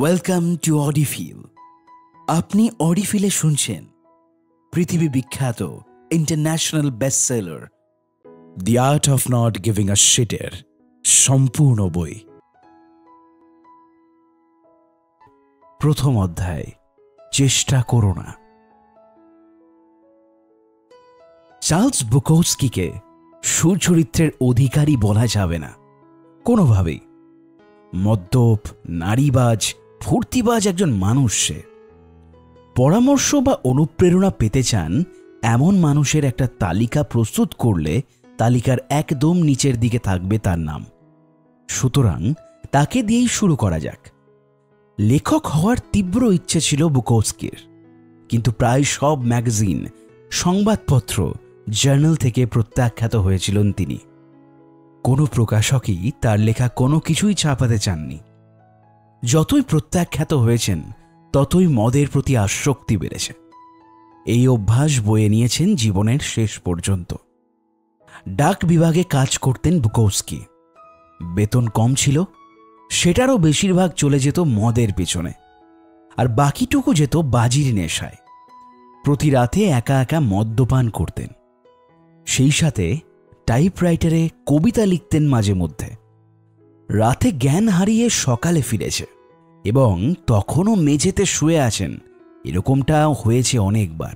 Welcome to অডিফিল আপনি অডিফিলে শুনছেন পৃথিবী বিখ্যাত international best seller the art of not giving a শিটের সম্পূর্ণ বই। প্রথম অধ্যায়, চেষ্টা করো না। চার্লস বুকৌস্কিকে সুচরিত্রের অধিকারী বলা যাবে না। কোনোভাবেই। মদ্যপ, নারীবাজ ফুর্তিবাজ একজন মানুষ সে। পরামর্শ বা অনুপ্রেরণা পেতে চান এমন মানুষের একটা তালিকা প্রস্তুত করলে তালিকার একদম নিচের দিকে থাকবে তার নাম। সুতরাং তাকে দিয়েই শুরু করা যাক। লেখক হওয়ার তীব্র ইচ্ছে ছিল বুকোস্কির, কিন্তু প্রায় সব ম্যাগাজিন, সংবাদপত্র, জার্নাল থেকে প্রত্যাখ্যাত হয়েছিলেন তিনি। কোনো প্রকাশকই তার লেখা কোনো কিছুই ছাপাতে চাননি। যতই প্রত্যাখ্যাত হয়েছেন, ততই মদের প্রতি আসক্তি বেড়েছে। এই অভ্যাস বয়ে নিয়েছেন জীবনের শেষ পর্যন্ত। ডাক বিভাগে কাজ করতেন বুকৌস্কি বেতন কম ছিল, সেটারও বেশিরভাগ চলে যেত মদের পেছনে। আর বাকিটুকু যেত বাজির নেশায়। প্রতি রাতে একা একা মদ্যপান করতেন। সেই সাথে টাইপরাইটারে কবিতা লিখতেন মাঝে মধ্যে। রাতে জ্ঞান হারিয়ে সকালে ফিরেছে এবং তখনও মেঝেতে শুয়ে আছেন। এরকমটা হয়েছে অনেকবার।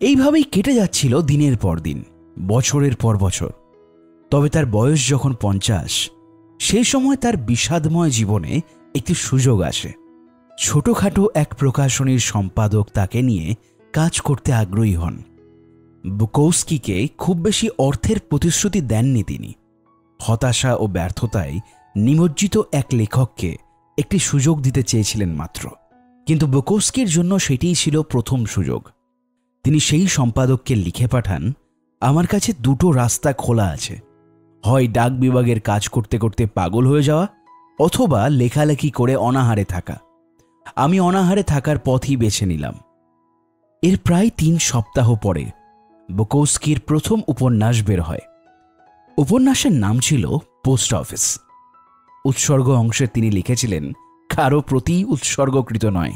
এইভাবেই কেটে যাচ্ছিল দিনের পর দিন, বছরের পর বছর। তবে তার বয়স যখন পঞ্চাশ, সেই সময় তার বিষাদময় জীবনে একটি সুযোগ আসে। ছোটখাটো এক প্রকাশনীর সম্পাদক তাকে নিয়ে কাজ করতে আগ্রহী হন। বুকৌস্কিকে খুব বেশি অর্থের প্রতিশ্রুতি দেননি তিনি। হতাশা ও ব্যর্থতায় নিমজ্জিত এক লেখককে একটি সুযোগ দিতে চেয়েছিলেন মাত্র। কিন্তু বুকৌস্কির জন্য সেটিই ছিল প্রথম সুযোগ। তিনি সেই সম্পাদককে লিখে পাঠান, আমার কাছে দুটো রাস্তা খোলা আছে। হয় ডাক বিভাগের কাজ করতে করতে পাগল হয়ে যাওয়া, অথবা লেখালেখি করে অনাহারে থাকা। আমি অনাহারে থাকার পথই বেছে নিলাম। এর প্রায় তিন সপ্তাহ পরে বুকৌস্কির প্রথম উপন্যাস বের হয়। উপন্যাসের নাম ছিল পোস্ট অফিস। উৎসর্গ অংশে তিনি লিখেছিলেন, কারও প্রতি উৎসর্গকৃত নয়।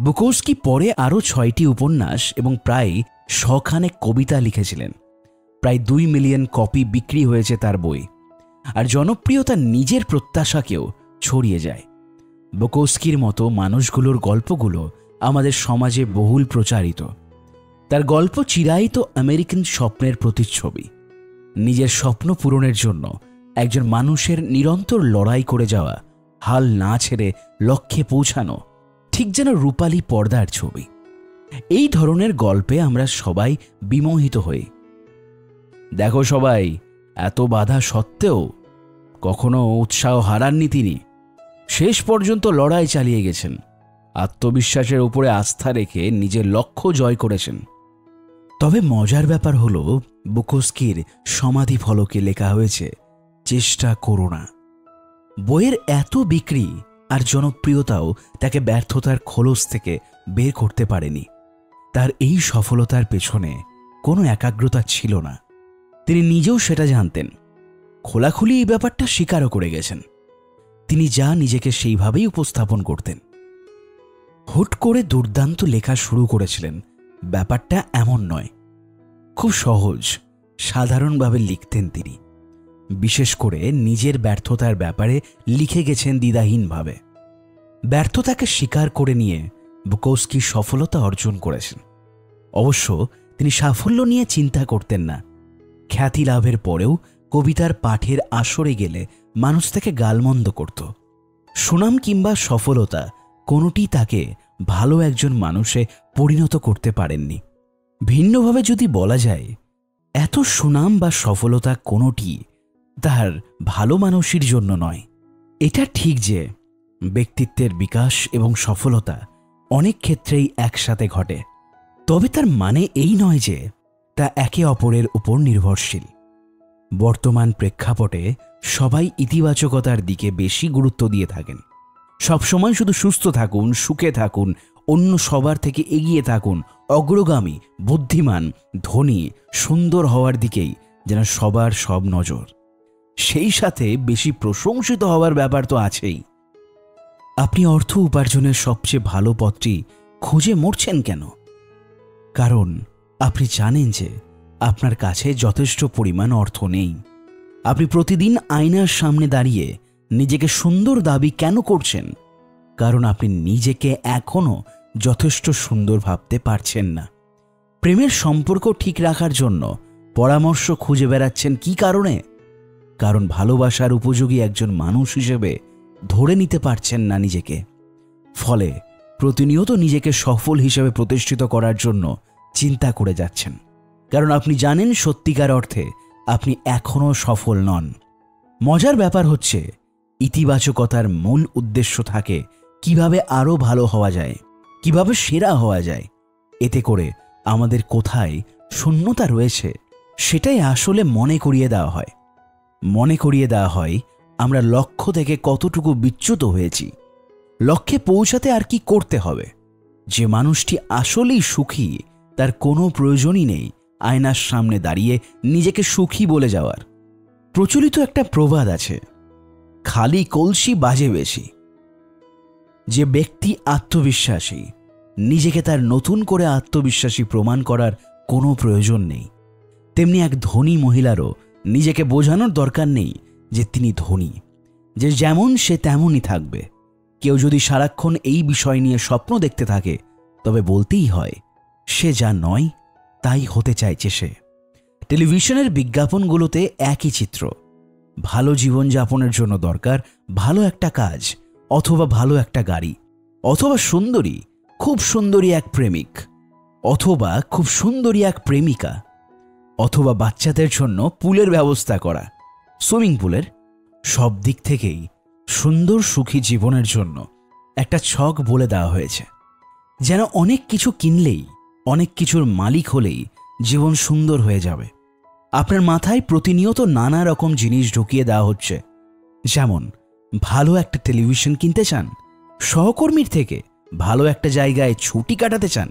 বুকৌস্কি পরে আরও ছয়টি উপন্যাস এবং প্রায় শখানে কবিতা লিখেছিলেন। প্রায় দুই মিলিয়ন কপি বিক্রি হয়েছে তার বই। আর জনপ্রিয়তা নিজের প্রত্যাশাকেও ছড়িয়ে যায়। বকৌস্কির মতো মানুষগুলোর গল্পগুলো আমাদের সমাজে বহুল প্রচারিত। তার গল্প চিরায়িত আমেরিকান স্বপ্নের প্রতিচ্ছবি। নিজের স্বপ্ন পূরণের জন্য একজন মানুষের নিরন্তর লড়াই করে যাওয়া, হাল না ছেড়ে লক্ষ্যে পৌঁছানো, ঠিক যেন রূপালী পর্দার ছবি। এই ধরনের গল্পে আমরা সবাই বিমোহিত হই। দেখো সবাই, এত বাধা সত্ত্বেও কখনো উৎসাহ হারাননি তিনি। শেষ পর্যন্ত লড়াই চালিয়ে গেছেন। আত্মবিশ্বাসের উপরে আস্থা রেখে নিজের লক্ষ্য জয় করেছেন। তবে মজার ব্যাপার হলো, বুকোস্কির সমাধি ফলকে লেখা হয়েছে, চেষ্টা করো না। বইয়ের এত বিক্রি আর জনপ্রিয়তাও তাকে ব্যর্থতার খোলস থেকে বের করতে পারেনি। তার এই সফলতার পেছনে কোনো একাগ্রতা ছিল না। তিনি নিজেও সেটা জানতেন। খোলাখুলি এই ব্যাপারটা স্বীকারও করে গেছেন। তিনি যা নিজেকে সেইভাবেই উপস্থাপন করতেন। হুট করে দুর্দান্ত লেখা শুরু করেছিলেন ব্যাপারটা এমন নয়। খুব সহজ, সাধারণভাবে লিখতেন তিনি। বিশেষ করে নিজের ব্যর্থতার ব্যাপারে লিখে গেছেন দ্বিধাহীনভাবে। ব্যর্থতাকে স্বীকার করে নিয়ে বুকৌস্কি সফলতা অর্জন করেছেন। অবশ্য তিনি সাফল্য নিয়ে চিন্তা করতেন না। খ্যাতি লাভের পরেও কবিতার পাঠের আসরে গেলে মানুষ তাকে গালমন্দ করত। সুনাম কিংবা সফলতা কোনোটি তাকে ভালো একজন মানুষে পরিণত করতে পারেননি। ভিন্নভাবে যদি বলা যায়, এত সুনাম বা সফলতা কোনোটি তার ভালো মানুষের জন্য নয়। এটা ঠিক যে ব্যক্তিত্বের বিকাশ এবং সফলতা অনেক ক্ষেত্রেই একসাথে ঘটে। তবে তার মানে এই নয় যে তা একে অপরের উপর নির্ভরশীল। বর্তমান প্রেক্ষাপটে সবাই ইতিবাচকতার দিকে বেশি গুরুত্ব দিয়ে থাকেন। সবসময় শুধু সুস্থ থাকুন, সুখে থাকুন, অন্য সবার থেকে এগিয়ে থাকুন, অগ্রগামী, বুদ্ধিমান, ধনী, সুন্দর হওয়ার দিকেই যেন সবার সব নজর। সেই সাথে বেশি প্রশংসিত হওয়ার ব্যাপার তো আছেই। আপনি অর্থ উপার্জনের সবচেয়ে ভালো পথটি খুঁজে মরছেন কেন? কারণ আপনি জানেন যে আপনার কাছে যথেষ্ট পরিমাণ অর্থ নেই। আপনি প্রতিদিন আয়নার সামনে দাঁড়িয়ে নিজেকে সুন্দর দাবি কেন করছেন? কারণ আপনি নিজেকে এখনও যথেষ্ট সুন্দর ভাবতে পারছেন না। প্রেমের সম্পর্ক ঠিক রাখার জন্য পরামর্শ খুঁজে বেড়াচ্ছেন কি কারণে? কারণ ভালোবাসার উপযোগী একজন মানুষ হিসেবে ধরে নিতে পারছেন না নিজেকে। ফলে প্রতিনিয়ত নিজেকে সফল হিসেবে প্রতিষ্ঠিত করার জন্য চিন্তা করে যাচ্ছেন। কারণ আপনি জানেন সত্যিকার অর্থে আপনি এখনও সফল নন। মজার ব্যাপার হচ্ছে ইতিবাচকতার মূল উদ্দেশ্য থাকে কীভাবে আরও ভালো হওয়া যায়, কীভাবে সেরা হওয়া যায়। এতে করে আমাদের কোথায় শূন্যতা রয়েছে সেটাই আসলে মনে করিয়ে দেওয়া হয়। মনে করিয়ে দেওয়া হয় আমরা লক্ষ্য থেকে কতটুকু বিচ্যুত হয়েছি। লক্ষ্যে পৌঁছাতে আর কি করতে হবে? যে মানুষটি আসলেই সুখী, তার কোনো প্রয়োজনই নেই আয়নার সামনে দাঁড়িয়ে নিজেকে সুখী বলে যাওয়ার। প্রচলিত একটা প্রবাদ আছে খালি কলসি বাজে বেশি। যে ব্যক্তি আত্মবিশ্বাসী, নিজেকে তার নতুন করে আত্মবিশ্বাসী প্রমাণ করার কোনো প্রয়োজন নেই। তেমনি এক ধনী মহিলারও নিজেকে বোঝানোর দরকার নেই যে তিনি ধনী। যে যেমন সে তেমনই থাকবে। কেউ যদি সারাক্ষণ এই বিষয় নিয়ে স্বপ্ন দেখতে থাকে, তবে বলতেই হয়, সে যা নয়, তাই হতে চাইছে সে। টেলিভিশনের বিজ্ঞাপনগুলোতে একই চিত্র। ভালো জীবনযাপনের জন্য দরকার ভালো একটা কাজ অথবা ভালো একটা গাড়ি অথবা সুন্দরী, খুব সুন্দরী এক প্রেমিক অথবা খুব সুন্দরী এক প্রেমিকা অথবা বাচ্চাদের জন্য পুলের ব্যবস্থা করা, সুইমিং পুলের। সব দিক থেকেই সুন্দর সুখী জীবনের জন্য একটা ছক বলে দেওয়া হয়েছে। যেন অনেক কিছু কিনলেই, অনেক কিছুর মালিক হলেই জীবন সুন্দর হয়ে যাবে। আপনার মাথায় প্রতিনিয়ত নানা রকম জিনিস ঢুকিয়ে দেওয়া হচ্ছে। যেমন, ভালো একটা টেলিভিশন কিনতে চান, সহকর্মীর থেকে ভালো একটা জায়গায় ছুটি কাটাতে চান,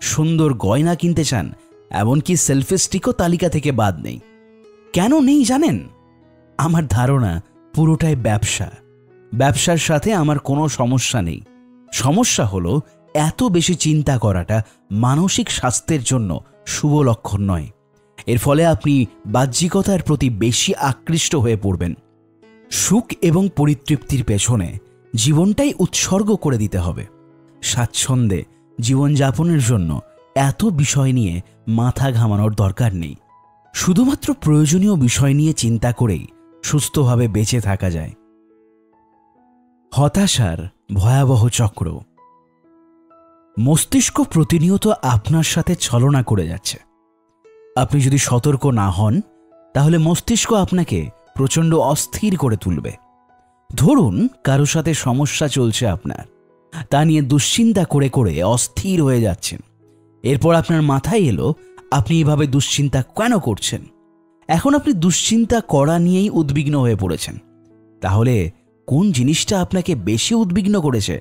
সুন্দর গয়না কিনতে চান, এমনকি সেলফি স্টিকও তালিকা থেকে বাদ নেই। কেন নেই জানেন? আমার ধারণা পুরোটাই ব্যবসা। ব্যবসার সাথে আমার কোনো সমস্যা নেই। সমস্যা হলো, এত বেশি চিন্তা করাটা মানসিক স্বাস্থ্যের জন্য শুভ লক্ষণ নয়। এর ফলে আপনি বাহ্যিকতার প্রতি বেশি আকৃষ্ট হয়ে পড়বেন। সুখ এবং পরিতৃপ্তির পেছনে জীবনটাই উৎসর্গ করে দিতে হবে। স্বাচ্ছন্দ্যে জীবনযাপনের জন্য এত বিষয় নিয়ে মাথা ঘামানোর দরকার নেই। শুধুমাত্র প্রয়োজনীয় বিষয় নিয়ে চিন্তা করেই সুস্থভাবে বেঁচে থাকা যায়। হতাশার ভয়াবহ চক্র। মস্তিষ্ক প্রতিনিয়ত আপনার সাথে ছলনা করে যাচ্ছে। আপনি যদি সতর্ক না হন, তাহলে মস্তিষ্ক আপনাকে প্রচণ্ড অস্থির করে তুলবে। ধরুন, কারও সাথে সমস্যা চলছে আপনার। তা নিয়ে দুশ্চিন্তা করে করে অস্থির হয়ে যাচ্ছেন। এরপর আপনার মাথায় এলো, আপনি এভাবে দুশ্চিন্তা কেন করছেন? এখন আপনি দুশ্চিন্তা করা নিয়েই উদ্বিগ্ন হয়ে পড়েছেন। তাহলে কোন জিনিসটা আপনাকে বেশি উদ্বিগ্ন করেছে?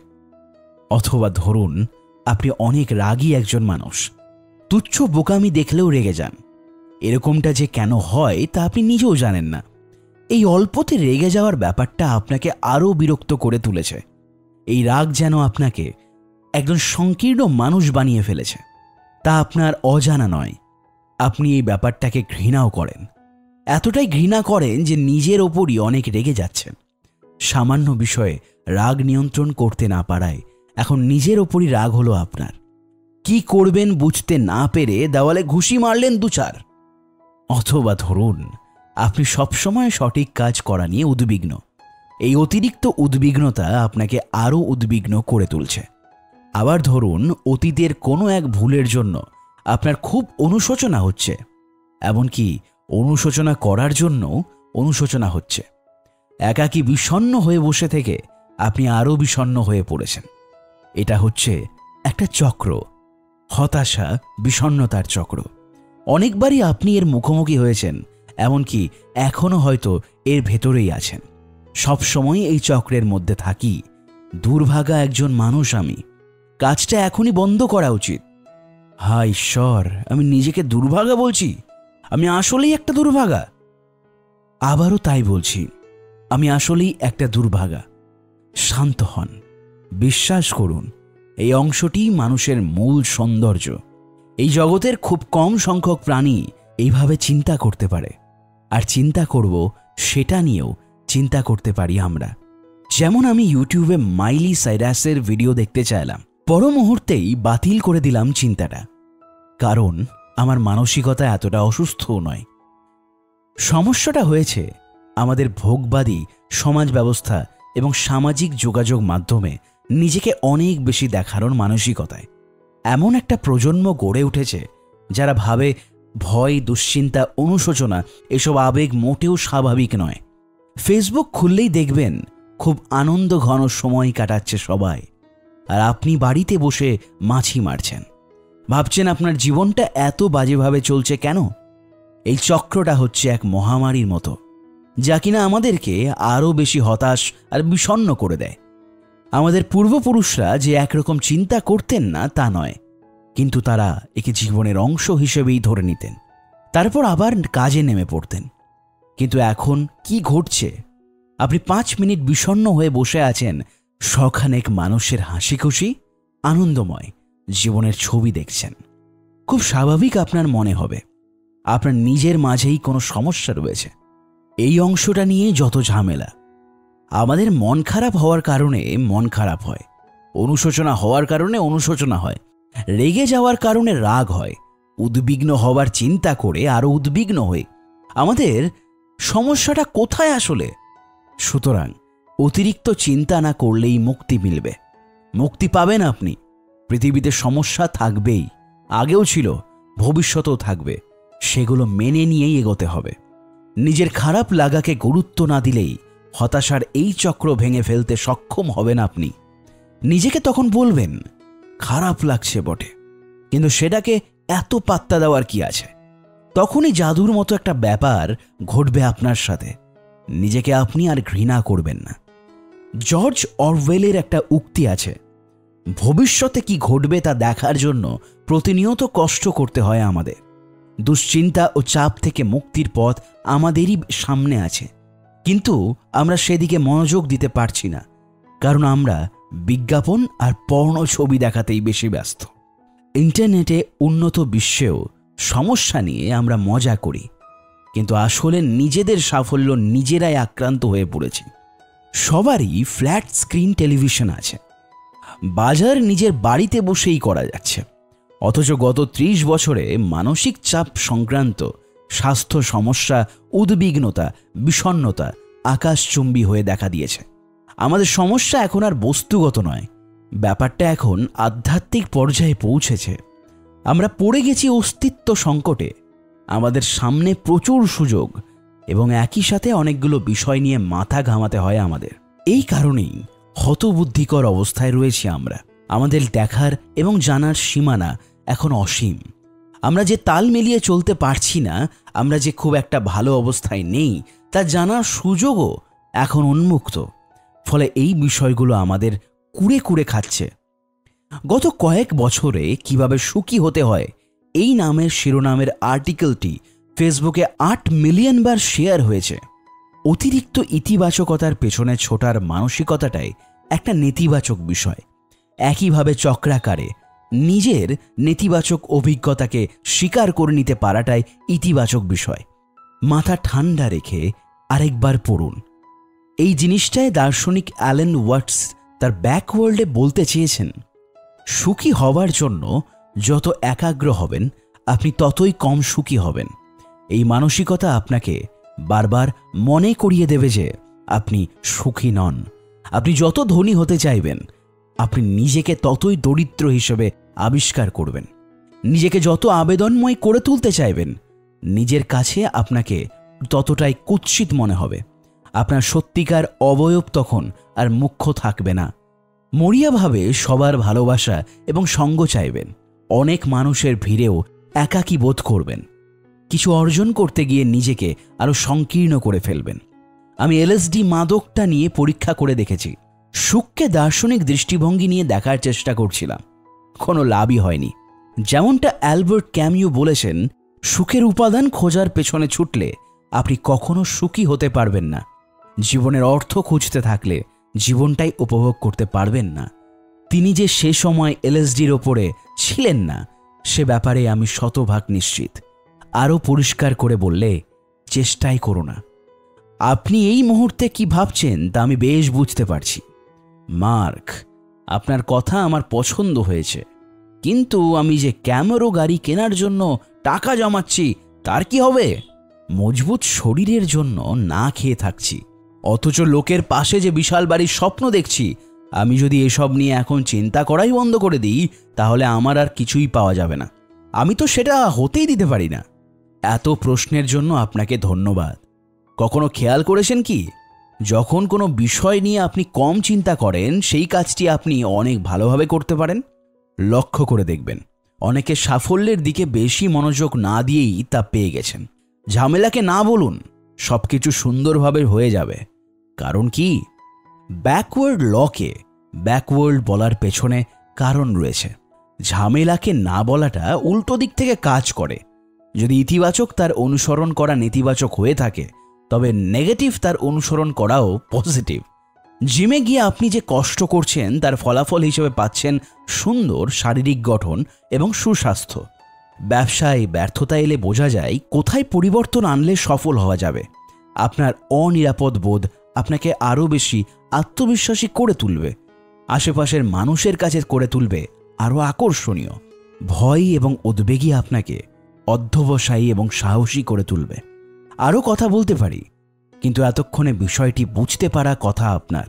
অথবা ধরুন, আপনি অনেক রাগী একজন মানুষ। তুচ্ছ বোকামি দেখলেও রেগে যান। এরকমটা যে কেন হয় তা আপনি নিজেও জানেন না। এই অল্পতে রেগে যাওয়ার ব্যাপারটা আপনাকে আরও বিরক্ত করে তুলেছে। এই রাগ যেন আপনাকে একজন সংকীর্ণ মানুষ বানিয়ে ফেলেছে। তা আপনার অজানা নয়। আপনি এই ব্যাপারটাকে ঘৃণাও করেন। এতটাই ঘৃণা করেন যে নিজের ওপরই অনেক রেগে যাচ্ছেন। সামান্য বিষয়ে রাগ নিয়ন্ত্রণ করতে না পারায় এখন নিজের ওপরই রাগ হলো আপনার। কি করবেন বুঝতে না পেরে দেওয়ালে ঘুষি মারলেন দু চার। অথবা ধরুন, আপনি সবসময় সঠিক কাজ করা নিয়ে উদ্বিগ্ন। এই অতিরিক্ত উদ্বিগ্নতা আপনাকে আরও উদ্বিগ্ন করে তুলছে। আবার ধরুন, অতীতের কোনো এক ভুলের জন্য আপনার খুব অনুশোচনা হচ্ছে, এমনকি অনুশোচনা করার জন্য অনুশোচনা হচ্ছে। একাকী বিষণ্ন হয়ে বসে থেকে আপনি আরও বিষণ্ন হয়ে পড়েছেন। এটা হচ্ছে একটা চক্র, হতাশা, বিষণ্নতার চক্র। অনেকবারই আপনি এর মুখোমুখি হয়েছেন, এমনকি এখনও হয়তো এর ভেতরেই আছেন। সবসময় এই চক্রের মধ্যে থাকি। দুর্ভাগা একজন মানুষ আমি। কাজটা এখনই বন্ধ করা উচিত। হা, ঈশ্বর, আমি নিজেকে দুর্ভাগা বলছি? আমি আসলেই একটা দুর্ভাগা? আবারও তাই বলছি, আমি আসলেই একটা দুর্ভাগা। শান্ত হন, বিশ্বাস করুন, এই অংশটি মানুষের মূল সৌন্দর্য। এই জগতের খুব কম সংখ্যক প্রাণী এইভাবে চিন্তা করতে পারে। আর চিন্তা করব সেটা নিয়েও চিন্তা করতে পারি আমরা। যেমন আমি ইউটিউবে মাইলি সাইরাসের ভিডিও দেখতে চাইলাম। পর মুহূর্তেই বাতিল করে দিলাম চিন্তাটা। কারণ আমার মানসিকতা এতটা অসুস্থও নয়। সমস্যাটা হয়েছে আমাদের ভোগবাদী সমাজ ব্যবস্থা এবং সামাজিক যোগাযোগ মাধ্যমে নিজেকে অনেক বেশি দেখানোর মানসিকতায়। এমন একটা প্রজন্ম গড়ে উঠেছে যারা ভাবে ভয়, দুশ্চিন্তা, অনুশোচনা এসব আবেগ মোটেও স্বাভাবিক নয়। ফেসবুক খুললেই দেখবেন খুব আনন্দ ঘন সময় কাটাচ্ছে সবাই। আর আপনি বাড়িতে বসে মাছি মারছেন। ভাবছেন আপনার জীবনটা এত বাজেভাবে চলছে কেন? এই চক্রটা হচ্ছে এক মহামারীর মতো, যা কিনা আমাদেরকে আরও বেশি হতাশ আর বিষণ্ন করে দেয়। আমাদের পূর্বপুরুষরা যে একরকম চিন্তা করতেন না, তা নয়। কিন্তু তারা একে জীবনের অংশ হিসেবেই ধরে নিতেন। তারপর আবার কাজে নেমে পড়তেন। কিন্তু এখন কি ঘটছে? আপনি পাঁচ মিনিট বিষণ্ন হয়ে বসে আছেন, শখানেক মানুষের হাসি খুশি আনন্দময় জীবনের ছবি দেখছেন। খুব স্বাভাবিক আপনার মনে হবে। আপনার নিজের মাঝেই কোনো সমস্যা রয়েছে। এই অংশটা নিয়ে যত ঝামেলা। আমাদের মন খারাপ হওয়ার কারণে মন খারাপ হয়। অনুশোচনা হওয়ার কারণে অনুশোচনা হয়। রেগে যাওয়ার কারণে রাগ হয়। উদ্বিগ্ন হওয়ার চিন্তা করে আরও উদ্বিগ্ন হয়ে আমাদের সমস্যাটা কোথায় আসলে? সুতরাং অতিরিক্ত চিন্তা না করলেই মুক্তি মিলবে। মুক্তি পাবেন আপনি। পৃথিবীতে সমস্যা থাকবেই। আগেও ছিল, ভবিষ্যতেও থাকবে। সেগুলো মেনে নিয়েই এগোতে হবে। নিজের খারাপ লাগাকে গুরুত্ব না দিলেই হতাশার এই চক্র ভেঙে ফেলতে সক্ষম হবেন আপনি। নিজেকে তখন বলবেন, খারাপ লাগছে বটে, কিন্তু সেটাকে এত পাত্তা দেওয়ার কি আছে? তখনই জাদুর মতো একটা ব্যাপার ঘটবে আপনার সাথে। নিজেকে আপনি আর ঘৃণা করবেন না। জর্জ অরওয়েলের একটা উক্তি আছে, ভবিষ্যতে কি ঘটবে তা দেখার জন্য প্রতিনিয়ত কষ্ট করতে হয় আমাদের। দুশ্চিন্তা ও চাপ থেকে মুক্তির পথ আমাদেরই সামনে আছে। কিন্তু আমরা সেদিকে মনোযোগ দিতে পারছি না, কারণ আমরা বিজ্ঞাপন আর পর্ণ ছবি দেখাতেই বেশি ব্যস্ত। ইন্টারনেটে উন্নত বিশ্বেও সমস্যা নিয়ে আমরা মজা করি, কিন্তু আসলে নিজেদের সাফল্য নিজেরাই আক্রান্ত হয়ে পড়েছি। সবারই ফ্ল্যাট স্ক্রিন টেলিভিশন আছে। বাজার নিজের বাড়িতে বসেই করা যাচ্ছে। অথচ গত ত্রিশ বছরে মানসিক চাপ সংক্রান্ত স্বাস্থ্য সমস্যা, উদ্বিগ্নতা বিষণ্নতা আকাশচুম্বী হয়ে দেখা দিয়েছে। আমাদের সমস্যা এখন আর বস্তুগত নয়। ব্যাপারটা এখন আধ্যাত্মিক পর্যায়ে পৌঁছেছে। আমরা পড়ে গেছি অস্তিত্ব সংকটে। আমাদের সামনে প্রচুর সুযোগ এবং একই সাথে অনেকগুলো বিষয় নিয়ে মাথা ঘামাতে হয় আমাদের। এই কারণেই হতবুদ্ধিকর অবস্থায় রয়েছি আমরা। আমাদের দেখার এবং জানার সীমানা এখন অসীম। আমরা যে তাল মিলিয়ে চলতে পারছি না, আমরা যে খুব একটা ভালো অবস্থায় নেই, তা জানার সুযোগও এখন উন্মুক্ত। ফলে এই বিষয়গুলো আমাদের কুড়ে কুড়ে খাচ্ছে। গত কয়েক বছরে কীভাবে সুখী হতে হয়, এই নামের শিরোনামের আর্টিকেলটি ফেসবুকে আট মিলিয়ন বার শেয়ার হয়েছে। অতিরিক্ত ইতিবাচকতার পেছনে ছোটার মানসিকতাটাই একটা নেতিবাচক বিষয়। একইভাবে চক্রাকারে নিজের নেতিবাচক অভিজ্ঞতাকে স্বীকার করে নিতে পারাটাই ইতিবাচক বিষয়। মাথা ঠান্ডা রেখে আরেকবার পড়ুন। এই জিনিসটাই দার্শনিক অ্যালেন ওয়াটস তার ব্যাকওয়ার্ল্ডে বলতে চেয়েছেন। সুখী হওয়ার জন্য যত একাগ্র হবেন, আপনি ততই কম সুখী হবেন। এই মানসিকতা আপনাকে বারবার মনে করিয়ে দেবে যে আপনি সুখী নন। আপনি যত ধনী হতে চাইবেন, আপনি নিজেকে ততই দরিদ্র হিসেবে আবিষ্কার করবেন। নিজেকে যত আবেদনময় করে তুলতে চাইবেন, নিজের কাছে আপনাকে ততটাই কুৎসিত মনে হবে। আপনার সত্যিকার অবয়ব তখন আর মুখ্য থাকবে না। মরিয়াভাবে সবার ভালোবাসা এবং সঙ্গ চাইবেন। অনেক মানুষের ভিড়েও একাকী বোধ করবেন। কিছু অর্জন করতে গিয়ে নিজেকে আরও সংকীর্ণ করে ফেলবেন। আমি এলএসডি মাদকটা নিয়ে পরীক্ষা করে দেখেছি। সুখকে দার্শনিক দৃষ্টিভঙ্গি নিয়ে দেখার চেষ্টা করছিলাম। কোনো লাভই হয়নি। যেমনটা অ্যালবার্ট ক্যামিও বলেছেন, সুখের উপাদান খোঁজার পেছনে ছুটলে আপনি কখনো সুখী হতে পারবেন না। জীবনের অর্থ খুঁজতে থাকলে জীবনটাই উপভোগ করতে পারবেন না। তিনি যে সে সময় এলএসডির ওপরে ছিলেন না, সে ব্যাপারে আমি শতভাগ নিশ্চিত। আরও পরিষ্কার করে বললে, চেষ্টাই করো না। আপনি এই মুহূর্তে কি ভাবছেন তা আমি বেশ বুঝতে পারছি। মার্ক আপনার কথা আমার পছন্দ হয়েছে। কিন্তু আমি যে ক্যামেরো গাড়ি কেনার জন্য টাকা জমাচ্ছি, তার কি হবে? মজবুত শরীরের জন্য না খেয়ে থাকছি। অথচ লোকের পাশে যে বিশাল বাড়ির স্বপ্ন দেখছি, আমি যদি এসব নিয়ে এখন চিন্তা করাই বন্ধ করে দিই, তাহলে আমার আর কিছুই পাওয়া যাবে না। আমি তো সেটা হতেই দিতে পারি না। এত প্রশ্নের জন্য আপনাকে ধন্যবাদ। কখনো খেয়াল করেছেন কি? যখন কোনো বিষয় নিয়ে আপনি কম চিন্তা করেন, সেই কাজটি আপনি অনেক ভালোভাবে করতে পারেন। লক্ষ্য করে দেখবেন, অনেকে সাফল্যের দিকে বেশি মনোযোগ না দিয়েই তা পেয়ে গেছেন। ঝামেলাকে না বলুন সব কিছু সুন্দরভাবে হয়ে যাবে। কারণ কি? ব্যাকওয়ার্ড লকে ব্যাকওয়ার্ড বলার পেছনে কারণ রয়েছে। ঝামেলাকে না বলাটা উল্টো দিক থেকে কাজ করে। যদি ইতিবাচক তার অনুসরণ করা নেতিবাচক হয়ে থাকে তবে নেগেটিভ তার অনুসরণ করাও পজিটিভ জিমে গিয়ে আপনি যে কষ্ট করছেন, তার ফলাফল হিসেবে পাচ্ছেন সুন্দর শারীরিক গঠন এবং সুস্বাস্থ্য। ব্যবসায় ব্যর্থতা এলে বোঝা যায় কোথায় পরিবর্তন আনলে সফল হওয়া যাবে। আপনার অনিরাপদ বোধ আপনাকে আরও বেশি আত্মবিশ্বাসী করে তুলবে। আশেপাশের মানুষের কাছে করে তুলবে আরও আকর্ষণীয়। ভয় এবং উদ্বেগী আপনাকে অধ্যবসায়ী এবং সাহসী করে তুলবে। আরও কথা বলতে পারি। কিন্তু এতক্ষণে বিষয়টি বুঝতে পারা কথা আপনার।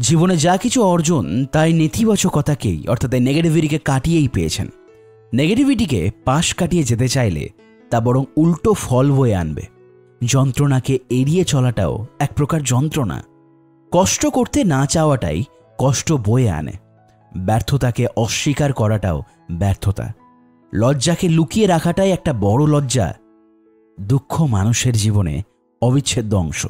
জীবনে যা কিছু অর্জন, তাই নেতিবাচকতাকেই, অর্থাৎ নেগেটিভিটিকে কাটিয়েই পেয়েছেন। নেগেটিভিটিকে পাশ কাটিয়ে যেতে চাইলে, তা বরং উল্টো ফল বয়ে আনবে। যন্ত্রণাকে এড়িয়ে চলাটাও এক প্রকার যন্ত্রণা। কষ্ট করতে না চাওয়াটাই কষ্ট বয়ে আনে। ব্যর্থতাকে অস্বীকার করাটাও ব্যর্থতা। লজ্জাকে লুকিয়ে রাখাটাই একটা বড় লজ্জা। দুঃখ মানুষের জীবনে অবিচ্ছেদ্য অংশ।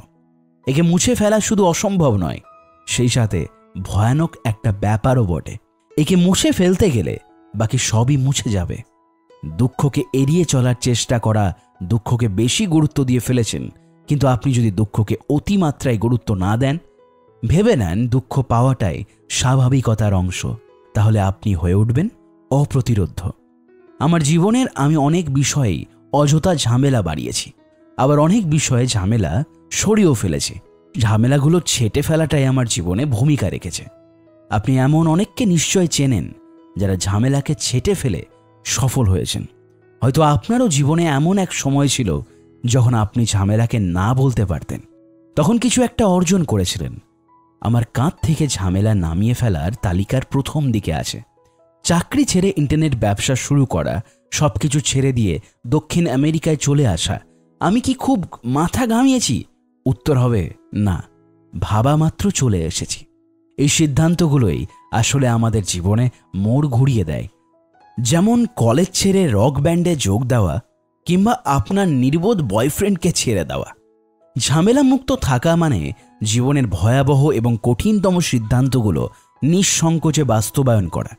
একে মুছে ফেলা শুধু অসম্ভব নয়, সেই সাথে ভয়ানক একটা ব্যাপারও বটে। একে মুছে ফেলতে গেলে বাকি সবই মুছে যাবে। দুঃখকে এড়িয়ে চলার চেষ্টা করা দুঃখকে বেশি গুরুত্ব দিয়ে ফেলেছেন, কিন্তু আপনি যদি দুঃখকে অতিমাত্রায় গুরুত্ব না দেন, ভেবে নেন দুঃখ পাওয়াটাই স্বাভাবিকতার অংশ। তাহলে আপনি হয়ে উঠবেন অপ্রতিরোধ্য। আমার জীবনের আমি অনেক বিষয়েই অযথা ঝামেলা বাড়িয়েছি। আবার অনেক বিষয়ে ঝামেলা সরিয়েও ফেলেছি। ঝামেলাগুলো ছেটে ফেলাটাই আমার জীবনে ভূমিকা রেখেছে। আপনি এমন অনেককে নিশ্চয় চেনেন যারা ঝামেলাকে ছেটে ফেলে সফল হয়েছেন। হয়তো আপনারও জীবনে এমন এক সময় ছিল যখন আপনি ঝামেলাকে না বলতে পারতেন। তখন কিছু একটা অর্জন করেছিলেন। আমার কাঁধ থেকে ঝামেলা নামিয়ে ফেলার তালিকার প্রথম দিকে আছে। চাকরি ছেড়ে ইন্টারনেট ব্যবসা শুরু করা সব কিছু ছেড়ে দিয়ে দক্ষিণ আমেরিকায় চলে আসা, আমি কি খুব মাথা ঘামিয়েছি? উত্তর হবে, না। ভাবা মাত্র চলে এসেছি। এই সিদ্ধান্তগুলোই আসলে আমাদের জীবনে মোড় ঘুরিয়ে দেয়। যেমন কলেজ ছেড়ে রক ব্যান্ডে যোগ দেওয়া, কিংবা আপনার নির্বোধ বয়ফ্রেন্ডকে ছেড়ে দেওয়া। ঝামেলা মুক্ত থাকা মানে জীবনের ভয়াবহ এবং কঠিনতম সিদ্ধান্তগুলো নিঃসংকোচে বাস্তবায়ন করা।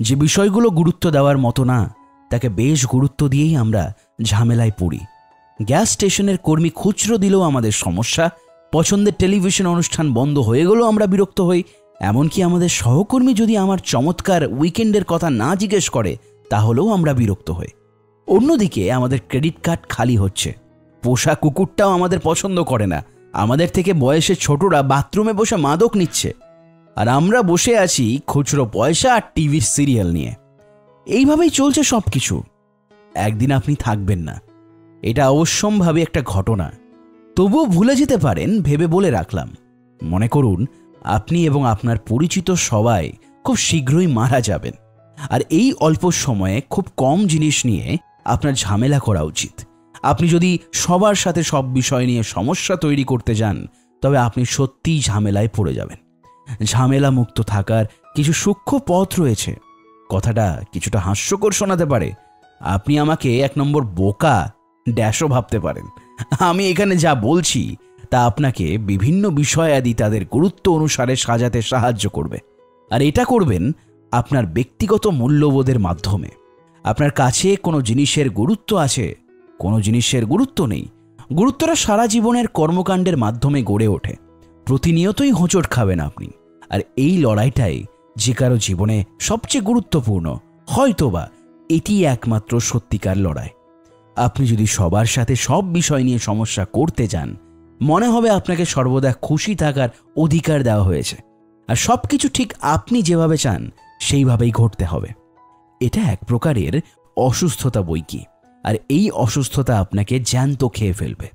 যে বিষয়গুলো গুরুত্ব দেওয়ার মতো না, তাকে বেশ গুরুত্ব দিয়েই আমরা ঝামেলায় পড়ি। গ্যাস স্টেশনের কর্মী খুচরো দিলেও আমাদের সমস্যা, পছন্দের টেলিভিশন অনুষ্ঠান বন্ধ হয়ে গেলেও আমরা বিরক্ত হই। এমনকি আমাদের সহকর্মী যদি আমার চমৎকার উইকেন্ডের কথা না জিজ্ঞেস করে, তাহলেও আমরা বিরক্ত হই। অন্যদিকে আমাদের ক্রেডিট কার্ড খালি হচ্ছে। পোষা কুকুরটাও আমাদের পছন্দ করে না। আমাদের থেকে বয়সে ছোটরা বাথরুমে বসে মাদক নিচ্ছে। আর আমরা বসে আছি খুচরো পয়সা আর টিভির সিরিয়াল নিয়ে। এইভাবেই চলছে সব কিছু একদিন আপনি থাকবেন না। এটা অবশ্যম্ভাবী একটা ঘটনা। তবুও ভুলে যেতে পারেন, ভেবে বলে রাখলাম। মনে করুন, আপনি এবং আপনার পরিচিত সবাই খুব শীঘ্রই মারা যাবেন। আর এই অল্প সময়ে খুব কম জিনিস নিয়ে আপনার ঝামেলা করা উচিত। আপনি যদি সবার সাথে সব বিষয় নিয়ে সমস্যা তৈরি করতে যান, তবে আপনি সত্যিই ঝামেলায় পড়ে যাবেন। ঝামেলা মুক্ত থাকার কিছু সূক্ষ্ম পথ রয়েছে। কথাটা কিছুটা হাস্যকর শোনাতে পারে। আপনি আমাকে এক নম্বর বোকা ড্যাশও ভাবতে পারেন। আমি এখানে যা বলছি, তা আপনাকে বিভিন্ন বিষয়াদি তাদের গুরুত্ব অনুসারে সাজাতে সাহায্য করবে। আর এটা করবেন আপনার ব্যক্তিগত মূল্যবোধের মাধ্যমে। আপনার কাছে কোনো জিনিসের গুরুত্ব আছে, কোনো জিনিসের গুরুত্ব নেই। গুরুত্বটা সারা জীবনের কর্মকাণ্ডের মাধ্যমে গড়ে ওঠে। প্রতিনিয়তই হোঁচট খাবেন আপনি। আর এই লড়াইটাই যে কারও জীবনে সবচেয়ে গুরুত্বপূর্ণ, হয়তোবা এটি একমাত্র সত্যিকার লড়াই। আপনি যদি সবার সাথে সব বিষয় নিয়ে সমস্যা করতে যান, মনে হবে আপনাকে সর্বদা খুশি থাকার অধিকার দেওয়া হয়েছে। আর সব কিছু ঠিক আপনি যেভাবে চান, সেইভাবেই ঘটতে হবে। এটা এক প্রকারের অসুস্থতা বই কি, আর এই অসুস্থতা আপনাকে জ্যান্ত খেয়ে ফেলবে।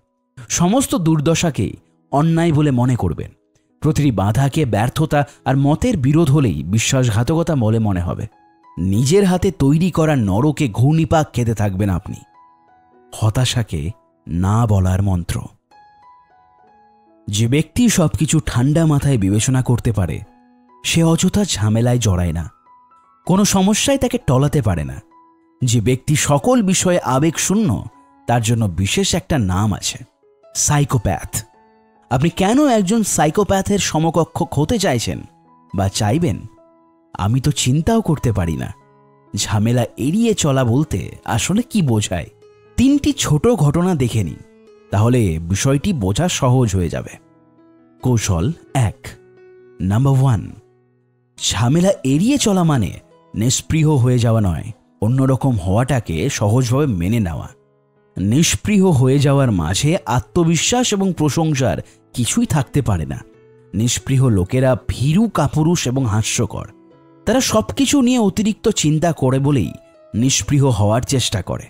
সমস্ত দুর্দশাকেই অন্যায় বলে মনে করবেন। প্রতিটি বাধাকে ব্যর্থতা আর মতের বিরোধ হলেই বিশ্বাসঘাতকতা বলে মনে হবে। নিজের হাতে তৈরি করা নরকে ঘূর্ণিপাক খেতে থাকবেন আপনি। হতাশাকে না বলার মন্ত্র। যে ব্যক্তি সবকিছু ঠান্ডা মাথায় বিবেচনা করতে পারে, সে অযথা ঝামেলায় জড়ায় না। কোনো সমস্যায় তাকে টলাতে পারে না। যে ব্যক্তি সকল বিষয়ে আবেগ শূন্য তার জন্য বিশেষ একটা নাম আছে, সাইকোপ্যাথ। আপনি কেন একজন সাইকোপ্যাথের সমকক্ষ হতে চাইছেন বা চাইবেন? আমি তো চিন্তাও করতে পারি না। ঝামেলা এড়িয়ে চলা বলতে আসলে কি বোঝায়? তিনটি ছোট ঘটনা দেখে নিন, তাহলে বিষয়টি বোঝা সহজ হয়ে যাবে। কৌশল এক। নাম্বার ওয়ান, ঝামেলা এড়িয়ে চলা মানে নিষ্পৃহ হয়ে যাওয়া নয়, অন্যরকম হওয়াটাকে সহজভাবে মেনে নেওয়া। নিষ্পৃহ হয়ে যাওয়ার মাঝে আত্মবিশ্বাস এবং প্রশংসার কিছুই থাকতে পারে না। নিষ্পৃহ লোকেরা ভীরু কাপুরুষ এবং হাস্যকর। তারা সবকিছু নিয়ে অতিরিক্ত চিন্তা করে বলেই নিষ্পৃহ হওয়ার চেষ্টা করে।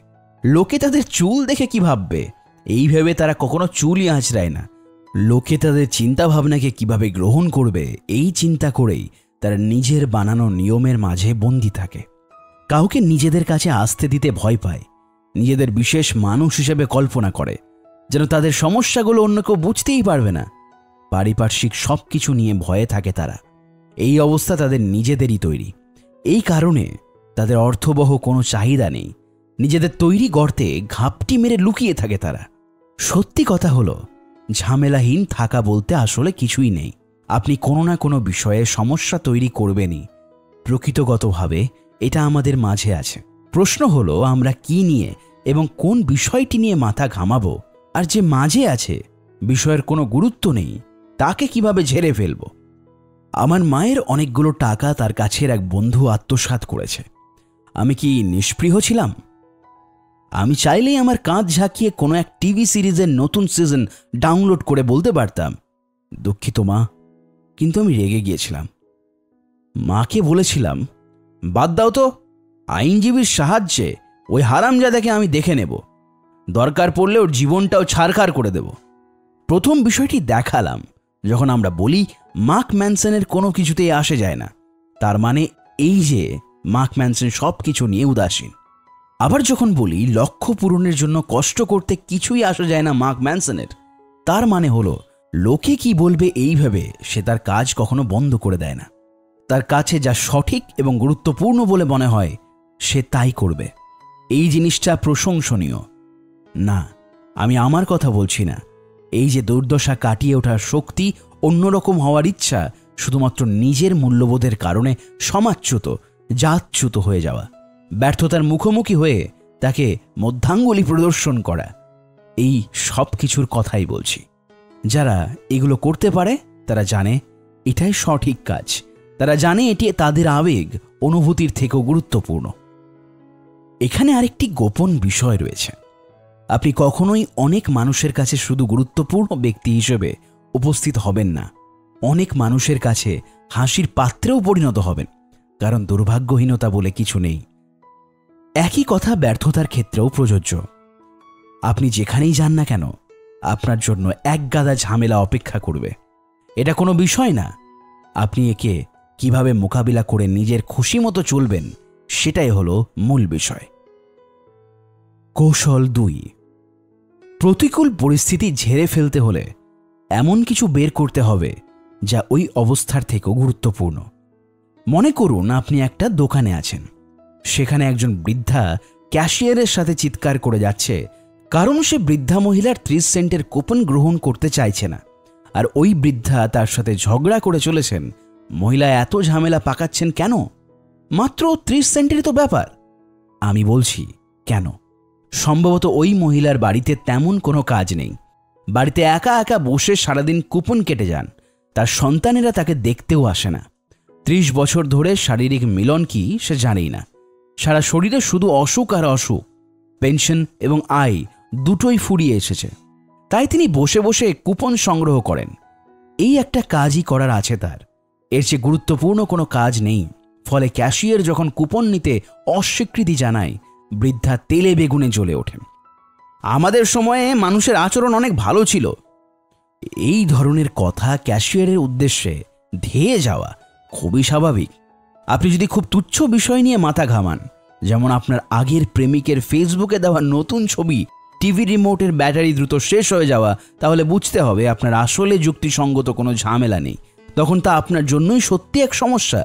লোকে তাদের চুল দেখে কি ভাববে? এই ভেবে তারা কখনো চুলই আঁচড়ায় না। লোকে তাদের চিন্তা ভাবনাকে কীভাবে গ্রহণ করবে, এই চিন্তা করেই তারা নিজের বানানো নিয়মের মাঝে বন্দি থাকে। কাউকে নিজেদের কাছে আসতে দিতে ভয় পায়। নিজেদের বিশেষ মানুষ হিসেবে কল্পনা করে, যেন তাদের সমস্যাগুলো অন্য কেউ বুঝতেই পারবে না। পারিপার্শ্বিক সব কিছু নিয়ে ভয়ে থাকে তারা। এই অবস্থা তাদের নিজেদেরই তৈরি। এই কারণে তাদের অর্থবহ কোনো চাহিদা নেই। নিজেদের তৈরি গর্তে ঘাপটি মেরে লুকিয়ে থাকে তারা। সত্যি কথা হলো, ঝামেলাহীন থাকা বলতে আসলে কিছুই নেই। আপনি কোনো না কোনো বিষয়ে সমস্যা তৈরি করবেনই। প্রকৃতগতভাবে এটা আমাদের মাঝে আছে। প্রশ্ন হলো, আমরা কি নিয়ে এবং কোন বিষয়টি নিয়ে মাথা ঘামাবো? আর যে মাঝে আছে, বিষয়ের কোনো গুরুত্ব নেই, তাকে কীভাবে ঝেড়ে ফেলব? আমার মায়ের অনেকগুলো টাকা তার কাছের এক বন্ধু আত্মসাৎ করেছে। আমি কি নিষ্পৃহ ছিলাম? আমি চাইলেই আমার কাঁধ ঝাঁকিয়ে কোনো এক টিভি সিরিজের নতুন সিজন ডাউনলোড করে বলতে পারতাম। দুঃখিত মা, কিন্তু আমি রেগে গিয়েছিলাম। মাকে বলেছিলাম, বাদ দাও তো আইনজীবীর সাহায্যে ওই হারামজাদাকে আমি দেখে নেব। দরকার পড়লে ওর জীবনটাও ছাড়খাড় করে দেব। প্রথম বিষয়টি দেখালাম, যখন আমরা বলি মার্ক ম্যানসনের কোনো কিছুতেই আসে যায় না। তার মানে এই যে মার্ক ম্যানসন সব কিছু নিয়ে উদাসীন। আবার যখন বলি লক্ষ্য পূরণের জন্য কষ্ট করতে কিছুই আসা যায় না মার্ক ম্যানসনের, তার মানে হলো লোকে কি বলবে এইভাবে সে তার কাজ কখনো বন্ধ করে দেয় না। তার কাছে যা সঠিক এবং গুরুত্বপূর্ণ বলে মনে হয় সে তাই করবে। এই জিনিসটা প্রশংসনীয়। না, আমি আমার কথা বলছি না। এই যে দুর্দশা কাটিয়ে ওঠার শক্তি অন্যরকম হওয়ার ইচ্ছা শুধুমাত্র নিজের মূল্যবোধের কারণে সমাচ্যুত, জাতচ্যুত হয়ে যাওয়া, ব্যর্থতার মুখোমুখি হয়ে তাকে মধ্যাঙ্গলি প্রদর্শন করা, এই সব কিছুর কথাই বলছি। যারা এগুলো করতে পারে, তারা জানে এটাই সঠিক কাজ। তারা জানে এটি তাদের আবেগ, অনুভূতির থেকেও গুরুত্বপূর্ণ। এখানে আরেকটি গোপন বিষয় রয়েছে। আপনি কখনোই অনেক মানুষের কাছে শুধু গুরুত্বপূর্ণ ব্যক্তি হিসেবে উপস্থিত হবেন না। অনেক মানুষের কাছে হাসির পাত্রেও পরিণত হবেন, কারণ দুর্ভাগ্যহীনতা বলে কিছু নেই। একই কথা ব্যর্থতার ক্ষেত্রেও প্রযোজ্য। আপনি যেখানেই যান না কেন, আপনার জন্য এক গাদা ঝামেলা অপেক্ষা করবে। এটা কোনো বিষয় না। আপনি একে কীভাবে মোকাবিলা করে নিজের খুশি মতো চলবেন সেটাই হলো মূল বিষয়। কৌশল দুই। প্রতিকূল পরিস্থিতি ঝেড়ে ফেলতে হলে এমন কিছু বের করতে হবে যা ওই অবস্থার থেকেও গুরুত্বপূর্ণ। মনে করুন আপনি একটা দোকানে আছেন। সেখানে একজন বৃদ্ধা ক্যাশিয়ারের সাথে চিৎকার করে যাচ্ছে, কারণ সে বৃদ্ধা মহিলার ত্রিশ সেন্টের কুপন গ্রহণ করতে চাইছে না। আর ওই বৃদ্ধা তার সাথে ঝগড়া করে চলেছেন। মহিলা এত ঝামেলা পাকাচ্ছেন কেন? মাত্র ত্রিশ সেন্টের তো ব্যাপার। আমি বলছি, কেন? সম্ভবত ওই মহিলার বাড়িতে তেমন কোনো কাজ নেই। বাড়িতে একা একা বসে সারাদিন কুপন কেটে যান। তার সন্তানেরা তাকে দেখতেও আসে না। ত্রিশ বছর ধরে শারীরিক মিলন কি সে জানেই না। সারা শরীরে শুধু অসুখ আর অসুখ, পেনশন এবং আয় দুটোই ফুরিয়ে এসেছে। তাই তিনি বসে বসে কুপন সংগ্রহ করেন। এই একটা কাজই করার আছে তার। এর চেয়ে গুরুত্বপূর্ণ কোনো কাজ নেই। ফলে ক্যাশিয়ার যখন কুপন নিতে অস্বীকৃতি জানায়, বৃদ্ধা তেলে বেগুনে জ্বলে ওঠেন আমাদের সময়ে মানুষের আচরণ অনেক ভালো ছিল। এই ধরনের কথা ক্যাশিয়ারের উদ্দেশ্যে ধেয়ে যাওয়া খুবই স্বাভাবিক। আপনি যদি খুব তুচ্ছ বিষয় নিয়ে মাথা ঘামান, যেমন আপনার আগের প্রেমিকের ফেসবুকে দেওয়া নতুন ছবি, টিভি রিমোটের ব্যাটারি দ্রুত শেষ হয়ে যাওয়া, তাহলে বুঝতে হবে আপনার আসলে যুক্তিসঙ্গত কোনো ঝামেলা নেই। তখন তা আপনার জন্যই সত্যি এক সমস্যা।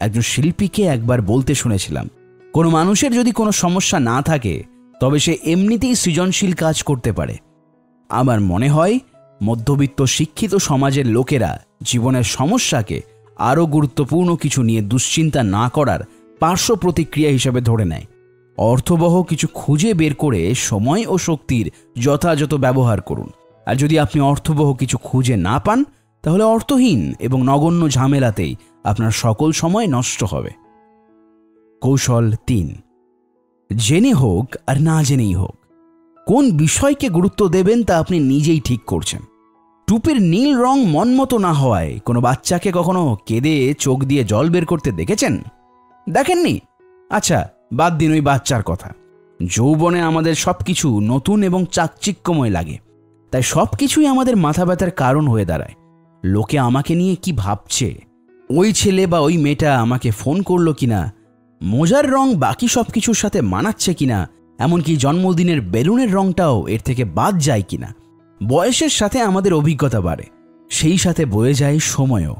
একজন শিল্পীকে একবার বলতে শুনেছিলাম, কোনো মানুষের যদি কোনো সমস্যা না থাকে, তবে সে এমনিতেই সৃজনশীল কাজ করতে পারে। আমার মনে হয়, মধ্যবিত্ত শিক্ষিত সমাজের লোকেরা জীবনের সমস্যাকে আরও গুরুত্বপূর্ণ কিছু নিয়ে দুশ্চিন্তা না করার পার্শ্ব প্রতিক্রিয়া হিসেবে ধরে নেয়। অর্থবহ কিছু খুঁজে বের করে সময় ও শক্তির যথাযথ ব্যবহার করুন। আর যদি আপনি অর্থবহ কিছু খুঁজে না পান, তাহলে অর্থহীন এবং নগণ্য ঝামেলাতেই আপনার সকল সময় নষ্ট হবে। কৌশল তিন, জেনে হোক আর না জেনেই হোক, কোন বিষয়কে গুরুত্ব দেবেন তা আপনি নিজেই ঠিক করছেন। টুপির নীল রং মনমতো না হওয়ায় কোনো বাচ্চাকে কখনো কেঁদে চোখ দিয়ে জল বের করতে দেখেছেন? দেখেননি? আচ্ছা বাদ দিন ওই বাচ্চার কথা। যৌবনে আমাদের সব কিছু নতুন এবং চাকচিক্যময় লাগে। তাই সব কিছুই আমাদের মাথা ব্যথার কারণ হয়ে দাঁড়ায়। লোকে আমাকে নিয়ে কি ভাবছে? ওই ছেলে বা ওই মেয়েটা আমাকে ফোন করল কিনা? মোজার রং বাকি সব কিছুর সাথে মানাচ্ছে কিনা? এমনকি জন্মদিনের বেলুনের রংটাও এর থেকে বাদ যায় কিনা? বয়সের সাথে আমাদের অভিজ্ঞতা বাড়ে, সেই সাথে বয়ে যায় সময়ও।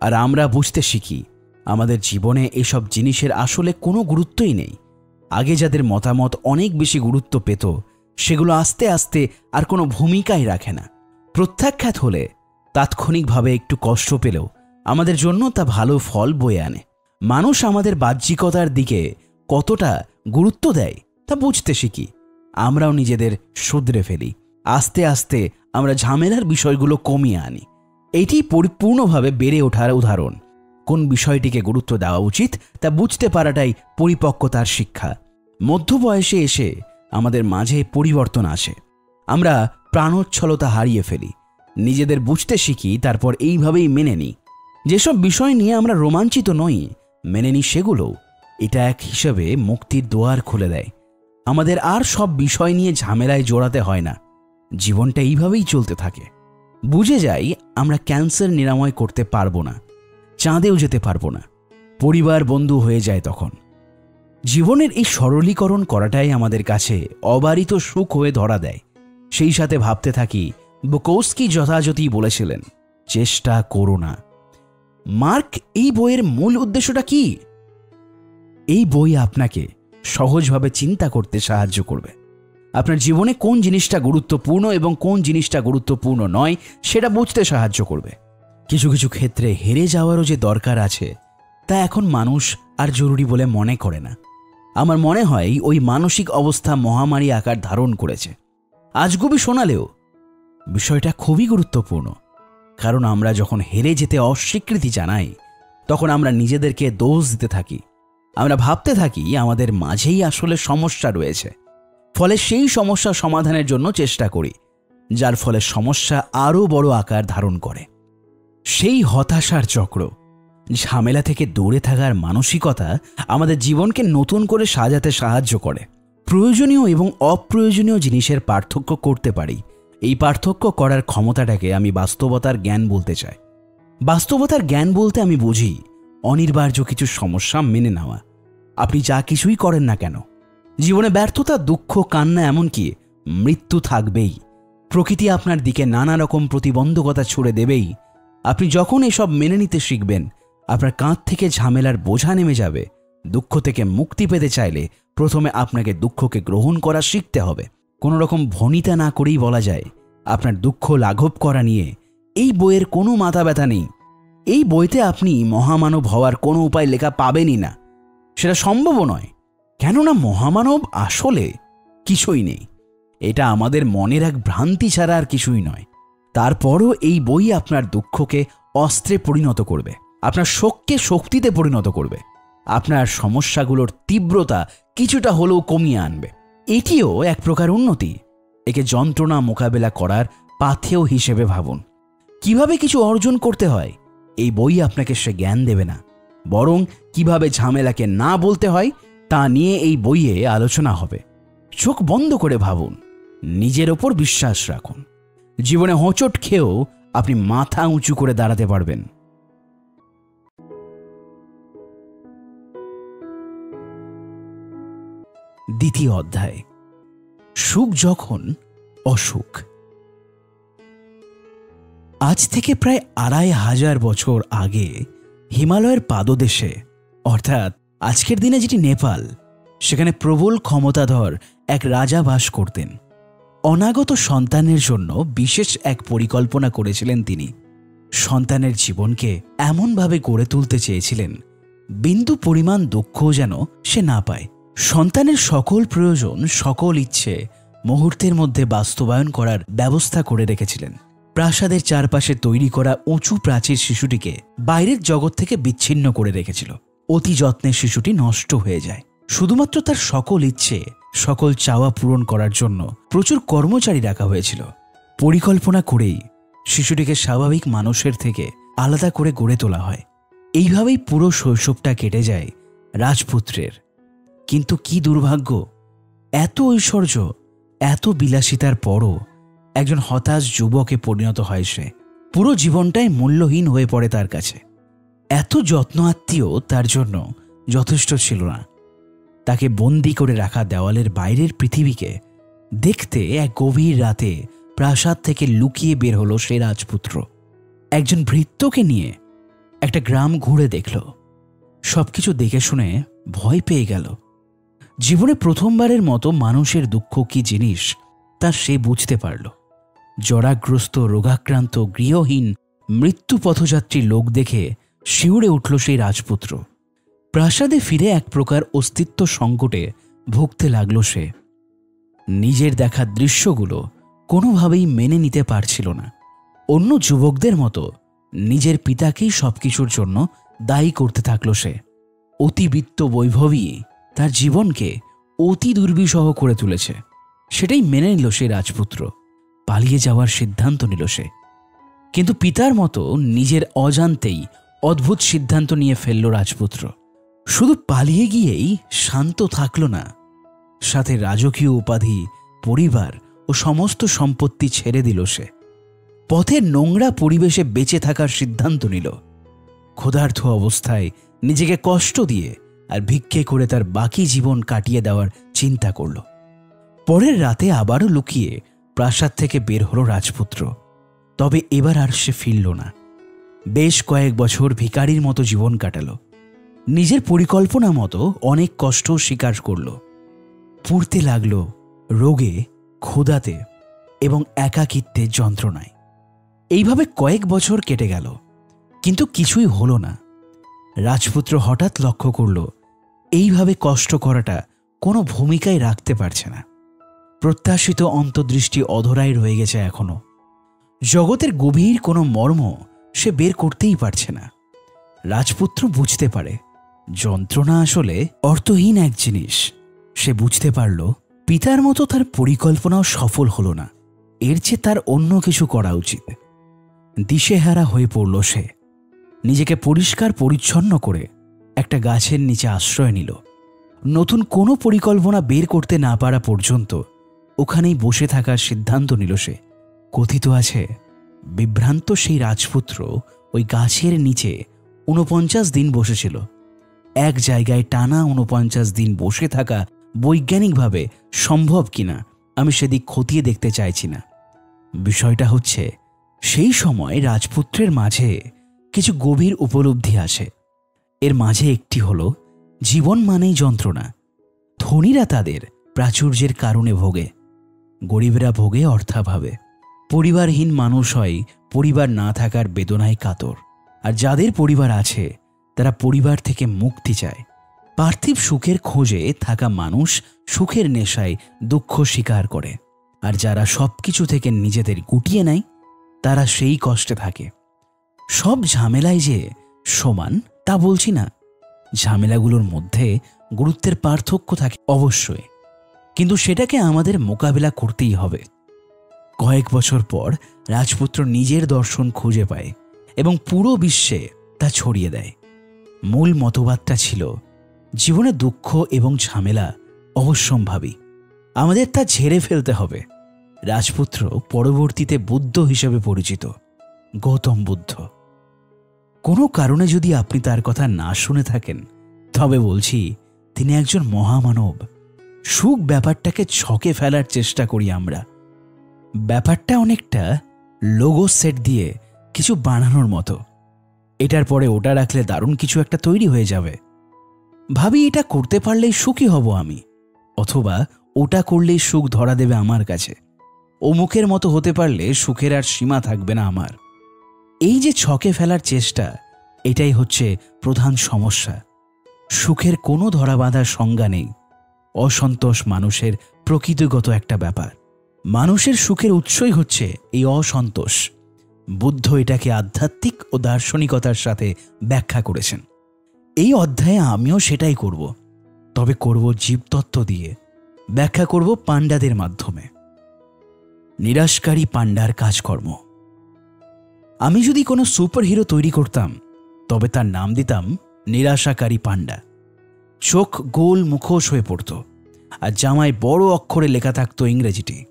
আর আমরা বুঝতে শিখি, আমাদের জীবনে এসব জিনিসের আসলে কোনো গুরুত্বই নেই। আগে যাদের মতামত অনেক বেশি গুরুত্ব পেত, সেগুলো আস্তে আস্তে আর কোনো ভূমিকাই রাখে না। প্রত্যাখ্যাত হলে তাৎক্ষণিকভাবে একটু কষ্ট পেলেও আমাদের জন্য তা ভালো ফল বয়ে আনে। মানুষ আমাদের বাহ্যিকতার দিকে কতটা গুরুত্ব দেয় তা বুঝতে শিখি। আমরাও নিজেদের শুধরে ফেলি। আস্তে আস্তে আমরা ঝামেলার বিষয়গুলো কমিয়ে আনি। এটি পরিপূর্ণভাবে বেড়ে ওঠার উদাহরণ। কোন বিষয়টিকে গুরুত্ব দেওয়া উচিত তা বুঝতে পারাটাই পরিপক্কতার শিক্ষা। মধ্য বয়সে এসে আমাদের মাঝে পরিবর্তন আসে। আমরা প্রাণোচ্ছলতা হারিয়ে ফেলি। নিজেদের বুঝতে শিখি, তারপর এইভাবেই মেনে নিই। যেসব বিষয় নিয়ে আমরা রোমাঞ্চিত নই, মেনে নিই সেগুলো। এটা এক হিসাবে মুক্তির দোয়ার খুলে দেয়। আমাদের আর সব বিষয় নিয়ে ঝামেলায় জোড়াতে হয় না। জীবনটা এইভাবেই চলতে থাকে। বুঝে যাই আমরা ক্যান্সার নিরাময় করতে পারব না, চাঁদেও যেতে পারব না। পরিবার বন্ধু হয়ে যায় তখন। জীবনের এই সরলীকরণ করাটাই আমাদের কাছে অবারিত সুখ হয়ে ধরা দেয়। সেই সাথে ভাবতে থাকি, বুকৌস্কি যথাযথই বলেছিলেন, চেষ্টা করো না। মার্ক, এই বইয়ের মূল উদ্দেশ্যটা কি? এই বই আপনাকে সহজভাবে চিন্তা করতে সাহায্য করবে। আপনার জীবনে কোন জিনিসটা গুরুত্বপূর্ণ এবং কোন জিনিসটা গুরুত্বপূর্ণ নয়, সেটা বুঝতে সাহায্য করবে। কিছু কিছু ক্ষেত্রে হেরে যাওয়ারও যে দরকার আছে, তা এখন মানুষ আর জরুরি বলে মনে করে না। আমার মনে হয় ওই মানসিক অবস্থা মহামারী আকার ধারণ করেছে। আজগুবি শোনালেও বিষয়টা খুবই গুরুত্বপূর্ণ। কারণ আমরা যখন হেরে যেতে অস্বীকৃতি জানাই, তখন আমরা নিজেদেরকে দোষ দিতে থাকি। আমরা ভাবতে থাকি আমাদের মাঝেই আসলে সমস্যা রয়েছে। ফলে সেই সমস্যা সমাধানের জন্য চেষ্টা করি, যার ফলে সমস্যা আরও বড় আকার ধারণ করে। সেই হতাশার চক্র, ঝামেলা থেকে দূরে থাকার মানসিকতা আমাদের জীবনকে নতুন করে সাজাতে সাহায্য করে। প্রয়োজনীয় এবং অপ্রয়োজনীয় জিনিসের পার্থক্য করতে পারি এই পার্থক্য করার ক্ষমতাটাকে আমি বাস্তবতার জ্ঞান বলতে চাই। বাস্তবতার জ্ঞান বলতে আমি বুঝি অনিবার্য কিছু সমস্যা মেনে নেওয়া। আপনি যা কিছুই করেন না কেন, জীবনে ব্যর্থতা, দুঃখ, কান্না এমনকি মৃত্যু থাকবেই। প্রকৃতি আপনার দিকে নানা রকম প্রতিবন্ধকতা ছুড়ে দেবেই। আপনি যখন এসব মেনে নিতে শিখবেন, আপনার কাঁধ থেকে ঝামেলার বোঝা নেমে যাবে। দুঃখ থেকে মুক্তি পেতে চাইলে প্রথমে আপনাকে দুঃখকে গ্রহণ করা শিখতে হবে। কোনো রকম ভনিতা না করেই বলা যায়। আপনার দুঃখ লাঘব করা নিয়ে এই বইয়ের কোনো মাথা ব্যথা নেই। এই বইতে আপনি মহামানব হওয়ার কোনো উপায় লেখা পাবেনই না। সেটা সম্ভবও নয়। কেননা মহামানব আসলে কিছুই নেই। এটা আমাদের মনের এক ভ্রান্তি ছাড়া আর কিছুই নয়। তারপরও এই বই আপনার দুঃখকে অস্ত্রে পরিণত করবে। আপনার শোককে শক্তিতে পরিণত করবে। আপনার সমস্যাগুলোর তীব্রতা কিছুটা হলেও কমিয়ে আনবে। এটিও এক প্রকার উন্নতি। একে যন্ত্রণা মোকাবেলা করার পাথেয় হিসেবে ভাবুন। কীভাবে কিছু অর্জন করতে হয়, এই বই আপনাকে সে জ্ঞান দেবে না। বরং কীভাবে ঝামেলাকে না বলতে হয়, তা নিয়ে এই বইয়ে আলোচনা হবে। চোখ বন্ধ করে ভাবুন, নিজের ওপর বিশ্বাস রাখুন। জীবনে হোঁচট খেয়েও আপনি মাথা উঁচু করে দাঁড়াতে পারবেন। দ্বিতীয় অধ্যায়। সুখ যখন অসুখ। আজ থেকে প্রায় আড়াই হাজার বছর আগে হিমালয়ের পাদদেশে, অর্থাৎ আজকের দিনে যেটি নেপাল, সেখানে প্রবল ক্ষমতাধর এক রাজা বাস করতেন। অনাগত সন্তানের জন্য বিশেষ এক পরিকল্পনা করেছিলেন তিনি। সন্তানের জীবনকে এমনভাবে গড়ে তুলতে চেয়েছিলেন, বিন্দু পরিমাণ দুঃখও যেন সে না পায়। সন্তানের সকল প্রয়োজন, সকল ইচ্ছে মুহূর্তের মধ্যে বাস্তবায়ন করার ব্যবস্থা করে রেখেছিলেন। প্রাসাদের চারপাশে তৈরি করা উঁচু প্রাচীর শিশুটিকে বাইরের জগৎ থেকে বিচ্ছিন্ন করে রেখেছিল। অতি যত্নে শিশুটি নষ্ট হয়ে যায়। শুধুমাত্র তার সকল ইচ্ছে, সকল চাওয়া পূরণ করার জন্য প্রচুর কর্মচারী রাখা হয়েছিল। পরিকল্পনা করেই শিশুটিকে স্বাভাবিক মানুষের থেকে আলাদা করে গড়ে তোলা হয়। এইভাবেই পুরো শৈশবটা কেটে যায় রাজপুত্রের। কিন্তু কি দুর্ভাগ্য, এত ঐশ্বর্য, এত বিলাসিতার পরও একজন হতাশ যুবকে পরিণত হয় সে। পুরো জীবনটাই মূল্যহীন হয়ে পড়ে তার কাছে। এত যত্ন আত্মীয় তার জন্য যথেষ্ট ছিল না। তাকে বন্দি করে রাখা দেওয়ালের বাইরের পৃথিবীকে দেখতে এক গভীর রাতে প্রাসাদ থেকে লুকিয়ে বের হলো সে রাজপুত্র। একজন ভৃত্যকে নিয়ে একটা গ্রাম ঘুরে দেখল। সবকিছু দেখে শুনে ভয় পেয়ে গেল। জীবনে প্রথমবারের মতো মানুষের দুঃখ কি জিনিস, তা সে বুঝতে পারল। জরাগ্রস্ত, রোগাক্রান্ত, গৃহহীন, মৃত্যু পথযাত্রী লোক দেখে শিউরে উঠল সেই রাজপুত্র। প্রাসাদে ফিরে এক প্রকার অস্তিত্ব সংকটে ভুগতে লাগল সে। নিজের দেখা দৃশ্যগুলো কোনোভাবেই মেনে নিতে পারছিল না। অন্য যুবকদের মতো নিজের পিতাকেই সবকিছুর জন্য দায়ী করতে থাকল সে। অতিবিত্ত বৈভবী তার জীবনকে অতি দুর্বিষহ করে তুলেছে। সেটাই মেনে নিল সে রাজপুত্র। পালিয়ে যাওয়ার সিদ্ধান্ত নিল সে। কিন্তু পিতার মতো নিজের অজান্তেই অদ্ভুত সিদ্ধান্ত নিয়ে ফেলল রাজপুত্র। শুধু পালিয়ে গিয়েই শান্ত থাকল না। সাথে রাজকীয় উপাধি, পরিবার ও সমস্ত সম্পত্তি ছেড়ে দিল সে। পথের নোংরা পরিবেশে বেঁচে থাকার সিদ্ধান্ত নিল। ক্ষুধার্থ অবস্থায় নিজেকে কষ্ট দিয়ে আর ভিক্ষে করে তার বাকি জীবন কাটিয়ে দেওয়ার চিন্তা করল। পরের রাতে আবারও লুকিয়ে প্রাসাদ থেকে বের হলো রাজপুত্র। তবে এবার আর সে ফিরল না। বেশ কয়েক বছর ভিকারির মতো জীবন কাটালো। নিজের পরিকল্পনা মতো অনেক কষ্ট স্বীকার করল। পুড়তে লাগল রোগে, ক্ষুধাতে এবং একাকিত্বের যন্ত্রণায়। এইভাবে কয়েক বছর কেটে গেল, কিন্তু কিছুই হলো না। রাজপুত্র হঠাৎ লক্ষ্য করল এইভাবে কষ্ট করাটা কোনো ভূমিকায় রাখতে পারছে না। প্রত্যাশিত অন্তর্দৃষ্টি অধরাই রয়ে গেছে এখনও। জগতের গভীর কোনো মর্ম সে বের করতেই পারছে না। রাজপুত্র বুঝতে পারে, যন্ত্রণা আসলে অর্থহীন এক জিনিস। সে বুঝতে পারল, পিতার মতো তার পরিকল্পনাও সফল হলো না। এর চেয়ে তার অন্য কিছু করা উচিত। দিশেহারা হয়ে পড়ল সে। নিজেকে পরিষ্কার পরিচ্ছন্ন করে একটা গাছের নিচে আশ্রয় নিল। নতুন কোনো পরিকল্পনা বের করতে না পারা পর্যন্ত ওখানেই বসে থাকার সিদ্ধান্ত নিল সে। কথিত আছে, বিভ্রান্ত সেই রাজপুত্র ওই গাছের নিচে ঊনপঞ্চাশ দিন বসেছিল। এক জায়গায় টানা ঊনপঞ্চাশ দিন বসে থাকা বৈজ্ঞানিকভাবে সম্ভব কিনা আমি সেদিক খতিয়ে দেখতে চাইছি না। বিষয়টা হচ্ছে, সেই সময় রাজপুত্রের মাঝে কিছু গভীর উপলব্ধি আসে এর মাঝে একটি হল, জীবন মানেই যন্ত্রণা। ধনীরা তাদের প্রাচুর্যের কারণে ভোগে। গরিবরা ভোগে অর্থাভাবে পরিবারহীন মানুষ হয়, পরিবার না থাকার বেদনায় কাতর। আর যাদের পরিবার আছে, তারা পরিবার থেকে মুক্তি চায়। পার্থিব সুখের খোঁজে থাকা মানুষ সুখের নেশায় দুঃখ স্বীকার করে। আর যারা সব কিছু থেকে নিজেদের গুটিয়ে নেয়, তারা সেই কষ্টে থাকে। সব ঝামেলায় যে সমান তা বলছি না। ঝামেলাগুলোর মধ্যে গুরুত্বের পার্থক্য থাকে অবশ্যই। কিন্তু সেটাকে আমাদের মোকাবিলা করতেই হবে। কয়েক বছর পর রাজপুত্র নিজের দর্শন খুঁজে পায় এবং পুরো বিশ্বে তা ছড়িয়ে দেয়। মূল মতবাদটা ছিল, জীবনে দুঃখ এবং ঝামেলা অবশ্যম্ভাবী। আমাদের তা ঝেড়ে ফেলতে হবে। রাজপুত্র পরবর্তীতে বুদ্ধ হিসেবে পরিচিত, গৌতম বুদ্ধ। কোনো কারণে যদি আপনি তার কথা না শুনে থাকেন, তবে বলছি, তিনি একজন মহামানব। সুখ ব্যাপারটাকে ছকে ফেলার চেষ্টা করি আমরা। ব্যাপারটা অনেকটা লোগো সেট দিয়ে কিছু বানানোর মতো। এটার পরে ওটা রাখলে দারুণ কিছু একটা তৈরি হয়ে যাবে। ভাবি, এটা করতে পারলেই সুখী হব আমি, অথবা ওটা করলেই সুখ ধরা দেবে আমার কাছে। অমুকের মতো হতে পারলে সুখের আর সীমা থাকবে না আমার। এই যে ছকে ফেলার চেষ্টা, এটাই হচ্ছে প্রধান সমস্যা। সুখের কোনো ধরা বাঁধার সংজ্ঞা নেই। অসন্তোষ মানুষের প্রকৃতিগত একটা ব্যাপার। মানুষের সুখের উৎসই হচ্ছে এই অসন্তোষ। বুদ্ধ এটাকে আধ্যাত্মিক ও দার্শনিকতার সাথে ব্যাখ্যা করেছেন। এই অধ্যায়ে আমিও সেটাই করব। তবে করব জীবতত্ত্ব দিয়ে। ব্যাখ্যা করব পাণ্ডাদের মাধ্যমে। নিরাশকারী পাণ্ডার কাজকর্ম। আমি যদি কোনো সুপার হিরো তৈরি করতাম, তবে তার নাম দিতাম নিরাশাকারী পাণ্ডা। চোখ গোল মুখোশ হয়ে পড়ত, আর জামায় বড় অক্ষরে লেখা থাকতো ইংরেজিটি।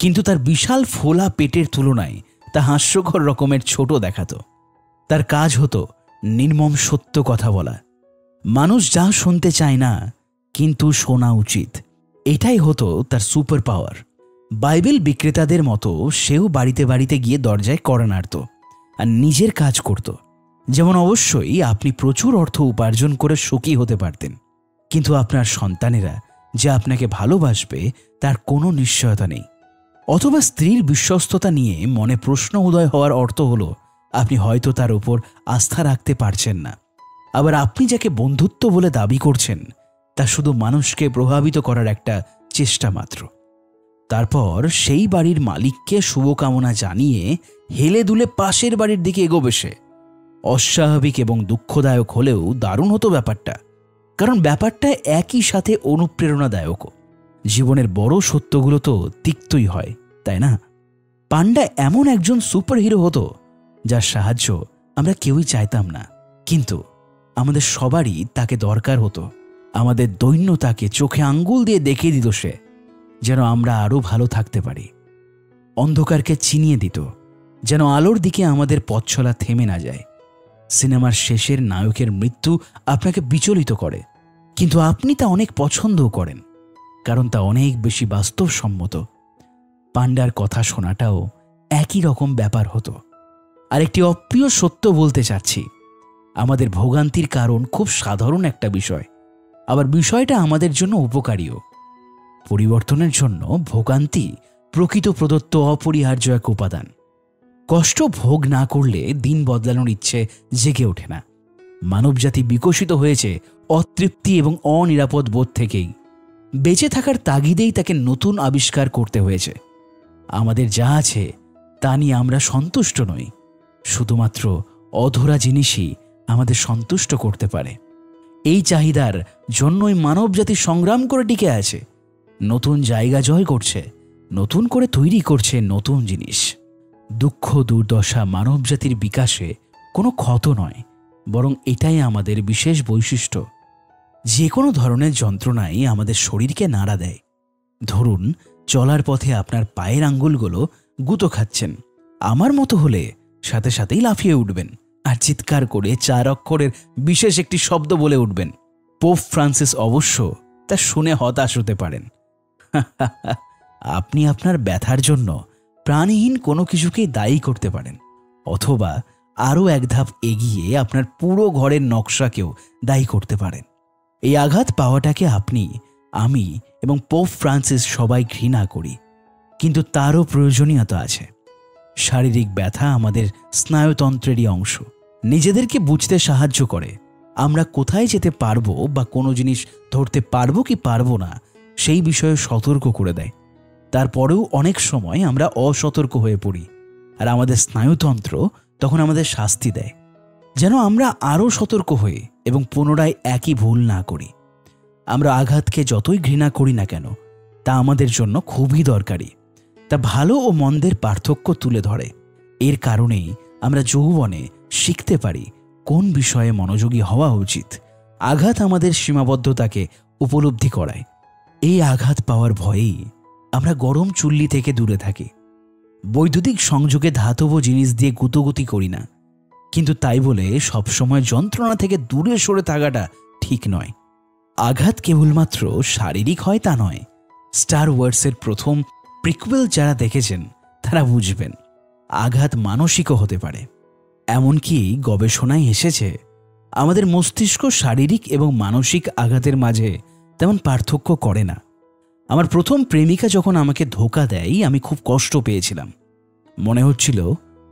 কিন্তু তার বিশাল ফোলা পেটের তুলনায় তা হাস্যকর রকমের ছোট দেখাত। তার কাজ হতো নির্মম সত্য কথা বলা। মানুষ যা শুনতে চায় না, কিন্তু শোনা উচিত। এটাই হতো তার সুপার পাওয়ার বাইবেল বিক্রেতাদের মতো সেও বাড়িতে বাড়িতে গিয়ে দরজায় করা নাড়ত। আর নিজের কাজ করত। যেমন অবশ্যই আপনি প্রচুর অর্থ উপার্জন করে সুখী হতে পারতেন। কিন্তু আপনার সন্তানেরা যে আপনাকে ভালোবাসবে, তার কোনো নিশ্চয়তা নেই। অথবা স্ত্রীর বিশ্বস্ততা নিয়ে মনে প্রশ্ন উদয় হওয়ার অর্থ হলো, আপনি হয়তো তার উপর আস্থা রাখতে পারছেন না। আবার আপনি যাকে বন্ধুত্ব বলে দাবি করছেন, তা শুধু মানুষকে প্রভাবিত করার একটা চেষ্টা মাত্র। তারপর সেই বাড়ির মালিককে শুভকামনা জানিয়ে হেলে দুলে পাশের বাড়ির দিকে এগোবে সে। অস্বাভাবিক এবং দুঃখদায়ক হলেও দারুণ হতো ব্যাপারটা, কারণ ব্যাপারটা একই সাথে অনুপ্রেরণাদায়কও। জীবনের বড় সত্যগুলো তো তিক্তই হয়, তাই না? পান্ডা এমন একজন সুপার হিরো হতো, যার সাহায্য আমরা কেউই চাইতাম না। কিন্তু আমাদের সবারই তাকে দরকার হতো, আমাদের দৈন্য তাকে চোখে আঙ্গুল দিয়ে দেখিয়ে দিত সে, যেন আমরা আরও ভালো থাকতে পারি। অন্ধকারকে চিনিয়ে দিত যেন আলোর দিকে আমাদের পথছলা থেমে না যায়। সিনেমার শেষের নায়কের মৃত্যু আপনাকে বিচলিত করে, কিন্তু আপনি তা অনেক পছন্দও করেন, কারণ তা অনেক বেশি বাস্তবসম্মত। পাণ্ডার কথা শোনাটাও একই রকম ব্যাপার হতো। আর একটি অপ্রিয় সত্য বলতে চাচ্ছি, আমাদের ভোগান্তির কারণ খুব সাধারণ একটা বিষয়, আবার বিষয়টা আমাদের জন্য উপকারীও। পরিবর্তনের জন্য ভোগান্তি প্রকৃত প্রদত্ত অপরিহার্য এক উপাদান। কষ্ট ভোগ না করলে দিন বদলানোর ইচ্ছে জেগে ওঠে না। মানবজাতি বিকশিত হয়েছে অতৃপ্তি এবং অনিরাপদ বোধ থেকেই। বেঁচে থাকার তাগিদেই তাকে নতুন আবিষ্কার করতে হয়েছে। আমাদের যা আছে, তা নিয়ে আমরা সন্তুষ্ট নই। শুধুমাত্র অধরা জিনিসই আমাদের সন্তুষ্ট করতে পারে। এই চাহিদার জন্যই মানবজাতি সংগ্রাম করে টিকে আছে। নতুন জায়গা জয় করছে, নতুন করে তৈরি করছে নতুন জিনিস। দুঃখ, দুর্দশা মানবজাতির বিকাশে কোনো ক্ষত নয়, বরং এটাই আমাদের বিশেষ বৈশিষ্ট্য। যে কোনো ধরনের যন্ত্রণাই আমাদের শরীরকে নাড়া দেয়। ধরুন, চলার পথে আপনার পায়ের আঙ্গুলগুলো গুঁতো খাচ্ছেন। আমার মতো হলে সাথে সাথেই লাফিয়ে উঠবেন আর চিৎকার করে চার অক্ষরের বিশেষ একটি শব্দ বলে উঠবেন। পোপ ফ্রান্সিস অবশ্য তা শুনে হতাশ হতে পারেন। আপনি আপনার ব্যথার জন্য প্রাণীহীন কোনো কিছুকেই দায়ী করতে পারেন, অথবা আরও এক ধাপ এগিয়ে আপনার পুরো ঘরের নকশাকেও দায়ী করতে পারেন। এই আঘাত পাওয়াটাকে আপনি, আমি এবং পোপ ফ্রান্সিস সবাই ঘৃণা করি, কিন্তু তারও প্রয়োজনীয়তা আছে। শারীরিক ব্যথা আমাদের স্নায়ুতন্ত্রেরই অংশ। নিজেদেরকে বুঝতে সাহায্য করে। আমরা কোথায় যেতে পারব বা কোনো জিনিস ধরতে পারব কি পারব না, সেই বিষয়ে সতর্ক করে দেয়। তারপরেও অনেক সময় আমরা অসতর্ক হয়ে পড়ি, আর আমাদের স্নায়ুতন্ত্র তখন আমাদের শাস্তি দেয়। যেন আমরা আরও সতর্ক হয়ে এবং পুনরায় একই ভুল না করি। আমরা আঘাতকে যতই ঘৃণা করি না কেন, তা আমাদের জন্য খুবই দরকারি। তা ভালো ও মন্দের পার্থক্য তুলে ধরে। এর কারণেই আমরা যৌবনে শিখতে পারি কোন বিষয়ে মনোযোগী হওয়া উচিত। আঘাত আমাদের সীমাবদ্ধতাকে উপলব্ধি করায়। এই আঘাত পাওয়ার ভয়েই আমরা গরম চুল্লি থেকে দূরে থাকি। বৈদ্যুতিক সংযোগে ধাতব জিনিস দিয়ে গুতোগুতি করি না। কিন্তু তাই বলে সবসময় যন্ত্রণা থেকে দূরে সরে থাকাটা ঠিক নয়। আঘাত কেবলমাত্র শারীরিক হয় তা নয়। স্টার ওয়ার্সের প্রথম প্রিকুয়েল যারা দেখেছেন, তারা বুঝবেন, আঘাত মানসিকও হতে পারে। এমনকি গবেষণায় এসেছে, আমাদের মস্তিষ্ক শারীরিক এবং মানসিক আঘাতের মাঝে তেমন পার্থক্য করে না। আমার প্রথম প্রেমিকা যখন আমাকে ধোকা দেয়, আমি খুব কষ্ট পেয়েছিলাম। মনে হচ্ছিল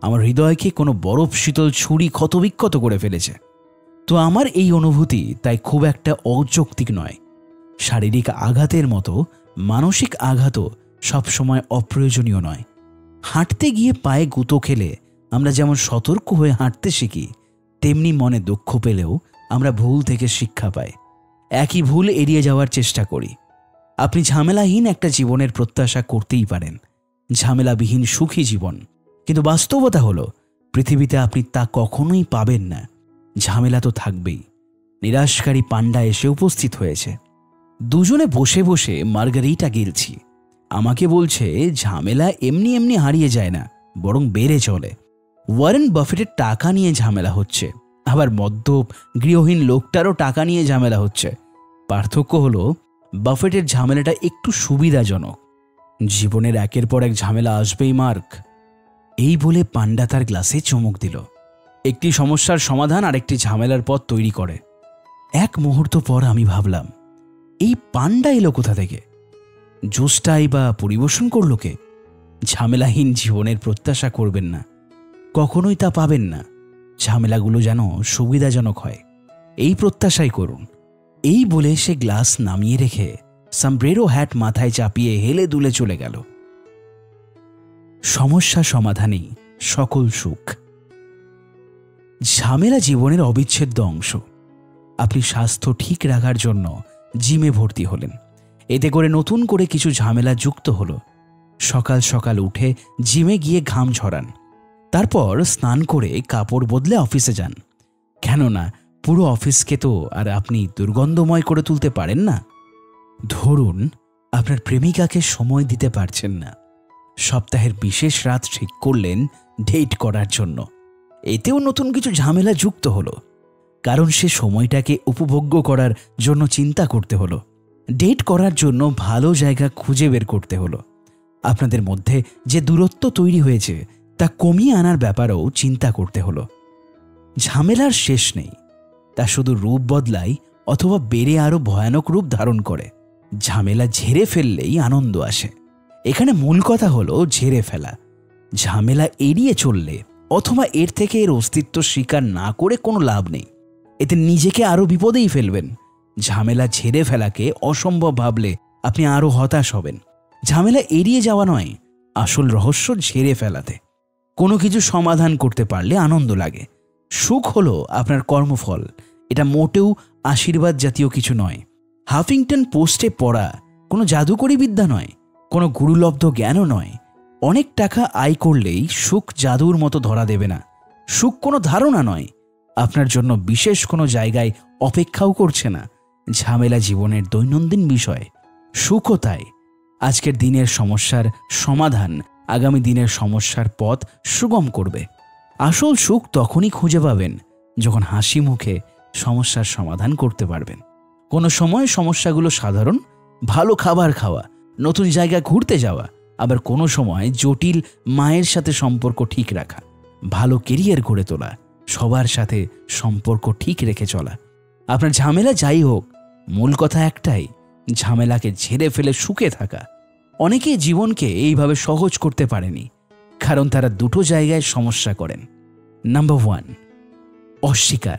আমার হৃদয়কে কোনো বরফ শীতল ছুরি ক্ষতবিক্ষত করে ফেলেছে। তো আমার এই অনুভূতি তাই খুব একটা অযৌক্তিক নয়। শারীরিক আঘাতের মতো মানসিক আঘাতও সবসময় অপ্রয়োজনীয় নয়। হাঁটতে গিয়ে পায়ে গুঁতো খেলে আমরা যেমন সতর্ক হয়ে হাঁটতে শিখি, তেমনি মনে দুঃখ পেলেও আমরা ভুল থেকে শিক্ষা পাই। একই ভুল এড়িয়ে যাওয়ার চেষ্টা করি। আপনি ঝামেলাহীন একটা জীবনের প্রত্যাশা করতেই পারেন। ঝামেলাবিহীন সুখী জীবন। কিন্তু বাস্তবতা হলো, পৃথিবীতে আপনি তা কখনোই পাবেন না। ঝামেলা তো থাকবেই। নিরাশকারী পাণ্ডা এসে উপস্থিত হয়েছে। দুজনে বসে বসে মার্গারিটা গিলছি। আমাকে বলছে, ঝামেলা এমনি এমনি হারিয়ে যায় না, বরং বেড়ে চলে। ওয়ারেন বাফেটের টাকা নিয়ে ঝামেলা হচ্ছে। আবার মদ্যপ গৃহহীন লোকটারও টাকা নিয়ে ঝামেলা হচ্ছে। পার্থক্য হলো বাফেটের ঝামেলাটা একটু সুবিধাজনক। জীবনের একের পর এক ঝামেলা আসবেই, মার্ক। এই বলে পান্ডা তার গ্লাসে চমক দিল। একটি সমস্যার সমাধান আর একটি ঝামেলার পথ তৈরি করে। এক মুহূর্ত পর আমি ভাবলাম, এই পান্ডা এলো কোথা থেকে? জোসটাই বা পরিবেশন করল কে? ঝামেলাহীন জীবনের প্রত্যাশা করবেন না। কখনোই তা পাবেন না। ঝামেলাগুলো যেন সুবিধাজনক হয়। এই প্রত্যাশাই করুন। এই বলে সে গ্লাস নামিয়ে রেখে সামব্রেরো হ্যাট মাথায় চাপিয়ে হেলে দুলে চলে গেল। সমস্যা সমাধানেই সকল সুখ। ঝামেলা জীবনের অবিচ্ছেদ্য অংশ। আপনি স্বাস্থ্য ঠিক রাখার জন্য জিমে ভর্তি হলেন। এতে করে নতুন করে কিছু ঝামেলা যুক্ত হলো। সকাল সকাল উঠে জিমে গিয়ে ঘাম ঝরান। তারপর স্নান করে কাপড় বদলে অফিসে যান। কেননা পুরো অফিসকে তো আর আপনি দুর্গন্ধময় করে তুলতে পারেন না। ধরুন, আপনার প্রেমিকাকে সময় দিতে পারছেন না। সপ্তাহের বিশেষ রাত ঠিক করলেন ডেট করার জন্য। এতেও নতুন কিছু ঝামেলা যুক্ত হলো। কারণ সে সময়টাকে উপভোগ্য করার জন্য চিন্তা করতে হলো। ডেট করার জন্য ভালো জায়গা খুঁজে বের করতে হলো। আপনাদের মধ্যে যে দূরত্ব তৈরি হয়েছে, তা কমিয়ে আনার ব্যাপারেও চিন্তা করতে হলো। ঝামেলার শেষ নেই। তা শুধু রূপ বদলায় অথবা বেড়ে আরও ভয়ানক রূপ ধারণ করে। ঝামেলা ঝেড়ে ফেললেই আনন্দ আসে। এখানে মূল কথা হলো ঝেড়ে ফেলা। ঝামেলা এড়িয়ে চললে অথবা এর থেকে এর অস্তিত্ব স্বীকার না করে কোনো লাভ নেই। এতে নিজেকে আরও বিপদেই ফেলবেন। ঝামেলা ঝেড়ে ফেলাকে অসম্ভব ভাবলে আপনি আরও হতাশ হবেন। ঝামেলা এড়িয়ে যাওয়া নয়, আসল রহস্য ঝেড়ে ফেলাতে। কোনো কিছু সমাধান করতে পারলে আনন্দ লাগে। সুখ হলো আপনার কর্মফল। এটা মোটেও আশীর্বাদ জাতীয় কিছু নয়। হাফিংটন পোস্টে পড়া কোনো জাদুকরী বিদ্যা নয়, কোনো গুরুলব্ধ জ্ঞানও নয়। অনেক টাকা আয় করলেই সুখ জাদুর মতো ধরা দেবে না। সুখ কোনো ধারণা নয়, আপনার জন্য বিশেষ কোনো জায়গায় অপেক্ষাও করছে না। ঝামেলা জীবনের দৈনন্দিন বিষয়। সুখও তাই। আজকের দিনের সমস্যার সমাধান আগামী দিনের সমস্যার পথ সুগম করবে। আসল সুখ তখনই খুঁজে পাবেন যখন হাসি মুখে সমস্যার সমাধান করতে পারবেন। কোনো সময় সমস্যাগুলো সাধারণ, ভালো খাবার খাওয়া, নতুন জায়গা ঘুরতে যাওয়া, আবার কোনো সময় জটিল মায়ের সাথে সম্পর্ক ঠিক রাখা, ভালো কেরিয়ার গড়ে তোলা, সবার সাথে সম্পর্ক ঠিক রেখে চলা। আপনার ঝামেলা যাই হোক, মূল কথা একটাই, ঝামেলাকে ঝেড়ে ফেলে সুখে থাকা। অনেকেই জীবনকে এইভাবে সহজ করতে পারেনি। কারণ তারা দুটো জায়গায় সমস্যা করেন। নাম্বার ওয়ান অস্বীকার।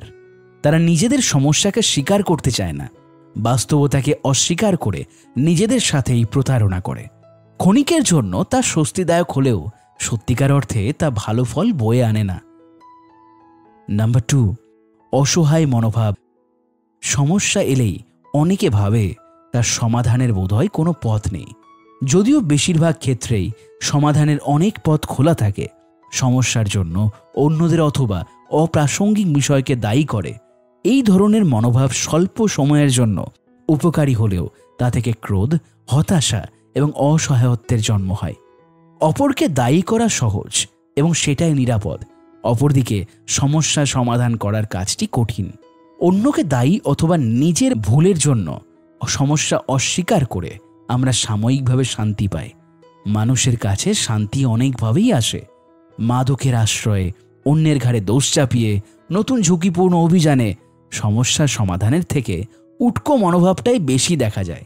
তারা নিজেদের সমস্যাকে স্বীকার করতে চায় না। বাস্তবতাকে অস্বীকার করে নিজেদের সাথেই প্রতারণা করে। ক্ষণিকের জন্য তা স্বস্তিদায়ক হলেও সত্যিকার অর্থে তা ভালো ফল বয়ে আনে না। নাম্বার টু অসহায় মনোভাব। সমস্যা এলেই অনেকে ভাবে তার সমাধানের বোধহয় কোনো পথ নেই। যদিও বেশিরভাগ ক্ষেত্রেই সমাধানের অনেক পথ খোলা থাকে, সমস্যার জন্য অন্যদের অথবা অপ্রাসঙ্গিক বিষয়কে দায়ী করে, এই ধরনের মনোভাব স্বল্প সময়ের জন্য উপকারী হলেও তা থেকে ক্রোধ, হতাশা এবং অসহায়ত্বের জন্ম হয়। অপরকে দায়ী করা সহজ এবং সেটাই নিরাপদ, অপরদিকে সমস্যা সমাধান করার কাজটি কঠিন। অন্যকে দায়ী অথবা নিজের ভুলের জন্য সমস্যা অস্বীকার করে আমরা সাময়িকভাবে শান্তি পাই। মানুষের কাছে শান্তি অনেকভাবেই আসে। মাদকের আশ্রয়ে, অন্যের ঘাড়ে দোষ চাপিয়ে, নতুন ঝুঁকিপূর্ণ অভিযানে সমস্যার সমাধানের থেকে উটকো মনোভাবটাই বেশি দেখা যায়।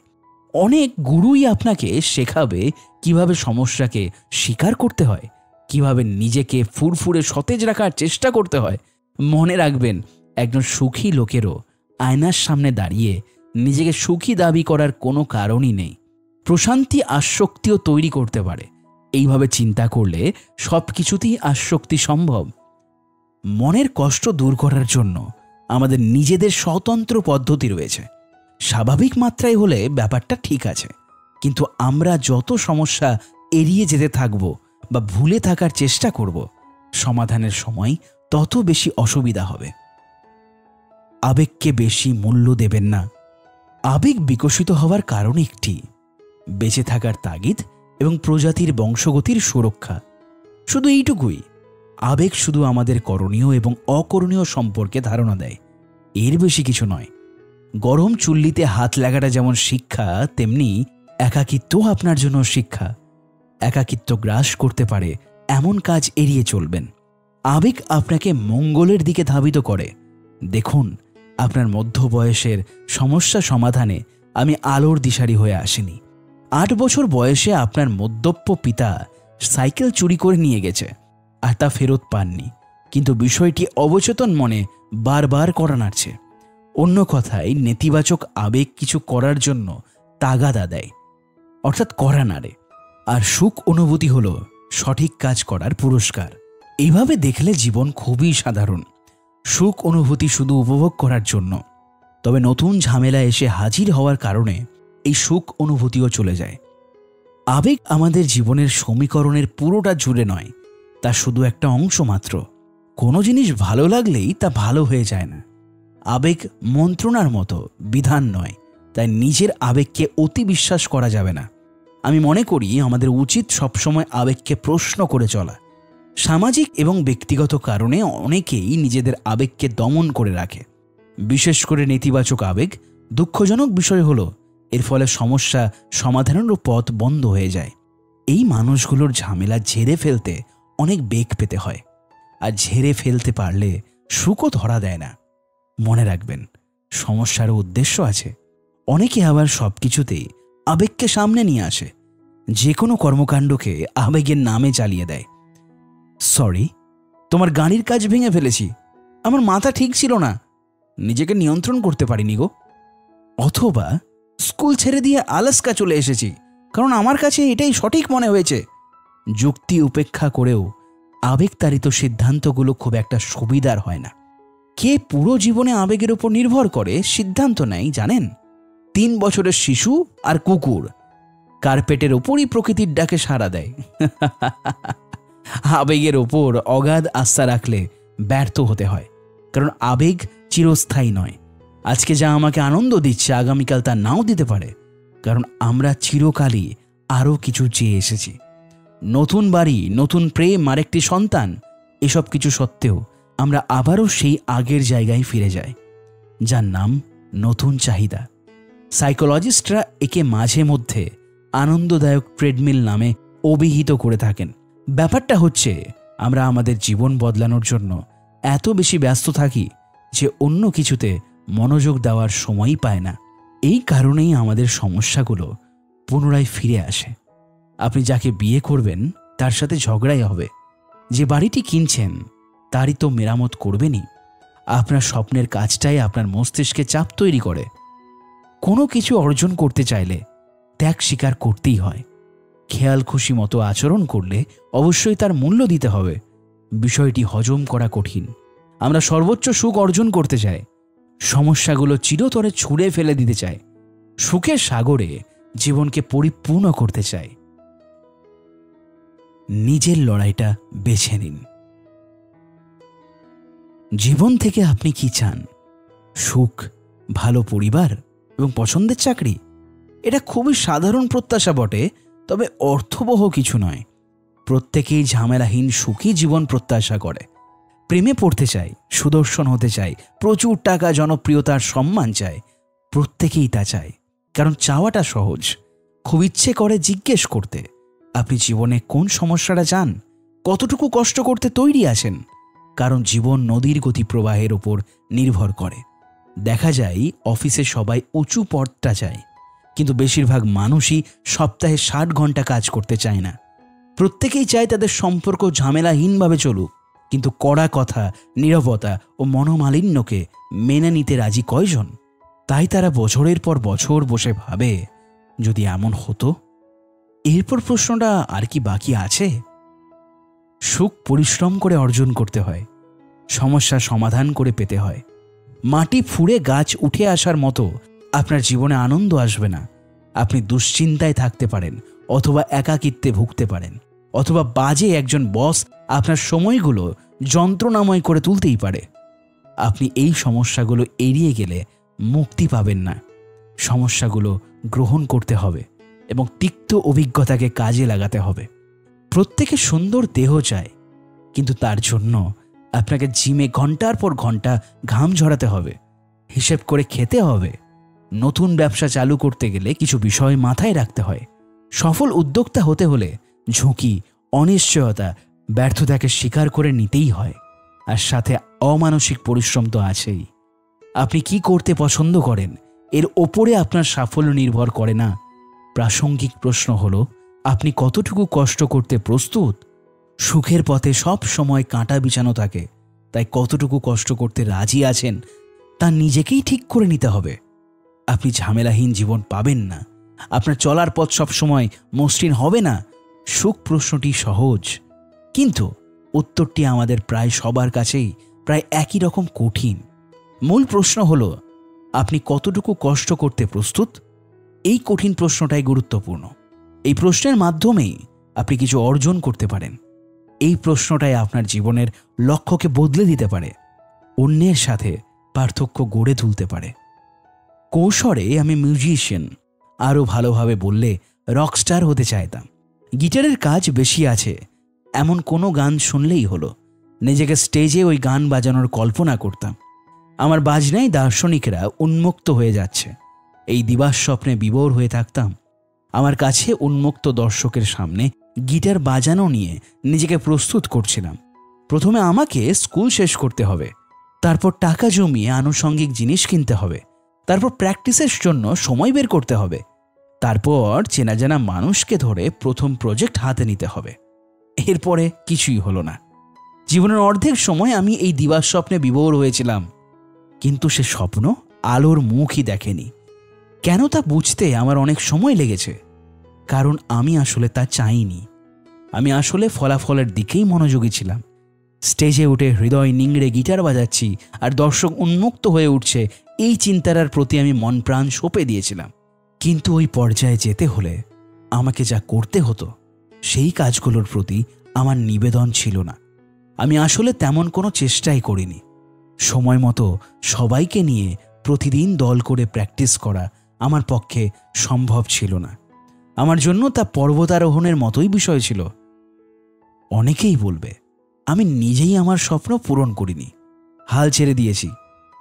অনেক গুরুই আপনাকে শেখাবে কীভাবে সমস্যাকে স্বীকার করতে হয়, কীভাবে নিজেকে ফুরফুরে সতেজ রাখার চেষ্টা করতে হয়। মনে রাখবেন, একজন সুখী লোকেরও আয়নার সামনে দাঁড়িয়ে নিজেকে সুখী দাবি করার কোনো কারণই নেই। প্রশান্তি আসক্তিও তৈরি করতে পারে। এইভাবে চিন্তা করলে সব কিছুতেই আসক্তি সম্ভব। মনের কষ্ট দূর করার জন্য আমাদের নিজেদের স্বতন্ত্র পদ্ধতি রয়েছে। স্বাভাবিক মাত্রায় হলে ব্যাপারটা ঠিক আছে। কিন্তু আমরা যত সমস্যা এড়িয়ে যেতে থাকব বা ভুলে থাকার চেষ্টা করব, সমাধানের সময় তত বেশি অসুবিধা হবে। আবেগকে বেশি মূল্য দেবেন না। আবেগ বিকশিত হওয়ার কারণ একটি। বেঁচে থাকার তাগিদ এবং প্রজাতির বংশগতির সুরক্ষা। শুধু এইটুকুই, আবেগ শুধু আমাদের করণীয় এবং অকরণীয় সম্পর্কে ধারণা দেয়। এর বেশি কিছু নয়। গরম চুল্লিতে হাত লাগাটা যেমন শিক্ষা, তেমনি একাকিত্ব আপনার জন্য শিক্ষা। একাকিত্ব গ্রাস করতে পারে, এমন কাজ এড়িয়ে চলবেন। আবেগ আপনাকে মঙ্গলের দিকে ধাবিত করে। দেখুন, আপনার মধ্য বয়সের সমস্যা সমাধানে আমি আলোর দিশারি হয়ে আসিনি। আট বছর বয়সে আপনার মদ্যপ্য পিতা সাইকেল চুরি করে নিয়ে গেছে, আর তা ফেরত পাননি। কিন্তু বিষয়টি অবচেতন মনে বারবার করা নাড়ছে অন্য কথায়, নেতিবাচক আবেগ কিছু করার জন্য তাগাদা দেয়। অর্থাৎ করা নাড়ে আর সুখ অনুভূতি হলো সঠিক কাজ করার পুরস্কার। এইভাবে দেখলে জীবন খুবই সাধারণ। সুখ অনুভূতি শুধু উপভোগ করার জন্য। তবে নতুন ঝামেলা এসে হাজির হওয়ার কারণে এই সুখ অনুভূতিও চলে যায়। আবেগ আমাদের জীবনের সমীকরণের পুরোটা জুড়ে নয়, তা শুধু একটা অংশ মাত্র। কোনো জিনিস ভালো লাগলেই তা ভালো হয়ে যায় না। আবেগ মন্ত্রণার মতো, বিধান নয়, তাই নিজের আবেগকে অতি বিশ্বাস করা যাবে না। আমি মনে করি আমাদের উচিত সবসময় আবেগকে প্রশ্ন করে চলা। সামাজিক এবং ব্যক্তিগত কারণে অনেকেই নিজেদের আবেগকে দমন করে রাখে। বিশেষ করে নেতিবাচক আবেগ, দুঃখজনক বিষয় হলো এর ফলে সমস্যা সমাধানেরও পথ বন্ধ হয়ে যায়। এই মানুষগুলোর ঝামেলা ঝেড়ে ফেলতে অনেক বেগ পেতে হয়। আর ঝেড়ে ফেলতে পারলে সুখও ধরা দেয় না। মনে রাখবেন, সমস্যারও উদ্দেশ্য আছে। অনেকে আবার সব কিছুতেই আবেগকে সামনে নিয়ে আসে। যে কোনো কর্মকাণ্ডকে আবেগের নামে চালিয়ে দেয়। সরি, তোমার গাড়ির কাজ ভেঙে ফেলেছি। আমার মাথা ঠিক ছিল না। নিজেকে নিয়ন্ত্রণ করতে পারিনি গো। অথবা স্কুল ছেড়ে দিয়ে আলাস্কা চলে এসেছি। কারণ আমার কাছে এটাই সঠিক মনে হয়েছে। যুক্তি উপেক্ষা করেও আবেগতাড়িত সিদ্ধান্তগুলো খুব একটা সুবিধার হয় না। কে পুরো জীবনে আবেগের উপর নির্ভর করে সিদ্ধান্ত নেয় জানেন? তিন বছরের শিশু আর কুকুর। কার্পেটের ওপরই প্রকৃতির ডাকে সাড়া দেয়। আবেগের ওপর অগাধ আস্থা রাখলে ব্যর্থ হতে হয়। কারণ আবেগ চিরস্থায়ী নয়। আজকে যা আমাকে আনন্দ দিচ্ছে, আগামীকাল তা নাও দিতে পারে। কারণ আমরা চিরকালই আরও কিছু চেয়ে এসেছি। নতুন বাড়ি, নতুন প্রেম আর একটি সন্তান, এসব কিছু সত্ত্বেও আমরা আবারও সেই আগের জায়গায় ফিরে যাই, যার নাম নতুন চাহিদা। সাইকোলজিস্টরা একে মাঝে মধ্যে আনন্দদায়ক ট্রেডমিল নামে অভিহিত করে থাকেন। ব্যাপারটা হচ্ছে, আমরা আমাদের জীবন বদলানোর জন্য এত বেশি ব্যস্ত থাকি যে অন্য কিছুতে মনোযোগ দেওয়ার সময়ই পায় না। এই কারণেই আমাদের সমস্যাগুলো পুনরায় ফিরে আসে। আপনি যাকে বিয়ে করবেন, তার সাথে ঝগড়াই হবে। যে বাড়িটি কিনছেন, তারই তো মেরামত করবেনই। আপনার স্বপ্নের কাজটাই আপনার মস্তিষ্কে চাপ তৈরি করে। কোনো কিছু অর্জন করতে চাইলে ত্যাগ স্বীকার করতেই হয়। খেয়াল খুশি মতো আচরণ করলে অবশ্যই তার মূল্য দিতে হবে। বিষয়টি হজম করা কঠিন। আমরা সর্বোচ্চ সুখ অর্জন করতে চাই। সমস্যাগুলো চিরতরে ছুঁড়ে ফেলে দিতে চায়। সুখের সাগরে জীবনকে পরিপূর্ণ করতে চায়। নিজের লড়াইটা বেছে নিন। জীবন থেকে আপনি কি চান? সুখ, ভালো পরিবার এবং পছন্দের চাকরি? এটা খুবই সাধারণ প্রত্যাশা বটে, তবে অর্থবহ কিছু নয়। প্রত্যেকেই ঝামেলাহীন সুখী জীবন প্রত্যাশা করে। প্রেমে পড়তে চায়, সুদর্শন হতে চায়, প্রচুর টাকা জনপ্রিয়তার সম্মান চায়, প্রত্যেকেই তা চায়। কারণ চাওয়াটা সহজ। খুব ইচ্ছে করে জিজ্ঞেস করতে, আপনি জীবনে কোন সমস্যাটা চান? কতটুকু কষ্ট করতে তৈরি আছেন? কারণ জীবন নদীর গতি প্রবাহের ওপর নির্ভর করে। দেখা যায়, অফিসে সবাই উঁচু পদটা চায়, কিন্তু বেশিরভাগ মানুষই সপ্তাহে ষাট ঘণ্টা কাজ করতে চায় না। প্রত্যেকেই চায় তাদের সম্পর্ক ঝামেলাহীনভাবে চলুক। কিন্তু কড়া কথা, নিরবতা ও মনোমালিন্যকে মেনে নিতে রাজি কয়জন? তাই তারা বছরের পর বছর বসে ভাবে, যদি এমন হতো? এরপর প্রশ্নটা আর কি বাকি আছে? সুখ পরিশ্রম করে অর্জন করতে হয়, সমস্যা সমাধান করে পেতে হয়। মাটি ফুঁড়ে গাছ উঠে আসার মতো আপনার জীবনে আনন্দ আসবে না। আপনি দুশ্চিন্তায় থাকতে পারেন অথবা একাকিত্বে ভুগতে পারেন। অথবা বাজে একজন বস আপনার সময়গুলো যন্ত্রণাময় করে তুলতেই পারে। আপনি এই সমস্যাগুলো এড়িয়ে গেলে মুক্তি পাবেন না। সমস্যাগুলো গ্রহণ করতে হবে এবং তিক্ত অভিজ্ঞতাকে কাজে লাগাতে হবে। প্রত্যেকে সুন্দর দেহ চায়, কিন্তু তার জন্য আপনাকে জিমে ঘণ্টার পর ঘণ্টা ঘাম ঝরাতে হবে। হিসেব করে খেতে হবে। নতুন ব্যবসা চালু করতে গেলে কিছু বিষয় মাথায় রাখতে হয়। সফল উদ্যোক্তা হতে হলে ঝুঁকি, অনিশ্চয়তা ব্যর্থতাকে স্বীকার করে নিতেই হয়। আর সাথে অমানসিক পরিশ্রম তো আছেই। আপনি কি করতে পছন্দ করেন? এর ওপরে আপনার সাফল্য নির্ভর করে না? প্রাসঙ্গিক প্রশ্ন হল, আপনি কতটুকু কষ্ট করতে প্রস্তুত? সুখের পথে সব সময় কাঁটা বিছানো থাকে, তাই কতটুকু কষ্ট করতে রাজি আছেন, তা নিজেকেই ঠিক করে নিতে হবে। আপনি ঝামেলাহীন জীবন পাবেন না। আপনার চলার পথ সবসময় মসৃণ হবে না। সুখ প্রশ্নটি সহজ, কিন্তু উত্তরটি আমাদের প্রায় সবার কাছেই প্রায় একই রকম কঠিন। মূল প্রশ্ন হল, আপনি কতটুকু কষ্ট করতে প্রস্তুত? এই কঠিন প্রশ্নটাই গুরুত্বপূর্ণ। এই প্রশ্নের মাধ্যমেই আপনি কিছু অর্জন করতে পারেন। এই প্রশ্নটাই আপনার জীবনের লক্ষ্যকে বদলে দিতে পারে, অন্যের সাথে পার্থক্য গড়ে তুলতে পারে। কৌশলে আমি মিউজিশিয়ান, আরও ভালোভাবে বললে রকস্টার হতে চাইতাম। গিটারের কাজ বেশি আছে। এমন কোনো গান শুনলেই হলো। নিজেকে স্টেজে ওই গান বাজানোর কল্পনা করতাম। আমার বাজনায় দার্শনিকরা উন্মুক্ত হয়ে যাচ্ছে। এই দিবাস স্বপ্নে বিবর হয়ে থাকতাম। আমার কাছে উন্মুক্ত দর্শকের সামনে গিটার বাজানো নিয়ে নিজেকে প্রস্তুত করছিলাম। প্রথমে আমাকে স্কুল শেষ করতে হবে। তারপর টাকা জমিয়ে আনুষঙ্গিক জিনিস কিনতে হবে। তারপর প্র্যাকটিসের জন্য সময় বের করতে হবে। তারপর চেনা জানা মানুষকে ধরে প্রথম প্রজেক্ট হাতে নিতে হবে। এরপরে কিছুই হলো না। জীবনের অর্ধেক সময় আমি এই দিবার স্বপ্নে বিভোর হয়েছিলাম। কিন্তু সে স্বপ্ন আলোর মুখই দেখেনি। কেন তা বুঝতে আমার অনেক সময় লেগেছে। কারণ আমি আসলে তা চাইনি। আমি আসলে ফলাফলের দিকেই মনোযোগী ছিলাম। স্টেজে উঠে হৃদয় নিংড়ে গিটার বাজাচ্ছি আর দর্শক উন্মুক্ত হয়ে উঠছে, এই চিন্তার প্রতি আমি মন প্রাণ সঁপে দিয়েছিলাম। কিন্তু ওই পর্যায়ে যেতে হলে আমাকে যা করতে হতো, সেই কাজগুলোর প্রতি আমার নিবেদন ছিল না। আমি আসলে তেমন কোনো চেষ্টাই করিনি। সময় মতো সবাইকে নিয়ে প্রতিদিন দল করে প্র্যাকটিস করা আমার পক্ষে সম্ভব ছিল না। আমার জন্য তা পর্বতারোহণের মতোই বিষয় ছিল। অনেকেই বলবে, আমি নিজেই আমার স্বপ্ন পূরণ করিনি। হাল ছেড়ে দিয়েছি।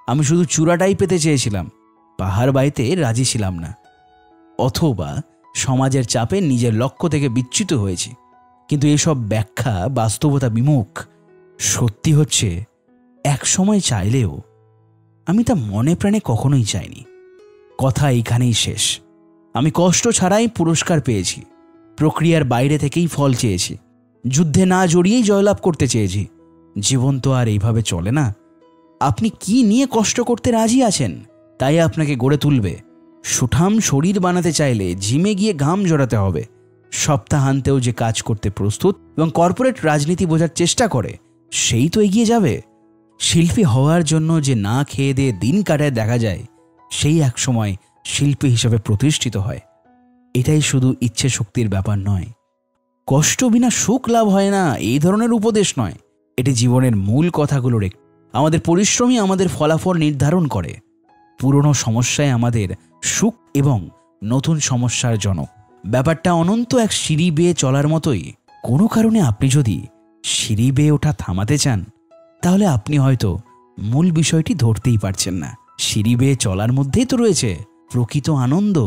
আমি শুধু চূড়াটাই পেতে চেয়েছিলাম। পাহাড় বাইতে রাজি ছিলাম না। অথবা সমাজের চাপে নিজের লক্ষ্য থেকে বিচ্যুত হয়েছি। কিন্তু এসব ব্যাখ্যা, বাস্তবতা বিমুখ। সত্যি হচ্ছে, এক সময় চাইলেও আমি তা মনে প্রাণে কখনোই চাইনি। কথা এইখানেই শেষ। আমি কষ্ট ছাড়াই পুরস্কার পেয়েছি। প্রক্রিয়ার বাইরে থেকেই ফল চেয়েছি। যুদ্ধে না জড়িয়েই জয়লাভ করতে চেয়েছি। জীবন তো আর এইভাবে চলে না। আপনি কি নিয়ে কষ্ট করতে রাজি আছেন? তাই আপনাকে গড়ে তুলবে। সুঠাম শরীর বানাতে চাইলে জিমে গিয়ে ঘাম জড়াতে হবে। সপ্তাহান্তেও যে কাজ করতে প্রস্তুত এবং কর্পোরেট রাজনীতি বোঝার চেষ্টা করে, সেই তো এগিয়ে যাবে। শিল্পী হওয়ার জন্য যে না খেয়ে দিয়ে দিন কাটায় দেখা যায়, সেই এক সময় শিল্পী হিসেবে প্রতিষ্ঠিত হয়। এটাই শুধু ইচ্ছে শক্তির ব্যাপার নয়। কষ্ট বিনা সুখ লাভ হয় না এই ধরনের উপদেশ নয়। এটি জীবনের মূল কথাগুলোর একটি আমাদের পরিশ্রমই আমাদের ফলাফল নির্ধারণ করে। পুরনো সমস্যায় আমাদের সুখ এবং নতুন সমস্যার জনক। ব্যাপারটা অনন্ত এক সিঁড়ি বেয়ে চলার মতোই। কোনো কারণে আপনি যদি সিঁড়ি বেয়ে ওঠা থামাতে চান, তাহলে আপনি হয়তো মূল বিষয়টি ধরতেই পারছেন না। সিঁড়ি বেয়ে চলার মধ্যেই তো রয়েছে প্রকৃত আনন্দ।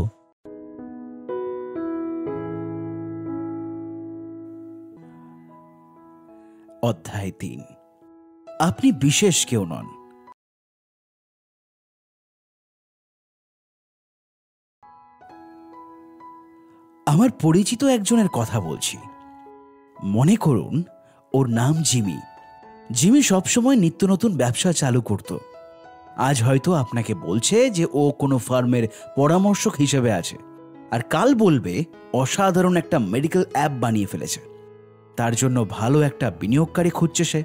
অধ্যায় তিন। আপনি বিশেষ কেউ নন। আমার পরিচিত একজনের কথা বলছি। মনে করুন, ওর নাম জিমি। জিমি সবসময় নিত্য নতুন ব্যবসা চালু করত। আজ হয়তো আপনাকে বলছে যে ও কোনো ফার্মের পরামর্শক হিসেবে আছে। আর কাল বলবে, অসাধারণ একটা মেডিকেল অ্যাপ বানিয়ে ফেলেছে। তার জন্য ভালো একটা বিনিয়োগকারী খুঁজছে সে।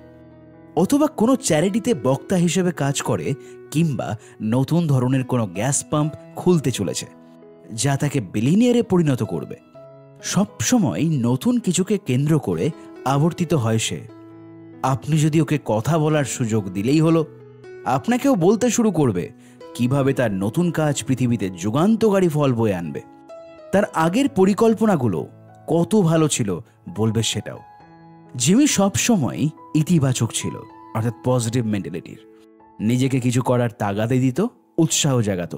অথবা কোনো চ্যারিটিতে বক্তা হিসেবে কাজ করে, কিংবা নতুন ধরনের কোনো গ্যাস পাম্প খুলতে চলেছে। যা তাকে বিলিনিয়ারে পরিণত করবে। সবসময় নতুন কিছুকে কেন্দ্র করে আবর্তিত হয় সে। আপনি যদি ওকে কথা বলার সুযোগ দিলেই হলো। আপনাকেও বলতে শুরু করবে, কীভাবে তার নতুন কাজ পৃথিবীতে যুগান্তকারী ফল বয়ে আনবে। তার আগের পরিকল্পনাগুলো কত ভালো ছিল, বলবে সেটাও। জিমি সবসময় ইতিবাচক ছিল, অর্থাৎ পজিটিভ মেন্টালিটির নিজেকে কিছু করার তাগাদে দিত, উৎসাহ জাগাত।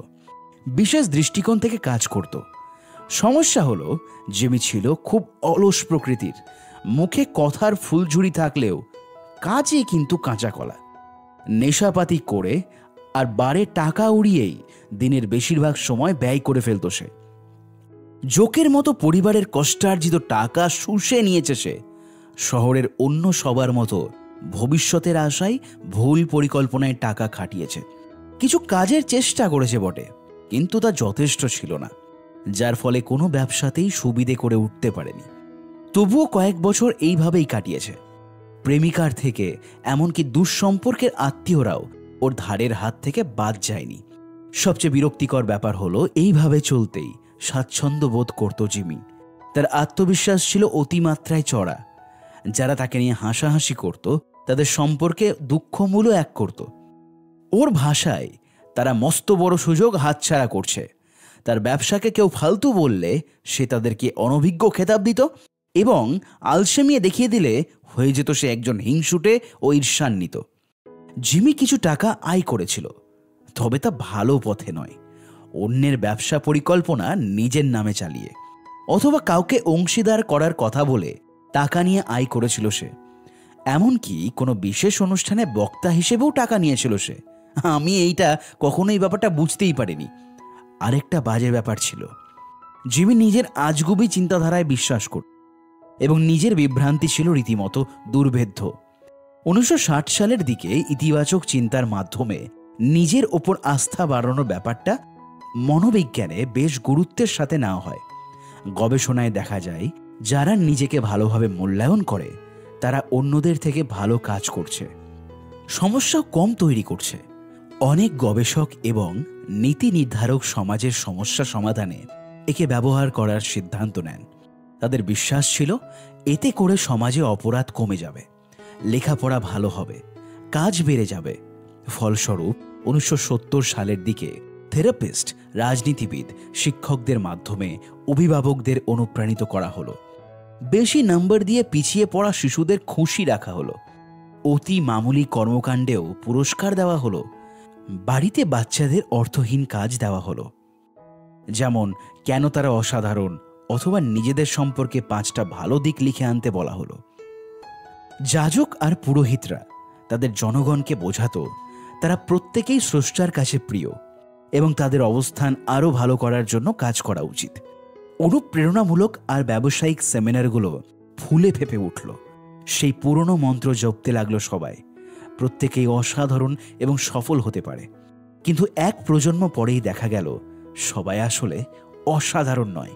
বিশেষ দৃষ্টিকোণ থেকে কাজ করত। সমস্যা হলো, জিমি ছিল খুব অলস প্রকৃতির। মুখে কথার ফুলঝুরি থাকলেও কাজে কিন্তু কাঁচা কলা নেশাপাতি করে আর বারে টাকা উড়িয়েই দিনের বেশিরভাগ সময় ব্যয় করে ফেলত সে। জোকের মতো পরিবারের কষ্টার্জিত টাকা শুষে নিয়েছে সে। শহরের অন্য সবার মতো ভবিষ্যতের আশায় ভুল পরিকল্পনায় টাকা খাটিয়েছে। কিছু কাজের চেষ্টা করেছে বটে। কিন্তু তা যথেষ্ট ছিল না, যার ফলে কোনো ব্যবসাতেই সুবিধে করে উঠতে পারেনি। তবুও কয়েক বছর এইভাবেই কাটিয়েছে। প্রেমিকার থেকে, এমনকি দুঃসম্পর্কের আত্মীয়রাও ওর ধারের হাত থেকে বাদ যায়নি। সবচেয়ে বিরক্তিকর ব্যাপার হলো, এইভাবে চলতেই স্বাচ্ছন্দ্য বোধ করত জিমি। তার আত্মবিশ্বাস ছিল অতিমাত্রায় চড়া। যারা তাকে নিয়ে হাসাহাসি করত, তাদের সম্পর্কে দুঃখমূলও এক করত। ওর ভাষায় তারা মস্ত বড় সুযোগ হাতছাড়া করছে। তার ব্যবসাকে কেউ ফালতু বললে সে তাদেরকে অনভিজ্ঞ খেতাব দিত এবং আলসেমিয়ে দেখিয়ে দিলে হয়ে যেত সে একজন হিংসুটে ও ঈর্ষান্বিত। জিমি কিছু টাকা আয় করেছিল, তবে তা ভালো পথে নয়। অন্যের ব্যবসা পরিকল্পনা নিজের নামে চালিয়ে। অথবা কাউকে অংশীদার করার কথা বলে টাকা নিয়ে আয় করেছিল সে। এমনকি কোনো বিশেষ অনুষ্ঠানে বক্তা হিসেবেও টাকা নিয়েছিল সে। আমি এইটা কখনোই ব্যাপারটা বুঝতেই পারিনি। আরেকটা বাজে ব্যাপার ছিল। জিমি নিজের আজগুবি চিন্তাধারায় বিশ্বাস করত এবং নিজের বিভ্রান্তি ছিল রীতিমতো দুর্ভেদ্য। উনিশশো ষাট সালের দিকে ইতিবাচক চিন্তার মাধ্যমে নিজের ওপর আস্থা বাড়ানোর ব্যাপারটা মনোবিজ্ঞানে বেশ গুরুত্বের সাথে নেওয়া হয়। গবেষণায় দেখা যায়, যারা নিজেকে ভালোভাবে মূল্যায়ন করে, তারা অন্যদের থেকে ভালো কাজ করছে। সমস্যা কম তৈরি করছে। অনেক গবেষক এবং নীতি নির্ধারক সমাজের সমস্যা সমাধানে একে ব্যবহার করার সিদ্ধান্ত নেন। তাদের বিশ্বাস ছিল, এতে করে সমাজে অপরাধ কমে যাবে, লেখাপড়া ভালো হবে, কাজ বেড়ে যাবে। ফলস্বরূপ, উনিশশো সত্তর সালের দিকে থেরাপিস্ট, রাজনীতিবিদ, শিক্ষকদের মাধ্যমে অভিভাবকদের অনুপ্রাণিত করা হলো। বেশি নাম্বার দিয়ে পিছিয়ে পড়া শিশুদের খুশি রাখা হলো। অতি মামুলি কর্মকাণ্ডেও পুরস্কার দেওয়া হলো বাড়িতে বাচ্চাদের অর্থহীন কাজ দেওয়া হলো। যেমন, কেন তারা অসাধারণ অথবা নিজেদের সম্পর্কে পাঁচটা ভালো দিক লিখে আনতে বলা হলো। যাজক আর পুরোহিতরা তাদের জনগণকে বোঝাতো, তারা প্রত্যেকেই স্রষ্টার কাছে প্রিয় এবং তাদের অবস্থান আরও ভালো করার জন্য কাজ করা উচিত। অনুপ্রেরণামূলক আর ব্যবসায়িক সেমিনারগুলো ফুলে ফেপে উঠল। সেই পুরনো মন্ত্র জপতে লাগল সবাই। প্রত্যেকেই অসাধারণ এবং সফল হতে পারে। কিন্তু এক প্রজন্ম পরেই দেখা গেল, সবাই আসলে অসাধারণ নয়।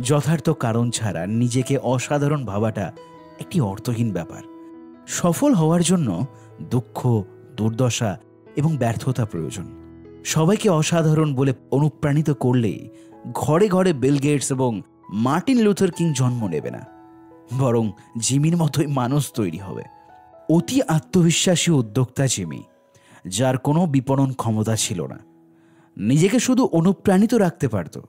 যথার্থ কারণ ছাড়া নিজেকে অসাধারণ ভাবাটা একটি অর্থহীন ব্যাপার। সফল হওয়ার জন্য দুঃখ, দুর্দশা এবং ব্যর্থতা প্রয়োজন। সবাইকে অসাধারণ বলে অনুপ্রাণিত করলেই ঘরে ঘরে বিল গেটস এবং মার্টিন লুথার কিং জন্ম নেবে না। বরং জিমির মতোই মানুষ তৈরি হবে। অতি আত্মবিশ্বাসী উদ্যোক্তা জিমি, যার কোনো বিপণন ক্ষমতা ছিল না। নিজেকে শুধু অনুপ্রাণিত রাখতে পারত।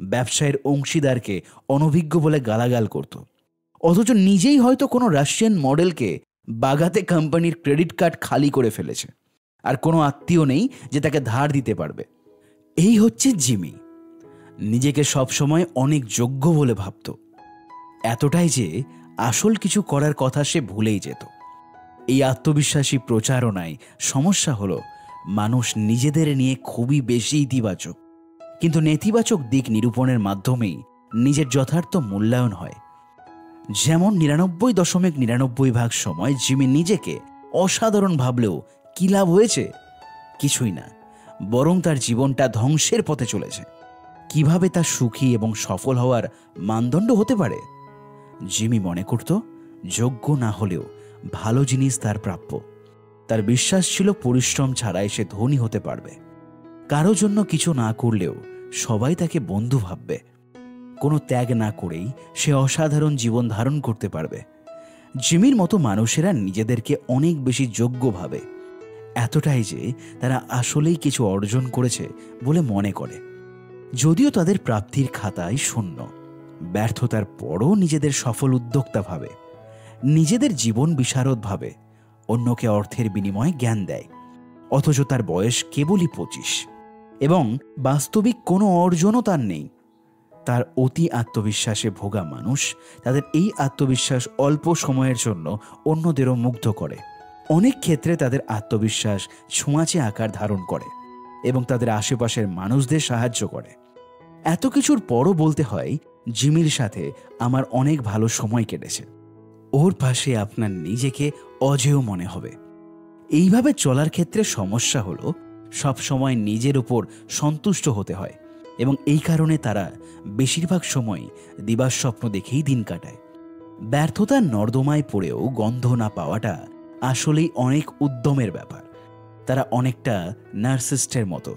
ব্যবসায়ের অংশীদারকে অনভিজ্ঞ বলে গালাগাল করত। অথচ নিজেই হয়তো কোনো রাশিয়ান মডেলকে বাগাতে কোম্পানির ক্রেডিট কার্ড খালি করে ফেলেছে। আর কোনো আত্মীয় নেই যে তাকে ধার দিতে পারবে। এই হচ্ছে জিমি। নিজেকে সবসময় অনেক যোগ্য বলে ভাবত। এতটাই যে আসল কিছু করার কথা সে ভুলেই যেত। এই আত্মবিশ্বাসী প্রচারণায় সমস্যা হলো, মানুষ নিজেদের নিয়ে খুবই বেশি ইতিবাচক। কিন্তু নেতিবাচক দিক নিরূপণের মাধ্যমেই নিজের যথার্থ মূল্যায়ন হয়। যেমন নিরানব্বই দশমিক নিরানব্বই ভাগ সময় জিমি নিজেকে অসাধারণ ভাবলেও কি লাভ হয়েছে? কিছুই না। বরং তার জীবনটা ধ্বংসের পথে চলেছে। কীভাবে তা সুখী এবং সফল হওয়ার মানদণ্ড হতে পারে? জিমি মনে করত, যোগ্য না হলেও ভালো জিনিস তার প্রাপ্য। তার বিশ্বাস ছিল পরিশ্রম ছাড়াই সে ধনী হতে পারবে। কারও জন্য কিছু না করলেও সবাই তাকে বন্ধু ভাববে। কোনো ত্যাগ না করেই সে অসাধারণ জীবন ধারণ করতে পারবে। জিমির মতো মানুষেরা নিজেদেরকে অনেক বেশি যোগ্য ভাবে। এতটাই যে তারা আসলেই কিছু অর্জন করেছে বলে মনে করে। যদিও তাদের প্রাপ্তির খাতায় শূন্য। ব্যর্থতার পরও নিজেদের সফল উদ্যোক্তা ভাবে। নিজেদের জীবন বিশারদ ভাবে, অন্যকে অর্থের বিনিময়ে জ্ঞান দেয়, অথচ তার বয়স কেবলই পঁচিশ। এবং বাস্তবিক কোনো অর্জনও তার নেই। তার অতি আত্মবিশ্বাসে ভোগা মানুষ তাদের এই আত্মবিশ্বাস অল্প সময়ের জন্য অন্যদেরও মুগ্ধ করে। অনেক ক্ষেত্রে তাদের আত্মবিশ্বাস ছোঁয়াচে আকার ধারণ করে এবং তাদের আশেপাশের মানুষদের সাহায্য করে। এত কিছুর পরও বলতে হয়, জিমির সাথে আমার অনেক ভালো সময় কেটেছে। ওর পাশে আপনার নিজেকে অজেয় মনে হবে। এইভাবে চলার ক্ষেত্রে সমস্যা হলো সবসময় নিজের ওপর সন্তুষ্ট হতে হয় এবং এই কারণে তারা বেশিরভাগ সময় দিবার স্বপ্ন দেখেই দিন কাটায়। ব্যর্থতার নর্দমায় পড়েও গন্ধ না পাওয়াটা আসলেই অনেক উদ্যমের ব্যাপার। তারা অনেকটা নার্সিস্টের মতো।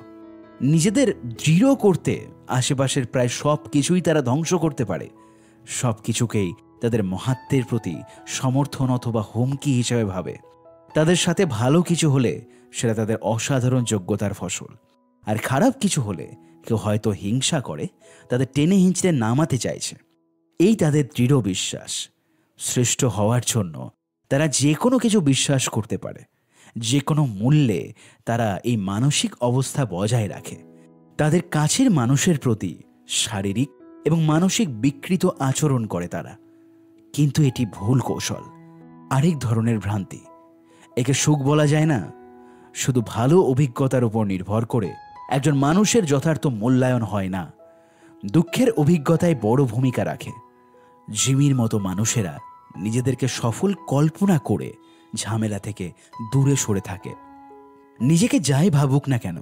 নিজেদের দৃঢ় করতে আশেপাশের প্রায় সব কিছুই তারা ধ্বংস করতে পারে। সব কিছুকেই তাদের মহাত্মের প্রতি সমর্থন অথবা হুমকি হিসেবে ভাবে। তাদের সাথে ভালো কিছু হলে সেটা তাদের অসাধারণ যোগ্যতার ফসল। আর খারাপ কিছু হলে কেউ হয়তো হিংসা করে, তাদের টেনে হিঁচড়ে নামাতে চাইছে। এই তাদের দৃঢ় বিশ্বাস। শ্রেষ্ঠ হওয়ার জন্য তারা যে কোনো কিছু বিশ্বাস করতে পারে। যে কোনো মূল্যে তারা এই মানসিক অবস্থা বজায় রাখে। তাদের কাছের মানুষের প্রতি শারীরিক এবং মানসিক বিকৃত আচরণ করে তারা। কিন্তু এটি ভুল কৌশল, আরেক ধরনের ভ্রান্তি। একে সুখ বলা যায় না, শুধু ভালো অভিজ্ঞতার উপর নির্ভর করে একজন মানুষের যথার্থ মূল্যায়ন হয় না, দুঃখের অভিজ্ঞতায় বড় ভূমিকা রাখে। জিমির মতো মানুষেরা নিজেদেরকে সফল কল্পনা করে ঝামেলা থেকে দূরে সরে থাকে। নিজেকে যাই ভাবুক না কেন,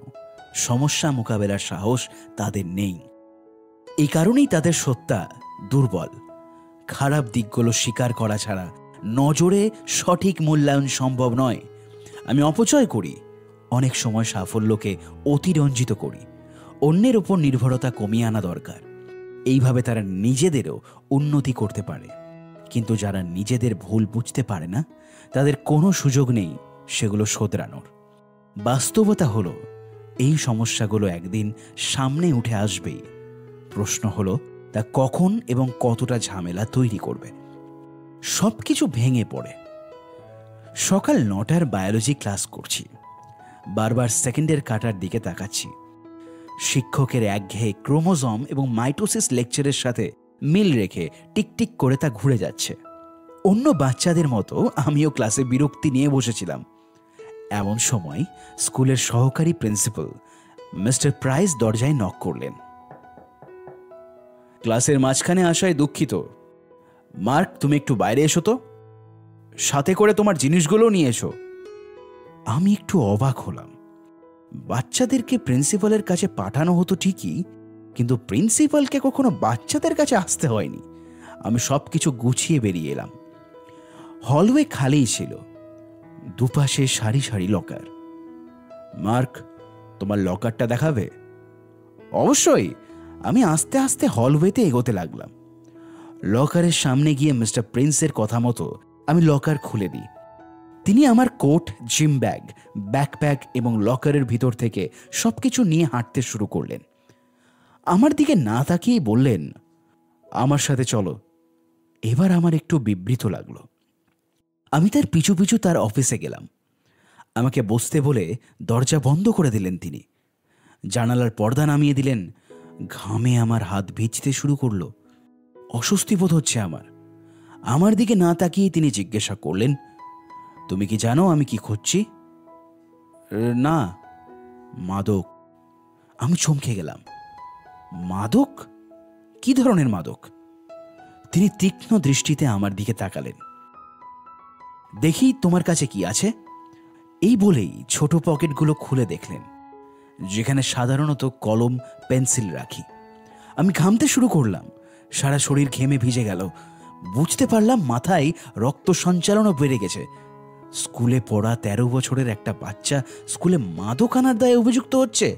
সমস্যা মোকাবেলার সাহস তাদের নেই। এই কারণেই তাদের সত্তা দুর্বল। খারাপ দিকগুলো স্বীকার করা ছাড়া নজরে সঠিক মূল্যায়ন সম্ভব নয়। আমি অপচয় করি, অনেক সময় সাফল্যকে অতিরঞ্জিত করি, অন্যের ওপর নির্ভরতা কমিয়ে আনা দরকার। এইভাবে তারা নিজেদেরও উন্নতি করতে পারে। কিন্তু যারা নিজেদের ভুল বুঝতে পারে না, তাদের কোনো সুযোগ নেই সেগুলো শোধরানোর। বাস্তবতা হলো, এই সমস্যাগুলো একদিন সামনে উঠে আসবেই। প্রশ্ন হলো তা কখন এবং কতটা ঝামেলা তৈরি করবে? সব কিছু ভেঙে পড়ে। সকাল নটার বায়োলজি ক্লাস করছি। বারবার সেকেন্ডের কাটার দিকে তাকাচ্ছি। শিক্ষকের একঘেয়ে ক্রোমোজম এবং মাইটোসিস লেকচারের সাথে মিল রেখে টিকটিক করে তা ঘুরে যাচ্ছে। অন্য বাচ্চাদের মতো আমিও ক্লাসে বিরক্তি নিয়ে বসেছিলাম। এমন সময় স্কুলের সহকারী প্রিন্সিপাল মিস্টার প্রাইস দরজায় নক করলেন। ক্লাসের মাঝখানে আসায় দুঃখিত। মার্ক, তুমি একটু বাইরে এসো তো। সাথে করে তোমার জিনিসগুলো নিয়ে এসো। আমি একটু অবাক হলাম। বাচ্চাদেরকে প্রিন্সিপালের কাছে পাঠানো হতো ঠিকই, কিন্তু প্রিন্সিপালকে কখনো বাচ্চাদের কাছে আসতে হয়নি। আমি সব কিছু গুছিয়ে বেরিয়ে এলাম। হলওয়ে খালিই ছিল। দুপাশে সারি সারি লকার। মার্ক, তোমার লকারটা দেখাবে? অবশ্যই! আমি আস্তে আস্তে হলওয়েতে এগোতে লাগলাম। লকারের সামনে গিয়ে মিস্টার প্রিন্সের কথা মতো আমি লকার খুলে দিই। তিনি আমার কোট জিম ব্যাগ ব্যাকপ্যাক এবং লকারের ভিতর থেকে সবকিছু নিয়ে হাঁটতে শুরু করলেন। আমার দিকে না তাকিয়ে বললেন, আমার সাথে চলো। এবার আমার একটু বিবৃত লাগল। আমি তার পিছু পিছু তার অফিসে গেলাম। আমাকে বসতে বলে দরজা বন্ধ করে দিলেন তিনি। জানালার পর্দা নামিয়ে দিলেন ঘামে আমার হাত ভিজতে শুরু করল। অস্বস্তি বোধ হচ্ছে আমার। আমার দিকে না তাকিয়ে তিনি জিজ্ঞাসা করলেন, তুমি কি জানো আমি কি খুঁজছি? না, মাদক। আমি চমকে গেলাম। মাদক? কি ধরনের মাদক? তিনি তীক্ষ্ণ দৃষ্টিতে আমার দিকে তাকালেন। দেখি তোমার কাছে কি আছে? এই বলেই ছোট পকেটগুলো খুলে দেখলেন। যেখানে সাধারণত কলম, পেন্সিল রাখি। আমি ঘামতে শুরু করলাম। সারা শরীর ঘেমে ভিজে গেল। বুঝতে পারলাম মাথায় রক্ত সঞ্চালনও বেড়ে গেছে। স্কুলে পড়া তেরো বছরের একটা বাচ্চা স্কুলে মাদক আনার দায়ে অভিযুক্ত হচ্ছে।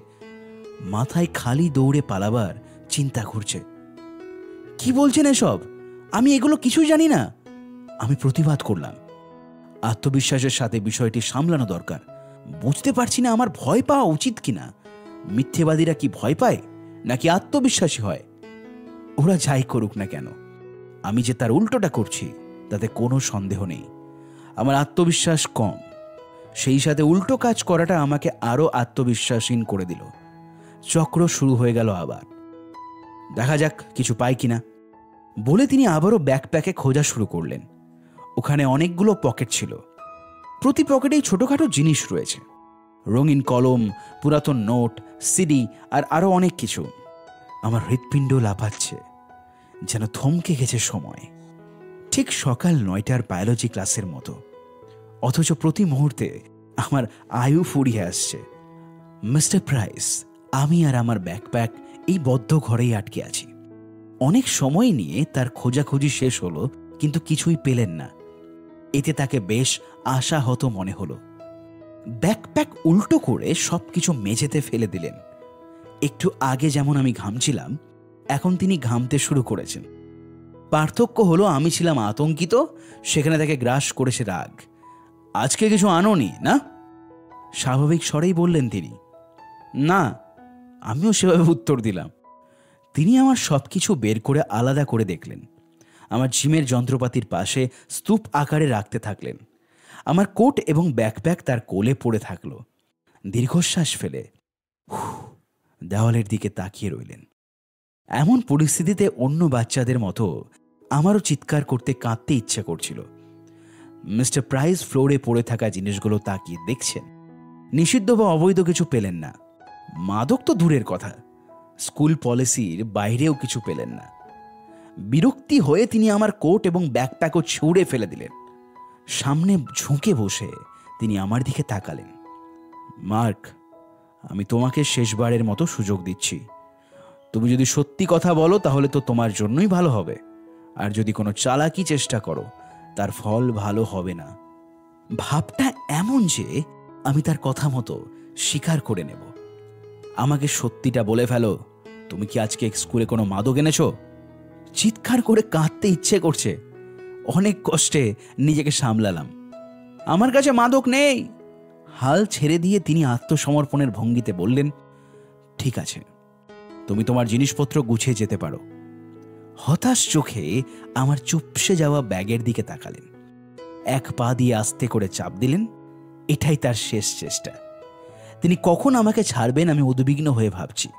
মাথায় খালি দৌড়ে পালাবার চিন্তা ঘুরছে। কি বলছেন এসব? আমি এগুলো কিছুই জানি না। আমি প্রতিবাদ করলাম। আত্মবিশ্বাসের সাথে বিষয়টি সামলানো দরকার। বুঝতে পারছি না আমার ভয় পাওয়া উচিত কিনা। মিথ্যেবাদীরা কি ভয় পায়, নাকি আত্মবিশ্বাসী হয়? ওরা যাই করুক না কেন, আমি যে তার উল্টোটা করছি, তাতে কোনো সন্দেহ নেই। আমার আত্মবিশ্বাস কম, সেই সাথে উল্টো কাজ করাটা আমাকে আরও আত্মবিশ্বাসহীন করে দিল। চক্র শুরু হয়ে গেল আবার। দেখা যাক কিছু পাই কিনা। বলে তিনি আবারও ব্যাকপ্যাকে খোঁজা শুরু করলেন। ওখানে অনেকগুলো পকেট ছিল। প্রতি পকেটেই ছোটোখাটো জিনিস রয়েছে। রঙিন কলম, পুরাতন নোট, সিডি আর আরও অনেক কিছু। আমার হৃৎপিণ্ড লাফাচ্ছে, যেন থমকে গেছে সময়। ঠিক সকাল নয়টার বায়োলজি ক্লাসের মতো। অথচ প্রতি মুহূর্তে আমার আয়ু ফুরিয়ে আসছে। মিস্টার প্রাইস, আমি আর আমার ব্যাকপ্যাক এই বদ্ধ ঘরেই আটকে আছি। অনেক সময় নিয়ে তার খোঁজাখুঁজি শেষ হলো, কিন্তু কিছুই পেলেন না। এতে তাকে বেশ আশাহত মনে হলো। ব্যাকপ্যাক উল্টো করে সব কিছু মেঝেতে ফেলে দিলেন। একটু আগে যেমন আমি ঘামছিলাম, এখন তিনি ঘামতে শুরু করেছেন। পার্থক্য হলো আমি ছিলাম আতঙ্কিত, সেখানে তাকে গ্রাস করেছে রাগ। আজকে কিছু আনোনি, না? স্বাভাবিক স্বরেই বললেন তিনি। না, আমিও সেভাবে উত্তর দিলাম। তিনি আমার সব কিছু বের করে আলাদা করে দেখলেন। আমার জিমের যন্ত্রপাতির পাশে স্তূপ আকারে রাখতে থাকলেন। আমার কোট এবং ব্যাকপ্যাক তার কোলে পড়ে থাকল। দীর্ঘশ্বাস ফেলে। দেওয়ালের দিকে তাকিয়ে রইলেন। এমন পরিস্থিতিতে অন্য বাচ্চাদের মতো আমারও চিৎকার করতে কাঁদতে ইচ্ছে করছিল। মিস্টার প্রাইস ফ্লোরে পড়ে থাকা জিনিসগুলো তাকিয়ে দেখছেন। নিষিদ্ধ বা অবৈধ কিছু পেলেন না। মাদক তো দূরের কথা। স্কুল পলিসির বাইরেও কিছু পেলেন না। বিরক্তি হয়ে তিনি আমার কোট এবং ব্যাকপ্যাকও ছুঁড়ে ফেলে দিলেন। সামনে ঝুঁকে বসে তিনি আমার দিকে তাকালেন। মার্ক, আমি তোমাকে শেষবারের মতো সুযোগ দিচ্ছি। তুমি যদি সত্যি কথা বলো তাহলে তো তোমার জন্যই ভালো হবে। আর যদি কোনো চালাকি চেষ্টা করো, তার ফল ভালো হবে না। ভাবটা এমন যে আমি তার কথা মতো স্বীকার করে নেব। আমাকে সত্যিটা বলে ফেলো। তুমি কি আজকে স্কুলে কোনো মাদক এনেছো? চিৎকার করে কাঁদতে ইচ্ছে করছে। অনেক কষ্টে নিজেকে সামলালাম। আমার কাছে মাদক নেই। হাল ছেড়ে দিয়ে তিনি আত্মসমর্পণের ভঙ্গিতে বললেন, ঠিক আছে, তুমি তোমার জিনিসপত্র গুছিয়ে যেতে পারো। হতাশ চোখে আমার চুপসে যাওয়া ব্যাগের দিকে তাকালেন। এক পা দিয়ে আস্তে করে চাপ দিলেন, এটাই তার শেষ চেষ্টা। তিনি কখন আমাকে ছাড়বেন আমি উদ্বিগ্ন হয়ে ভাবছি।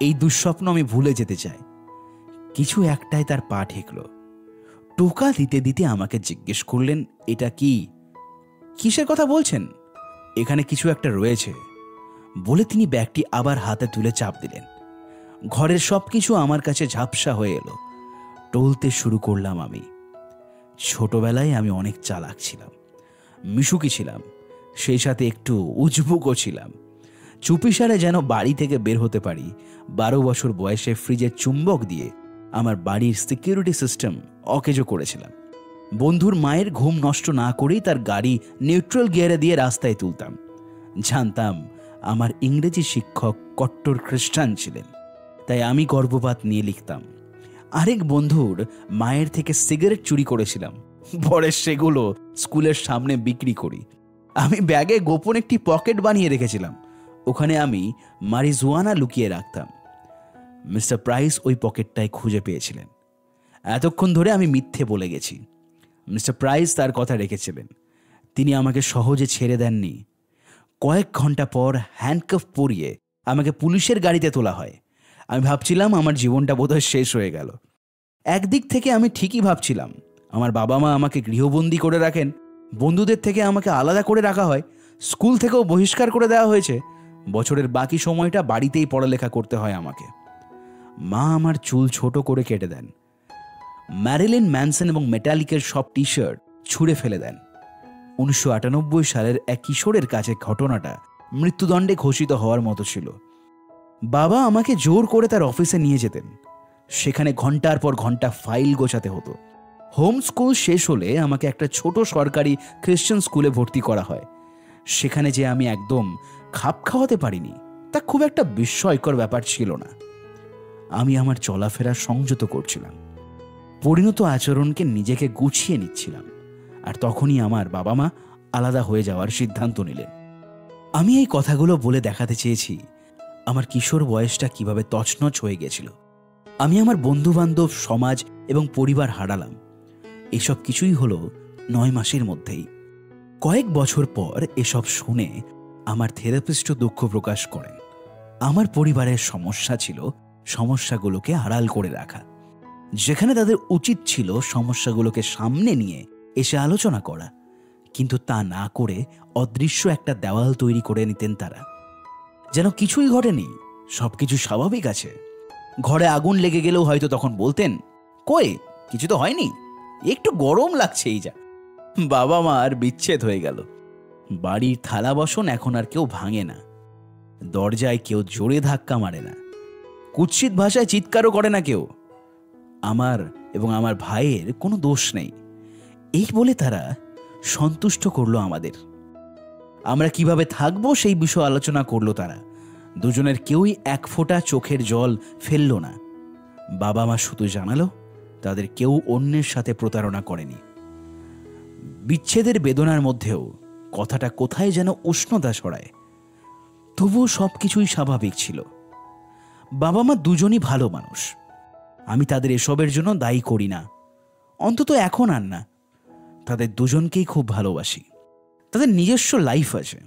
এই দুঃস্বপ্ন আমি ভুলে যেতে চাই। কিছু একটাই তার পা ঠেকল। টোকা দিতে দিতে আমাকে জিজ্ঞেস করলেন, এটা কি? কিসের কথা বলছেন? এখানে কিছু একটা রয়েছে। বলে তিনি ব্যাগটি আবার হাতে তুলে চাপ দিলেন। ঘরের সব কিছু আমার কাছে ঝাপসা হয়ে এলো। টলতে শুরু করলাম আমি। ছোটবেলায় আমি অনেক চালাক ছিলাম। মিশুকি ছিলাম। সেই সাথে একটু উজবুকও ছিলাম। চুপিসারে যেন বাড়ি থেকে বের হতে পারি, বারো বছর বয়সে ফ্রিজের চুম্বক দিয়ে আমার বাড়ির সিকিউরিটি সিস্টেম অকেজো করেছিলাম। বন্ধুর মায়ের ঘুম নষ্ট না করেই তার গাড়ি নিউট্রাল গিয়ারে দিয়ে রাস্তায় তুলতাম। জানতাম, আমার ইংরেজি শিক্ষক কট্টর খ্রিস্টান ছিলেন, তাই আমি গর্ভপাত নিয়ে লিখতাম। আরেক বন্ধুর মায়ের থেকে সিগারেট চুরি করেছিলাম। পরে সেগুলো স্কুলের সামনে বিক্রি করি। আমি ব্যাগে গোপন একটি পকেট বানিয়ে রেখেছিলাম। ওখানে আমি মারিজুয়ানা লুকিয়ে রাখতাম। মিস্টার প্রাইস ওই পকেটটায় খুঁজে পেয়েছিলেন। এতক্ষণ ধরে আমি মিথ্যে বলে গেছি। মিস্টার প্রাইস তার কথা রেখেছিলেন। তিনি আমাকে সহজে ছেড়ে দেননি। কয়েক ঘণ্টা পর হ্যান্ডকাফ পরিয়ে আমাকে পুলিশের গাড়িতে তোলা হয়। আমি ভাবছিলাম আমার জীবনটা বোধহয় শেষ হয়ে গেল। একদিক থেকে আমি ঠিকই ভাবছিলাম। আমার বাবা মা আমাকে গৃহবন্দী করে রাখেন। বন্ধুদের থেকে আমাকে আলাদা করে রাখা হয়। স্কুল থেকেও বহিষ্কার করে দেওয়া হয়েছে। বছরের বাকি সময়টা বাড়িতেই পড়ালেখা করতে হয় আমাকে। মা আমার চুল ছোট করে কেটে দেন। ম্যারিলিন ম্যানসন এবং মেটালিকের সব টি শার্ট ছুঁড়ে ফেলে দেন। উনিশশো আটানব্বই সালের এক কিশোরের কাছে ঘটনাটা মৃত্যুদণ্ডে ঘোষিত হওয়ার মতো ছিল। বাবা আমাকে জোর করে তার অফিসে নিয়ে যেতেন। সেখানে ঘণ্টার পর ঘণ্টা ফাইল গোছাতে হতো। হোম স্কুল শেষ হলে আমাকে একটা ছোট সরকারি খ্রিশ্চান স্কুলে ভর্তি করা হয়। সেখানে যে আমি একদম খাপ খাওয়াতে পারিনি, তা খুব একটা বিস্ময়কর ব্যাপার ছিল না। আমি আমার চলাফেরা সংযত করছিলাম। পরিণত আচরণকে নিজেকে গুছিয়ে নিচ্ছিলাম। আর তখনই আমার বাবা মা আলাদা হয়ে যাওয়ার সিদ্ধান্ত নিলেন। আমি এই কথাগুলো বলে দেখাতে চেয়েছি, আমার কিশোর বয়সটা কীভাবে তছনছ হয়ে গেছিল। আমি আমার বন্ধু বান্ধব সমাজ এবং পরিবার হারালাম। এসব কিছুই হলো নয় মাসের মধ্যেই। কয়েক বছর পর এসব শুনে আমার থেরাপিস্টও দুঃখ প্রকাশ করেন। আমার পরিবারের সমস্যা ছিল সমস্যাগুলোকে আড়াল করে রাখা। যেখানে তাদের উচিত ছিল সমস্যাগুলোকে সামনে নিয়ে এসে আলোচনা করা। কিন্তু তা না করে অদৃশ্য একটা দেওয়াল তৈরি করে নিতেন তারা। যেন কিছুই ঘটেনি, সবকিছু স্বাভাবিক আছে। ঘরে আগুন লেগে গেলেও হয়তো তখন বলতেন, কই, কিছু তো হয়নি, একটু গরম লাগছে এই যা। বাবা মা আর বিচ্ছেদ হয়ে গেল। বাড়ির থালা বসন এখন আর কেউ ভাঙে না। দরজায় কেউ জোরে ধাক্কা মারে না। কুৎসিত ভাষায় চিৎকারও করে না কেউ। আমার এবং আমার ভাইয়ের কোনো দোষ নেই। এই বলে তারা সন্তুষ্ট করল আমাদের। আমরা কীভাবে থাকব সেই বিষয় আলোচনা করল তারা। দুজনের কেউই এক ফোঁটা চোখের জল ফেলল না। বাবা মা শুধু জানালো, তাদের কেউ অন্যের সাথে প্রতারণা করেনি। বিচ্ছেদের বেদনার মধ্যেও কথাটা কোথায় যেন উষ্ণতা ছড়ায়। তবুও সব কিছুই স্বাভাবিক ছিল। বাবা মা দুজনই ভালো মানুষ। আমি তাদের এসবের জন্য দায়ী করি না। অন্তত এখন আর না। তাদের দুজনকেই খুব ভালোবাসি। তাদের নিজস্ব লাইফ আছে।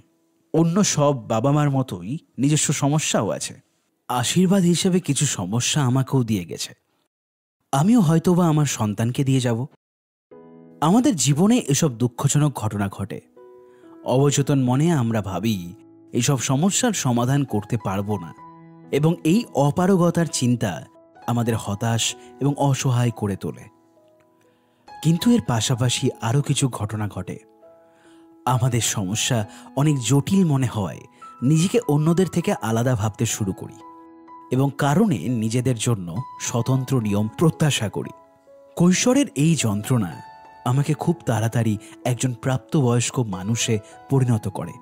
অন্য সব বাবা মার মতোই নিজস্ব সমস্যাও আছে। আশীর্বাদ হিসেবে কিছু সমস্যা আমাকেও দিয়ে গেছে। আমিও হয়তোবা আমার সন্তানকে দিয়ে যাব। আমাদের জীবনে এসব দুঃখজনক ঘটনা ঘটে। অবচেতন মনে আমরা ভাবি, এসব সমস্যার সমাধান করতে পারব না। এবং এই অপারগতার চিন্তা আমাদের হতাশ এবং অসহায় করে তোলে। কিন্তু এর পাশাপাশি আরও কিছু ঘটনা ঘটে। আমাদের সমস্যা অনেক জটিল মনে হয়, নিজেকে অন্যদের থেকে আলাদা ভাবতে শুরু করি এবং কারণে নিজেদের জন্য স্বতন্ত্র নিয়ম প্রত্যাশা করি। কৈশোরের এই যন্ত্রণা আমাকে খুব তাড়াতাড়ি একজন প্রাপ্তবয়স্ক মানুষে পরিণত করে।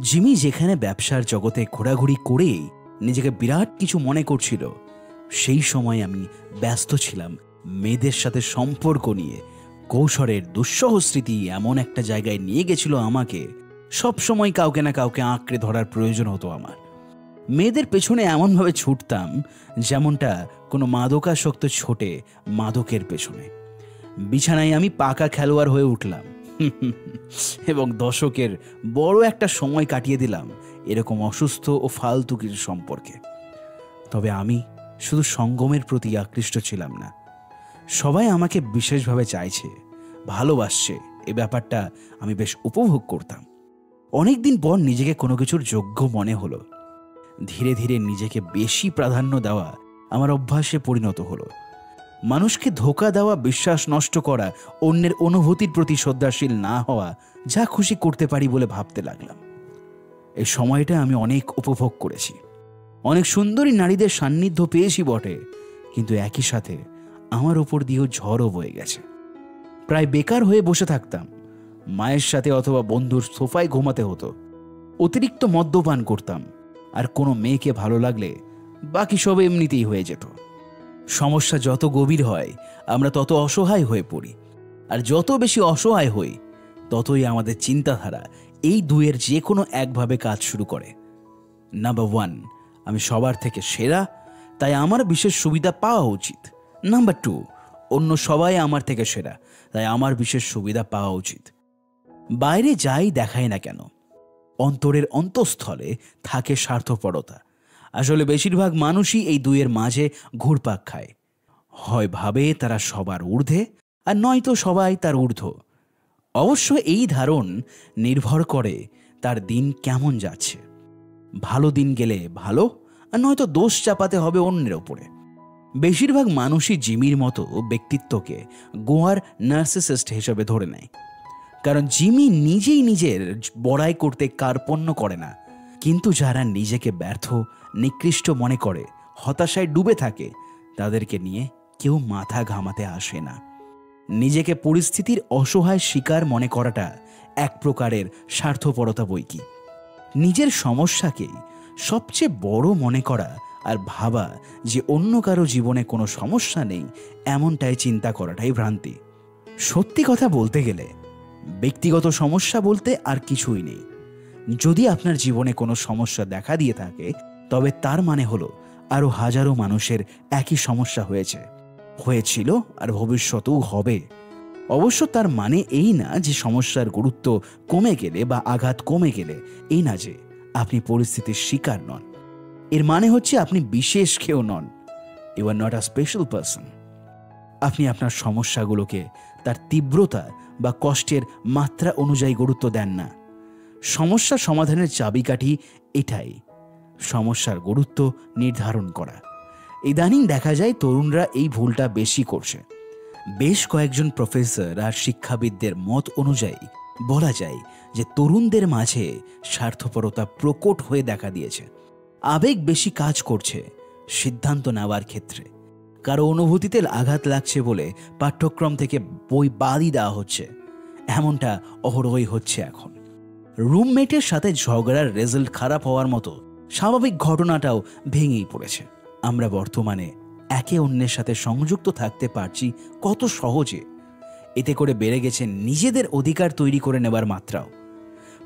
জিমি যেখানে ব্যবসার জগতে ঘোরাঘুরি করেই নিজেকে বিরাট কিছু মনে করছিল। সেই সময় আমি ব্যস্ত ছিলাম মেয়েদের সাথে সম্পর্ক নিয়ে। কৌশলের দুঃসহ স্মৃতি এমন একটা জায়গায় নিয়ে গেছিল আমাকে। সব সময় কাউকে না কাউকে আঁকড়ে ধরার প্রয়োজন হতো আমার। মেয়েদের পেছনে এমনভাবে ছুটতাম যেমনটা কোনো মাদকাসক্ত ছোটে মাদকের পেছনে। বিছানায় আমি পাকা খেলোয়াড় হয়ে উঠলাম। এবং দশকের বড় একটা সময় কাটিয়ে দিলাম এরকম অসুস্থ ও ফালতু কিছু সম্পর্কে। তবে আমি শুধু সঙ্গমের প্রতি আকৃষ্ট ছিলাম না। সবাই আমাকে বিশেষভাবে চাইছে, ভালোবাসছে, এ ব্যাপারটা আমি বেশ উপভোগ করতাম। অনেকদিন পর নিজেকে কোনো কিছুর যোগ্য মনে হলো। ধীরে ধীরে নিজেকে বেশি প্রাধান্য দেওয়া আমার অভ্যাসে পরিণত হলো। মানুষকে ধোকা দেওয়া, বিশ্বাস নষ্ট করা, অন্যের অনুভূতির প্রতি শ্রদ্ধাশীল না হওয়া, যা খুশি করতে পারি বলে ভাবতে লাগলাম। এই সময়টা আমি অনেক উপভোগ করেছি। অনেক সুন্দরী নারীদের সান্নিধ্য পেয়েছি বটে, কিন্তু একই সাথে আমার ওপর দিয়েও ঝড়ও বয়ে গেছে। প্রায় বেকার হয়ে বসে থাকতাম, মায়ের সাথে অথবা বন্ধুর সোফায় ঘুমাতে হতো, অতিরিক্ত মদ্যপান করতাম, আর কোনো মেয়েকে ভালো লাগলে বাকি সব এমনিতেই হয়ে যেত। সমস্যা যত গভীর হয়, আমরা তত অসহায় হয়ে পড়ি। আর যত বেশি অসহায় হই, ততই আমাদের চিন্তাধারা এই দুয়ের যে কোনো একভাবে কাজ শুরু করে। নাম্বার ওয়ান আমি সবার থেকে সেরা, তাই আমার বিশেষ সুবিধা পাওয়া উচিত। নাম্বার টু অন্য সবাই আমার থেকে সেরা, তাই আমার বিশেষ সুবিধা পাওয়া উচিত। বাইরে যাই দেখায় না কেন, অন্তরের অন্তঃস্থলে থাকে স্বার্থপরতা। আসলে বেশিরভাগ মানুষই এই দুইয়ের মাঝে ঘুরপাক খায়। হয় ভাবে তারা সবার ঊর্ধ্বে, আর নয়তো সবাই তার ঊর্ধ্ব। অবশ্য এই ধারণ নির্ভর করে তার দিন কেমন যাচ্ছে। ভালো দিন গেলে ভালো, আর নয়তো দোষ চাপাতে হবে অন্যের ওপরে। বেশিরভাগ মানুষই জিমির মতো ব্যক্তিত্বকে গোয়ার নার্সিসিস্ট হিসেবে ধরে নেয়। কারণ জিমি নিজেই নিজের বড়াই করতে কার্পণ্য করে না। কিন্তু যারা নিজেকে ব্যর্থ নিকৃষ্ট মনে করে, হতাশায় ডুবে থাকে। তাদেরকে নিয়ে কেউ মাথা ঘামাতে আসে না। নিজেকে পরিস্থিতির অসহায় শিকার মনে করাটা এক প্রকারের স্বার্থপরতা বই কি। নিজের সমস্যাকে সবচেয়ে বড় মনে করা আর ভাবা যে অন্য কারও জীবনে কোনো সমস্যা নেই, এমনটাই চিন্তা করাটাই ভ্রান্তি। সত্যি কথা বলতে গেলে, ব্যক্তিগত সমস্যা বলতে আর কিছুই নেই। যদি আপনার জীবনে কোনো সমস্যা দেখা দিয়ে থাকে তবে তার মানে হলো আরও হাজারো মানুষের একই সমস্যা হয়েছে। হয়েছিল আর ভবিষ্যতেও হবে। অবশ্য তার মানে এই না যে সমস্যার গুরুত্ব কমে গেলে বা আঘাত কমে গেলে, এই না যে আপনি পরিস্থিতির শিকার নন। এর মানে হচ্ছে আপনি বিশেষ কেউ নন। You are not a special person আপনি আপনার সমস্যাগুলোকে তার তীব্রতা বা কষ্টের মাত্রা অনুযায়ী গুরুত্ব দেন না। সমস্যা সমাধানের চাবিকাঠি এটাই। সমস্যার গুরুত্ব নির্ধারণ করা। ইদানিং দেখা যায় তরুণরা এই ভুলটা বেশি করছে। বেশ কয়েকজন প্রফেসর আর শিক্ষাবিদদের মত অনুযায়ী বলা যায় যে তরুণদের মাঝে স্বার্থপরতা প্রকট হয়ে দেখা দিয়েছে। আবেগ বেশি কাজ করছে সিদ্ধান্ত নেওয়ার ক্ষেত্রে। কারও অনুভূতিতে আঘাত লাগছে বলে পাঠ্যক্রম থেকে বই বাদই দেওয়া হচ্ছে। এমনটা অহরহই হচ্ছে এখন। রুমমেটের সাথে ঝগড়ার রেজাল্ট খারাপ হওয়ার মতো স্বাভাবিক ঘটনাটাও ভেঙেই পড়েছে। আমরা বর্তমানে একে অন্যের সাথে সংযুক্ত থাকতে পারছি কত সহজে। এতে করে বেড়ে গেছে নিজেদের অধিকার তৈরি করে নেবার মাত্রাও।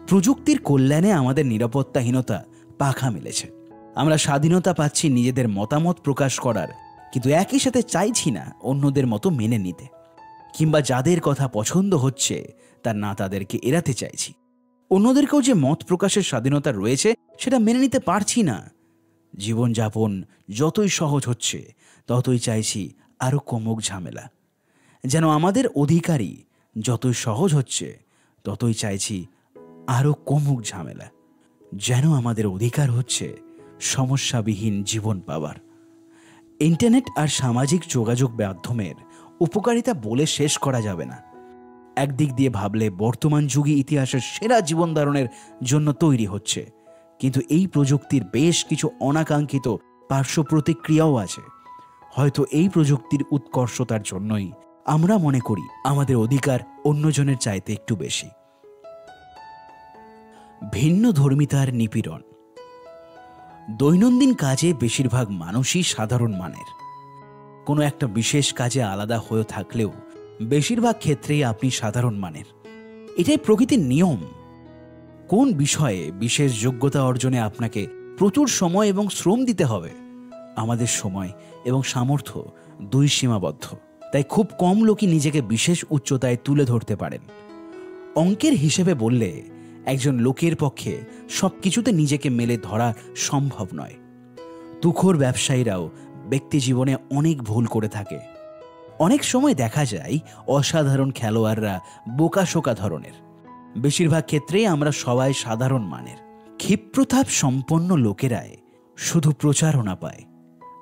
প্রযুক্তির কল্যাণে আমাদের নিরাপত্তাহীনতা পাখা মিলেছে। আমরা স্বাধীনতা পাচ্ছি নিজেদের মতামত প্রকাশ করার, কিন্তু একই সাথে চাইছি না অন্যদের মতো মেনে নিতে। কিংবা যাদের কথা পছন্দ হচ্ছে তা না তাদেরকে এড়াতে চাইছি। অন্যদেরকেও যে মত প্রকাশের স্বাধীনতা রয়েছে, সেটা মেনে নিতে পারছি না। জীবনযাপন যতই সহজ হচ্ছে, ততই চাইছি আরও কমুক ঝামেলা। যেন আমাদের অধিকারই যতই সহজ হচ্ছে, ততই চাইছি আরও কমুক ঝামেলা। যেন আমাদের অধিকার হচ্ছে সমস্যাবিহীন জীবন পাওয়ার। ইন্টারনেট আর সামাজিক যোগাযোগ মাধ্যমের উপকারিতা বলে শেষ করা যাবে না। একদিক দিয়ে ভাবলে বর্তমান যুগে ইতিহাসের সেরা জীবন ধারণের জন্য তৈরি হচ্ছে। কিন্তু এই প্রযুক্তির বেশ কিছু অনাকাঙ্ক্ষিত পার্শ্ব প্রতিক্রিয়াও আছে। হয়তো এই প্রযুক্তির উৎকর্ষতার জন্যই আমরা মনে করি আমাদের অধিকার অন্যজনের চাইতে একটু বেশি। ভিন্ন ধর্মিতার নিপীড়ন। দৈনন্দিন কাজে বেশিরভাগ মানুষই সাধারণ মানের। কোনো একটা বিশেষ কাজে আলাদা হয়ে থাকলেও বেশিরভাগ ক্ষেত্রেই আপনি সাধারণ মানের। এটাই প্রকৃতির নিয়ম। কোন বিষয়ে বিশেষ যোগ্যতা অর্জনে আপনাকে প্রচুর সময় এবং শ্রম দিতে হবে? আমাদের সময় এবং সামর্থ্য দুই সীমাবদ্ধ। তাই খুব কম লোকই নিজেকে বিশেষ উচ্চতায় তুলে ধরতে পারেন। অঙ্কের হিসেবে বললে, একজন লোকের পক্ষে সব কিছুতে নিজেকে মেলে ধরা সম্ভব নয়। তুখোর ব্যবসায়ীরাও ব্যক্তি জীবনে অনেক ভুল করে থাকে। অনেক সময় দেখা যায় অসাধারণ খেলোয়াড়রা বোকাশোকা ধরনের। বেশিরভাগ ক্ষেত্রেই আমরা সবাই সাধারণ মানের। ক্ষিপ্রতাপ সম্পন্ন লোকেরাই শুধু প্রচারণা পায়।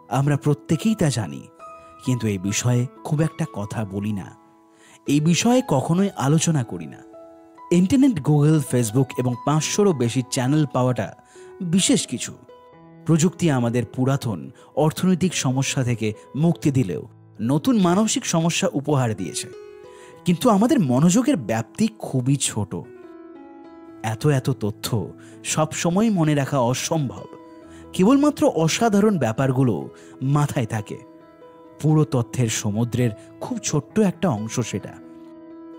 আমরা প্রত্যেকেই তা জানি, কিন্তু এই বিষয়ে খুব একটা কথা বলি না। এই বিষয়ে কখনোই আলোচনা করি না। ইন্টারনেট, গুগল, ফেসবুক এবং পাঁচশোরও বেশি চ্যানেল পাওয়াটা বিশেষ কিছু। প্রযুক্তি আমাদের পুরাতন অর্থনৈতিক সমস্যা থেকে মুক্তি দিলেও নতুন মানসিক সমস্যা উপহার দিয়েছে। কিন্তু আমাদের মনোযোগের ব্যাপ্তি খুবই ছোট। এত এত তথ্য সবসময় মনে রাখা অসম্ভব। কেবলমাত্র অসাধারণ ব্যাপারগুলো মাথায় থাকে। পুরো তথ্যের সমুদ্রের খুব ছোট্ট একটা অংশ সেটা।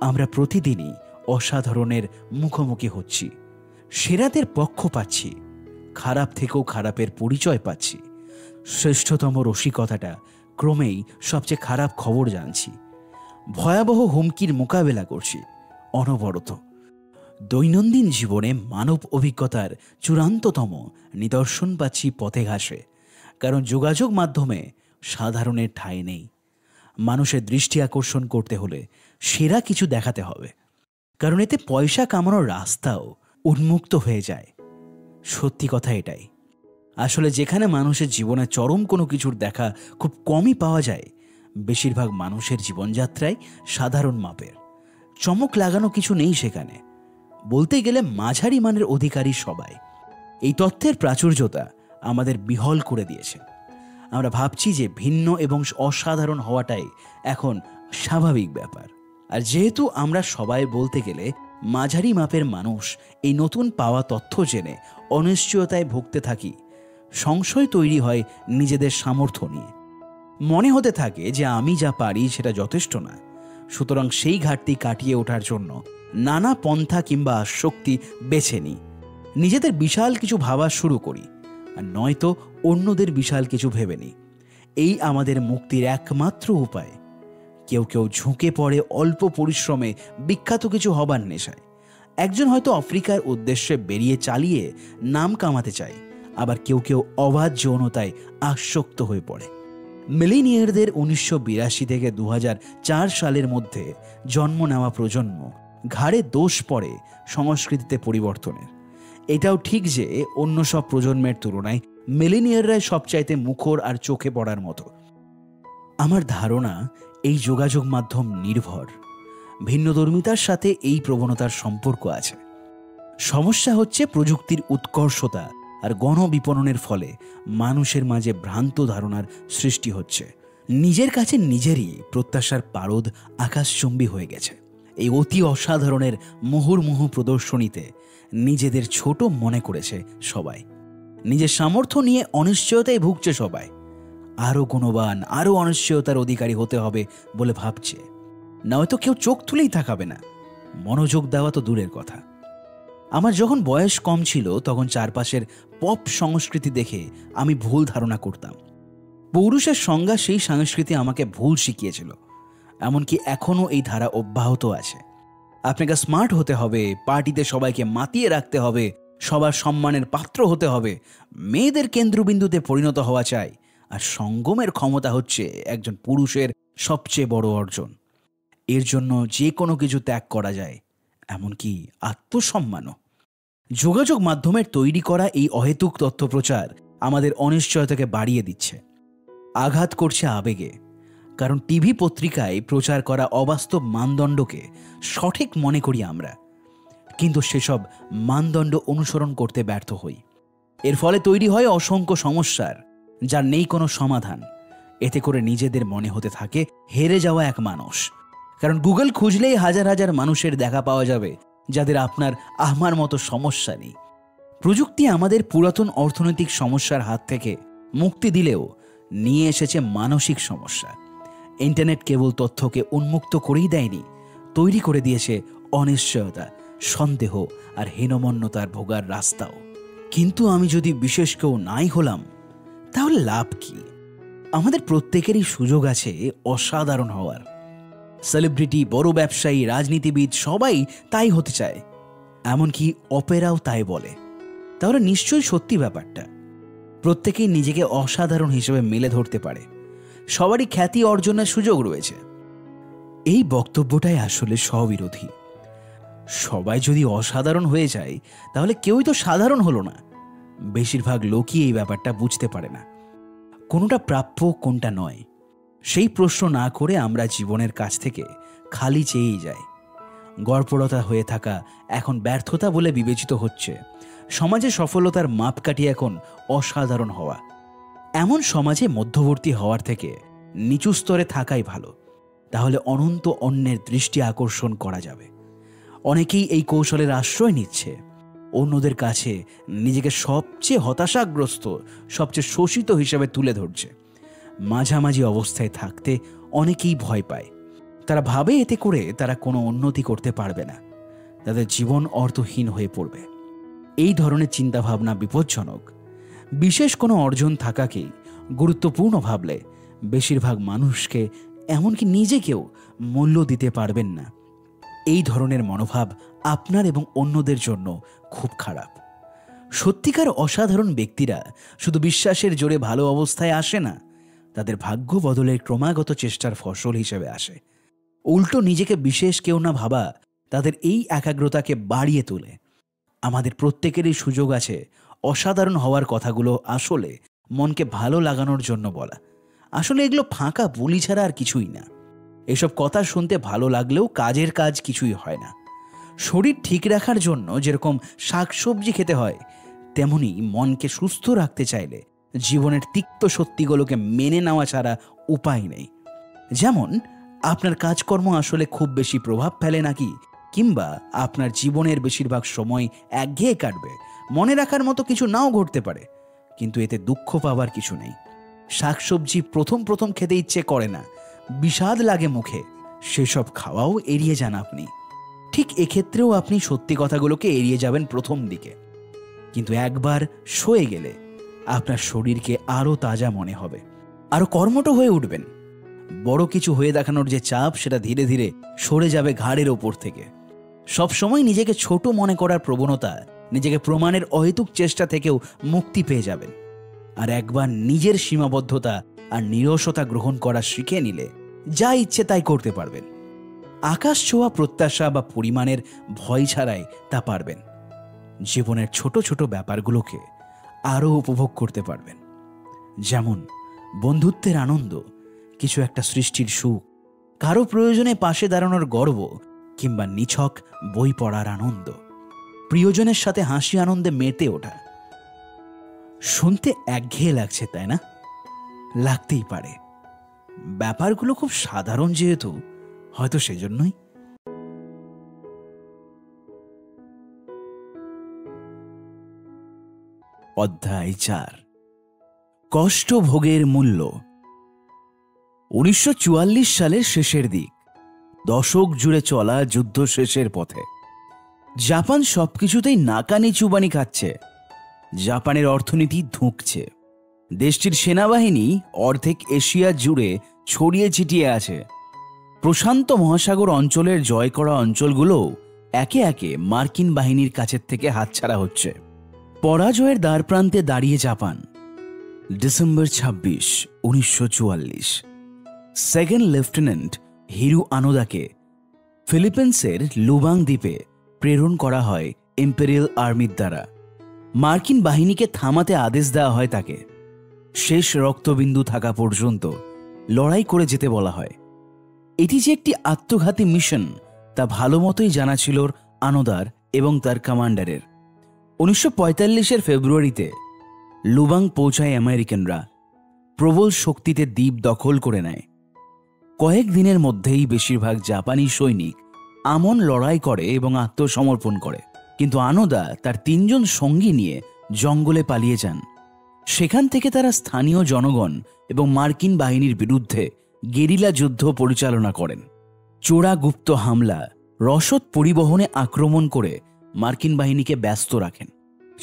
আমরা প্রতিদিনই অসাধারণের মুখোমুখি হচ্ছি। সেরাদের পক্ষ পাচ্ছি। খারাপ থেকেও খারাপের পরিচয় পাচ্ছি। শ্রেষ্ঠতম রসিকতাটা ক্রমেই সবচেয়ে খারাপ খবর জানছি। ভয়াবহ হুমকির মোকাবেলা করছি, অনবরত। দৈনন্দিন জীবনে মানব অভিজ্ঞতার চূড়ান্ততম নিদর্শন পাচ্ছি পথে ঘাসে, কারণ যোগাযোগ মাধ্যমে সাধারণের ঠাঁই নেই। মানুষের দৃষ্টি আকর্ষণ করতে হলে সেরা কিছু দেখাতে হবে, কারণ এতে পয়সা কামানোর রাস্তাও উন্মুক্ত হয়ে যায়। সত্যি কথা এটাই। আসলে যেখানে মানুষের জীবনে চরম কোনো কিছুর দেখা খুব কমই পাওয়া যায়, বেশিরভাগ মানুষের জীবনযাত্রায় সাধারণ মাপের। চমক লাগানো কিছু নেই সেখানে। বলতে গেলে মাঝারি মানের অধিকারী সবাই। এই তথ্যের প্রাচুর্যতা আমাদের বিহল করে দিয়েছে। আমরা ভাবছি যে ভিন্ন এবং অসাধারণ হওয়াটাই এখন স্বাভাবিক ব্যাপার। আর যেহেতু আমরা সবাই বলতে গেলে মাঝারি মাপের মানুষ, এই নতুন পাওয়া তথ্য জেনে অনিশ্চয়তায় ভুগতে থাকি সংশয় তৈরি হয় নিজেদের সামর্থ্য নিয়ে। মনে হতে থাকে যে আমি যা পারি সেটা যথেষ্ট না। সুতরাং সেই ঘাটতি কাটিয়ে ওঠার জন্য নানা পন্থা কিংবা শক্তি বেছে নিই। নিজেদের বিশাল কিছু ভাবা শুরু করি, আর নয়তো অন্যদের বিশাল কিছু ভেবে নিই। এই আমাদের মুক্তির একমাত্র উপায়। কেউ কেউ ঝুঁকে পড়ে অল্প পরিশ্রমে বিখ্যাত কিছু হবার নেশায়। একজন হয়তো আফ্রিকার উদ্দেশ্যে বেরিয়ে চালিয়ে নাম কামাতে চায়। আবার কেউ কেউ অবাধ যৌনতায় আসক্ত হয়ে পড়ে। মিলিনিয়ারদের উনিশশো বিরাশি থেকে দু হাজার চার সালের মধ্যে জন্ম নেওয়া প্রজন্ম ঘাড়ে দোষ পড়ে সংস্কৃতিতে পরিবর্তনের। এটাও ঠিক যে অন্য সব প্রজন্মের তুলনায় মিলিনিয়াররাই সবচাইতে মুখর আর চোখে পড়ার মতো। আমার ধারণা এই যোগাযোগ মাধ্যম নির্ভর। ভিন্নধর্মিতার সাথে এই প্রবণতার সম্পর্ক আছে। সমস্যা হচ্ছে প্রযুক্তির উৎকর্ষতা আর গণবিপণনের ফলে মানুষের মাঝে ভ্রান্ত ধারণার সৃষ্টি হচ্ছে। নিজের কাছে নিজেরই প্রত্যাশার পারদ আকাশচম্বী হয়ে গেছে। এই অতি অসাধারণের মুহুর্মুহু প্রদর্শনীতে নিজেদের ছোট মনে করেছে সবাই। নিজের সামর্থ্য নিয়ে অনিশ্চয়তায় ভুগছে সবাই। আরও গুণবান, আরও অনিশ্চয়তার অধিকারী হতে হবে বলে ভাবছে। নয়তো কেউ চোখ তুলেই থাকাবে না। মনোযোগ দেওয়া তো দূরের কথা। আমার যখন বয়স কম ছিল, তখন চারপাশের পপ সংস্কৃতি দেখে আমি ভুল ধারণা করতাম। পৌরুষের সংজ্ঞা সেই সংস্কৃতি আমাকে ভুল শিখিয়েছিল, এমনকি এখনও এই ধারা অব্যাহত আছে। আপনাকে স্মার্ট হতে হবে, পার্টিতে সবাইকে মাতিয়ে রাখতে হবে, সবার সম্মানের পাত্র হতে হবে, মেয়েদের কেন্দ্রবিন্দুতে পরিণত হওয়া চাই, আর সঙ্গমের ক্ষমতা হচ্ছে একজন পুরুষের সবচেয়ে বড় অর্জন। এর জন্য যে কোনো কিছু ত্যাগ করা যায়, এমনকি আত্মসম্মানও। যোগাযোগ মাধ্যমের তৈরি করা এই অহেতুক তথ্য প্রচার আমাদের অনিশ্চয়তাকে বাড়িয়ে দিচ্ছে। আঘাত করছে আবেগে। কারণ টিভি পত্রিকায় প্রচার করা অবাস্তব মানদণ্ডকে সঠিক মনে করি আমরা। কিন্তু সেসব মানদণ্ড অনুসরণ করতে ব্যর্থ হই। এর ফলে তৈরি হয় অসংখ্য সমস্যার, যার নেই কোনো সমাধান। এতে করে নিজেদের মনে হতে থাকে, হেরে যাওয়া এক মানুষ। কারণ গুগল খুঁজলেই হাজার হাজার মানুষের দেখা পাওয়া যাবে যাদের আপনার আমার মতো সমস্যা নেই। প্রযুক্তি আমাদের পুরাতন অর্থনৈতিক সমস্যার হাত থেকে মুক্তি দিলেও নিয়ে এসেছে মানসিক সমস্যা। ইন্টারনেট কেবল তথ্যকে উন্মুক্ত করেই দেয়নি, তৈরি করে দিয়েছে অনিশ্চয়তা, সন্দেহ আর হীনমন্যতার ভোগার রাস্তাও। কিন্তু আমি যদি বিশেষ কেউ নাই হলাম, তাহলে লাভ কি? আমাদের প্রত্যেকেরই সুযোগ আছে অসাধারণ হওয়ার। সেলিব্রিটি, বড় ব্যবসায়ী, রাজনীতিবিদ, সবাই তাই হতে চায়। এমনকি অপেরাও তাই বলে। তাহলে নিশ্চয়ই সত্যি ব্যাপারটা। প্রত্যেকেই নিজেকে অসাধারণ হিসেবে মেলে ধরতে পারে। সবারই খ্যাতি অর্জনের সুযোগ রয়েছে। এই বক্তব্যটাই আসলে স্ববিরোধী। সবাই যদি অসাধারণ হয়ে যায়, তাহলে কেউই তো সাধারণ হলো না। বেশিরভাগ লোকই এই ব্যাপারটা বুঝতে পারে না। কোনোটা প্রাপ্য, কোনটা নয়। সেই প্রশ্ন না করে আমরা জীবনের কাছ থেকে খালি চেয়েই যাই। গড়পড়তা হয়ে থাকা এখন ব্যর্থতা বলে বিবেচিত হচ্ছে। সমাজে সফলতার মাপকাঠি এখন অসাধারণ হওয়া। এমন সমাজে মধ্যবর্তী হওয়ার থেকে নিচু স্তরে থাকাই ভালো। তাহলে অনন্ত অন্যের দৃষ্টি আকর্ষণ করা যাবে। অনেকেই এই কৌশলের আশ্রয় নিচ্ছে। অন্যদের কাছে নিজেকে সবচেয়ে হতাশাগ্রস্ত, সবচেয়ে শোষিত হিসেবে তুলে ধরছে। মাঝামাঝি অবস্থায় থাকতে অনেকেই ভয় পায়। তারা ভাবে এতে করে তারা কোনো উন্নতি করতে পারবে না। তাদের জীবন অর্থহীন হয়ে পড়বে। এই ধরনের চিন্তাভাবনা বিপজ্জনক। বিশেষ কোনো অর্জন থাকাকেই গুরুত্বপূর্ণ ভাবলে বেশিরভাগ মানুষকে এমনকি নিজেকেও মূল্য দিতে পারবেন না। এই ধরনের মনোভাব আপনার এবং অন্যদের জন্য খুব খারাপ। সত্যিকার অসাধারণ ব্যক্তিরা শুধু বিশ্বাসের জোরে ভালো অবস্থায় আসে না তাদের ভাগ্য বদলের ক্রমাগত চেষ্টার ফসল হিসেবে আসে। উল্টো নিজেকে বিশেষ কেউ না ভাবা তাদের এই একাগ্রতাকে বাড়িয়ে তোলে। আমাদের প্রত্যেকেরই সুযোগ আছে অসাধারণ হওয়ার কথাগুলো আসলে মনকে ভালো লাগানোর জন্য বলা। আসলে এগুলো ফাঁকা বলি ছাড়া আর কিছুই না। এসব কথা শুনতে ভালো লাগলেও কাজের কাজ কিছুই হয় না। শরীর ঠিক রাখার জন্য যেরকম শাকসবজি খেতে হয়, তেমনি মনকে সুস্থ রাখতে চাইলে জীবনের তিক্ত সত্যিগুলোকে মেনে নেওয়া ছাড়া উপায় নেই। যেমন, আপনার কাজকর্ম আসলে খুব বেশি প্রভাব ফেলে নাকি? কিংবা আপনার জীবনের বেশিরভাগ সময় একঘেয়ে কাটবে, মনে রাখার মতো কিছু নাও ঘটতে পারে, কিন্তু এতে দুঃখ পাবার কিছু নেই। শাকসবজি প্রথম প্রথম খেতে ইচ্ছে করে না, বিষাদ লাগে মুখে, সেসব খাওয়াও এড়িয়ে যান আপনি। ঠিক এক্ষেত্রেও আপনি সত্যি কথাগুলোকে এড়িয়ে যাবেন প্রথম দিকে। কিন্তু একবার সয়ে গেলে আপনার শরীরকে আরও তাজা মনে হবে। আরও কর্মঠ হয়ে উঠবেন। বড় কিছু হয়ে দেখানোর যে চাপ, সেটা ধীরে ধীরে সরে যাবে ঘাড়ের ওপর থেকে। সবসময় নিজেকে ছোট মনে করার প্রবণতা, নিজেকে প্রমাণের অহেতুক চেষ্টা থেকেও মুক্তি পেয়ে যাবেন। আর একবার নিজের সীমাবদ্ধতা আর নিরসতা গ্রহণ করা শিখে নিলে যা ইচ্ছে তাই করতে পারবেন। আকাশ ছোঁয়া প্রত্যাশা বা পরিমাণের ভয় ছাড়াই তা পারবেন। জীবনের ছোট ছোট ব্যাপারগুলোকে আরও উপভোগ করতে পারবেন। যেমন, বন্ধুত্বের আনন্দ, কিছু একটা সৃষ্টির সুখ, কারও প্রয়োজনে পাশে দাঁড়ানোর গর্ব, কিংবা নিছক বই পড়ার আনন্দ। প্রিয়জনের সাথে হাসি আনন্দে মেতে ওঠা। শুনতে একঘেয়ে লাগছে, তাই না? লাগতেই পারে। ব্যাপারগুলো খুব সাধারণ যেহেতু, হয়তো সেজন্যই। অধ্যায় চার। কষ্ট ভোগের মূল্য। উনিশশো চুয়াল্লিশ সালের শেষের দিক। দশক জুড়ে চলা যুদ্ধ শেষের পথে। জাপান সবকিছুতেই নাকানি চুবানি খাচ্ছে। জাপানের অর্থনীতি ধুঁকছে। দেশটির সেনাবাহিনী অর্ধেক এশিয়া জুড়ে ছড়িয়ে ছিটিয়ে আছে। প্রশান্ত মহাসাগর অঞ্চলের জয় করা অঞ্চলগুলো একে একে মার্কিন বাহিনীর কাছের থেকে হাতছাড়া হচ্ছে। পরাজয়ের দ্বারপ্রান্তে দাঁড়িয়ে জাপান। ডিসেম্বর ছাব্বিশ, উনিশশো চুয়াল্লিশ। সেকেন্ড লেফটেন্যান্ট হিরু আনোদাকে ফিলিপিন্সের লুবাং দ্বীপে প্রেরণ করা হয় ইম্পেরিয়াল আর্মির দ্বারা। মার্কিন বাহিনীকে থামাতে আদেশ দেওয়া হয় তাকে। শেষ রক্তবিন্দু থাকা পর্যন্ত লড়াই করে যেতে বলা হয়। এটি যে একটি আত্মঘাতী মিশন, তা ভালো মতোই জানা ছিল আনোদার এবং তার কমান্ডারের। উনিশশো পঁয়তাল্লিশের ফেব্রুয়ারিতে লুবাং পৌঁছায় আমেরিকানরা। প্রবল শক্তিতে দ্বীপ দখল করে নেয়। কয়েক দিনের মধ্যেই বেশিরভাগ জাপানি সৈনিক আমন লড়াই করে এবং আত্মসমর্পণ করে। কিন্তু আনোদা তার তিনজন সঙ্গী নিয়ে জঙ্গলে পালিয়ে যান। সেখান থেকে তারা স্থানীয় জনগণ এবং মার্কিন বাহিনীর বিরুদ্ধে গেরিলা যুদ্ধ পরিচালনা করেন। চোরা গুপ্ত হামলা, রসদ পরিবহনে আক্রমণ করে মার্কিন বাহিনীকে ব্যস্ত রাখেন।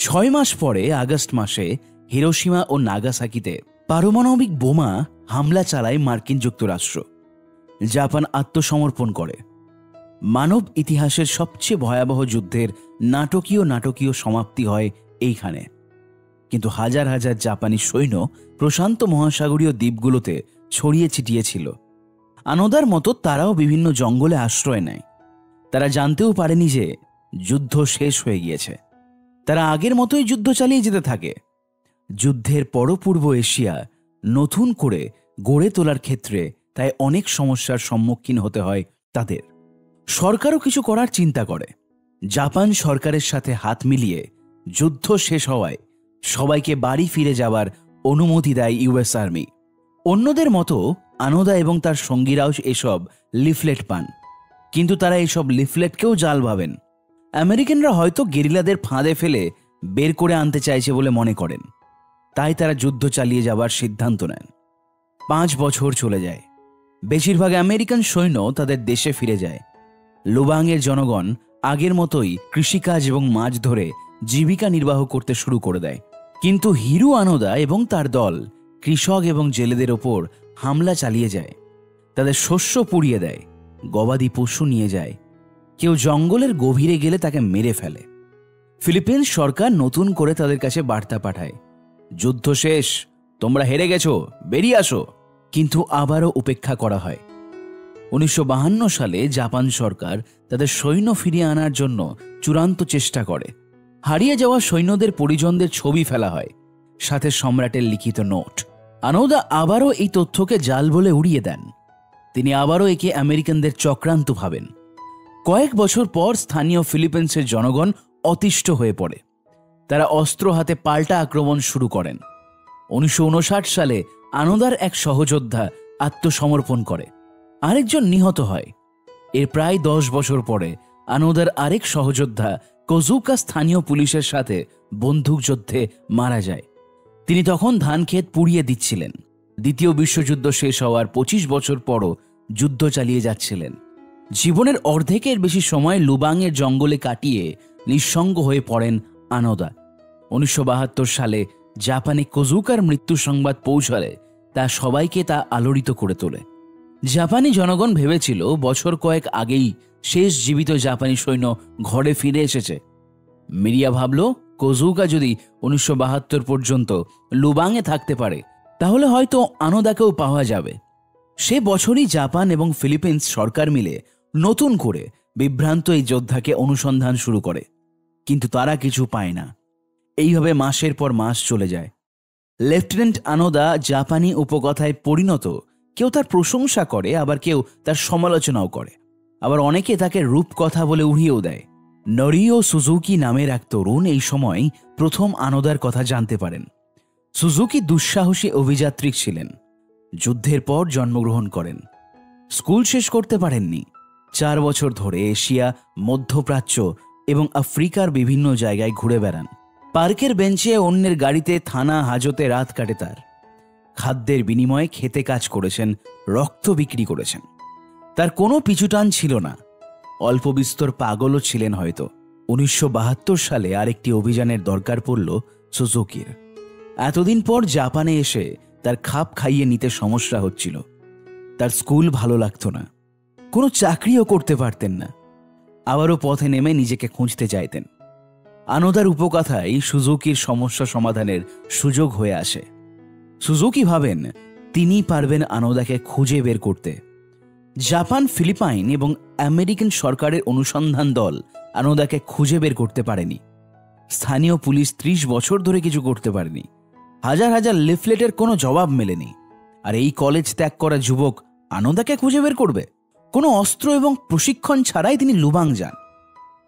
ছয় মাস পরে, আগস্ট মাসে হিরোসীমা ও নাগাসাকিতে পারমাণবিক বোমা হামলা চালায় মার্কিন যুক্তরাষ্ট্র। জাপান আত্মসমর্পণ করে। মানব ইতিহাসের সবচেয়ে ভয়াবহ যুদ্ধের নাটকীয় নাটকীয় সমাপ্তি হয় এইখানে। কিন্তু হাজার হাজার জাপানি সৈন্য প্রশান্ত মহাসাগরীয় দ্বীপগুলোতে ছড়িয়ে ছিটিয়েছিল আনোদার মতো তারাও বিভিন্ন জঙ্গলে আশ্রয় নেয়। তারা জানতেও পারেনি যে যুদ্ধ শেষ হয়ে গিয়েছে। তারা আগের মতোই যুদ্ধ চালিয়ে যেতে থাকে। যুদ্ধের পরপূর্ব এশিয়া নতুন করে গড়ে তোলার ক্ষেত্রে তাই অনেক সমস্যার সম্মুখীন হতে হয় তাদের। সরকারও কিছু করার চিন্তা করে। জাপান সরকারের সাথে হাত মিলিয়ে যুদ্ধ শেষ হওয়ায় সবাইকে বাড়ি ফিরে যাওয়ার অনুমতি দেয় ইউএস আর্মি। অন্যদের মতো আনোদা এবং তার সঙ্গীরাও এসব লিফলেট পান। কিন্তু তারা এইসব লিফলেটকেও জাল ভাবেন। আমেরিকানরা হয়তো গেরিলাদের ফাঁদে ফেলে বের করে আনতে চাইছে বলে মনে করেন। তাই তারা যুদ্ধ চালিয়ে যাবার সিদ্ধান্ত নেন। পাঁচ বছর চলে যায়। বেশিরভাগ আমেরিকান সৈন্য তাদের দেশে ফিরে যায়। লুবাংয়ের জনগণ আগের মতোই কৃষিকাজ এবং মাছ ধরে জীবিকা নির্বাহ করতে শুরু করে দেয়। কিন্তু হিরু আনোদা এবং তার দল কৃষক এবং জেলেদের ওপর হামলা চালিয়ে যায়। তাদের শস্য পুড়িয়ে দেয়। গবাদি পশু নিয়ে যায়। কেউ জঙ্গলের গভীরে গেলে তাকে মেরে ফেলে। ফিলিপিন্স সরকার নতুন করে তাদের কাছে বার্তা পাঠায়। যুদ্ধ শেষ, তোমরা হেরে গেছো, বেরিয়ে আসো। কিন্তু আবারও উপেক্ষা করা হয়। উনিশশো সালে জাপান সরকার তাদের সৈন্য ফিরিয়ে আনার জন্য চূড়ান্ত চেষ্টা করে। হারিয়ে যাওয়া সৈন্যদের পরিজনদের ছবি ফেলা হয়। সাথে সম্রাটের লিখিত নোট। আনৌদা আবারও এই তথ্যকে জাল বলে উড়িয়ে দেন। তিনি আবারও একে আমেরিকানদের চক্রান্ত ভাবেন। কয়েক বছর পর স্থানীয় ফিলিপিন্সের জনগণ অতিষ্ঠ হয়ে পড়ে। তারা অস্ত্র হাতে পাল্টা আক্রমণ শুরু করেন। উনিশশো উনষাট সালে আনোদার এক সহযোদ্ধা আত্মসমর্পণ করে। আরেকজন নিহত হয়। এর প্রায় দশ বছর পরে আনোদার আরেক সহযোদ্ধা কজুকা স্থানীয় পুলিশের সাথে বন্দুকযুদ্ধে মারা যায়। তিনি তখন ধান ক্ষেত পুড়িয়ে দিচ্ছিলেন। দ্বিতীয় বিশ্বযুদ্ধ শেষ হওয়ার পঁচিশ বছর পরও যুদ্ধ চালিয়ে যাচ্ছিলেন। জীবনের অর্ধেকের বেশি সময় লুবাংয়ের জঙ্গলে কাটিয়ে নিঃসঙ্গ হয়ে পড়েন আনোদা। উনিশশো সালে জাপানে কজুকার মৃত্যু সংবাদ পৌঁছালে তা সবাইকে তা আলোড়িত করে তোলে। জাপানি জনগণ ভেবেছিল বছর কয়েক আগেই শেষ জীবিত জাপানি সৈন্য ঘরে ফিরে এসেছে। মিরিয়া ভাবল, কোজুকা যদি উনিশশো বাহাত্তর পর্যন্ত লুবাংয়ে থাকতে পারে, তাহলে হয়তো আনোদাকেও পাওয়া যাবে। সে বছরই জাপান এবং ফিলিপিন্স সরকার মিলে নতুন করে বিভ্রান্ত এই যোদ্ধাকে অনুসন্ধান শুরু করে। কিন্তু তারা কিছু পায় না। এইভাবে মাসের পর মাস চলে যায়। লেফটেন্যান্ট আনোদা জাপানি উপকথায় পরিণত। কেউ তার প্রশংসা করে, আবার কেউ তার সমালোচনাও করে। আবার অনেকে তাকে রূপকথা বলে উড়িয়েও দেয়। নরিও সুজুকি নামের এক তরুণ এই সময় প্রথম আনোদার কথা জানতে পারেন। সুজুকি দুঃসাহসী অভিযাত্রী ছিলেন। যুদ্ধের পর জন্মগ্রহণ করেন। স্কুল শেষ করতে পারেননি। চার বছর ধরে এশিয়া, মধ্যপ্রাচ্য এবং আফ্রিকার বিভিন্ন জায়গায় ঘুরে বেড়ান। পার্কের বেঞ্চে অন্যের গাড়িতে থানা হাজতে রাত কাটে তার। খাদ্যের বিনিময়ে খেতে কাজ করেছেন, রক্ত বিক্রি করেছেন। তার কোনো পিছুটান ছিল না। অল্প বিস্তর পাগলও ছিলেন হয়তো। উনিশশো বাহাত্তর সালে আরেকটি অভিযানের দরকার পড়ল সুজুকির। এতদিন পর জাপানে এসে তার খাপ খাইয়ে নিতে সমস্যা হচ্ছিল। তার স্কুল ভালো লাগতো না। কোনো চাকরিও করতে পারতেন না। আবারও পথে নেমে নিজেকে খুঁজতে চাইতেন। আনোদার উপকথায় সুজুকির সমস্যা সমাধানের সুযোগ হয়ে আসে। সুজুকি ভাবেন, তিনি পারবেন আনোদাকে খুঁজে বের করতে। জাপান, ফিলিপাইন এবং আমেরিকান সরকারের অনুসন্ধান দল আনোদাকে খুঁজে বের করতে পারেনি। স্থানীয় পুলিশ ত্রিশ বছর ধরে কিছু করতে পারেনি। হাজার হাজার লিফলেটের কোনো জবাব মেলেনি। আর এই কলেজ ত্যাগ করা যুবক আনন্দাকে খুঁজে বের করবে? কোনো অস্ত্র এবং প্রশিক্ষণ ছাড়াই তিনি লুবাং যান।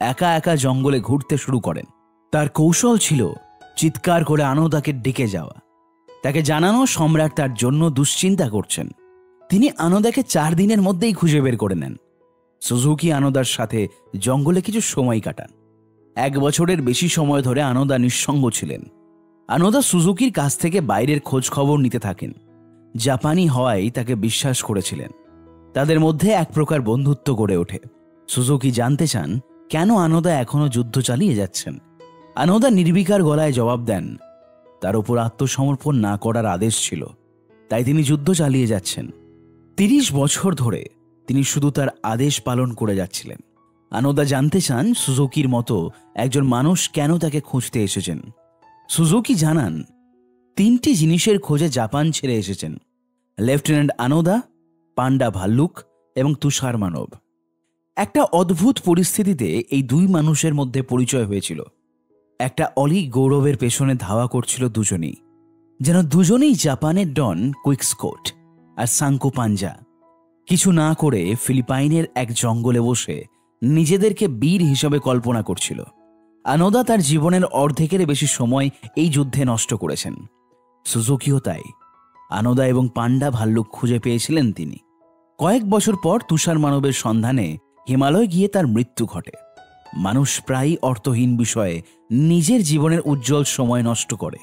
একা একা জঙ্গলে ঘুরতে শুরু করেন। তার কৌশল ছিল চিৎকার করে আনন্দাকে ডেকে যাওয়া। তাকে জানানো সম্রাট তার জন্য দুশ্চিন্তা করছেন। তিনি আনন্দাকে চার দিনের মধ্যেই খুঁজে বের করে নেন। সুজুকি আনোদার সাথে জঙ্গলে কিছু সময় কাটান। এক বছরের বেশি সময় ধরে আনন্দা নিঃসঙ্গ ছিলেন। আনোদা সুজুকির কাছ থেকে বাইরের খোঁজ খবর নিতে থাকেন। জাপানি হওয়ায় তাকে বিশ্বাস করেছিলেন। তাদের মধ্যে এক প্রকার বন্ধুত্ব গড়ে ওঠে। সুজুকি জানতে চান, কেন আনোদা এখনও যুদ্ধ চালিয়ে যাচ্ছেন? আনোদা নির্বিকার গলায় জবাব দেন, তার উপর আত্মসমর্পণ না করার আদেশ ছিল, তাই তিনি যুদ্ধ চালিয়ে যাচ্ছেন। তিরিশ বছর ধরে তিনি শুধু তার আদেশ পালন করে যাচ্ছিলেন। আনোদা জানতে চান, সুজুকির মতো একজন মানুষ কেন তাকে খুঁজতে এসেছেন। সুজুকি জানান, তিনটি জিনিসের খোঁজে জাপান ছেড়ে এসেছেন। লেফটেন্যান্ট আনোদা পান্ডা ভাল্লুক এবং তুষার মানব। একটা অদ্ভুত পরিস্থিতিতে এই দুই মানুষের মধ্যে পরিচয় হয়েছিল। একটা অলি গৌরবের পেছনে ধাওয়া করছিল দুজনেই। যেন দুজনেই জাপানের ডন কুইকস্কোট আর সাংকো পাঞ্জা। কিছু না করে ফিলিপাইনের এক জঙ্গলে বসে নিজেদেরকে বীর হিসাবে কল্পনা করছিল। আনোদা তার জীবনের অর্ধেকের বেশি সময় এই যুদ্ধে নষ্ট করেছেন। সুজুকিও তাই। আনদা এবং পাণ্ডা ভাল্লুক খুঁজে পেয়েছিলেন তিনি। কয়েক বছর পর তুষার মানবের সন্ধানে হিমালয় গিয়ে তার মৃত্যু ঘটে। মানুষ প্রায়ই অর্থহীন বিষয়ে নিজের জীবনের উজ্জ্বল সময় নষ্ট করে।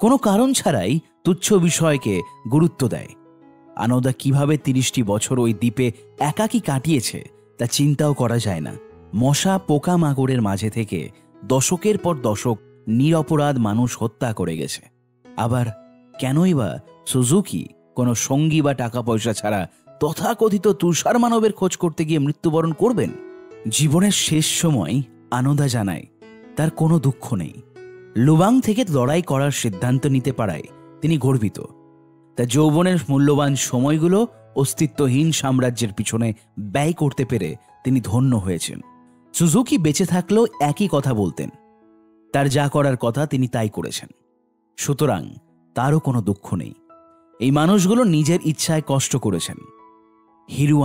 কোনো কারণ ছাড়াই তুচ্ছ বিষয়কে গুরুত্ব দেয়। আনন্দা কীভাবে তিরিশটি বছর ওই দ্বীপে একাকী কাটিয়েছে, তা চিন্তাও করা যায় না। মশা পোকা মাকড়ের মাঝে থেকে দশকের পর দশক নিরপরাধ মানুষ হত্যা করে গেছে। আবার কেনই বা সুজুকি কোনো সঙ্গী বা টাকা পয়সা ছাড়া তথাকথিত তুষার মানবের খোঁজ করতে গিয়ে মৃত্যুবরণ করবেন? জীবনের শেষ সময় আনন্দা জানায়, তার কোনো দুঃখ নেই। লুবাং থেকে লড়াই করার সিদ্ধান্ত নিতে পারায় তিনি গর্বিত। তা যৌবনের মূল্যবান সময়গুলো অস্তিত্বহীন সাম্রাজ্যের পিছনে ব্যয় করতে পেরে তিনি ধন্য হয়েছেন। সুজুকি বেঁচে থাকলেও একই কথা বলতেন। তার যা করার কথা তিনি তাই করেছেন। সুতরাং তারও কোনো দুঃখ নেই। এই মানুষগুলো নিজের ইচ্ছায় কষ্ট করেছেন। হিরু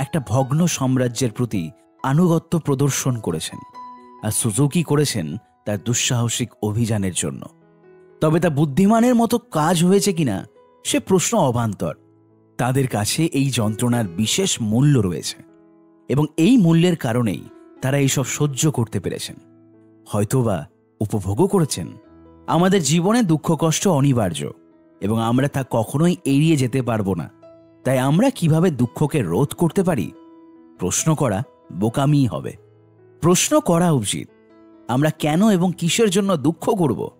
একটা ভগ্ন সাম্রাজ্যের প্রতি আনুগত্য প্রদর্শন করেছেন আর সুজুকি করেছেন তার দুঃসাহসিক অভিযানের জন্য। তবে তা বুদ্ধিমানের মতো কাজ হয়েছে কিনা, সে প্রশ্ন অবান্তর। তাদের কাছে এই যন্ত্রণার বিশেষ মূল্য রয়েছে এবং এই মূল্যের কারণেই তারা এইসব সহ্য করতে পেরেছেন। হয়তোবা উপভোগও করেছেন। আমাদের জীবনে দুঃখ কষ্ট অনিবার্য। এবং আমরা তা কখনোই এড়িয়ে যেতে পারব না। তাই আমরা কীভাবে দুঃখকে রোধ করতে পারি? প্রশ্ন করা বোকামি হবে। প্রশ্ন করা উচিত, আমরা কেন এবং কিসের জন্য দুঃখ করব?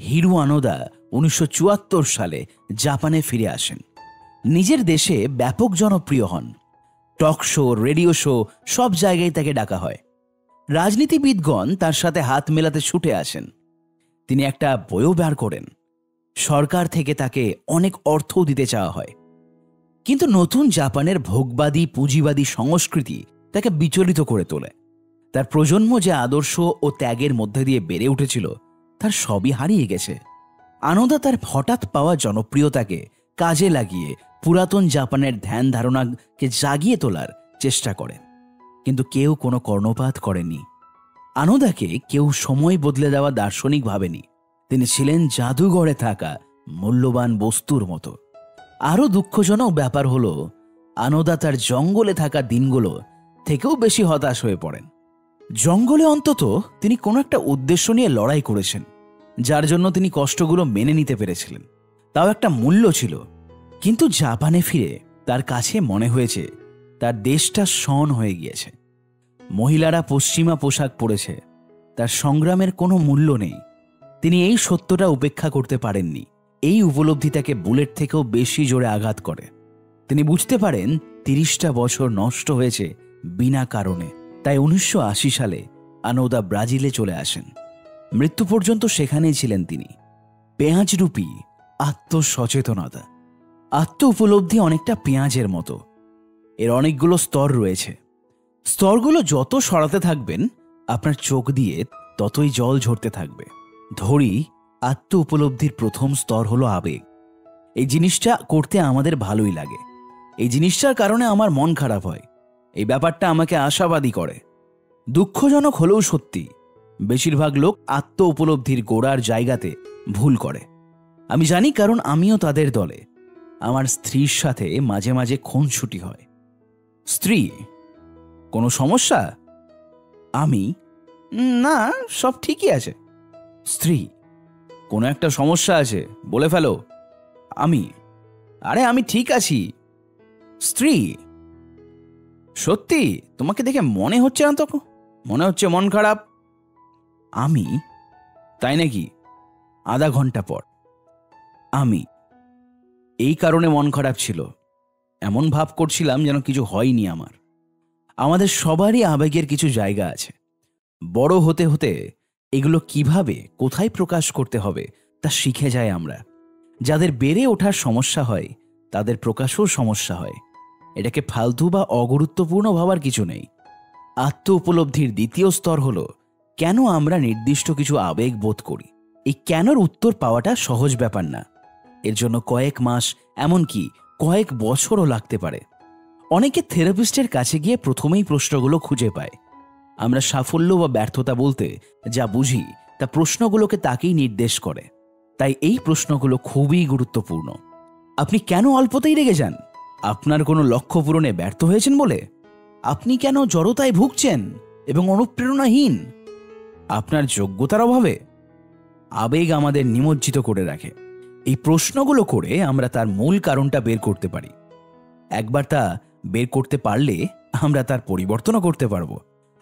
হিরু আনোদা উনিশশো চুয়াত্তর সালে জাপানে ফিরে আসেন। নিজের দেশে ব্যাপক জনপ্রিয় হন। টক শো, রেডিও শো, সব জায়গায় তাকে ডাকা হয়। রাজনীতিবিদগণ তার সাথে হাত মেলাতে ছুটে আসেন। তিনি একটা বইও বের করেন। সরকার থেকে তাকে অনেক অর্থও দিতে চাওয়া হয়। কিন্তু নতুন জাপানের ভোগবাদী, পুঁজিবাদী সংস্কৃতি তাকে বিচলিত করে তোলে। তার প্রজন্ম যে আদর্শ ও ত্যাগের মধ্যে দিয়ে বেড়ে উঠেছিল, তার সবই হারিয়ে গেছে। আনন্দা তার হঠাৎ পাওয়া জনপ্রিয়তাকে কাজে লাগিয়ে পুরাতন জাপানের ধ্যান ধারণাকে জাগিয়ে তোলার চেষ্টা করেন। কিন্তু কেউ কোনো কর্ণপাত করেনি আনন্দাকে কেউ সময় বদলে দেওয়া দার্শনিক ভাবেনি। তিনি ছিলেন জাদুঘরে থাকা মূল্যবান বস্তুর মতো। আরও দুঃখজনক ব্যাপার হলো, আনোদা তার জঙ্গলে থাকা দিনগুলো থেকেও বেশি হতাশ হয়ে পড়েন। জঙ্গলে অন্তত তিনি কোনো একটা উদ্দেশ্য নিয়ে লড়াই করেছেন, যার জন্য তিনি কষ্টগুলো মেনে নিতে পেরেছিলেন। তাও একটা মূল্য ছিল। কিন্তু জাপানে ফিরে তার কাছে মনে হয়েছে, তার দেশটা শন হয়ে গিয়েছে। মহিলারা পশ্চিমা পোশাক পরেছে, তার সংগ্রামের কোনো মূল্য নেই। তিনি এই সত্যটা উপেক্ষা করতে পারেননি। এই উপলব্ধি তাকে বুলেট থেকেও বেশি জোরে আঘাত করে। তিনি বুঝতে পারেন, তিরিশটা বছর নষ্ট হয়েছে বিনা কারণে। তাই উনিশশো আশি সালে আনৌদা ব্রাজিলে চলে আসেন। মৃত্যু পর্যন্ত সেখানেই ছিলেন তিনি। পেঁয়াজরূপী আত্মসচেতনতা। আত্ম উপলব্ধি অনেকটা পেঁয়াজের মতো। এর অনেকগুলো স্তর রয়েছে। স্তরগুলো যত সরাতে থাকবেন, আপনার চোখ দিয়ে ততই জল ঝরতে থাকবে। ধরি আত্ম উপলব্ধির প্রথম স্তর হলো আবেগ। এই জিনিসটা করতে আমাদের ভালোই লাগে। এই জিনিসটার কারণে আমার মন খারাপ হয়। এই ব্যাপারটা আমাকে আশাবাদী করে। দুঃখজনক হলেও সত্যি, বেশিরভাগ লোক আত্ম উপলব্ধির গোড়ার জায়গাতে ভুল করে। আমি জানি কারণ আমিও তাদের দলে। আমার স্ত্রীর সাথে মাঝে মাঝে খুনছুটি হয়। স্ত্রী, কোনো সমস্যা? আমি? না, সব ঠিকই আছে। স্ত্রী, কোনো একটা সমস্যা আছে, বলে ফেলো। আমি, আরে আমি ঠিক আছি। স্ত্রী, সত্যি, তোমাকে দেখে মনে হচ্ছে না তো? মনে হচ্ছে মন খারাপ? আমি? তাই নাকি? আধা ঘণ্টা পর। আমি? এই কারণে মন খারাপ ছিল। এমন ভাব করছিলাম যেন কিছু হয়নি আমার। আমাদের সবারই আবেগের কিছু জায়গা আছে। বড় হতে হতে এগুলো কীভাবে, কোথায় প্রকাশ করতে হবে, তা শিখে যায় আমরা। যাদের বেড়ে ওঠার সমস্যা হয়, তাদের প্রকাশও সমস্যা হয়। এটাকে ফালতু বা অগুরুত্বপূর্ণ ভাবার কিছু নেই। আত্ম উপলব্ধির দ্বিতীয় স্তর হল, কেন আমরা নির্দিষ্ট কিছু আবেগ বোধ করি? এই কেনর উত্তর পাওয়াটা সহজ ব্যাপার না। এর জন্য কয়েক মাস, এমনকি কয়েক বছরও লাগতে পারে। অনেকে থেরাপিস্টের কাছে গিয়ে প্রথমেই প্রশ্নগুলো খুঁজে পায় আমরা সাফল্য বা ব্যর্থতা বলতে যা বুঝি তা প্রশ্নগুলোকে তাকেই নির্দেশ করে। তাই এই প্রশ্নগুলো খুবই গুরুত্বপূর্ণ। আপনি কেন অল্পতেই রেগে যান? আপনার কোনো লক্ষ্য পূরণে ব্যর্থ হয়েছেন বলে? আপনি কেন জড়তায় ভুগছেন এবং অনুপ্রেরণাহীন? আপনার যোগ্যতার অভাবে? আবেগ আমাদের নিমজ্জিত করে রাখে। এই প্রশ্নগুলো করে আমরা তার মূল কারণটা বের করতে পারি। একবার তা বের করতে পারলে আমরা তার পরিবর্তনও করতে পারব।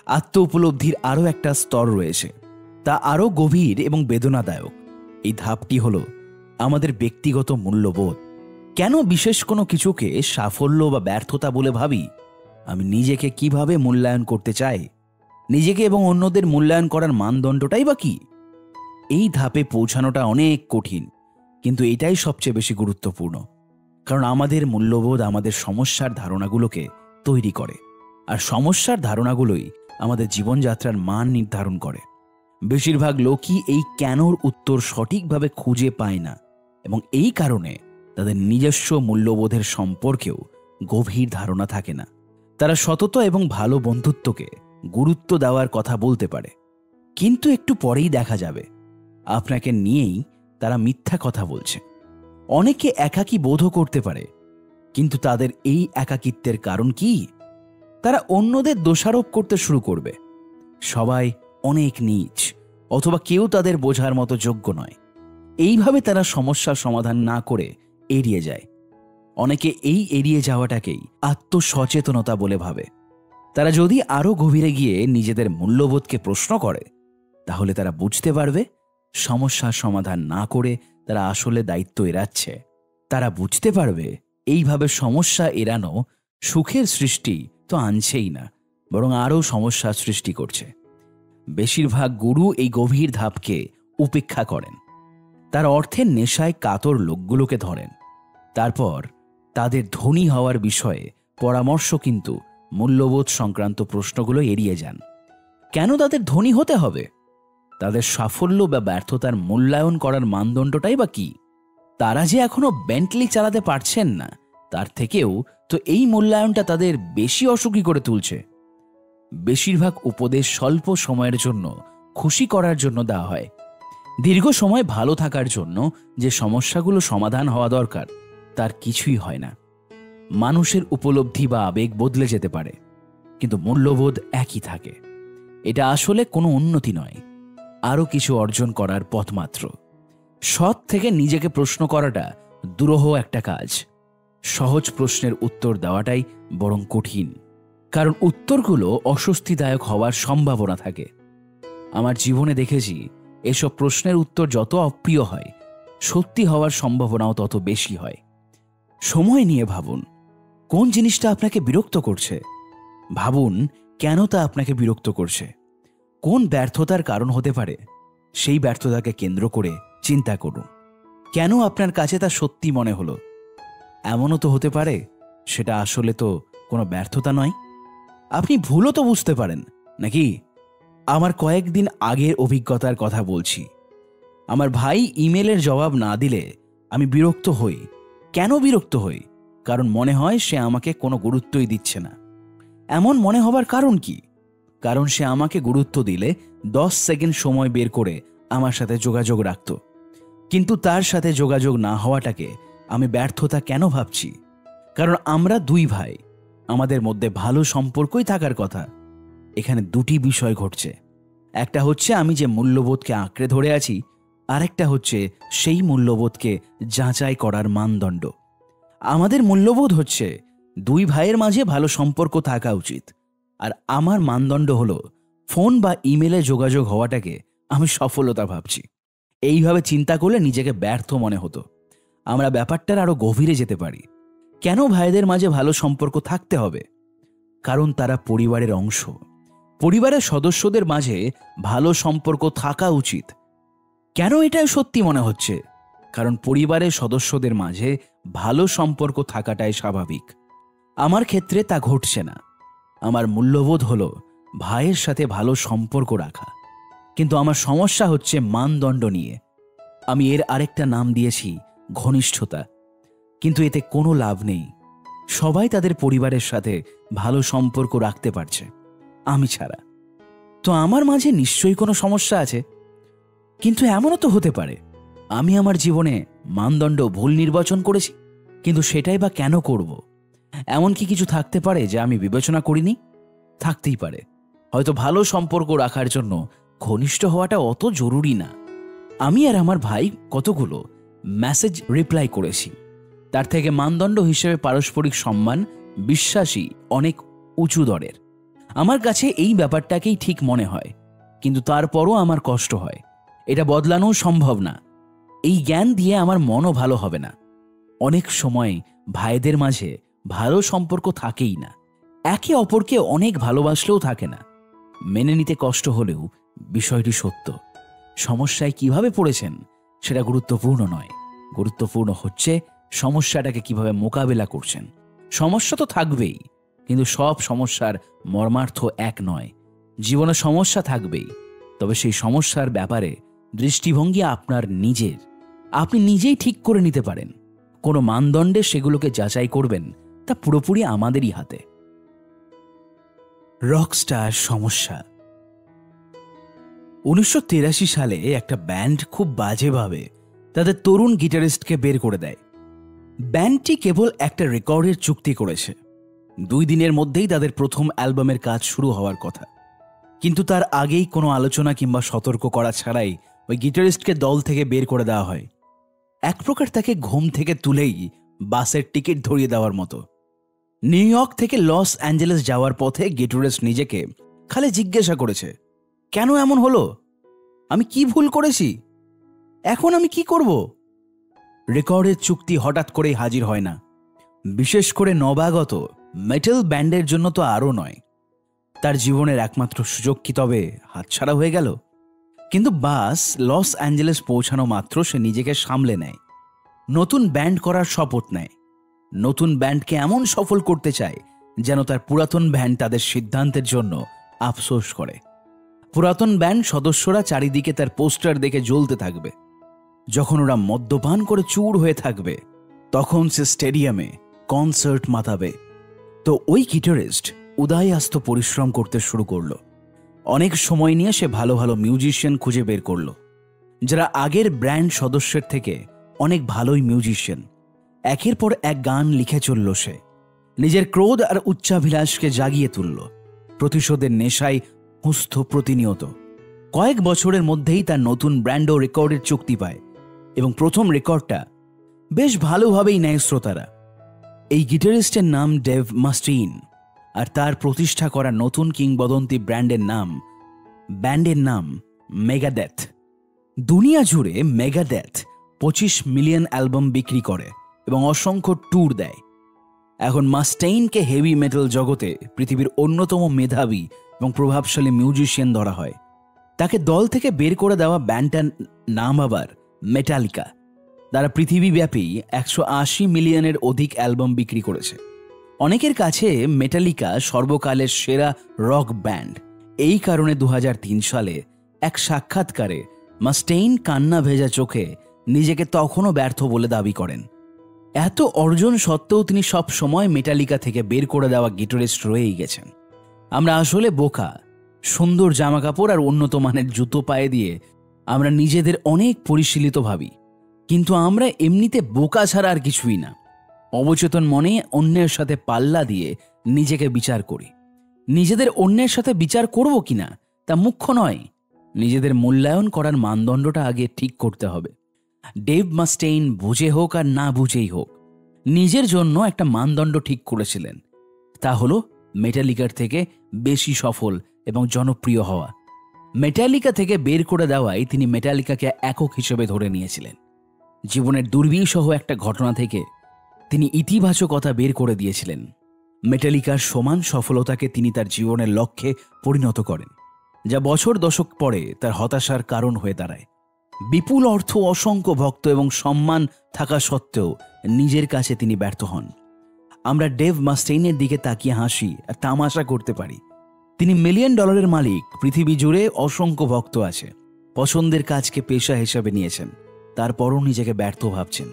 আত্ম উপলব্ধির আরও একটা স্তর রয়েছে, তা আরও গভীর এবং বেদনাদায়ক। এই ধাপটি হল আমাদের ব্যক্তিগত মূল্যবোধ। কেন বিশেষ কোনো কিছুকে সাফল্য বা ব্যর্থতা বলে ভাবি? আমি নিজেকে কীভাবে মূল্যায়ন করতে চাই? নিজেকে এবং অন্যদের মূল্যায়ন করার মানদণ্ডটাই বা কি? এই ধাপে পৌঁছানোটা অনেক কঠিন, কিন্তু এটাই সবচেয়ে বেশি গুরুত্বপূর্ণ। কারণ আমাদের মূল্যবোধ আমাদের সমস্যার ধারণাগুলোকে তৈরি করে। আর সমস্যার ধারণাগুলোই আমাদের জীবনযাত্রার মান নির্ধারণ করে। বেশিরভাগ লোকই এই কেনর উত্তর সঠিকভাবে খুঁজে পায় না এবং এই কারণে তাদের নিজস্ব মূল্যবোধের সম্পর্কেও গভীর ধারণা থাকে না। তারা সততা এবং ভালো বন্ধুত্বকে গুরুত্ব দেওয়ার কথা বলতে পারে। কিন্তু একটু পরেই দেখা যাবে। আপনাকে নিয়েই তারা মিথ্যা কথা বলছে। অনেকে একাকী বোধও করতে পারে। কিন্তু তাদের এই একাকিত্বের কারণ কি? তারা অন্যদের দোষারোপ করতে শুরু করবে। সবাই অনেক নিচ, অথবা কেউ তাদের বোঝার মতো যোগ্য নয়। এইভাবে তারা সমস্যার সমাধান না করে এড়িয়ে যায়। অনেকে এই এড়িয়ে যাওয়াটাকেই আত্মসচেতনতা বলে ভাবে। তারা যদি আরও গভীরে গিয়ে নিজেদের মূল্যবোধকে প্রশ্ন করে, তাহলে তারা বুঝতে পারবে সমস্যার সমাধান না করে তারা আসলে দায়িত্ব এড়াচ্ছে। তারা বুঝতে পারবে, এইভাবে সমস্যা এড়ানো সুখের সৃষ্টি তো আনছেই না, বরং আরও সমস্যার সৃষ্টি করছে। বেশিরভাগ গুরু এই গভীর ধাপকে উপেক্ষা করেন। তার অর্থের নেশায় কাতর লোকগুলোকে ধরেন। তারপর তাদের ধনী হওয়ার বিষয়ে পরামর্শ কিন্তু মূল্যবোধ সংক্রান্ত প্রশ্নগুলো এড়িয়ে যান। কেন তাদের ধনী হতে হবে? তাদের সাফল্য বা ব্যর্থতার মূল্যায়ন করার মানদণ্ডটাই বা কি? তারা যে এখনও বেন্টলি চালাতে পারছেন না তার থেকেও তো এই মূল্যায়নটা তাদের বেশি অসুখী করে তুলছে। বেশিরভাগ উপদেশ স্বল্প সময়ের জন্য, খুশি করার জন্য দেওয়া হয়। দীর্ঘ সময় ভালো থাকার জন্য যে সমস্যাগুলো সমাধান হওয়া দরকার, তার কিছুই হয় না। মানুষের উপলব্ধি বা আবেগ বদলে যেতে পারে, কিন্তু মূল্যবোধ একই থাকে। এটা আসলে কোনো উন্নতি নয়, আরও কিছু অর্জন করার পথ মাত্র সৎ থেকে নিজেকে প্রশ্ন করাটা দুরহ একটা কাজ। সহজ প্রশ্নের উত্তর দেওয়াটাই বরং কঠিন। কারণ উত্তরগুলো অস্বস্তিদায়ক হওয়ার সম্ভাবনা থাকে। আমার জীবনে দেখেছি, এসব প্রশ্নের উত্তর যত অপ্রিয় হয়, সত্যি হওয়ার সম্ভাবনাও তত বেশি হয়। সময় নিয়ে ভাবুন, কোন জিনিসটা আপনাকে বিরক্ত করছে? ভাবুন, কেন তা আপনাকে বিরক্ত করছে? কোন ব্যর্থতার কারণ হতে পারে? সেই ব্যর্থতাকে কেন্দ্র করে চিন্তা করুন। কেন আপনার কাছে তা সত্যি মনে হলো? এমনও তো হতে পারে, সেটা আসলে তো কোনো ব্যর্থতা নয়। আপনি ভুলও তো বুঝতে পারেন, নাকি? আমার কয়েকদিন আগের অভিজ্ঞতার কথা বলছি। আমার ভাই ইমেলের জবাব না দিলে আমি বিরক্ত হই। কেন বিরক্ত হই? কারণ মনে হয় সে আমাকে কোনো গুরুত্বই দিচ্ছে না। এমন মনে হবার কারণ কি? কারণ সে আমাকে গুরুত্ব দিলে দশ সেকেন্ড সময় বের করে আমার সাথে যোগাযোগ রাখত। কিন্তু তার সাথে যোগাযোগ না হওয়াটাকে আমি ব্যর্থতা কেন ভাবছি? কারণ আমরা দুই ভাই, আমাদের মধ্যে ভালো সম্পর্কই থাকার কথা। এখানে দুটি বিষয় ঘটছে। একটা হচ্ছে আমি যে মূল্যবোধকে আঁকড়ে ধরে আছি, আরেকটা হচ্ছে সেই মূল্যবোধকে যাচাই করার মানদণ্ড। আমাদের মূল্যবোধ হচ্ছে, দুই ভাইয়ের মাঝে ভালো সম্পর্ক থাকা উচিত। আর আমার মানদণ্ড হলো, ফোন বা ইমেলে যোগাযোগ হওয়াটাকে আমি সফলতা ভাবছি। এইভাবে চিন্তা করলে নিজেকে ব্যর্থ মনে হতো। আমরা ব্যাপারটার আরও গভীরে যেতে পারি। কেন ভাইদের মাঝে ভালো সম্পর্ক থাকতে হবে? কারণ তারা পরিবারের অংশ। পরিবারের সদস্যদের মাঝে ভালো সম্পর্ক থাকা উচিত। কেন এটাই সত্যি মনে হচ্ছে? কারণ পরিবারের সদস্যদের মাঝে ভালো সম্পর্ক থাকাটাই স্বাভাবিক। আমার ক্ষেত্রে তা ঘটছে না। আমার মূল্যবোধ হলো ভাইয়ের সাথে ভালো সম্পর্ক রাখা। কিন্তু আমার সমস্যা হচ্ছে মানদণ্ড নিয়ে। আমি এর আরেকটা নাম দিয়েছি ঘনিষ্ঠতা। কিন্তু এতে কোনো লাভ নেই। সবাই তাদের পরিবারের সাথে ভালো সম্পর্ক রাখতে পারছে। আমি ছাড়া। তো আমার মাঝে নিশ্চয়ই কোনো সমস্যা আছে। কিন্তু এমনও তো হতে পারে। আমি আমার জীবনে মানদণ্ড ভুল নির্বাচন করেছি, কিন্তু সেটাই বা কেন করব? এমন কি কিছু থাকতে পারে যা আমি বিবেচনা করিনি? থাকতেই পারে। হয়তো ভালো সম্পর্ক রাখার জন্য ঘনিষ্ঠ হওয়াটা অত জরুরি না। আমি আর আমার ভাই কতগুলো? মেসেজ রিপ্লাই করেছি। তার থেকে মানদণ্ড হিসেবে পারস্পরিক সম্মান বিশ্বাসী অনেক উঁচু দরের। আমার কাছে এই ব্যাপারটাকেই ঠিক মনে হয়, কিন্তু তারপরও আমার কষ্ট হয়। এটা বদলানো সম্ভব না। এই জ্ঞান দিয়ে আমার মনও ভালো হবে না। অনেক সময় ভাইদের মাঝে ভালো সম্পর্ক থাকেই না। একে অপরকে অনেক ভালোবাসলেও থাকে না। মেনে নিতে কষ্ট হলেও বিষয়টি সত্য। সমস্যায় কীভাবে পড়েছেন? সেটা গুরুত্বপূর্ণ নয়। গুরুত্বপূর্ণ হচ্ছে সমস্যাটাকে কীভাবে মোকাবেলা করছেন। সমস্যা তো থাকবেই, কিন্তু সব সমস্যার মর্মার্থ এক নয়। জীবনে সমস্যা থাকবেই, তবে সেই সমস্যার ব্যাপারে দৃষ্টিভঙ্গি আপনার নিজের। আপনি নিজেই ঠিক করে নিতে পারেন। কোনো মানদণ্ডে সেগুলোকে যাচাই করবেন, তা পুরোপুরি আমাদেরই হাতে। রকস্টার সমস্যা। উনিশশো সালে একটা ব্যান্ড খুব বাজেভাবে তাদের তরুণ গিটারিস্টকে বের করে দেয়। ব্যান্ডটি কেবল একটা রেকর্ডের চুক্তি করেছে। দুই দিনের মধ্যেই তাদের প্রথম অ্যালবামের কাজ শুরু হওয়ার কথা। কিন্তু তার আগেই কোনো আলোচনা কিংবা সতর্ক করা ছাড়াই ওই গিটারিস্টকে দল থেকে বের করে দেওয়া হয়। এক প্রকার তাকে ঘুম থেকে তুলেই বাসের টিকিট ধরিয়ে দেওয়ার মতো। নিউ ইয়র্ক থেকে লস অ্যাঞ্জেলেস যাওয়ার পথে গিটারিস্ট নিজেকে খালি জিজ্ঞাসা করেছে কেন এমন হলো? আমি কি ভুল করেছি? এখন আমি কি করব? রেকর্ডের চুক্তি হঠাৎ করেই হাজির হয় না। বিশেষ করে নবাগত মেটাল ব্যান্ডের জন্য তো আরও নয়। তার জীবনের একমাত্র সুযোগ কি তবে হাতছাড়া হয়ে গেল? কিন্তু বাস লস অ্যাঞ্জেলেস পৌঁছানো মাত্র সে নিজেকে সামলে নেয়। নতুন ব্যান্ড করার শপথ নেয়। নতুন ব্যান্ডকে এমন সফল করতে চায় যেন তার পুরাতন ব্যান্ড তাদের সিদ্ধান্তের জন্য আফসোস করে। পুরাতন ব্যান্ড সদস্যরা চারিদিকে তার পোস্টার দেখে জ্বলতে থাকবে। যখন ওরা মদ্যপান করে চুর হয়ে থাকবে, তখন সে স্টেডিয়ামে কনসার্ট মাতাবে। তো ওই গিটারিস্ট উদয়াস্ত পরিশ্রম করতে শুরু করল। অনেক সময় নিয়ে সে ভালো ভালো মিউজিশিয়ান খুঁজে বের করল, যারা আগের ব্র্যান্ড সদস্যের থেকে অনেক ভালোই মিউজিশিয়ান। একের পর এক গান লিখে চলল সে। নিজের ক্রোধ আর উচ্চাভিলাষকে জাগিয়ে তুলল। প্রতিশোধের নেশায় হুস্থ প্রতিনিয়ত। কয়েক বছরের মধ্যেই তার নতুন ব্র্যান্ডও রেকর্ডের চুক্তি পায় এবং প্রথম রেকর্ডটা বেশ ভালোভাবেই নেয় শ্রোতারা। এই গিটারিস্টের নাম ডেভ মাস্টিন আর তার প্রতিষ্ঠা করা নতুন কিংবদন্তি ব্র্যান্ডের নাম ব্যান্ডের নাম মেগাডেথ। দুনিয়া জুড়ে মেগাডেথ পঁচিশ মিলিয়ন অ্যালবাম বিক্রি করে এবং অসংখ্য ট্যুর দেয়। এখন মাস্টেইনকে হেভি মেটাল জগতে পৃথিবীর অন্যতম মেধাবী এবং প্রভাবশালী মিউজিশিয়ান ধরা হয়। তাকে দল থেকে বের করে দেওয়া ব্যান্ডটার নাম আবার মেটালিকা তারা পৃথিবীব্যাপী একশো আশি মিলিয়নের অধিক অ্যালবাম বিক্রি করেছে। অনেকের কাছে মেটালিকা সর্বকালের সেরা রক ব্যান্ড। এই কারণে দু হাজার তিন সালে এক সাক্ষাৎকারে মাস্টেইন কান্না ভেজা চোখে নিজেকে তখনও ব্যর্থ বলে দাবি করেন। এত অর্জন সত্ত্বেও তিনি সব সময় মেটালিকা থেকে বের করে দেওয়া গিটারিস্ট রয়েই গেছেন। আমরা আসলে বোকা, সুন্দর জামাকাপড় আর উন্নত মানের জুতো পায়ে দিয়ে আমরা নিজেদের অনেক পরিশীলিত ভাবি, কিন্তু আমরা এমনিতে বোকা ছাড়া আর কিছুই না। অবচেতন মনে অন্যের সাথে পাল্লা দিয়ে নিজেকে বিচার করি। নিজেদের অন্যের সাথে বিচার করব কিনা তা মুখ্য নয়। নিজেদের মূল্যায়ন করার মানদণ্ডটা আগে ঠিক করতে হবে। ডেভ মাস্টেইন বুঝে হোক আর না বুঝেই হোক, নিজের জন্য একটা মানদণ্ড ঠিক করেছিলেন। তা হলো মেটালিকার থেকে বেশি সফল এবং জনপ্রিয় হওয়া। মেটালিকা থেকে বের করে দেওয়ায় তিনি মেটালিকাকে একক হিসেবে ধরে নিয়েছিলেন। জীবনের দুর্বিষহ একটা ঘটনা থেকে তিনি ইতিবাচকতা বের করে দিয়েছিলেন। মেটালিকার সমান সফলতাকে তিনি তার জীবনের লক্ষ্যে পরিণত করেন, যা বছর দশক পরে তার হতাশার কারণ হয়ে দাঁড়ায়। বিপুল অর্থ, অসংখ্য ভক্ত এবং সম্মান থাকা সত্ত্বেও নিজের কাছে তিনি ব্যর্থ হন। আমরা ডেভ মাস্টেইনের দিকে তাকিয়ে হাসি আর তামাশা করতে পারি। তিনি মিলিয়ন ডলারের মালিক, পৃথিবী জুড়ে অসংখ্য ভক্ত আছে। পছন্দের কাজকে পেশা হিসাবে নিয়েছেন। তারপরও নিজেকে ব্যর্থ ভাবছেন।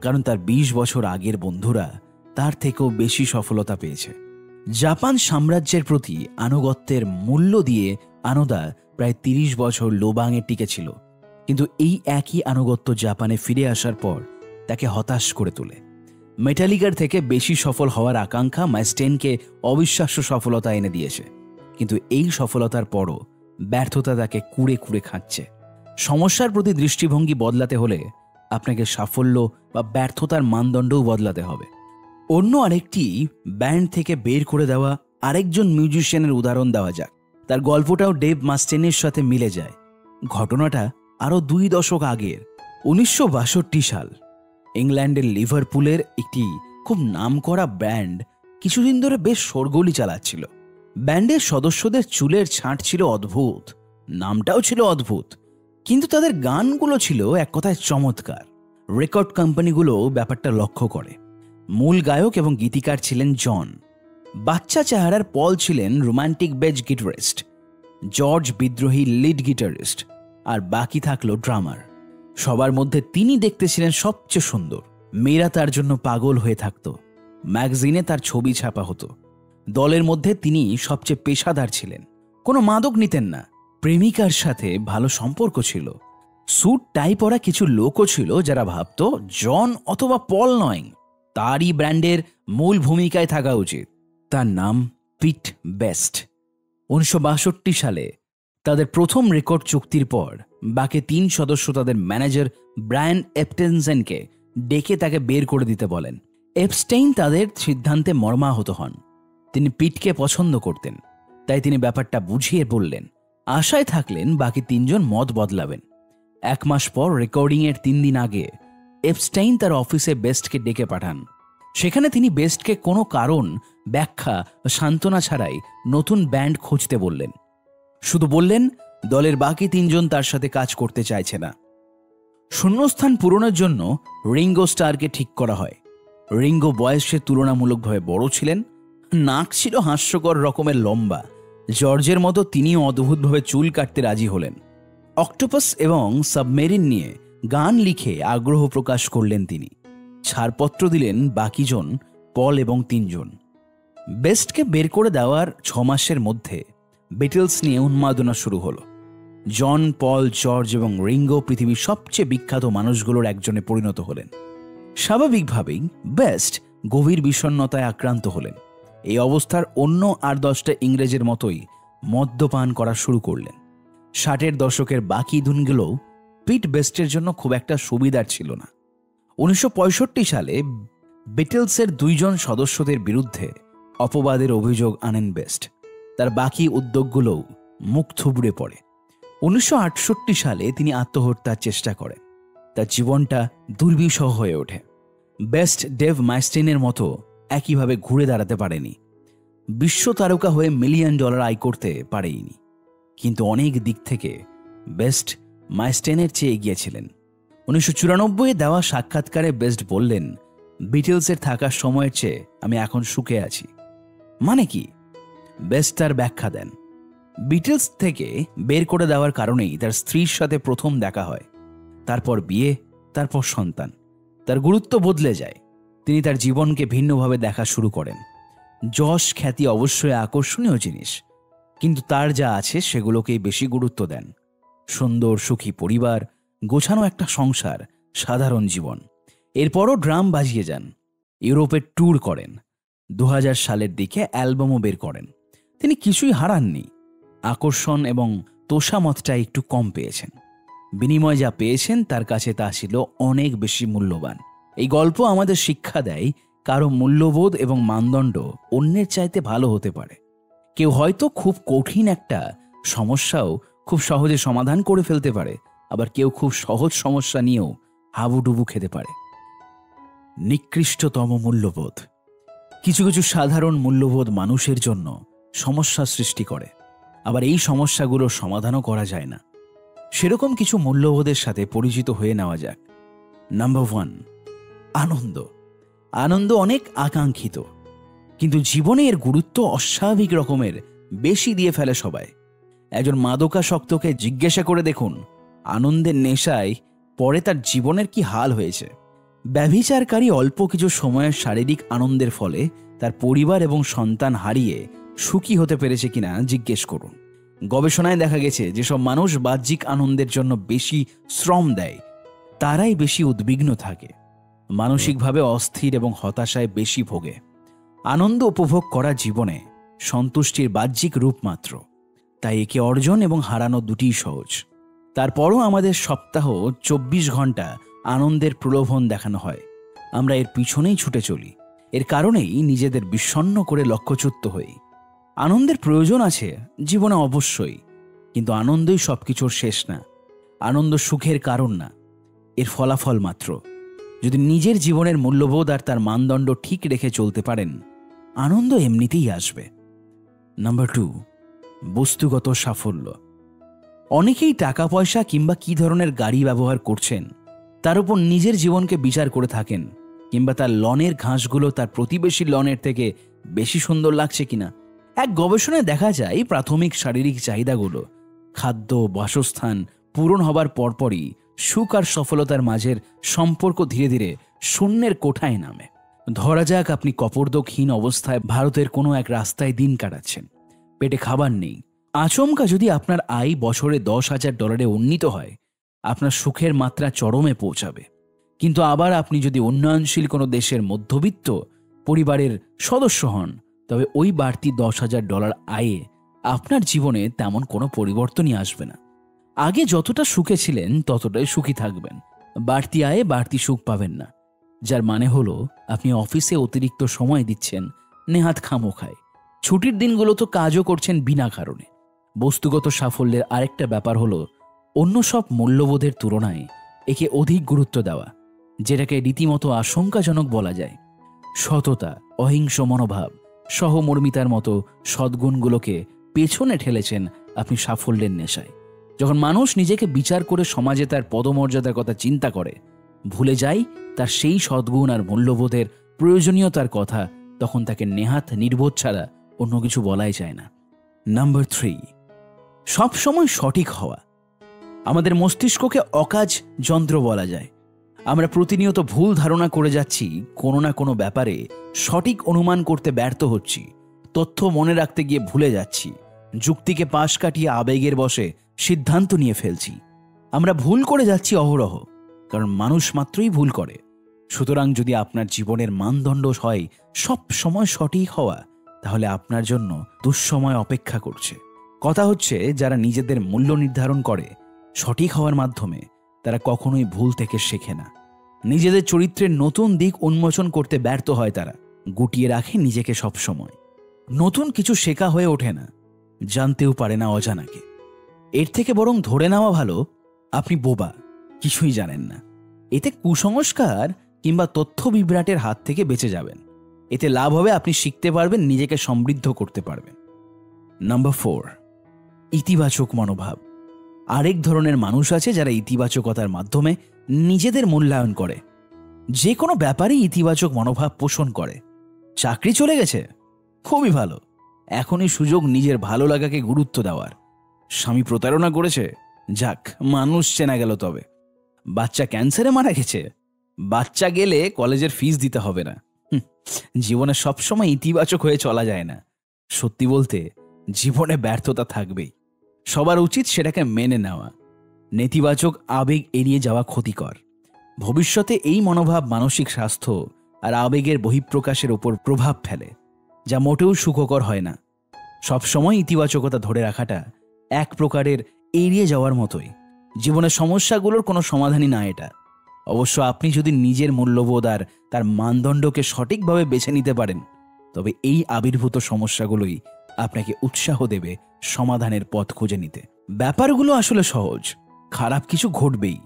কারণ তার ২০ বছর আগের বন্ধুরা তার থেকেও বেশি সফলতা পেয়েছে। জাপান সাম্রাজ্যের প্রতি আনুগত্যের মূল্য দিয়ে আনোদা প্রায় ৩০ বছর লোবাঙে টিকেছিল। কিন্তু এই একই আনুগত্য জাপানে ফিরে আসার পর তাকে হতাশ করে তোলে। মেটালিকার থেকে বেশি সফল হওয়ার আকাঙ্ক্ষা মাইস্টেনকে অবিশ্বাস্য সফলতা এনে দিয়েছে। কিন্তু এই সফলতার পরও ব্যর্থতা তাকে কুড়ে কুড়ে খাচ্ছে। সমস্যার প্রতি দৃষ্টিভঙ্গি বদলাতে হলে আপনাকে সাফল্য বা ব্যর্থতার মানদণ্ডও বদলাতে হবে। অন্য আরেকটি ব্যান্ড থেকে বের করে দেওয়া আরেকজন মিউজিশিয়ানের উদাহরণ দেওয়া যাক। তার গল্পটাও ডেভ মাস্টেনের সাথে মিলে যায়। ঘটনাটা আরও দুই দশক আগের, উনিশশো বাষট্টি সাল। ইংল্যান্ডের লিভারপুলের একটি খুব নামকরা ব্যান্ড কিছুদিন ধরে বেশ শোরগোলি চালাচ্ছিল। ব্যান্ডের সদস্যদের চুলের ছাঁট ছিল অদ্ভুত, নামটাও ছিল অদ্ভুত, কিন্তু তাদের গানগুলো ছিল এক কথায় চমৎকার। রেকর্ড কোম্পানিগুলো ব্যাপারটা লক্ষ্য করে। মূল গায়ক এবং গীতিকার ছিলেন জন। বাচ্চা চেহারার পল ছিলেন রোমান্টিক বেজ গিটারিস্ট, জর্জ বিদ্রোহী লিড গিটারিস্ট, আর বাকি থাকল ড্রামার। সবার মধ্যে তিনি দেখতে ছিলেন সবচেয়ে সুন্দর। মেয়েরা তার জন্য পাগল হয়ে থাকত। ম্যাগাজিনে তার ছবি ছাপা হতো। দলের মধ্যে তিনি সবচেয়ে পেশাদার ছিলেন। কোনো মাদক নিতেন না। প্রেমিকার সাথে ভালো সম্পর্ক ছিল। স্যুট টাই পরা কিছু লোকও ছিল যারা ভাবত, জন অথবা পল নয়। তারই ব্র্যান্ডের মূল ভূমিকায় থাকা উচিত। তার নাম পিট বেস্ট। উনিশশো বাষট্টি সালে তাদের প্রথম রেকর্ড চুক্তির পর বাকি তিন সদস্য তাদের ম্যানেজার ব্রায়ান এপটেনসেনকে ডেকে তাকে বের করে দিতে বলেন। এপস্টেইন তাদের সিদ্ধান্তে মর্মাহত হন। তিনি পিটকে পছন্দ করতেন। তাই তিনি ব্যাপারটা বুঝিয়ে বললেন, আশায় থাকলেন বাকি তিনজন মত বদলাবেন। এক মাস পর রেকর্ডিংয়ের তিন দিন আগে এপস্টাইন তার অফিসে বেস্টকে ডেকে পাঠান। সেখানে তিনি বেস্টকে কোনো কারণ, ব্যাখ্যা, সান্ত্বনা ছাড়াই নতুন ব্যান্ড খুঁজতে বললেন। শুধু বললেন দলের বাকি তিনজন তার সাথে কাজ করতে চাইছে না। শূন্যস্থান পূরণের জন্য রিঙ্গো স্টারকে ঠিক করা হয়। রিঙ্গো বয়সে তুলনামূলকভাবে বড় ছিলেন, নাক ছিল হাস্যকর রকমের লম্বা। জর্জের মতো তিনিও অদ্ভুতভাবে চুল কাটতে রাজি হলেন। অক্টোপাস এবং সাবমেরিন নিয়ে গান লিখে আগ্রহ প্রকাশ করলেন তিনি। ছাড়পত্র দিলেন বাকিজন, পল এবং তিনজন। বেস্টকে বের করে দেওয়ার ছ মাসের মধ্যে বিটলস নিয়ে উন্মাদনা শুরু হলো। জন, পল, জর্জ এবং রিঙ্গো পৃথিবীর সবচেয়ে বিখ্যাত মানুষগুলোর একজনে পরিণত হলেন। স্বাভাবিকভাবেই বেস্ট গভীর বিষণ্নতায় আক্রান্ত হলেন। এই অবস্থার অন্য আর দশটা ইংরেজের মতোই মদ্যপান করা শুরু করলেন। ষাটের দশকের বাকি দিনগুলোও পিট বেস্টের জন্য খুব একটা সুবিধার ছিল না। উনিশশো পঁয়ষট্টি সালে বিটেলসের দুইজন সদস্যদের বিরুদ্ধে অপবাদের অভিযোগ আনেন বেস্ট। তার বাকি উদ্যোগগুলোও মুখ থুবড়ে পড়ে। উনিশশো আটষট্টি সালে তিনি আত্মহত্যার চেষ্টা করেন। তার জীবনটা দুর্বিষহ হয়ে ওঠে। বেস্ট ডেভ মাইস্টেনের মতো একইভাবে ঘুরে দাঁড়াতে পারেনি। বিশ্ব তারকা হয়ে মিলিয়ন ডলার আয় করতে পারেইনি। কিন্তু অনেক দিক থেকে বেস্ট মাইস্টেনের চেয়ে এগিয়েছিলেন উনিশশো চুরানব্বই দেওয়া সাক্ষাৎকারে বেস্ট বললেন, বিটেলসের থাকার সময়ের চেয়ে আমি এখন সুখে আছি। মানে কি? বেস্ট তার ব্যাখ্যা দেন। বিটেলস থেকে বের করে দেওয়ার কারণেই তার স্ত্রীর সাথে প্রথম দেখা হয়। তারপর বিয়ে, তারপর সন্তান। তার গুরুত্ব বদলে যায়। তিনি তার জীবনকে ভিন্নভাবে দেখা শুরু করেন। যশ খ্যাতি অবশ্যই আকর্ষণীয় জিনিস। কিন্তু তার যা আছে সেগুলোকেই বেশি গুরুত্ব দেন। সুন্দর, সুখী পরিবার, গোছানো একটা সংসার, সাধারণ জীবন। এরপরও ড্রাম বাজিয়ে যান। ইউরোপের ট্যুর করেন। দু হাজার সালের দিকে অ্যালবামও বের করেন। তিনি কিছুই হারাননি। আকর্ষণ এবং তোষামতটা একটু কম পেয়েছেন। বিনিময় যা পেয়েছেন, তার কাছে তা ছিল অনেক বেশি মূল্যবান। এই গল্প আমাদের শিক্ষা দেয়, কারও মূল্যবোধ এবং মানদণ্ড অন্যের চাইতে ভালো হতে পারে। কেউ হয়তো খুব কঠিন একটা সমস্যাও খুব সহজে সমাধান করে ফেলতে পারে, আবার কেউ খুব সহজ সমস্যা নিয়েও হাবুডুবু খেতে পারে। নিকৃষ্টতম মূল্যবোধ। কিছু কিছু সাধারণ মূল্যবোধ মানুষের জন্য সমস্যা সৃষ্টি করে। আবার এই সমস্যাগুলোর সমাধানও করা যায় না। সেরকম কিছু মূল্যবোধের সাথে পরিচিত হয়ে নেওয়া যাক। নাম্বার ওয়ান আনন্দ। আনন্দ অনেক আকাঙ্ক্ষিত কিন্তু জীবনে এর গুরুত্ব অস্বাভাবিক রকমের বেশি দিয়ে ফেলে সবাই। একজন মাদকাসক্তকে জিজ্ঞাসা করে দেখুন, আনন্দের নেশায় পরে তার জীবনের কি হাল হয়েছে? ব্যভিচারকারী অল্প কিছু সময়ের শারীরিক আনন্দের ফলে তার পরিবার এবং সন্তান হারিয়ে সুখী হতে পেরেছে কিনা জিজ্ঞেস করুন। গবেষণায় দেখা গেছে যেসব মানুষ বাহ্যিক আনন্দের জন্য বেশি শ্রম দেয়, তারাই বেশি উদ্বিগ্ন থাকে, মানসিকভাবে অস্থির এবং হতাশায় বেশি ভোগে। আনন্দ উপভোগ করা জীবনে সন্তুষ্টির বাহ্যিক রূপ মাত্র, তাই একে অর্জন এবং হারানো দুটিই সহজ। তারপরও আমাদের সপ্তাহ চব্বিশ ঘণ্টা আনন্দের প্রলোভন দেখানো হয়, আমরা এর পিছনেই ছুটে চলি, এর কারণেই নিজেদের বিষণ্ন করে লক্ষ্যচ্যুত হই। আনন্দের প্রয়োজন আছে, জীবনে অবশ্যই। কিন্তু আনন্দই সবকিছুর শেষ না। আনন্দ সুখের কারণ না। এর ফলাফল মাত্র। যদি নিজের জীবনের মূল্যবোধ আর তার মানদণ্ড ঠিক রেখে চলতে পারেন, আনন্দ এমনিতেই আসবে। নাম্বার টু, বস্তুগত সাফল্য। অনেকেই টাকা পয়সা কিংবা কি ধরনের গাড়ি ব্যবহার করছেন, তার উপর নিজের জীবনকে বিচার করে থাকেন, কিংবা তার লনের ঘাসগুলো তার প্রতিবেশী লনের থেকে বেশি সুন্দর লাগছে কিনা এক গবেষণায় দেখা যায় প্রাথমিক শারীরিক চাহিদাগুলো, খাদ্য, বাসস্থান পূরণ হবার পরপরই সুখ আর সফলতার মাঝের সম্পর্ক ধীরে ধীরে শূন্যের কোঠায় নামে। ধরা যাক আপনি কপর্দকহীন অবস্থায় ভারতের কোনো এক রাস্তায় দিন কাটাচ্ছেন। পেটে খাবার নেই। আচমকা যদি আপনার আয় বছরে দশ হাজার ডলারে উন্নীত হয়, আপনার সুখের মাত্রা চরমে পৌঁছাবে। কিন্তু আবার আপনি যদি উন্নয়নশীল কোনো দেশের মধ্যবিত্ত, পরিবারের সদস্য হন তবে ওই বাড়তি দশ হাজার ডলার আয়ে আপনার জীবনে তেমন কোনো পরিবর্তনই আসবে না। আগে যতটা সুখে ছিলেন, ততটাই সুখী থাকবেন। বাড়তি আয়ে বাড়তি সুখ পাবেন না। যার মানে হলো, আপনি অফিসে অতিরিক্ত সময় দিচ্ছেন, নেহাত খামো খায় ছুটির দিনগুলো তো কাজও করছেন বিনা কারণে। বস্তুগত সাফল্যের আরেকটা ব্যাপার হলো, অন্য সব মূল্যবোধের তুলনায় একে অধিক গুরুত্ব দেওয়া, যেটাকে রীতিমতো আশঙ্কাজনক বলা যায়। সততা, অহিংস মনোভাব। সহমর্মিতার মতো সদ্গুণগুলোকে পেছনে ঠেলেছেন আপনি সাফল্যের নেশায়। যখন মানুষ নিজেকে বিচার করে সমাজে তার পদমর্যাদার কথা চিন্তা করে, ভুলে যায়, তার সেই সদ্গুণ আর মূল্যবোধের প্রয়োজনীয়তার কথা তখন তাকে নেহাত নির্বোধ ছাড়া অন্য কিছু বলাই যায় না। নাম্বার থ্রি, সবসময় সঠিক হওয়া। আমাদের মস্তিষ্ককে অকাজ যন্ত্র বলা যায়। আমরা প্রতিনিয়ত ভুল ধারণা করে যাচ্ছি, কোনো না কোনো ব্যাপারে সঠিক অনুমান করতে ব্যর্থ হচ্ছি, তথ্য মনে রাখতে গিয়ে ভুলে যাচ্ছি, যুক্তিকে পাশ কাটিয়ে আবেগের বসে সিদ্ধান্ত নিয়ে ফেলছি। আমরা ভুল করে যাচ্ছি অহরহ, কারণ মানুষ মাত্রই ভুল করে। সুতরাং যদি আপনার জীবনের মানদণ্ড হয় সব সময় সঠিক হওয়া, তাহলে আপনার জন্য দুঃসময় অপেক্ষা করছে। কথা হচ্ছে, যারা নিজেদের মূল্য নির্ধারণ করে, সঠিক হওয়ার মাধ্যমে তারা কখনোই ভুল থেকে শেখে না। নিজেদের চরিত্রের নতুন দিক উন্মোচন করতে ব্যর্থ হয় তারা, গুটিয়ে রাখে নিজেকে সবসময়। নতুন কিছু শেখা হয়ে ওঠে না, জানতেও পারে না অজানাকে। এর থেকে বরং ধরে নেওয়া ভালো, আপনি বোবা, কিছুই জানেন না। এতে কুসংস্কার কিংবা তথ্য বিভ্রাটের হাত থেকে বেঁচে যাবেন। এতে লাভ হবে আপনি শিখতে পারবেন, নিজেকে সমৃদ্ধ করতে পারবেন। নাম্বার ফোর, ইতিবাচক মনোভাব। আরেক ধরনের মানুষ আছে যারা ইতিবাচকতার মাধ্যমে নিজেদের মূল্যায়ন করে। যে কোনো ব্যাপারেই ইতিবাচক মনোভাব পোষণ করে। চাকরি চলে গেছে? খুবই ভালো। এখনই সুযোগ নিজের ভালো লাগাকে গুরুত্ব দেওয়ার। স্বামী প্রতারণা করেছে? যাক, মানুষ চেনা গেল তবে। বাচ্চা ক্যান্সারে মারা গেছে? বাচ্চা গেলে কলেজের ফিস দিতে হবে না। জীবনে সবসময় ইতিবাচক হয়ে চলা যায় না। সত্যি বলতে, জীবনে ব্যর্থতা থাকবেই। সবার উচিত সেটাকে মেনে নেওয়া। নেতিবাচক আবেগ এড়িয়ে যাওয়া ক্ষতিকর। ভবিষ্যতে এই মনোভাব মানসিক স্বাস্থ্য আর আবেগের বহিঃপ্রকাশের ওপর প্রভাব ফেলে, যা মোটেও সুখকর হয় না। সবসময় ইতিবাচকতা ধরে রাখাটা এক প্রকারের এড়িয়ে যাওয়ার মতোই। জীবনের সমস্যাগুলোর কোনো সমাধানই না এটা। অবশ্য আপনি যদি নিজের মূল্যবোধ আর তার মানদণ্ডকে সঠিকভাবে বেছে নিতে পারেন, তবে এই আবির্ভূত সমস্যাগুলোই আপনাকে উৎসাহ দেবে সমাধানের পথ খুঁজে নিতে। ব্যাপারগুলো আসলে সহজ। খারাপ কিছু ঘটবেই।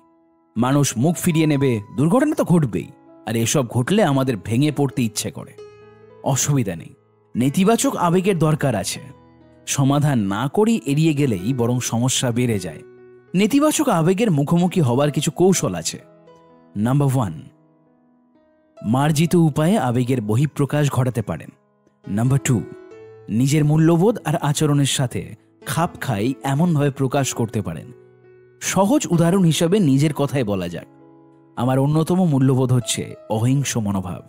মানুষ মুখ ফিরিয়ে নেবে, দুর্ঘটনা তো ঘটবেই, আর এসব ঘটলে আমাদের ভেঙে পড়তে ইচ্ছে করে। অসুবিধা নেই। নেতিবাচক আবেগের দরকার আছে। সমাধান না করেই এড়িয়ে গেলেই বরং সমস্যা বেড়ে যায়। নেতিবাচক আবেগের মুখোমুখি হবার কিছু কৌশল আছে। নাম্বার ওয়ান, মার্জিত উপায়ে আবেগের বহিঃপ্রকাশ ঘটাতে পারেন। নাম্বার টু, নিজের মূল্যবোধ আর আচরণের সাথে খাপ খাই এমনভাবে প্রকাশ করতে পারেন। সহজ উদাহরণ হিসাবে নিজের কথাই বলা যাক। আমার অন্যতম মূল্যবোধ হচ্ছে অহিংস মনোভাব।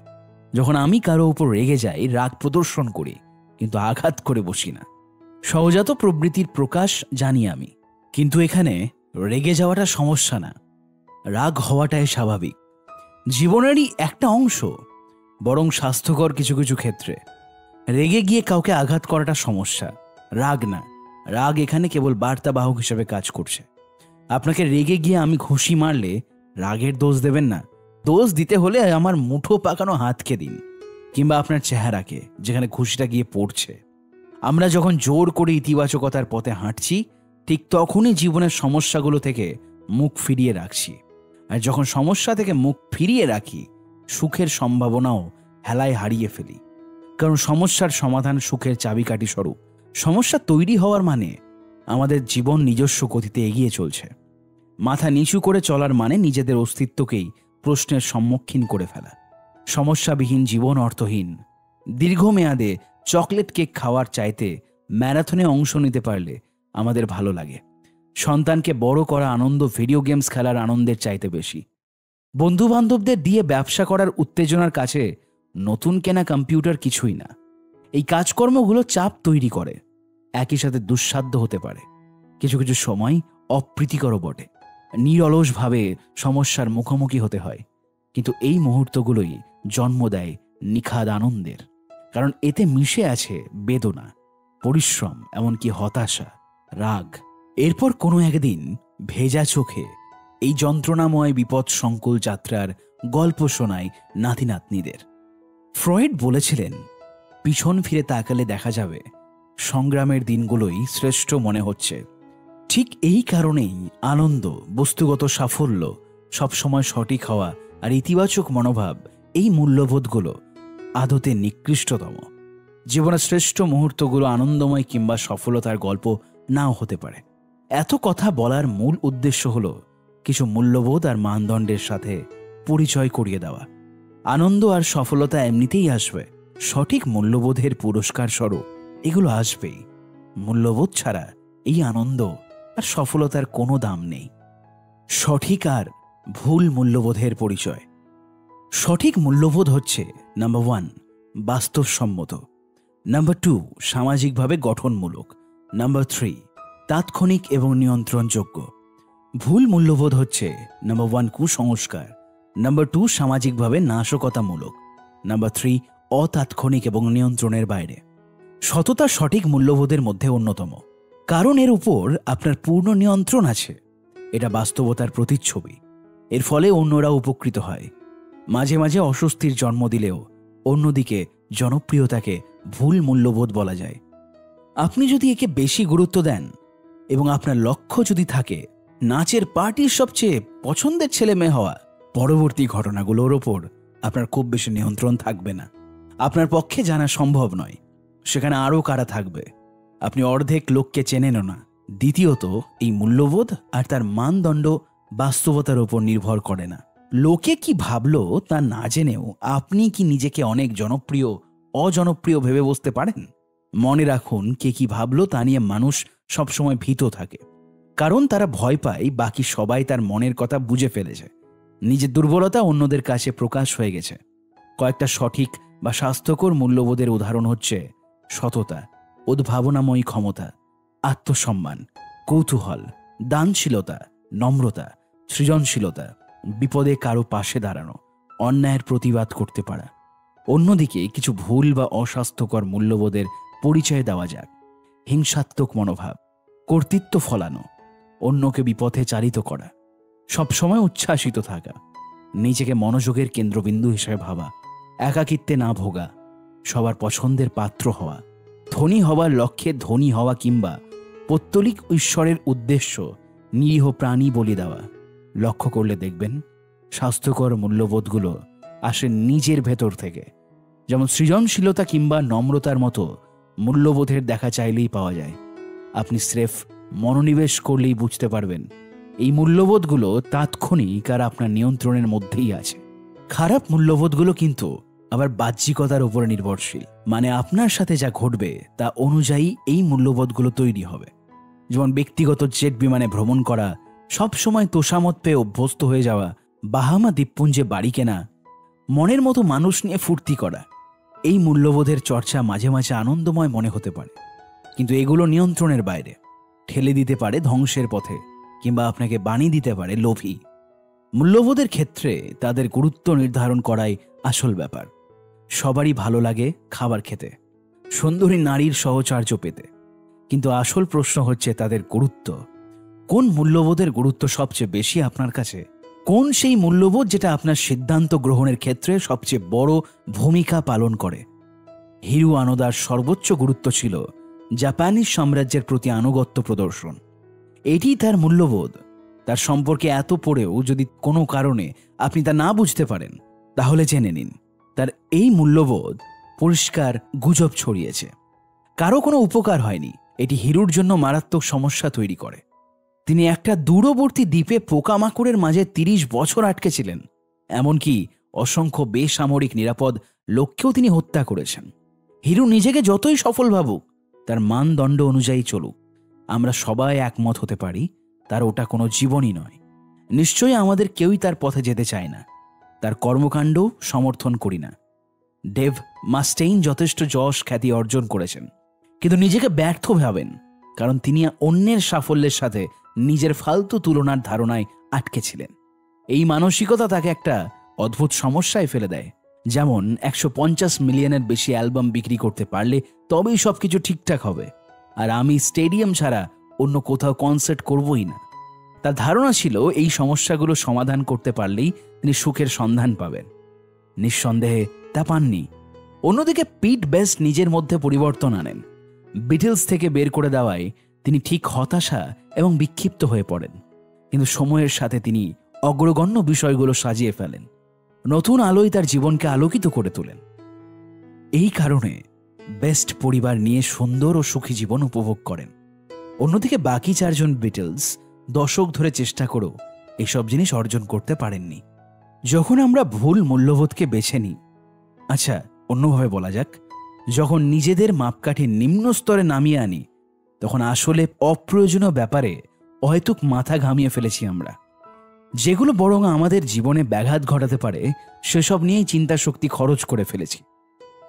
যখন আমি কারও উপর রেগে যাই, রাগ প্রদর্শন করি, কিন্তু আঘাত করে বসি না। সহজাত প্রবৃত্তির প্রকাশ জানি আমি, কিন্তু এখানে রেগে যাওয়াটা সমস্যা না। রাগ হওয়াটাই স্বাভাবিক। জীবনেরই একটা অংশ, বরং স্বাস্থ্যকর কিছু কিছু ক্ষেত্রে। রেগে গিয়ে কাউকে আঘাত করাটা সমস্যা, রাগ না। রাগ এখানে কেবল বার্তাবাহক হিসেবে কাজ করছে। আপনাকে রেগে গিয়ে আমি ঘুষি মারলে রাগের দোষ দেবেন না। দোষ দিতে হলে আমার মুঠো পাকানো হাতকে দিন, কিংবা আপনার চেহারাকে, যেখানে ঘুষিটা গিয়ে পড়ছে। আমরা যখন জোর করে ইতিবাচকতার পথে হাঁটছি, ঠিক তখনই জীবনের সমস্যাগুলো থেকে মুখ ফিরিয়ে রাখছি। আর যখন সমস্যা থেকে মুখ ফিরিয়ে রাখি, সুখের সম্ভাবনাও হেলায় হারিয়ে ফেলি। কারণ সমস্যার সমাধান সুখের চাবিকাঠি স্বরূপ। সমস্যা তৈরি হওয়ার মানে আমাদের জীবন নিজস্ব গতিতে এগিয়ে চলছে। মাথা নিচু করে চলার মানে নিজেদের অস্তিত্বকেই প্রশ্নের সম্মুখীন করে ফেলা। সমস্যাবিহীন জীবন অর্থহীন। দীর্ঘমেয়াদে চকলেট কেক খাওয়ার চাইতে ম্যারাথনে অংশ নিতে পারলে আমাদের ভালো লাগে। সন্তানকে বড় করা আনন্দ ভিডিও গেমস খেলার আনন্দের চাইতে বেশি। বন্ধু বান্ধবদের দিয়ে ব্যবসা করার উত্তেজনার কাছে নতুন কেনা কম্পিউটার কিছুই না। এই কাজকর্মগুলো চাপ তৈরি করে। একই সাথে দুঃসাধ্য হতে পারে। কিছু কিছু সময় অপ্রীতিকরও বটে। নিরলসভাবে সমস্যার মুখোমুখি হতে হয়। কিন্তু এই মুহূর্তগুলোই জন্ম দেয় নিখাদ আনন্দের। কারণ এতে মিশে আছে বেদনা, পরিশ্রম, এমনকি হতাশা, রাগ। এরপর কোনো একদিন ভেজা চোখে এই যন্ত্রণাময় বিপদ সংকুল যাত্রার গল্প শোনায় নাতি নাতনিদের। ফ্রয়েড বলেছিলেন, পিছন ফিরে তাকালে দেখা যাবে, সংগ্রামের দিনগুলোই শ্রেষ্ঠ মনে হচ্ছে। ঠিক এই কারণেই আনন্দ, বস্তুগত সাফল্য, সবসময় সঠিক হওয়া আর ইতিবাচক মনোভাব এই মূল্যবোধগুলো আদতে নিকৃষ্টতম। জীবনের শ্রেষ্ঠ মুহূর্তগুলো আনন্দময় কিংবা সফলতার গল্প নাও হতে পারে। এত কথা বলার মূল উদ্দেশ্য হল কিছু মূল্যবোধ আর মানদণ্ডের সাথে পরিচয় করিয়ে দেওয়া। আনন্দ আর সফলতা এমনিতেই আসবে। সঠিক মূল্যবোধের পুরস্কার স্বরূপ এগুলো আসবেই। মূল্যবোধ ছাড়া এই আনন্দ আর সফলতার কোনো দাম নেই। সঠিক আর ভুল মূল্যবোধের পরিচয়। সঠিক মূল্যবোধ হচ্ছে নাম্বার ওয়ান বাস্তবসম্মত। নাম্বার টু সামাজিকভাবে গঠনমূলক। নাম্বার থ্রি তাৎক্ষণিক এবং নিয়ন্ত্রণযোগ্য। ভুল মূল্যবোধ হচ্ছে নাম্বার ওয়ান কুসংস্কার। নাম্বার টু সামাজিকভাবে নাশকতামূলক। নাম্বার থ্রি অতাৎক্ষণিক এবং নিয়ন্ত্রণের বাইরে। সততা সঠিক মূল্যবোধের মধ্যে অন্যতম। কারণ এর উপর আপনার পূর্ণ নিয়ন্ত্রণ আছে। এটা বাস্তবতার প্রতিচ্ছবি। এর ফলে অন্যরা উপকৃত হয়। মাঝে মাঝে অস্বস্তির জন্ম দিলেও অন্যদিকে জনপ্রিয়তাকে ভুল মূল্যবোধ বলা যায়। আপনি যদি একে বেশি গুরুত্ব দেন এবং আপনার লক্ষ্য যদি থাকে, নাচের পার্টির সবচেয়ে পছন্দের ছেলে মেয়ে হওয়া পরবর্তী ঘটনাগুলোর ওপর আপনার খুব বেশি নিয়ন্ত্রণ থাকবে না। আপনার পক্ষে জানা সম্ভব নয়। সেখানে আরও কারা থাকবে? আপনি অর্ধেক লোককে চেনেনও না। দ্বিতীয়ত, এই মূল্যবোধ আর তার মানদণ্ড বাস্তবতার ওপর নির্ভর করে না। লোকে কি ভাবলো তা না জেনেও আপনি কি নিজেকে অনেক জনপ্রিয়, অজনপ্রিয় ভেবে বসতে পারেন? মনে রাখুন, কে কি ভাবলো তা নিয়ে মানুষ সবসময় ভীত থাকে। কারণ তারা ভয় পায়, বাকি সবাই তার মনের কথা বুঝে ফেলেছে। নিজের দুর্বলতা অন্যদের কাছে প্রকাশ হয়ে গেছে। কয়েকটা সঠিক বা স্বাস্থ্যকর মূল্যবোধের উদাহরণ হচ্ছে সততা। উদ্ভাবনাময়ী ক্ষমতা, আত্মসম্মান, কৌতূহল, দানশীলতা, নম্রতা, সৃজনশীলতা, বিপদে কারও পাশে দাঁড়ানো, অন্যায়ের প্রতিবাদ করতে পারা। অন্যদিকে কিছু ভুল বা অস্বাস্থ্যকর মূল্যবোধের পরিচয় দেওয়া যাক। হিংসাত্মক মনোভাব, কর্তৃত্ব ফলানো, অন্যকে বিপথে চালিত করা, সবসময় উচ্ছ্বাসিত থাকা, নিজেকে মনোযোগের কেন্দ্রবিন্দু হিসেবে ভাবা, একাকিত্বে না ভোগা, সবার পছন্দের পাত্র হওয়া ধনী হওয়ার লক্ষ্যে ধনী হওয়া কিংবা পত্তলিক ঈশ্বরের উদ্দেশ্য নিরীহ প্রাণী বলি দেওয়া। লক্ষ্য করলে দেখবেন স্বাস্থ্যকর মূল্যবোধগুলো আসে নিজের ভেতর থেকে। যেমন সৃজনশীলতা কিংবা নম্রতার মতো মূল্যবোধের দেখা চাইলেই পাওয়া যায়। আপনি স্রেফ মনোনিবেশ করলেই বুঝতে পারবেন এই মূল্যবোধগুলো তাৎক্ষণিক আর আপনার নিয়ন্ত্রণের মধ্যেই আছে। খারাপ মূল্যবোধগুলো কিন্তু আবার বাহ্যিকতার উপর নির্ভরশীল। মানে আপনার সাথে যা ঘটবে, তা অনুযায়ী এই মূল্যবোধগুলো তৈরি হবে। যেমন ব্যক্তিগত জেট বিমানে ভ্রমণ করা সব সময় তোষামত পেয়ে অভ্যস্ত হয়ে যাওয়া, বাহামা দ্বীপপুঞ্জে বাড়ি কেনা, মনের মতো মানুষ নিয়ে ফুর্তি করা, এই মূল্যবোধের চর্চা মাঝে মাঝে আনন্দময় মনে হতে পারে। কিন্তু এগুলো নিয়ন্ত্রণের বাইরে। ঠেলে দিতে পারে ধ্বংসের পথে, কিংবা আপনাকে বানিয়ে দিতে পারে লোভী। মূল্যবোধের ক্ষেত্রে তাদের গুরুত্ব নির্ধারণ করাই আসল ব্যাপার। সবারই ভালো লাগে খাবার খেতে। সুন্দরী নারীর সহচার্য পেতে। কিন্তু আসল প্রশ্ন হচ্ছে তাদের গুরুত্ব। কোন মূল্যবোধের গুরুত্ব সবচেয়ে বেশি আপনার কাছে? কোন সেই মূল্যবোধ যেটা আপনার সিদ্ধান্ত গ্রহণের ক্ষেত্রে সবচেয়ে বড় ভূমিকা পালন করে? হিরু আনোদার সর্বোচ্চ গুরুত্ব ছিল জাপানিজ সাম্রাজ্যের প্রতি আনুগত্য প্রদর্শন। এটি তার মূল্যবোধ। তার সম্পর্কে এত পড়েও যদি কোনো কারণে আপনি তা না বুঝতে পারেন, তাহলে জেনে নিন। তার এই মূল্যবোধ পরিষ্কার গুজব ছড়িয়েছে। কারও কোনো উপকার হয়নি। এটি হিরুর জন্য মারাত্মক সমস্যা তৈরি করে। তিনি একটা দূরবর্তী দ্বীপে পোকামাকড়ের মাঝে তিরিশ বছর আটকেছিলেন। এমনকি অসংখ্য বেসামরিক নিরাপদ লোককেও তিনি হত্যা করেছেন। হিরু নিজেকে যতই সফল ভাবুক, তার মানদণ্ড অনুযায়ী চলুক। আমরা সবাই একমত হতে পারি, তার ওটা কোনো জীবনই নয়। নিশ্চয়ই আমাদের কেউই তার পথে যেতে চায় না। তার কর্মকাণ্ড সমর্থন করি না। ডেভ মাস্টেইন যথেষ্ট যশ খ্যাতি অর্জন করেছেন। কিন্তু নিজেকে ব্যর্থ ভাবেন, কারণ তিনি অন্যের সাফল্যের সাথে নিজের ফালতু তুলনার ধারণায় আটকে ছিলেন। এই মানসিকতা তাকে একটা অদ্ভুত সমস্যায় ফেলে দেয়। যেমন, একশো পঞ্চাশ মিলিয়নের বেশি অ্যালবাম বিক্রি করতে পারলে তবেই সব কিছু ঠিকঠাক হবে, আর আমি স্টেডিয়াম ছাড়া অন্য কোথাও কনসার্ট করবই না। তার ধারণা ছিল এই সমস্যাগুলো সমাধান করতে পারলেই তিনি সুখের সন্ধান পাবেন। নিঃসন্দেহে তা পাননি। অন্যদিকে পিট বেস্ট নিজের মধ্যে পরিবর্তন আনেন। বিটেলস থেকে বের করে দেওয়ায় তিনি ঠিক হতাশা এবং বিক্ষিপ্ত হয়ে পড়েন। কিন্তু সময়ের সাথে তিনি অগ্রগণ্য বিষয়গুলো সাজিয়ে ফেলেন। নতুন আলোয় তার জীবনকে আলোকিত করে তোলেন। এই কারণে বেস্ট পরিবার নিয়ে সুন্দর ও সুখী জীবন উপভোগ করেন। অন্যদিকে বাকি চারজন বিটেলস দশক ধরে চেষ্টা করেও এসব জিনিস অর্জন করতে পারেননি। যখন আমরা ভুল মূল্যবোধকে বেছে নিই আচ্ছা অন্যভাবে বলা যাক, যখন নিজেদের মাপকাঠি নিম্ন স্তরে নামিয়ে আনি, তখন আসলে অপ্রয়োজনীয় ব্যাপারে অহেতুক মাথা ঘামিয়ে ফেলেছি আমরা। যেগুলো বরং আমাদের জীবনে ব্যাঘাত ঘটাতে পারে, সেসব নিয়েই চিন্তা শক্তি খরচ করে ফেলেছি।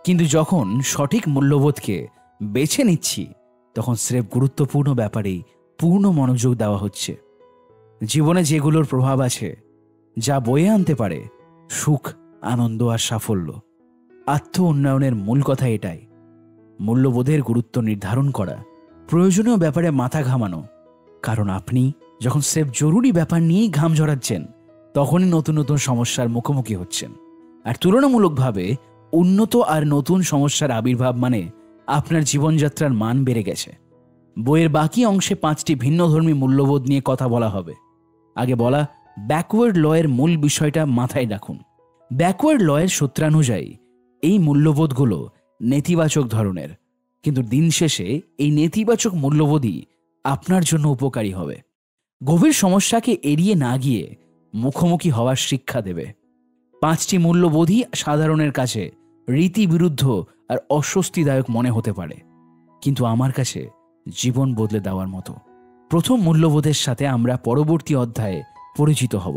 কিন্তু যখন সঠিক মূল্যবোধকে বেছে নিচ্ছি, তখন স্রেফ গুরুত্বপূর্ণ ব্যাপারেই পূর্ণ মনোযোগ দেওয়া হচ্ছে। জীবনে যেগুলোর প্রভাব আছে যা বয়ে আনতে পারে, সুখ, আনন্দ আর সাফল্য। আত্ম উন্নয়নের মূল কথা এটাই। মূল্যবোধের গুরুত্ব নির্ধারণ করা, প্রয়োজনীয় ব্যাপারে মাথা ঘামানো। কারণ আপনি যখন সেফ, জরুরি ব্যাপার নিয়েই ঘাম ঝরাচ্ছেন, তখনই নতুন নতুন সমস্যার মুখোমুখি হচ্ছেন। আর তুলনামূলকভাবে উন্নত আর নতুন সমস্যার আবির্ভাব মানে আপনার জীবনযাত্রার মান বেড়ে গেছে। বইয়ের বাকি অংশে পাঁচটি ভিন্নধর্মী মূল্যবোধ নিয়ে কথা বলা হবে। আগে বলা ব্যাকওয়ার্ড লয়ের মূল বিষয়টা মাথায় রাখুন। ব্যাকওয়ার্ড লয়ের সূত্রানুযায়ী, এই মূল্যবোধগুলো নেতিবাচক ধরনের। কিন্তু দিন শেষে এই নেতিবাচক মূল্যবোধই আপনার জন্য উপকারী হবে। গভীর সমস্যাকে এড়িয়ে না গিয়ে মুখোমুখি হওয়ার শিক্ষা দেবে। পাঁচটি মূল্যবোধই সাধারণের কাছে রীতিবিরুদ্ধ আর অস্বস্তিদায়ক মনে হতে পারে। কিন্তু আমার কাছে জীবন বদলে দেওয়ার মতো। প্রথম মূল্যবোধের সাথে আমরা পরবর্তী অধ্যায়ে পরিচিত হব।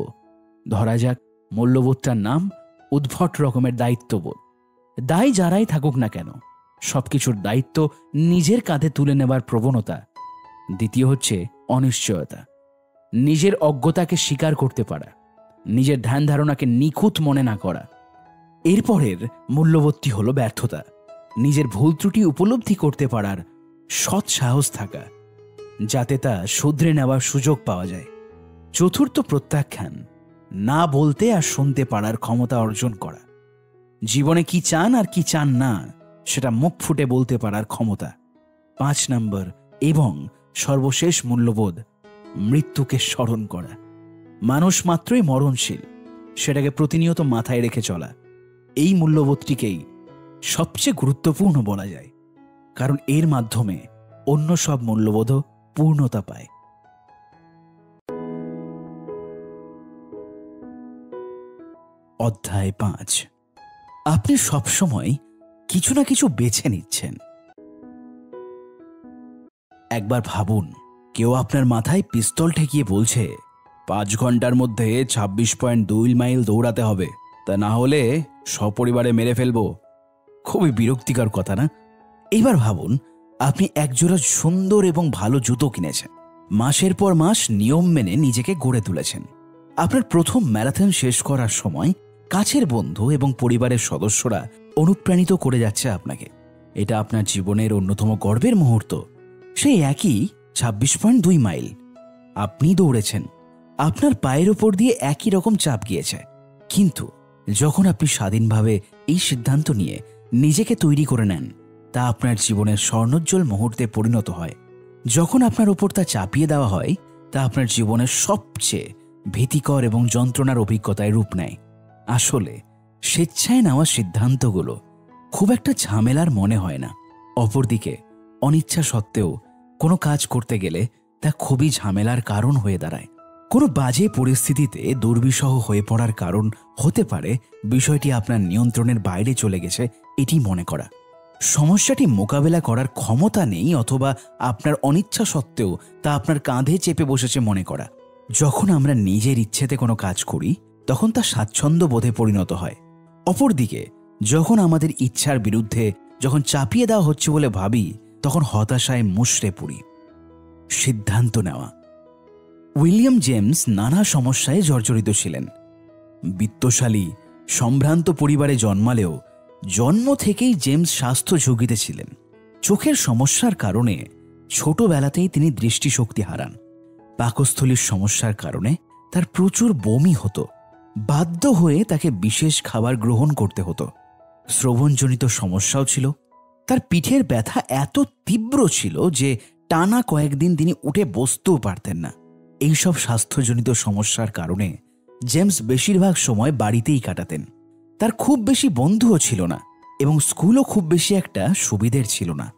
ধরা যাক, মূল্যবোধটার নাম উদ্ভট রকমের দায়িত্ববোধ। দায় যারাই থাকুক না কেন, সবকিছুর দায়িত্ব নিজের কাঁধে তুলে নেবার প্রবণতা। দ্বিতীয় হচ্ছে অনিশ্চয়তা। নিজের অজ্ঞতাকে স্বীকার করতে পারা, নিজের ধ্যান ধারণাকে নিখুঁত মনে না করা। এরপরের মূল্যবোধটি হলো ব্যর্থতা। নিজের ভুল ত্রুটি উপলব্ধি করতে পারার সৎ সাহস থাকা, যাতে তা শুধরে নেওয়ার সুযোগ পাওয়া যায়। চতুর্থ প্রত্যাখ্যান, না বলতে আর শুনতে পারার ক্ষমতা অর্জন করা। জীবনে কি চান আর কি চান না, সেটা মুখ ফুটে বলতে পারার ক্ষমতা। পাঁচ নম্বর, এবং সর্বশেষ মূল্যবোধ, মৃত্যুকে স্মরণ করা। মানুষ মাত্রই মরণশীল, সেটাকে প্রতিনিয়ত মাথায় রেখে চলা। এই মূল্যবোধটিকেই সবচেয়ে গুরুত্বপূর্ণ বলা যায়। কারণ এর মাধ্যমে অন্য সব মূল্যবোধও পূর্ণতা পায়। অধ্যায় পাঁচ। আপনি সবসময় কিছু না কিছু বেছে নিচ্ছেন। একবার ভাবুন, কেউ আপনার মাথায় পিস্তল ঠেকিয়ে বলছে, পাঁচ ঘণ্টার মধ্যে ছাব্বিশ পয়েন্ট দুই মাইল দৌড়াতে হবে, তা না হলে সপরিবারে মেরে ফেলব। খুবই বিরক্তিকর কথা না? এইবার ভাবুন, আপনি একজোড়া সুন্দর এবং ভালো জুতো কিনেছেন। মাসের পর মাস নিয়ম মেনে নিজেকে গড়ে তুলেছেন। আপনার প্রথম ম্যারাথন শেষ করার সময় কাছের বন্ধু এবং পরিবারের সদস্যরা অনুপ্রাণিত করে যাচ্ছে আপনাকে। এটা আপনার জীবনের অন্যতম গর্বের মুহূর্ত। সেই একই ছাব্বিশ পয়েন্ট দুই মাইল। আপনি দৌড়েছেন। আপনার পায়ের ওপর দিয়ে একই রকম চাপ গিয়েছে। কিন্তু যখন আপনি স্বাধীনভাবে এই সিদ্ধান্ত নিয়ে নিজেকে তৈরি করে নেন, তা আপনার জীবনের স্বর্ণোজ্জ্বল মুহূর্তে পরিণত হয়। যখন আপনার ওপর তা চাপিয়ে দেওয়া হয়, তা আপনার জীবনের সবচেয়ে ভীতিকর এবং যন্ত্রণার অভিজ্ঞতায় রূপ নেয়। আসলে স্বেচ্ছায় নেওয়া সিদ্ধান্তগুলো খুব একটা ঝামেলার মনে হয় না। অপরদিকে, অনিচ্ছা সত্ত্বেও কোনো কাজ করতে গেলে তা খুবই ঝামেলার কারণ হয়ে দাঁড়ায়। কোনো বাজে পরিস্থিতিতে দুর্বিষহ হয়ে পড়ার কারণ হতে পারে বিষয়টি আপনার নিয়ন্ত্রণের বাইরে চলে গেছে এটি মনে করা। সমস্যাটি মোকাবেলা করার ক্ষমতা নেই অথবা আপনার অনিচ্ছা সত্ত্বেও তা আপনার কাঁধে চেপে বসেছে মনে করা। যখন আমরা নিজের ইচ্ছেতে কোনো কাজ করি তখন তা স্বাচ্ছন্দ্য বোধে পরিণত হয়। অপরদিকে, যখন আমাদের ইচ্ছার বিরুদ্ধে যখন চাপিয়ে দেওয়া হচ্ছে বলে ভাবি, তখন হতাশায় মুশড়ে পড়ি। সিদ্ধান্ত নেওয়া। উইলিয়াম জেমস নানা সমস্যায় জর্জরিত ছিলেন। বিত্তশালী, সম্ভ্রান্ত পরিবারে জন্মালেও জন্ম থেকেই জেমস স্বাস্থ্য ঝুঁকিতে ছিলেন। চোখের সমস্যার কারণে ছোটবেলাতেই তিনি দৃষ্টিশক্তি হারান। পাকস্থলীর সমস্যার কারণে তার প্রচুর বমি হতো। বাধ্য হয়ে তাকে বিশেষ খাবার গ্রহণ করতে হতো। শ্রবণজনিত সমস্যাও ছিল। তার পিঠের ব্যথা এত তীব্র ছিল যে টানা কয়েকদিন তিনি উঠে বসতেও পারতেন না। এইসব স্বাস্থ্যজনিত সমস্যার কারণে জেমস বেশিরভাগ সময় বাড়িতেই কাটাতেন। তার খুব বেশি বন্ধুও ছিল না এবং স্কুলও খুব বেশি একটা সুবিধের ছিল না।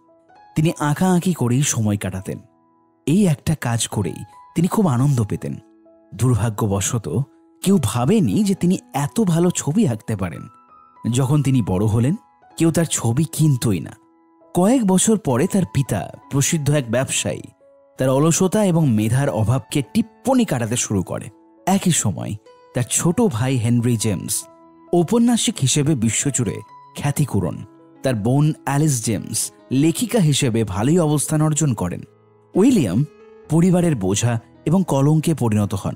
তিনি আঁকা আঁকি করেই সময় কাটাতেন। এই একটা কাজ করেই তিনি খুব আনন্দ পেতেন। দুর্ভাগ্যবশত কেউ ভাবেনি যে তিনি এত ভালো ছবি আঁকতে পারেন। যখন তিনি বড় হলেন, কেউ তার ছবি কিনতই না। কয়েক বছর পরে তার পিতা, প্রসিদ্ধ এক ব্যবসায়ী, তার অলসতা এবং মেধার অভাবকে টিপ্পনি কাটাতে শুরু করে। একই সময়, তার ছোট ভাই হেনরি জেমস, ঔপন্যাসিক হিসেবে বিশ্বজুড়ে খ্যাতি কুরন তার বোন অ্যালিস জেমস, লেখিকা হিসেবে ভালোই অবস্থান অর্জন করেন। উইলিয়াম পরিবারের বোঝা এবং কলঙ্কে পরিণত হন।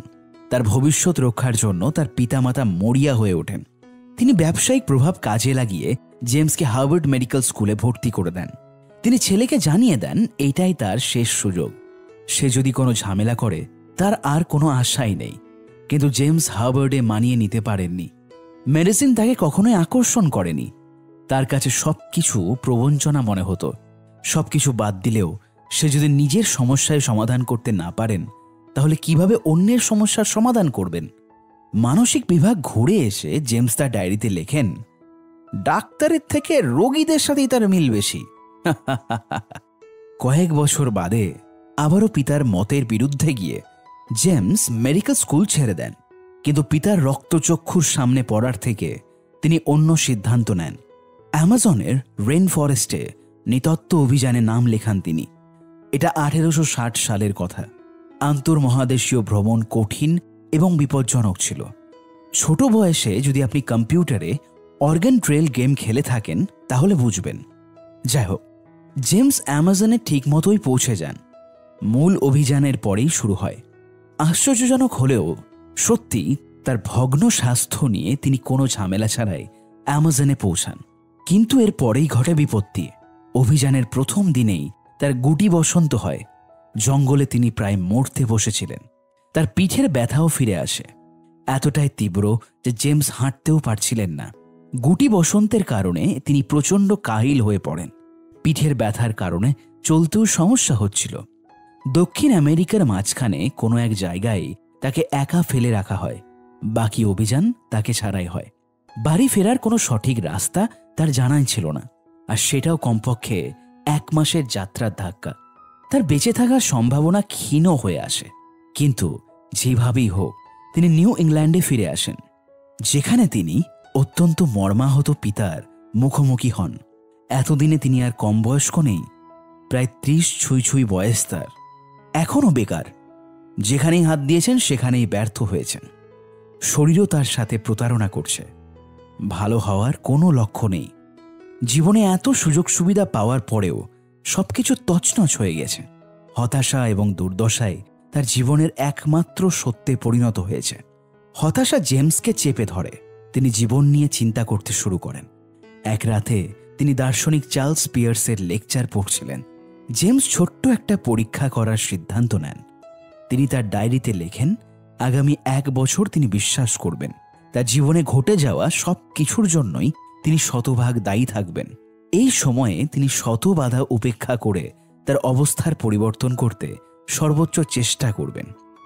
তার ভবিষ্যৎ রক্ষার জন্য তার পিতামাতা মরিয়া হয়ে ওঠেন। তিনি ব্যবসায়িক প্রভাব কাজে লাগিয়ে জেমসকে হার্ভার্ড মেডিকেল স্কুলে ভর্তি করে দেন। তিনি ছেলেকে জানিয়ে দেন, এটাই তার শেষ সুযোগ। সে যদি কোনো ঝামেলা করে, তার আর কোনো আশাই নেই। কিন্তু জেমস হার্ভার্ডে মানিয়ে নিতে পারেননি। মেডিসিন তাকে কখনোই আকর্ষণ করেনি। তার কাছে সব কিছু প্রবঞ্চনা মনে হতো। সব কিছু বাদ দিলেও সে যদি নিজের সমস্যায় সমাধান করতে না পারেন তাহলে কীভাবে অন্যের সমস্যার সমাধান করবেন? মানসিক বিভাগ ঘুরে এসে জেমস তার ডায়েরিতে লেখেন, ডাক্তারের থেকে রোগীদের সাথেই তার মিল বেশি। কয়েক বছর বাদে আবারও পিতার মতের বিরুদ্ধে গিয়ে জেমস মেডিকেল স্কুল ছেড়ে দেন। কিন্তু পিতার রক্তচক্ষুর সামনে পড়ার থেকে তিনি অন্য সিদ্ধান্ত নেন। অ্যামাজনের রেন ফরেস্টে নিতত্ত্ব অভিযানে নাম লেখান তিনি। এটা আঠেরোশো ষাট সালের কথা। আন্তর্মহাদেশীয় ভ্রমণ কঠিন এবং বিপজ্জনক ছিল। ছোট বয়সে যদি আপনি কম্পিউটারে অর্গান ট্রেল গেম খেলে থাকেন, তাহলে বুঝবেন। যাই হোক, জেমস অ্যামাজনে ঠিকমতোই পৌঁছে যান। মূল অভিযানের পরেই শুরু হয়। আশ্চর্যজনক হলেও, সত্যি তার ভগ্ন স্বাস্থ্য নিয়ে তিনি কোনো ঝামেলা ছাড়াই অ্যামাজনে পৌঁছান। কিন্তু এর পরেই ঘটে বিপত্তি। অভিযানের প্রথম দিনেই তার গুটি বসন্ত হয়। জঙ্গলে তিনি প্রায় মরতে বসেছিলেন। তার পিঠের ব্যথাও ফিরে আসে। এতটাই তীব্র যে জেমস হাঁটতেও পারছিলেন না। গুটি বসন্তের কারণে তিনি প্রচণ্ড কাহিল হয়ে পড়েন। পিঠের ব্যথার কারণে চলতেও সমস্যা হচ্ছিল। দক্ষিণ আমেরিকার মাঝখানে কোনো এক জায়গায় তাকে একা ফেলে রাখা হয়। বাকি অভিযান তাকে ছাড়াই হয়। বাড়ি ফেরার কোনো সঠিক রাস্তা তার জানাই ছিল না। আর সেটাও কমপক্ষে এক মাসের যাত্রার ধাক্কা। তার বেঁচে থাকার সম্ভাবনা ক্ষীণ হয়ে আসে। কিন্তু যেভাবেই হোক, তিনি নিউ ইংল্যান্ডে ফিরে আসেন, যেখানে তিনি অত্যন্ত মর্মাহত পিতার মুখোমুখি হন। এতদিনে তিনি আর কম বয়স্ক নেই, প্রায় ত্রিশ ছুঁই ছুঁই বয়স তার। এখনও বেকার, যেখানেই হাত দিয়েছেন সেখানেই ব্যর্থ হয়েছেন। শরীরও তার সাথে প্রতারণা করছে। ভালো হওয়ার কোনো লক্ষ্য নেই। জীবনে এত সুযোগ সুবিধা পাওয়ার পরেও সবকিছু তছনছ হয়ে গেছে। হতাশা এবং দুর্দশায় তার জীবনের একমাত্র সত্যে পরিণত হয়েছে। হতাশা জেমসকে চেপে ধরে। তিনি জীবন নিয়ে চিন্তা করতে শুরু করেন। এক রাতে তিনি দার্শনিক চার্লস পিয়ার্সের লেকচার পড়ছিলেন। জেমস ছোট্ট একটা পরীক্ষা করার সিদ্ধান্ত নেন। তিনি তার ডায়েরিতে লেখেন, আগামী এক বছর তিনি বিশ্বাস করবেন। তার জীবনে ঘটে যাওয়া সব কিছুর জন্যই তিনি শতভাগ দায়ী থাকবেন। এই সময়ে তিনি শত বাধা উপেক্ষা করে তার অবস্থার পরিবর্তন করতে সর্বোচ্চ চেষ্টা করবেন।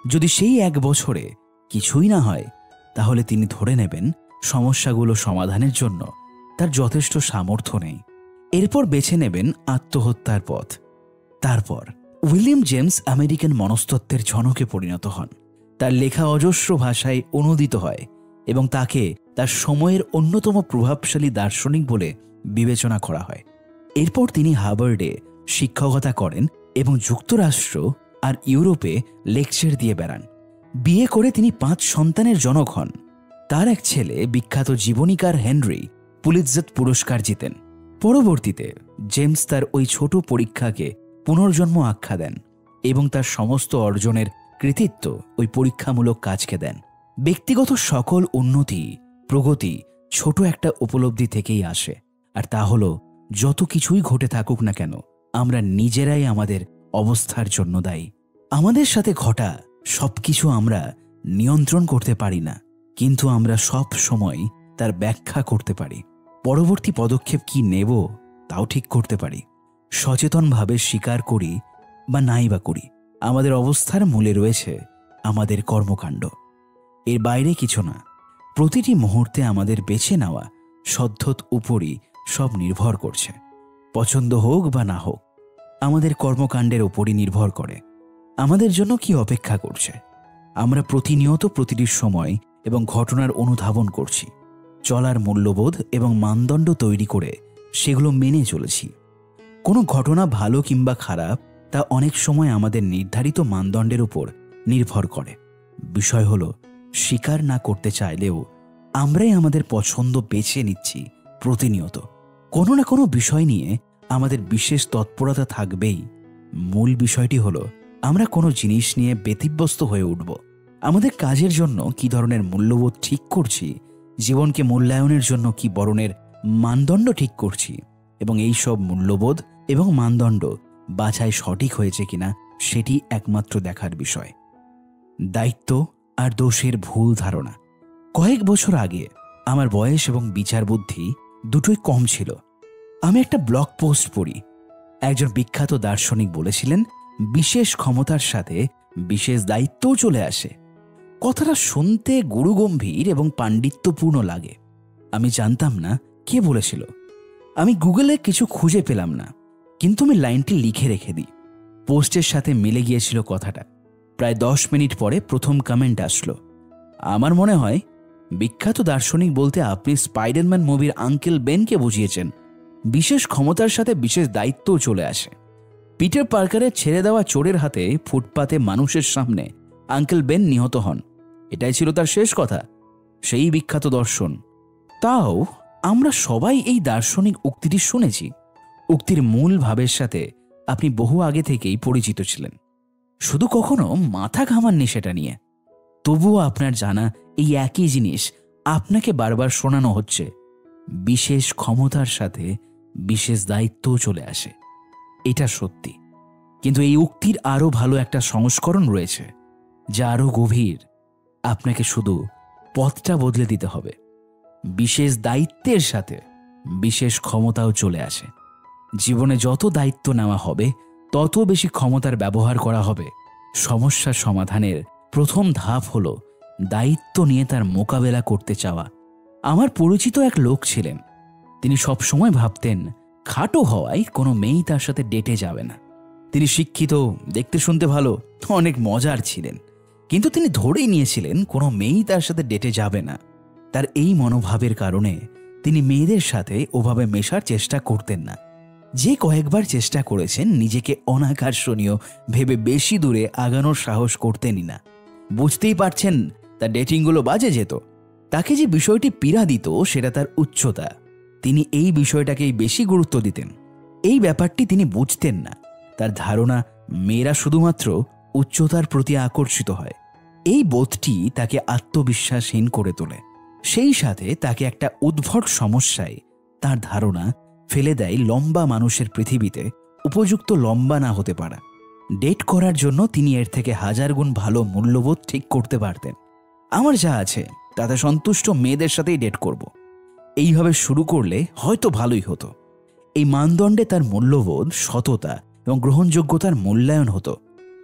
যদি সেই এক বছরে কিছুই না হয়, তাহলে তিনি ধরে নেবেন সমস্যাগুলো সমাধানের জন্য তার যথেষ্ট সামর্থ্য নেই। এরপর বেছে নেবেন আত্মহত্যার পথ। তারপর উইলিয়াম জেমস আমেরিকান মনস্তত্ত্বের ঝনকে পরিণত হন। তার লেখা অজস্র ভাষায় অনুদিত হয় এবং তাকে তার সময়ের অন্যতম প্রভাবশালী দার্শনিক বলে বিবেচনা করা হয়। এরপর তিনি হার্ভার্ডে শিক্ষকতা করেন এবং যুক্তরাষ্ট্র আর ইউরোপে লেকচার দিয়ে বেড়ান। বিয়ে করে তিনি পাঁচ সন্তানের জনক হন। তার এক ছেলে বিখ্যাত জীবনীকার হেনরি পুলিৎজত পুরস্কার জিতেন। পরবর্তীতে জেমস তার ওই ছোট পরীক্ষাকে পুনর্জন্ম আখ্যা দেন এবং তার সমস্ত অর্জনের কৃতিত্ব ওই পরীক্ষামূলক কাজকে দেন। ব্যক্তিগত সকল উন্নতি, প্রগতি ছোট একটা উপলব্ধি থেকেই আসে। আর তা হলো, যত কিছুই ঘটে থাকুক না কেন, আমরা নিজেরাই আমাদের অবস্থার জন্য দায়ী। আমাদের সাথে ঘটা সবকিছু আমরা নিয়ন্ত্রণ করতে পারি না, কিন্তু আমরা সব সময় তার ব্যাখ্যা করতে পারি। পরবর্তী পদক্ষেপ কি নেব, তাও ঠিক করতে পারি। সচেতনভাবে স্বীকার করি বা নাই বা করি, আমাদের অবস্থার মূলে রয়েছে আমাদের কর্মকাণ্ড। এর বাইরে কিছু না, প্রতিটি মুহূর্তে আমাদের বেছে নেওয়া সদ্ধত উপরই সব নির্ভর করছে। পছন্দ হোক বা না হোক, আমাদের কর্মকাণ্ডের ওপরই নির্ভর করে। আমাদের জন্য কি অপেক্ষা করছে? আমরা প্রতিনিয়ত প্রতিটি সময় এবং ঘটনার অনুধাবন করছি। চলার মূল্যবোধ এবং মানদণ্ড তৈরি করে সেগুলো মেনে চলেছি। কোনো ঘটনা ভালো কিংবা খারাপ, তা অনেক সময় আমাদের নির্ধারিত মানদণ্ডের উপর নির্ভর করে। বিষয় হলো, স্বীকার না করতে চাইলেও আমরাই আমাদের পছন্দ বেছে নিচ্ছি প্রতিনিয়ত। কোনো না কোনো বিষয় নিয়ে আমাদের বিশেষ তৎপরতা থাকবেই। মূল বিষয়টি হলো, আমরা কোনো জিনিস নিয়ে ব্যতিব্যস্ত হয়ে উঠব। আমাদের কাজের জন্য কি ধরনের মূল্যবোধ ঠিক করছি? জীবনকে মূল্যায়নের জন্য কি বরণের মানদণ্ড ঠিক করছি? এবং এই সব মূল্যবোধ এবং মানদণ্ড বাছাই সঠিক হয়েছে কিনা সেটি একমাত্র দেখার বিষয়। দায়িত্ব আর দোষের ভুল ধারণা। কয়েক বছর আগে আমার বয়স এবং বিচার বুদ্ধি দুটোই কম ছিল। আমি একটা ব্লগ পোস্ট পড়ি। একজন বিখ্যাত দার্শনিক বলেছিলেন, বিশেষ ক্ষমতার সাথে বিশেষ দায়িত্বও চলে আসে। কথাটা শুনতে গুরুগম্ভীর এবং পাণ্ডিত্যপূর্ণ লাগে। আমি জানতাম না কে বলেছিল। আমি গুগলে কিছু খুঁজে পেলাম না, কিন্তু আমি লাইনটি লিখে রেখে দিই। পোস্টের সাথে মিলে গিয়েছিল কথাটা। প্রায় দশ মিনিট পরে প্রথম কমেন্ট আসলো। আমার মনে হয়, বিখ্যাত দার্শনিক বলতে আপনি স্পাইডারম্যান মুভির আঙ্কেল বেনকে বুঝিয়েছেন। বিশেষ ক্ষমতার সাথে বিশেষ দায়িত্বও চলে আসে। পিটার পার্কারের ছেড়ে দেওয়া চোরের হাতে ফুটপাতে মানুষের সামনে আঙ্কেল বেন নিহত হন। এটাই ছিল তার শেষ কথা, সেই বিখ্যাত দর্শন। তাও আমরা সবাই এই দার্শনিক উক্তিটি শুনেছি। উক্তির মূল ভাবের সাথে আপনি বহু আগে থেকেই পরিচিত ছিলেন। শুধু কখনো মাথা ঘামাননি সেটা নিয়ে। তবুও আপনার জানা এই একই জিনিস আপনাকে বারবার শোনানো হচ্ছে। বিশেষ ক্ষমতার সাথে বিশেষ দায়িত্বও চলে আসে। এটা সত্যি। কিন্তু এই উক্তির আরও ভালো একটা সংস্করণ রয়েছে, যা আরও গভীর। আপনাকে শুধু পথটা বদলে দিতে হবে। বিশেষ দায়িত্বের সাথে বিশেষ ক্ষমতাও চলে আসে। জীবনে যত দায়িত্ব নেওয়া হবে, তত বেশি ক্ষমতার ব্যবহার করা হবে। সমস্যা সমাধানের প্রথম ধাপ হলো দায়িত্ব নিয়ে তার মোকাবেলা করতে চাওয়া। আমার পরিচিত এক লোক ছিলেন তিনি সব সময় ভাবতেন, খাটো হওয়ায় কোনো মেয়েই তার সাথে ডেটে যাবে না। তিনি শিক্ষিত, দেখতে শুনতে ভালো, অনেক মজার ছিলেন। কিন্তু তিনি ধরেই নিয়েছিলেন কোনো মেয়েই তার সাথে ডেটে যাবে না। তার এই মনোভাবের কারণে তিনি মেয়েদের সাথে ওভাবে মেশার চেষ্টা করতেন না। যে কয়েকবার চেষ্টা করেছেন, নিজেকে অনাকর্ষণীয়, ভেবে বেশি দূরে আগানোর সাহস করতেনই না। বুঝতেই পারছেন, তার ডেটিংগুলো বাজে যেত। তাকে যে বিষয়টি পীড়া দিত, সেটা তার উচ্চতা। তিনি এই বিষয়টাকেই বেশি গুরুত্ব দিতেন। এই ব্যাপারটি তিনি বুঝতেন না। তার ধারণা, মেয়েরা শুধুমাত্র উচ্চতার প্রতি আকর্ষিত হয়। এই বোধটি তাকে আত্মবিশ্বাসহীন করে তোলে। সেই সাথে তাকে একটা উদ্ভট সমস্যায় তার ধারণা ফেলে দেয় লম্বা মানুষের পৃথিবীতে, উপযুক্ত লম্বা না হতে পারা। ডেট করার জন্য তিনি এর থেকে হাজার গুণ ভালো মূল্যবোধ ঠিক করতে পারতেন। আমার যা আছে, তাতে সন্তুষ্ট মেয়েদের সাথেই ডেট করব। এইভাবে শুরু করলে হয়তো ভালোই হতো। এই মানদণ্ডে তার মূল্যবোধ সততা এবং গ্রহণযোগ্যতার মূল্যায়ন হতো।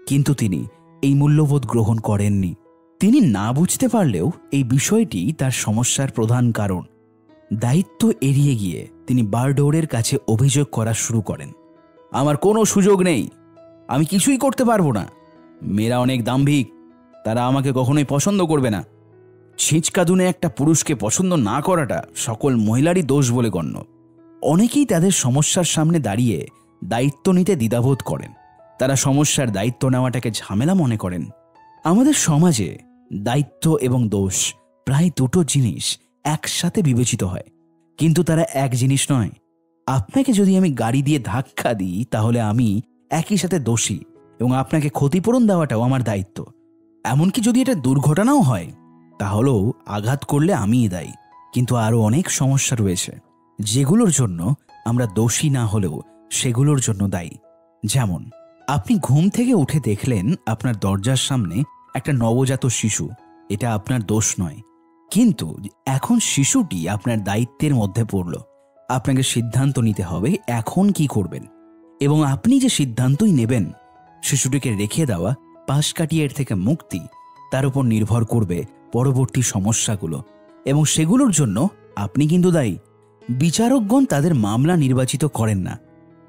কিন্তু তিনি এই মূল্যবোধ গ্রহণ করেননি। তিনি না বুঝতে পারলেও এই বিষয়টি তার সমস্যার প্রধান কারণ। দায়িত্ব এড়িয়ে গিয়ে তিনি বারডোরের কাছে অভিযোগ করা শুরু করেন। আমার কোনো সুযোগ নেই। আমি কিছুই করতে পারব না। মেয়েরা অনেক দাম্ভিক। তারা আমাকে কখনোই পছন্দ করবে না। ছিঁচকাদুনে একটা পুরুষকে পছন্দ না করাটা সকল মহিলারই দোষ বলে গণ্য। অনেকেই তাদের সমস্যার সামনে দাঁড়িয়ে দায়িত্ব নিতে দ্বিধাবোধ করেন। তারা সমস্যার দায়িত্ব নেওয়াটাকে ঝামেলা মনে করেন। আমাদের সমাজে দায়িত্ব এবং দোষ প্রায় দুটো জিনিস একসাথে বিবেচিত হয়। কিন্তু তারা এক জিনিস নয়। আপনাকে যদি আমি গাড়ি দিয়ে ধাক্কা দিই, তাহলে আমি একই সাথে দোষী এবং আপনাকে ক্ষতিপূরণ দেওয়াটাও আমার দায়িত্ব। এমনকি যদি এটা দুর্ঘটনাও হয় তাহলেও আঘাত করলে আমিই দায়ী। কিন্তু আরও অনেক সমস্যা রয়েছে। যেগুলোর জন্য আমরা দোষী না হলেও সেগুলোর জন্য দায়ী। যেমন, আপনি ঘুম থেকে উঠে দেখলেন আপনার দরজার সামনে একটা নবজাত শিশু। এটা আপনার দোষ নয়। কিন্তু এখন শিশুটি আপনার দায়িত্বের মধ্যে পড়ল। আপনাকে সিদ্ধান্ত নিতে হবে এখন কি করবেন। এবং আপনি যে সিদ্ধান্তই নেবেন, শিশুটিকে রেখে দেওয়া, পাশ কাটিয়ে এর থেকে মুক্তি, তার উপর নির্ভর করবে পরবর্তী সমস্যাগুলো। এবং সেগুলোর জন্য আপনি কিন্তু দায়ী। বিচারকগণ তাদের মামলা নির্বাচিত করেন না।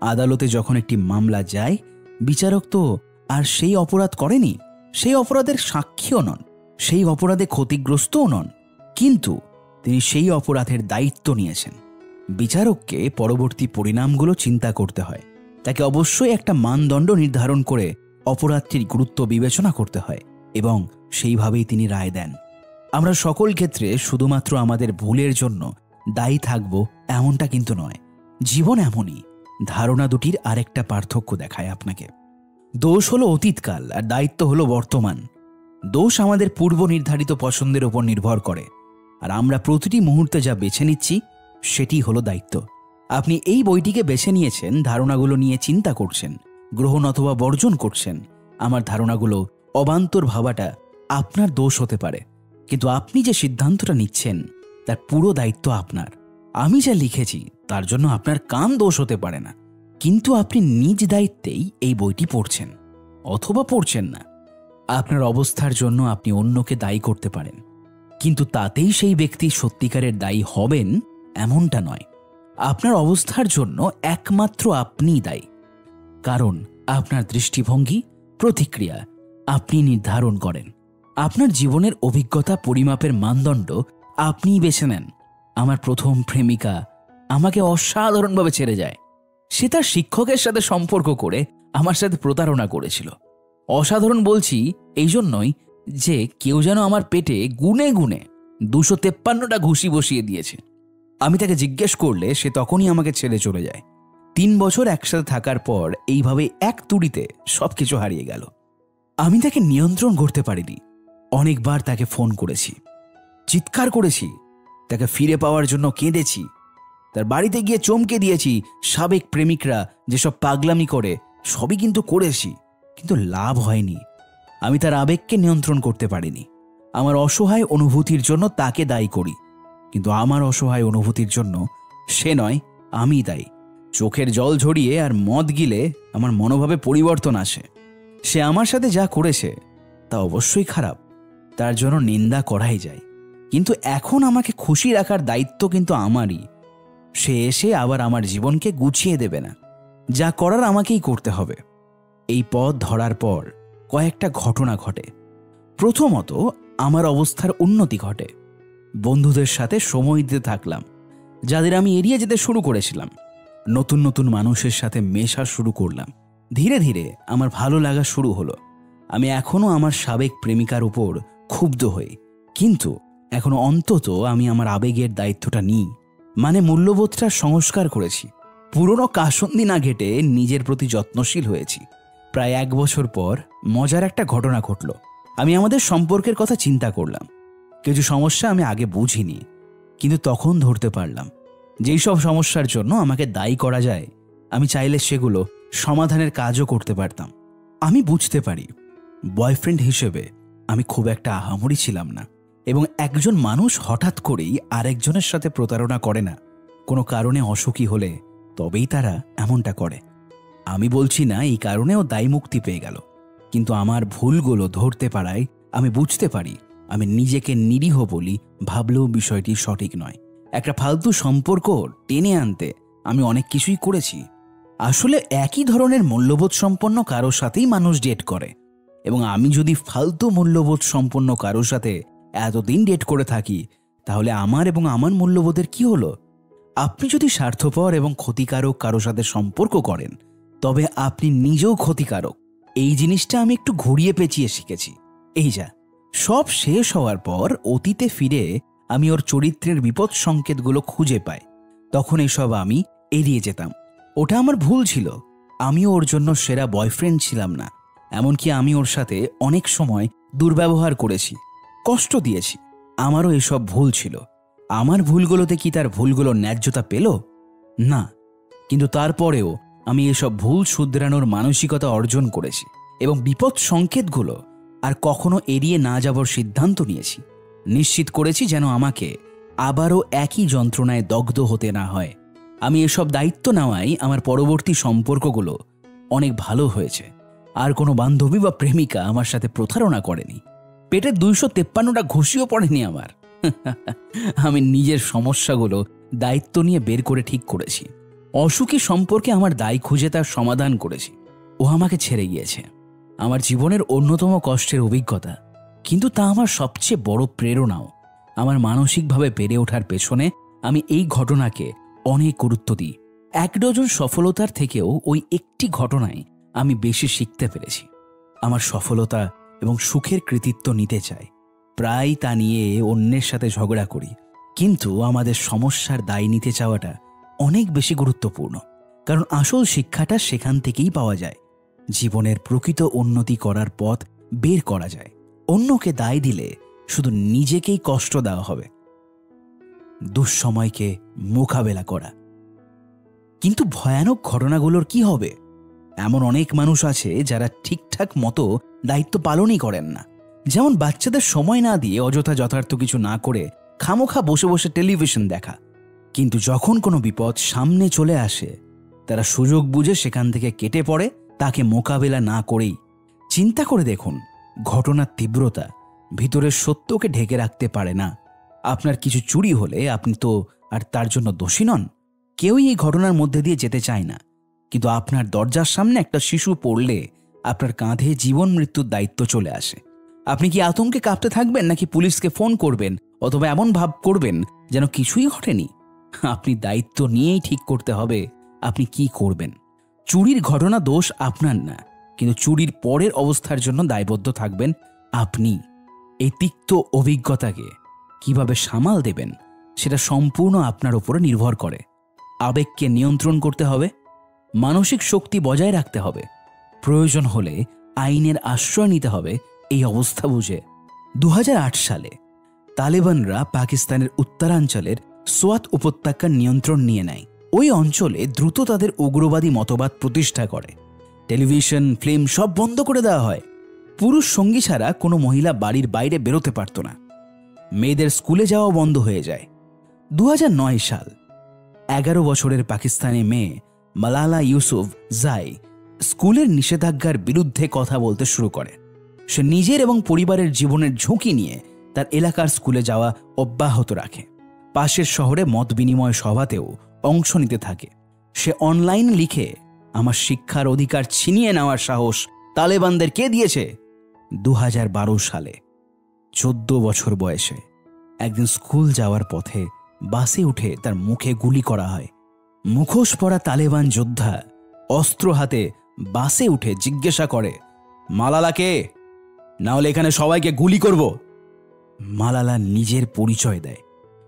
আদালতে যখন একটি মামলা যায়, বিচারক তো আর সেই অপরাধ করেনি, সেই অপরাধের সাক্ষীও নন, সেই অপরাধে ক্ষতিগ্রস্তও নন। কিন্তু তিনি সেই অপরাধের দায়িত্ব নিয়েছেন। বিচারককে পরবর্তী পরিণামগুলো চিন্তা করতে হয়। তাকে অবশ্যই একটা মানদণ্ড নির্ধারণ করে অপরাধটির গুরুত্ব বিবেচনা করতে হয় এবং সেইভাবেই তিনি রায় দেন। আমরা সকল ক্ষেত্রে শুধুমাত্র আমাদের ভুলের জন্য দায়ী থাকব এমনটা কিন্তু নয়। জীবন এমনই। ধারণা দুটির আরেকটা পার্থক্য দেখায় আপনাকে। দোষ হলো অতীতকাল আর দায়িত্ব হলো বর্তমান। দোষ আমাদের পূর্ব নির্ধারিত পছন্দের উপর নির্ভর করে। আর আমরা প্রতিটি মুহূর্তে যা বেছে নিচ্ছি, সেটি হলো দায়িত্ব। আপনি এই বইটিকে বেছে নিয়েছেন, ধারণাগুলো নিয়ে চিন্তা করছেন, গ্রহণ অথবা বর্জন করছেন। আমার ধারণাগুলো অবান্তর ভাবাটা আপনার দোষ হতে পারে। কিন্তু আপনি যে সিদ্ধান্তটা নিচ্ছেন, তার পুরো দায়িত্ব আপনার। আমি যা লিখেছি, তার জন্য আপনার কান দোষ হতে পারে না। কিন্তু আপনি নিজ দায়িত্বেই এই বইটি পড়ছেন, অথবা পড়ছেন না। আপনার অবস্থার জন্য আপনি অন্যকে দায়ী করতে পারেন। কিন্তু তাতেই সেই ব্যক্তি সত্যিকারের দায়ী হবেন, এমনটা নয়। আপনার অবস্থার জন্য একমাত্র আপনিই দায়ী। কারণ আপনার দৃষ্টিভঙ্গি, প্রতিক্রিয়া আপনি নির্ধারণ করেন। আপনার জীবনের অভিজ্ঞতা পরিমাপের মানদণ্ড আপনিই বেছে নেন। আমার প্রথম প্রেমিকা আমাকে অসাধারণভাবে ছেড়ে যায়। সে তার শিক্ষকের সাথে সম্পর্ক করে আমার সাথে প্রতারণা করেছিল। অসাধারণ বলছি এই জন্যই যে কেউ যেন আমার পেটে গুনে গুনে দুশো তেপ্পান্নটা ঘুষি বসিয়ে দিয়েছে। আমি তাকে জিজ্ঞেস করলে সে তখনই আমাকে ছেড়ে চলে যায়। তিন বছর একসাথে থাকার পর এইভাবে এক তুড়িতে সব কিছু হারিয়ে গেল। আমি তাকে নিয়ন্ত্রণ করতে পারিনি। অনেকবার তাকে ফোন করেছি। চিৎকার করেছি। তাকে ফিরে পাওয়ার জন্য কেঁদেছি। তার বাড়িতে গিয়ে চমকে দিয়েছি, সাবেক প্রেমিকরা যেসব পাগলামি করে, সবই কিন্তু করেছি, কিন্তু লাভ হয়নি। আমি তার আবেগকে নিয়ন্ত্রণ করতে পারিনি। আমার অসহায় অনুভূতির জন্য তাকে দায়ী করি, কিন্তু আমার অসহায় অনুভূতির জন্য সে নয়, আমি দায়ী। চোখের জল ঝরিয়ে আর মদ গিলে আমার মনোভাবে পরিবর্তন আসে। সে আমার সাথে যা করেছে, তা অবশ্যই খারাপ। তার জন্য নিন্দা করাই যায়। কিন্তু এখন আমাকে খুশি রাখার দায়িত্ব কিন্তু আমারই। সে এসে আবার আমার জীবনকে গুছিয়ে দেবে না। যা করার আমাকেই করতে হবে। এই পথ ধরার পর কয়েকটা ঘটনা ঘটে। প্রথমত, আমার অবস্থার উন্নতি ঘটে। বন্ধুদের সাথে সময় দিতে থাকলাম, যাদের আমি এড়িয়ে যেতে শুরু করেছিলাম। নতুন নতুন মানুষের সাথে মেশা শুরু করলাম। ধীরে ধীরে আমার ভালো লাগা শুরু হলো। আমি এখনও আমার সাবেক প্রেমিকার উপর ক্ষুব্ধ হই। কিন্তু এখন অন্তত আমি আমার আবেগের দায়িত্বটা নিই। মানে মূল্যবোধটা সংস্কার করেছি। পুরনো কাসন্দি না ঘেটে নিজের প্রতি যত্নশীল হয়েছি। প্রায় এক বছর পর মজার একটা ঘটনা ঘটল। আমি আমাদের সম্পর্কের কথা চিন্তা করলাম। কিছু সমস্যা আমি আগে বুঝিনি। কিন্তু তখন ধরতে পারলাম। যেই সব সমস্যার জন্য আমাকে দায়ী করা যায়, আমি চাইলে সেগুলো সমাধানের কাজও করতে পারতাম। আমি বুঝতে পারি। বয়ফ্রেন্ড হিসেবে আমি খুব একটা আহামরি ছিলাম না এবং একজন মানুষ হঠাৎ করেই আরেকজনের সাথে প্রতারণা করে না। কোনো কারণে অসুখী হলে তবেই তারা এমনটা করে। আমি বলছি, না, এই কারণেও দায় মুক্তি পেয়ে গেল। কিন্তু আমার ভুলগুলো ধরতে পারায় আমি বুঝতে পারি, আমি নিজেকে নিরীহ বলি, ভাবলেও বিষয়টি সঠিক নয়। একটা ফালতু সম্পর্ক টেনে আনতে আমি অনেক কিছুই করেছি। আসলে একই ধরনের মূল্যবোধ সম্পন্ন কারোর সাথেই মানুষ ডেট করে। এবং আমি যদি ফালতু মূল্যবোধ সম্পন্ন কারোর সাথে এতদিন ডেট করে থাকি, তাহলে আমার এবং আমার মূল্যবোধের কি হলো? আপনি যদি স্বার্থপর এবং ক্ষতিকারক কারও সাথে সম্পর্ক করেন, তবে আপনি নিজেও ক্ষতিকারক। এই জিনিসটা আমি একটু ঘুরিয়ে পেঁচিয়ে শিখেছি। এই যা, সব শেষ হওয়ার পর অতীতে ফিরে আমি ওর চরিত্রের বিপদ সংকেতগুলো খুঁজে পাই। তখন এসব আমি এড়িয়ে যেতাম। ওটা আমার ভুল ছিল। আমিও ওর জন্য সেরা বয়ফ্রেন্ড ছিলাম না। এমনকি আমি ওর সাথে অনেক সময় দুর্ব্যবহার করেছি, কষ্ট দিয়েছি। আমারও এসব ভুল ছিল। আমার ভুলগুলোতে কি তার ভুলগুলোর ন্যায্যতা পেল? না, কিন্তু তারপরেও আমি এসব ভুল শুধরানোর মানসিকতা অর্জন করেছি এবং বিপদ সংকেতগুলো আর কখনো এড়িয়ে না যাবার সিদ্ধান্ত নিয়েছি। নিশ্চিত করেছি যেন আমাকে আবারও একই যন্ত্রণায় দগ্ধ হতে না হয়। আমি এসব দায়িত্ব নেওয়াই আমার পরবর্তী সম্পর্কগুলো অনেক ভালো হয়েছে। আর কোনো বান্ধবী বা প্রেমিকা আমার সাথে প্রতারণা করেনি। পেটের দুইশো তেপ্পান্নটা ঘুষিও পড়েনি আমার। আমি নিজের সমস্যাগুলো দায়িত্ব নিয়ে বের করে ঠিক করেছি। অসুখী সম্পর্কে আমার দায় খুঁজে তার সমাধান করেছি। ও আমাকে ছেড়ে গিয়েছে। আমার জীবনের অন্যতম কষ্টের অভিজ্ঞতা। কিন্তু তা আমার সবচেয়ে বড় প্রেরণাও। আমার মানসিকভাবে বেড়ে ওঠার পেছনে আমি এই ঘটনাকে অনেক গুরুত্ব দিই। এক ডজন সফলতার থেকেও ওই একটি ঘটনায় আমি বেশি শিখতে পেরেছি। আমার সফলতা এবং সুখের কৃতিত্ব নিতে চাই। প্রায় তা নিয়ে অন্যের সাথে ঝগড়া করি। কিন্তু আমাদের সমস্যার দায় নিতে চাওয়াটা অনেক বেশি গুরুত্বপূর্ণ। কারণ আসল শিক্ষাটা সেখান থেকেই পাওয়া যায়। জীবনের প্রকৃত উন্নতি করার পথ বের করা যায়। অন্যকে দায় দিলে শুধু নিজেকেই কষ্ট দেওয়া হবে। দুঃসময়কে মোকাবেলা করা। কিন্তু ভয়ানক ঘটনাগুলোর কি হবে? এমন অনেক মানুষ আছে যারা ঠিকঠাক মতো দায়িত্ব পালনই করেন না। যেমন বাচ্চাদের সময় না দিয়ে অযথা যথার্থ কিছু না করে খামোখা বসে বসে টেলিভিশন দেখা। কিন্তু যখন কোনো বিপদ সামনে চলে আসে, তারা সুযোগ বুঝে সেখান থেকে কেটে পড়ে, তাকে মোকাবেলা না করেই। চিন্তা করে দেখুন, ঘটনার তীব্রতা ভিতরের সত্যকে ঢেকে রাখতে পারে না। আপনার কিছু চুরি হলে আপনি তো আর তার জন্য দোষী নন। কেউই এই ঘটনার মধ্যে দিয়ে যেতে চায় না। কিন্তু আপনার দরজার সামনে একটা শিশু পড়লে আপনার কাঁধে জীবন মৃত্যুর দায়িত্ব চলে আসে। আপনি কি আতঙ্কে কাঁপতে থাকবেন নাকি পুলিশকে ফোন করবেন অথবা এমন ভাব করবেন যেন কিছুই ঘটেনি? আপনি দায়িত্ব নিয়েই ঠিক করতে হবে, আপনি কি করবেন। চুরির ঘটনা দোষ আপনার না, কিন্তু চুরির পরের অবস্থার জন্য দায়বদ্ধ থাকবেন আপনি। এই তিক্ত অভিজ্ঞতাকে কীভাবে সামাল দেবেন, সেটা সম্পূর্ণ আপনার উপরে নির্ভর করে। আবেগকে নিয়ন্ত্রণ করতে হবে মানসিক শক্তি বজায় রাখতে হবে। প্রয়োজন হলে আইনের আশ্রয় নিতে হবে এই অবস্থা বুঝে। দু হাজার আট সালে তালেবানরা পাকিস্তানের উত্তরাঞ্চলের সোয়াত উপত্যকার নিয়ন্ত্রণ নিয়ে নেয়। ওই অঞ্চলে দ্রুত তাদের উগ্রবাদী মতবাদ প্রতিষ্ঠা করে। টেলিভিশন, ফিল্ম সব বন্ধ করে দেওয়া হয়। পুরুষ সঙ্গী ছাড়া কোনো মহিলা বাড়ির বাইরে বেরোতে পারত না। মেয়েদের স্কুলে যাওয়া বন্ধ হয়ে যায়। দু হাজার নয় সাল, এগারো বছরের পাকিস্তানি মেয়ে মালালা ইউসুফ জাই স্কুলের নিষেধাজ্ঞার বিরুদ্ধে কথা বলতে শুরু করে। সে নিজের এবং পরিবারের জীবনের ঝুঁকি নিয়ে তার এলাকার স্কুলে যাওয়া অব্যাহত রাখে। পাশের শহরে মত বিনিময় সভাতেও অংশ নিতে থাকে। সে অনলাইন লিখে, আমার শিক্ষার অধিকার ছিনিয়ে নেওয়ার সাহস তালেবানদের কে দিয়েছে? দু হাজার বারো সালে, চোদ্দ বছর বয়সে, একদিন স্কুল যাওয়ার পথে বাসে উঠে তার মুখে গুলি করা হয়। মুখোশ পরা তালেবান যোদ্ধা অস্ত্র হাতে বাসে উঠে জিজ্ঞাসা করে মালালাকে না হলে এখানে সবাইকে গুলি করব। মালালা নিজের পরিচয় দেয়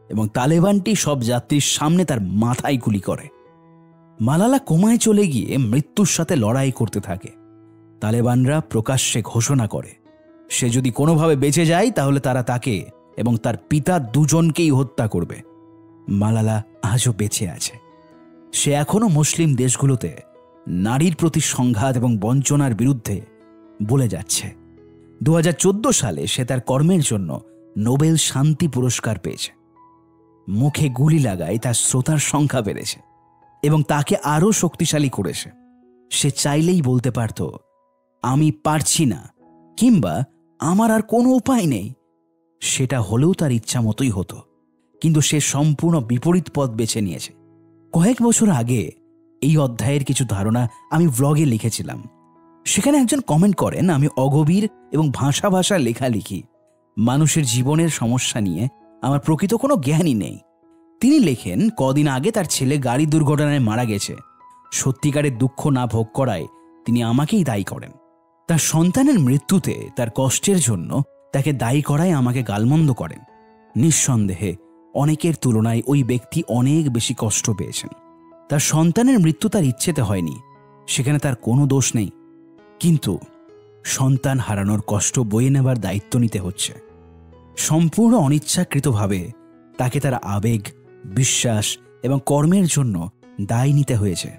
এবং তালেবানটি সব যাত্রীর সামনে তার মাথায় গুলি করে। মালালা কোমায় চলে গিয়ে মৃত্যুর সাথে লড়াই করতে থাকে। তালেবানরা প্রকাশ্যে ঘোষণা করে, সে যদি কোনোভাবে বেঁচে যায়, তাহলে তারা তাকে এবং তার পিতা দুজনকেই হত্যা করবে। মালালা আজও বেঁচে আছে। সে এখনও মুসলিম দেশগুলোতে নারীর প্রতি সংঘাত এবং বঞ্চনার বিরুদ্ধে বলে যাচ্ছে। দু হাজার চোদ্দ সালে সে তার কর্মের জন্য নোবেল শান্তি পুরস্কার পেয়েছে। মুখে গুলি লাগায় তার শ্রোতার সংখ্যা বেড়েছে এবং তাকে আরও শক্তিশালী করেছে। সে চাইলেই বলতে পারত, আমি পারছি না, কিংবা আমার আর কোনো উপায় নেই। সেটা হলেও তার ইচ্ছা মতোই হতো, কিন্তু সে সম্পূর্ণ বিপরীত পথ বেছে নিয়েছে। কয়েক বছর আগে এই অধ্যায়ের কিছু ধারণা আমি ব্লগে লিখেছিলাম। সেখানে একজন কমেন্ট করেন, আমি অগভীর এবং ভাষা ভাষা লেখা লিখি। মানুষের জীবনের সমস্যা নিয়ে আমার প্রকৃত কোনো জ্ঞানই নেই। তিনি লেখেন, কদিন আগে তার ছেলে গাড়ি দুর্ঘটনায় মারা গেছে। সত্যিকারের দুঃখ না ভোগ করায় তিনি আমাকেই দায়ী করেন। তার সন্তানের মৃত্যুতে তার কষ্টের জন্য তাকে দায়ী করায় আমাকে গালমন্দ করেন। নিঃসন্দেহে অনেকের তুলনায় ওই ব্যক্তি অনেক বেশি কষ্ট পেয়েছেন। তার সন্তানের মৃত্যু তার ইচ্ছেতে হয়নি, সেখানে তার কোনো দোষ নেই। কিন্তু সন্তান হারানোর কষ্ট বয়ে নেবার দায়িত্ব নিতে হচ্ছে। সম্পূর্ণ অনিচ্ছাকৃতভাবে তাকে তার আবেগ, বিশ্বাস এবং কর্মের জন্য দায় নিতে হয়েছে।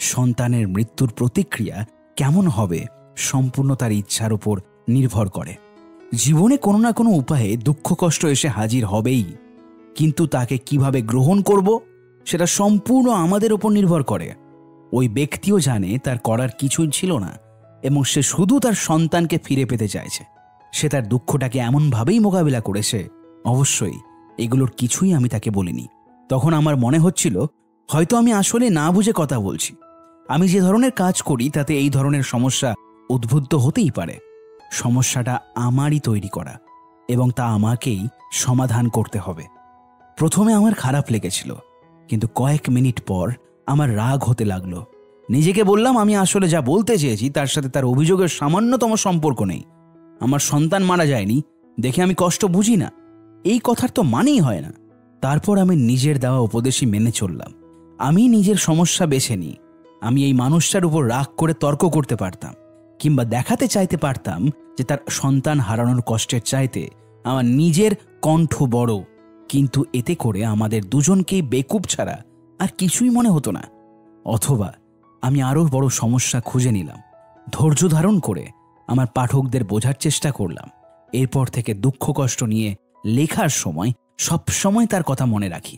সন্তানের মৃত্যুর প্রতিক্রিয়া কেমন হবে সম্পূর্ণ তার ইচ্ছার উপর নির্ভর করে। জীবনে কোনো না কোনো উপায়ে দুঃখ কষ্ট এসে হাজির হবেই। কিন্তু তাকে কীভাবে গ্রহণ করব সেটা সম্পূর্ণ আমাদের ওপর নির্ভর করে। ওই ব্যক্তিও জানে তার করার কিছুই ছিল না এবং সে শুধু তার সন্তানকে ফিরে পেতে চাইছে। সে তার দুঃখটাকে এমনভাবেই মোকাবিলা করেছে, অবশ্যই এগুলোর কিছুই আমি তাকে বলিনি। তখন আমার মনে হচ্ছিল, হয়তো আমি আসলে না বুঝে কথা বলছি। আমি যে ধরনের কাজ করি তাতে এই ধরনের সমস্যা উদ্বুদ্ধ হতেই পারে। সমস্যাটা আমারই তৈরি করা এবং তা আমাকেই সমাধান করতে হবে। প্রথমে আমার খারাপ লেগেছিল, কিন্তু কয়েক মিনিট পর আমার রাগ হতে লাগল। নিজেকে বললাম, আমি আসলে যা বলতে চেয়েছি, তার সাথে তার অভিযোগের সামান্যতম সম্পর্ক নেই। আমার সন্তান মারা যায়নি, দেখে আমি কষ্ট বুঝি না। এই কথার তো মানেই হয় না। তারপর আমি নিজের দেওয়া উপদেশই মেনে চললাম। আমি নিজের সমস্যা বেছে নিই। আমি এই মানুষটার উপর রাগ করে তর্ক করতে পারতাম, কিংবা দেখাতে চাইতে পারতাম যে তার সন্তান হারানোর কষ্টের চাইতে আমার নিজের কণ্ঠ বড়। কিন্তু এতে করে আমাদের দুজনকেই বেকুব ছাড়া আর কিছুই মনে হতো না। অথবা আমি আরও বড় সমস্যা খুঁজে নিলাম। ধৈর্য ধারণ করে আমার পাঠকদের বোঝার চেষ্টা করলাম। এরপর থেকে দুঃখ কষ্ট নিয়ে লেখার সময় সব সময় তার কথা মনে রাখি।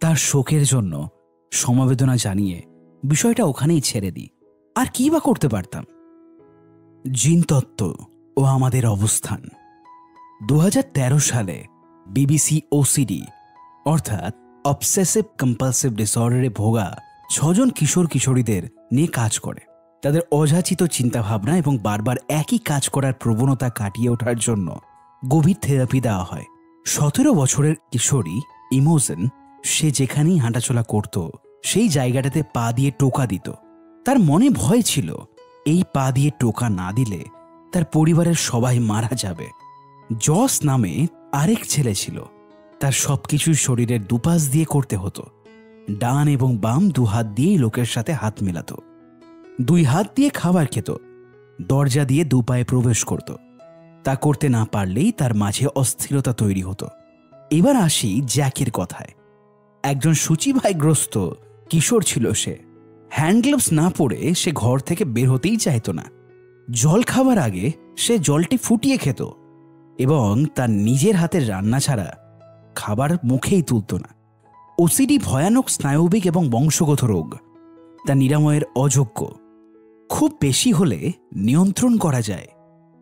তার শোকের জন্য সমবেদনা জানিয়ে বিষয়টা ওখানেই ছেড়ে দিই। আর কি বা করতে পারতাম? জিনতত্ত্ব ও আমাদের অবস্থান। দু হাজার তেরো সালে বিবিসি ওসিডি অর্থাৎ অবসেসিভ কম্পালসিভ ডিসঅর্ডারে ভোগা ছজন কিশোর কিশোরীদের নিয়ে কাজ করে। তাদের অযাচিত চিন্তাভাবনা এবং বারবার একই কাজ করার প্রবণতা কাটিয়ে ওঠার জন্য গভীর থেরাপি দেওয়া হয়। সতেরো বছরের কিশোরী ইমোজেন সে যেখানেই হাঁটাচলা করত, সেই জায়গাটাতে পা দিয়ে টোকা দিত। তার মনে ভয় ছিল, এই পা দিয়ে টোকা না দিলে তার পরিবারের সবাই মারা যাবে। জস নামে আরেক ছেলে ছিল। তার সবকিছুই শরীরের দুপাশ দিয়ে করতে হতো। ডান এবং বাম দু হাত দিয়েই লোকের সাথে হাত মেলাতো। দুই হাত দিয়ে খাবার খেত। দরজা দিয়ে দুপায়ে প্রবেশ করত। তা করতে না পারলেই তার মাঝে অস্থিরতা তৈরি হতো। এবার আসি জ্যাকের কথায়। একজন সূচিভাইগ্রস্ত কিশোর ছিল সে। হ্যান্ড গ্লাভস না পরে সে ঘর থেকে বের হতেই চাইত না। জল খাবার আগে সে জলটি ফুটিয়ে খেত। এবং তার নিজের হাতের রান্না ছাড়া খাবার মুখেই তুলত না। ওসিডি ভয়ানক স্নায়বিক এবং বংশগত রোগ। তা নিরাময়ের অযোগ্য। খুব বেশি হলে নিয়ন্ত্রণ করা যায়।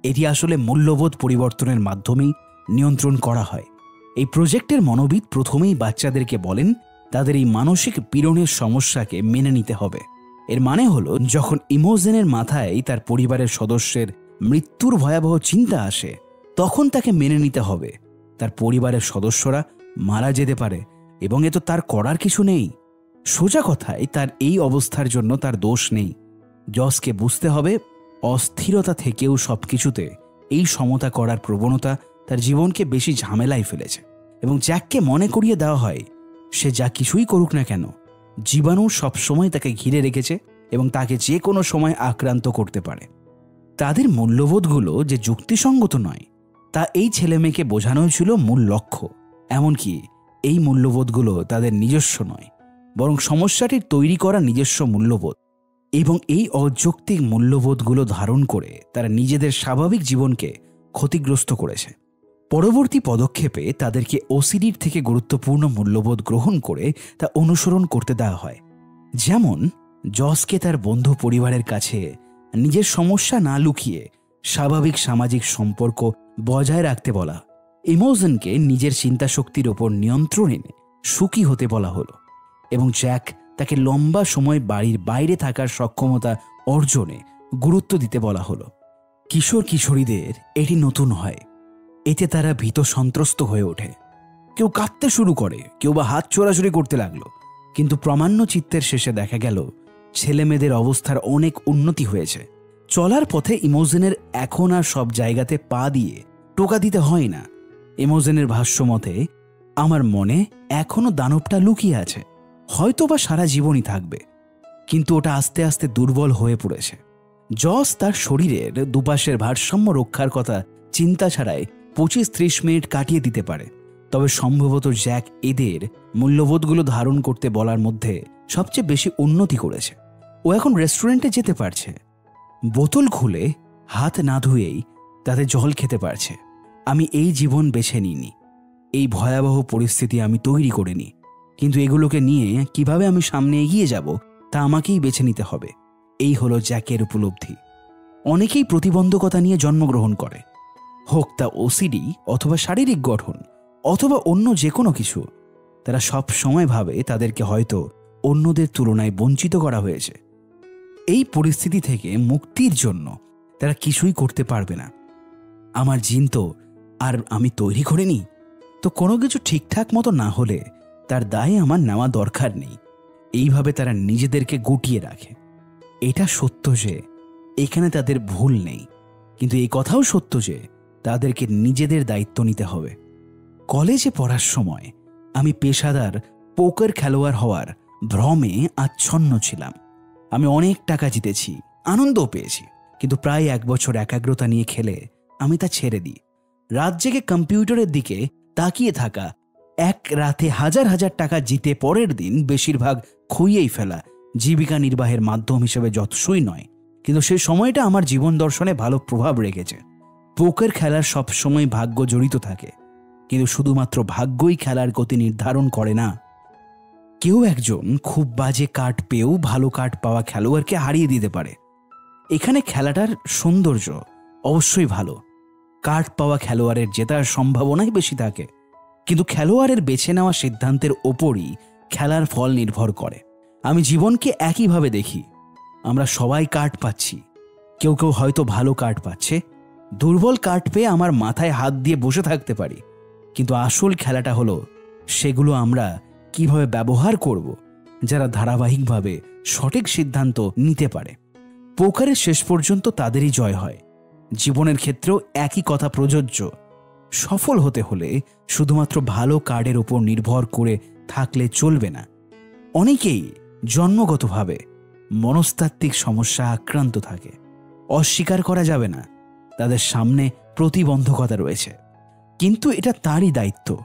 এটি আসলে মূল্যবোধ পরিবর্তনের মাধ্যমেই নিয়ন্ত্রণ করা হয়। এই প্রজেক্টের মনোবিদ প্রথমেই বাচ্চাদেরকে বলেন, তাদের এই মানসিক পীড়নের সমস্যাকে মেনে নিতে হবে। এর মানে হলো, যখন ইমোজেনের মাথায় তার পরিবারের সদস্যের মৃত্যুর ভয়াবহ চিন্তা আসে তখন তাকে মেনে নিতে হবে। তার পরিবারের সদস্যরা মারা যেতে পারে এবং এ তো তার করার কিছু নেই। সোজা কথায় তার এই অবস্থার জন্য তার দোষ নেই। জসকে বুঝতে হবে অস্থিরতা থেকেও সবকিছুতে এই সমতা করার প্রবণতা তার জীবনকে বেশি ঝামেলায় ফেলেছে এবং জ্যাককে মনে করিয়ে দেওয়া হয়, সে যা কিছুই করুক না কেন, জীবাণু সবসময় তাকে ঘিরে রেখেছে এবং তাকে যে কোনো সময় আক্রান্ত করতে পারে। তাদের মূল্যবোধগুলো যে যুক্তিসঙ্গত নয় তা এই ছেলে মেয়েকে বোঝানোই ছিল মূল লক্ষ্য। এমনকি এই মূল্যবোধগুলো তাদের নিজস্ব নয়, বরং সমস্যাটির তৈরি করা নিজস্ব মূল্যবোধ এবং এই অযৌক্তিক মূল্যবোধগুলো ধারণ করে তারা নিজেদের স্বাভাবিক জীবনকে ক্ষতিগ্রস্ত করেছে। পরবর্তী পদক্ষেপে তাদেরকে ওসিডির থেকে গুরুত্বপূর্ণ মূল্যবোধ গ্রহণ করে তা অনুসরণ করতে দেওয়া হয়। যেমন, জসকে তার বন্ধু পরিবারের কাছে নিজের সমস্যা না লুকিয়ে স্বাভাবিক সামাজিক সম্পর্ক বজায় রাখতে বলা। ইমোজনকে নিজের চিন্তাশক্তির ওপর নিয়ন্ত্রণ এনে সুখী হতে বলা হলো এবং জ্যাক তাকে লম্বা সময় বাড়ির বাইরে থাকার সক্ষমতা অর্জনে গুরুত্ব দিতে বলা হলো। কিশোর কিশোরীদের এটি নতুন হয়। এতে তারা ভীত সন্ত্রস্ত হয়ে ওঠে। কেউ কাঁদতে শুরু করে, কেউ বা হাত চোরাচুরি করতে লাগল। কিন্তু প্রমাণ্য চিত্তের শেষে দেখা গেল ছেলে মেয়েদের অবস্থার অনেক উন্নতি হয়েছে। চলার পথে ইমোজেনের এখন আর সব জায়গাতে পা দিয়ে টোকা দিতে হয় না। ইমোজেনের ভাষ্য মতে, আমার মনে এখনও দানবটা লুকিয়ে আছে হয়তো বা সারা জীবনই থাকবে, কিন্তু ওটা আস্তে আস্তে দুর্বল হয়ে পড়েছে। জস তার শরীরের দুপাশের ভারসাম্য রক্ষার কথা চিন্তা ছাড়াই পঁচিশ ত্রিশ মিনিট কাটিয়ে দিতে পারে, তবে সম্ভবত জ্যাক এদের মূল্যবোধগুলো ধারণ করতে বলার মধ্যে সবচেয়ে বেশি উন্নতি করেছে। ও এখন রেস্টুরেন্টে যেতে পারছে। বোতল খুলে হাত না ধুয়েই তাতে জল খেতে পারছে। আমি এই জীবন বেছে নিইনি। এই ভয়াবহ পরিস্থিতি আমি তৈরি করিনি। কিন্তু এগুলোকে নিয়ে কীভাবে আমি সামনে এগিয়ে যাব তা আমাকেই বেছে নিতে হবে। এই হলো জ্যাকের উপলব্ধি। অনেকেই প্রতিবন্ধকতা নিয়ে জন্মগ্রহণ করে। হোক তা ওসিডি অথবা শারীরিক গঠন অথবা অন্য যে কোনো কিছু। তারা সব সময় ভাবে তাদেরকে হয়তো অন্যদের তুলনায় বঞ্চিত করা হয়েছে। এই পরিস্থিতি থেকে মুক্তির জন্য তারা কিছুই করতে পারবে না। আমার জিন তো আর আমি তৈরি করিনি। তো কোনো কিছু ঠিকঠাক মতো না হলে তার দায় আমার নেওয়া দরকার নেই। এইভাবে তারা নিজেদেরকে গুটিয়ে রাখে। এটা সত্য যে এখানে তাদের ভুল নেই। কিন্তু এই কথাও সত্য যে তাদেরকে নিজেদের দায়িত্ব নিতে হবে। কলেজে পড়ার সময় আমি পেশাদার পোকার খেলোয়াড় হওয়ার ভ্রমে আচ্ছন্ন ছিলাম। আমি অনেক টাকা জিতেছি, আনন্দও পেয়েছি, কিন্তু প্রায় এক বছর একাগ্রতা নিয়ে খেলে আমি তা ছেড়ে দিই। রাত জেগে কম্পিউটারের দিকে তাকিয়ে থাকা এক রাতে হাজার হাজার টাকা জিতে পরের দিন বেশিরভাগ খুইয়েই ফেলা, জীবিকা নির্বাহের মাধ্যম হিসেবে যতসই নয়, কিন্তু সেই সময়টা আমার জীবন দর্শনে ভালো প্রভাব রেখেছে। পোকের খেলার সব সময় ভাগ্য জড়িত থাকে, কিন্তু শুধুমাত্র ভাগ্যই খেলার গতি নির্ধারণ করে না কেউ একজন খুব বাজে কাঠ পেয়েও ভালো কাঠ পাওয়া খেলোয়াড়কে হারিয়ে দিতে পারে। এখানে খেলাটার সৌন্দর্য অবশ্যই ভালো। কাঠ পাওয়া খেলোয়াড়ের জেতার সম্ভাবনাই বেশি থাকে। কিন্তু খেলোয়াড়ের বেছে নেওয়া সিদ্ধান্তের ওপরই খেলার ফল নির্ভর করে। আমি জীবনকে একইভাবে দেখি। আমরা সবাই কাঠ পাচ্ছি। কেউ কেউ হয়তো ভালো কাঠ পাচ্ছে। দুর্বল কাঠ পেয়ে আমার মাথায় হাত দিয়ে বসে থাকতে পারি। কিন্তু আসল খেলাটা হলো, সেগুলো আমরা কীভাবে ব্যবহার করব, যারা ধারাবাহিকভাবে সঠিক সিদ্ধান্ত নিতে পারে। পোকারের শেষ পর্যন্ত তাদেরই জয় হয়। জীবনের ক্ষেত্রেও একই কথা প্রযোজ্য। সফল হতে হলে শুধুমাত্র ভালো কার্ডের ওপর নির্ভর করে থাকলে চলবে না। অনেকেই জন্মগতভাবে মনস্তাত্ত্বিক সমস্যা আক্রান্ত থাকে। অস্বীকার করা যাবে না। তাদের সামনে প্রতিবন্ধকতা রয়েছে। কিন্তু এটা তারই দায়িত্ব।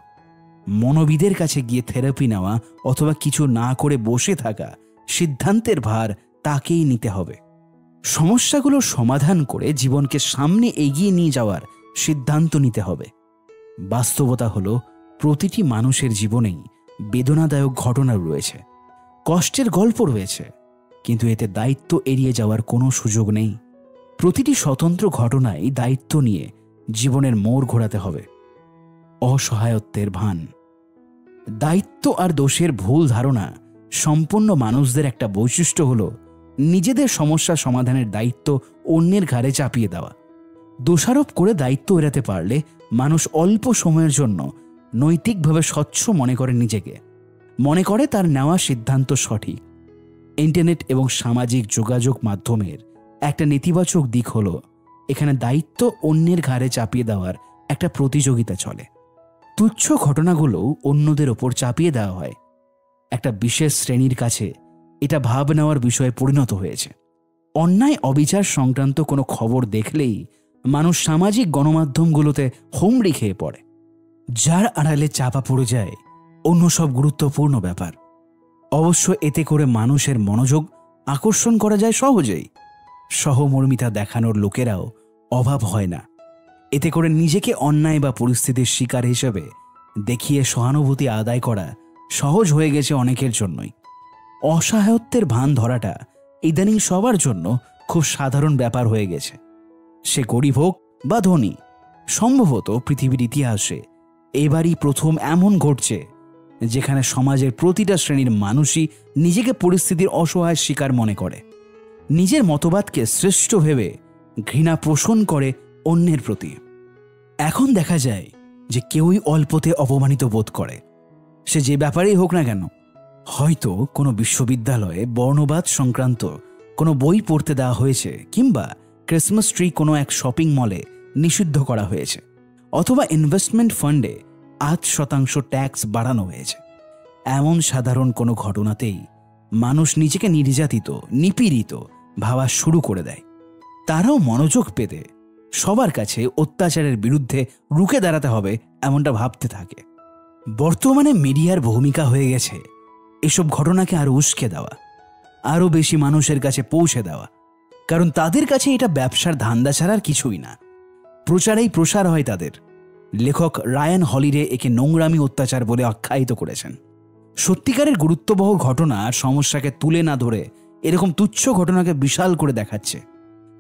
মনোবিদের কাছে গিয়ে থেরাপি নেওয়া অথবা কিছু না করে বসে থাকা সিদ্ধান্তের ভার তাকেই নিতে হবে। সমস্যাগুলোর সমাধান করে জীবনকে সামনে এগিয়ে নিয়ে যাওয়ার সিদ্ধান্ত নিতে হবে। বাস্তবতা হলো, প্রতিটি মানুষের জীবনেই বেদনাদায়ক ঘটনা রয়েছে। কষ্টের গল্প রয়েছে, কিন্তু এতে দায়িত্ব এড়িয়ে যাওয়ার কোনো সুযোগ নেই। প্রতিটি স্বতন্ত্র ঘটনায় দায়িত্ব নিয়ে জীবনের মোড় ঘোরাতে হবে। অসহায়ত্বের ভান। দায়িত্ব আর দোষের ভুল ধারণা সম্পন্ন মানুষদের একটা বৈশিষ্ট্য হলো নিজেদের সমস্যা সমাধানের দায়িত্ব অন্যের ঘাড়ে চাপিয়ে দেওয়া। দোষারোপ করে দায়িত্ব এড়াতে পারলে মানুষ অল্প সময়ের জন্য নৈতিকভাবে স্বচ্ছ মনে করে নিজেকে। মনে করে তার নেওয়া সিদ্ধান্ত সঠিক। ইন্টারনেট এবং সামাজিক যোগাযোগ মাধ্যমের একটা নেতিবাচক দিক হলো, এখানে দায়িত্ব অন্যের ঘাড়ে চাপিয়ে দেওয়ার একটা প্রতিযোগিতা চলে। তুচ্ছ ঘটনাগুলোও অন্যদের ওপর চাপিয়ে দেওয়া হয়। একটা বিশেষ শ্রেণির কাছে এটা ভাব নেওয়ার বিষয়ে পরিণত হয়েছে। অন্যায় অবিচার সংক্রান্ত কোনো খবর দেখলেই মানুষ সামাজিক গণমাধ্যমগুলোতে হোমড়ি খেয়ে পড়ে। যার আড়ালে চাপা পড়ে যায় অন্য সব গুরুত্বপূর্ণ ব্যাপার। অবশ্য এতে করে মানুষের মনোযোগ আকর্ষণ করা যায় সহজেই। সহমর্মিতা দেখানোর লোকেরাও অভাব হয় না। এতে করে নিজেকে অন্যায় বা পরিস্থিতির শিকার হিসেবে দেখিয়ে সহানুভূতি আদায় করা সহজ হয়ে গেছে অনেকের জন্যই। অসহায়ত্বের ভান ধরাটা ইদানিং সবার জন্য খুব সাধারণ ব্যাপার হয়ে গেছে। সে গরিব হোক বা ধনী, সম্ভবত পৃথিবীর ইতিহাসে এবারই প্রথম এমন ঘটছে যেখানে সমাজের প্রতিটা শ্রেণির মানুষই নিজেকে পরিস্থিতির অসহায় শিকার মনে করে। নিজের মতবাদকে শ্রেষ্ঠ ভেবে ঘৃণা পোষণ করে অন্যের প্রতি। এখন দেখা যায় যে কেউই অল্পতে অপমানিত বোধ করে। সে যে ব্যাপারেই হোক না কেন, হয়তো কোনো বিশ্ববিদ্যালয়ে বর্ণবাদ সংক্রান্ত কোনো বই পড়তে দেওয়া হয়েছে কিংবা ক্রিসমাস ট্রি কোনো এক শপিং মলে নিষিদ্ধ করা হয়েছে অথবা ইনভেস্টমেন্ট ফান্ডে আট শতাংশ ট্যাক্স বাড়ানো হয়েছে। এমন সাধারণ কোনো ঘটনাতেই মানুষ নিজেকে নির্যাতিত, নিপীড়িত ভাবা শুরু করে দেয়। তারাও মনোযোগ পেতে সবার কাছে অত্যাচারের বিরুদ্ধে রুখে দাঁড়াতে হবে এমনটা ভাবতে থাকে। বর্তমানে মিডিয়ার ভূমিকা হয়ে গেছে এসব ঘটনাকে আরও উস্কে দেওয়া আরও বেশি মানুষের কাছে পৌঁছে দেওয়া। কারণ তাদের কাছে এটা ব্যবসার ধান্দা ছাড়ার কিছুই না। প্রচারেই প্রসার হয় তাদের। লেখক রায়ান হলিডে একে নোংরামি অত্যাচার বলে আখ্যায়িত করেছেন। সত্যিকারের গুরুত্ববহ ঘটনা সমস্যাকে তুলে না ধরে এরকম তুচ্ছ ঘটনাকে বিশাল করে দেখাচ্ছে।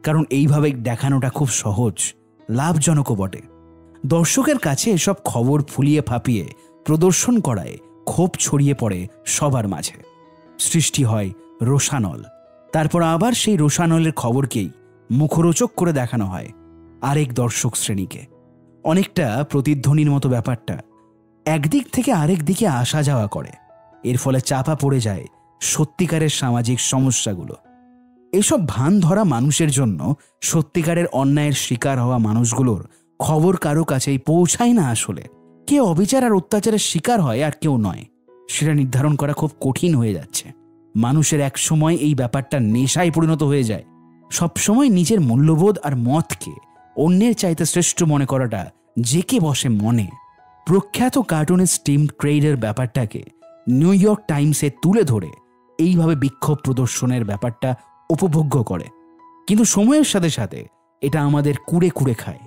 কারণ এইভাবে দেখানোটা খুব সহজ, লাভজনকও বটে। দর্শকের কাছে এসব খবর ফুলিয়ে ফাঁপিয়ে, প্রদর্শন করায় ক্ষোভ ছড়িয়ে পড়ে সবার মাঝে। সৃষ্টি হয় রোশানল। তারপর আবার সেই রোশানলের খবরকেই মুখরোচক করে দেখানো হয় আরেক দর্শক শ্রেণীকে। অনেকটা প্রতিধ্বনির মতো ব্যাপারটা একদিক থেকে আরেক দিকে আসা যাওয়া করে। এর ফলে চাপা পড়ে যায় সত্যিকারের সামাজিক সমস্যাগুলো। এসব ভান ধরা মানুষের জন্য সত্যিকারের অন্যায়ের শিকার হওয়া মানুষগুলোর খবর কারও কাছেই পৌঁছায় না আসলে। কে অবিচার আর অত্যাচারের শিকার হয় আর কেউ নয়, সেটা নির্ধারণ করা খুব কঠিন হয়ে যাচ্ছে। মানুষের এক সময় এই ব্যাপারটা নেশায় পরিণত হয়ে যায়। সবসময় নিজের মূল্যবোধ আর মতকে অন্যের চাইতে শ্রেষ্ঠ মনে করাটা জেকে বসে মনে। প্রখ্যাত কার্টুনিস্ট টিম ক্রেইডের ব্যাপারটাকে নিউ ইয়র্ক টাইমসে তুলে ধরে এইভাবে বিক্ষোভ প্রদর্শনের ব্যাপারটা উপভোগ্য করে। কিন্তু সময়ের সাথে সাথে এটা আমাদের কুড়ে কুড়ে খায়।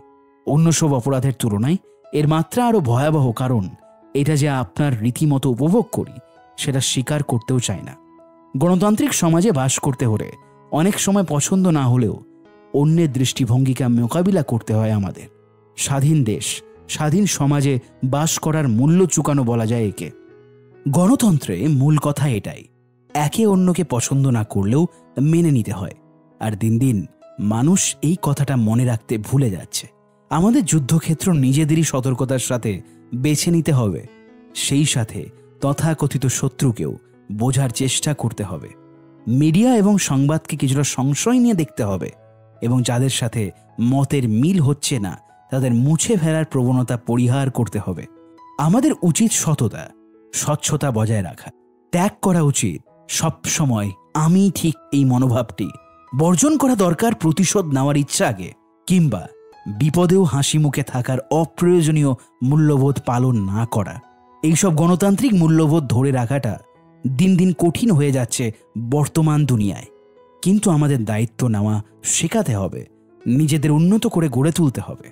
অন্য সব অপরাধের তুলনায় এর মাত্রা আরও ভয়াবহ কারণ এটা যে আপনার রীতিমতো উপভোগ করি, সেটা স্বীকার করতেও চায় না। গণতান্ত্রিক সমাজে বাস করতে হলে অনেক সময় পছন্দ না হলেও অন্যের দৃষ্টিভঙ্গিকে মোকাবিলা করতে হয় আমাদের। স্বাধীন দেশ, স্বাধীন সমাজে বাস করার মূল্য চুকানো বলা যায় একে। গণতন্ত্রে মূল কথা এটাই। একে অন্যকে পছন্দ না করলেও মেনে নিতে হয়। আর দিন দিন মানুষ এই কথাটা মনে রাখতে ভুলে যাচ্ছে। আমাদের যুদ্ধক্ষেত্র নিজেদেরই সতর্কতার সাথে বেছে নিতে হবে। সেই সাথে তথাকথিত শত্রুকেও বোঝার চেষ্টা করতে হবে। মিডিয়া এবং সংবাদকে কিছুটা সংশয় নিয়ে দেখতে হবে এবং যাদের সাথে মতের মিল হচ্ছে না, তাদের মুছে ফেলার প্রবণতা পরিহার করতে হবে। আমাদের উচিত সততা, স্বচ্ছতা বজায় রাখা। ত্যাগ করা উচিত সব সময় আমি ঠিক এই মনোভাবটি বর্জন করা দরকার প্রতিশোধ নেওয়ার ইচ্ছা আগে, কিংবা বিপদেও হাসি মুখে থাকার অপ্রয়োজনীয় মূল্যবোধ পালন না করা। এইসব গণতান্ত্রিক মূল্যবোধ ধরে রাখাটা দিন দিন কঠিন হয়ে যাচ্ছে বর্তমান দুনিয়ায়। কিন্তু আমাদের দায়িত্ব নেওয়া শেখাতে হবে, নিজেদের উন্নত করে গড়ে তুলতে হবে।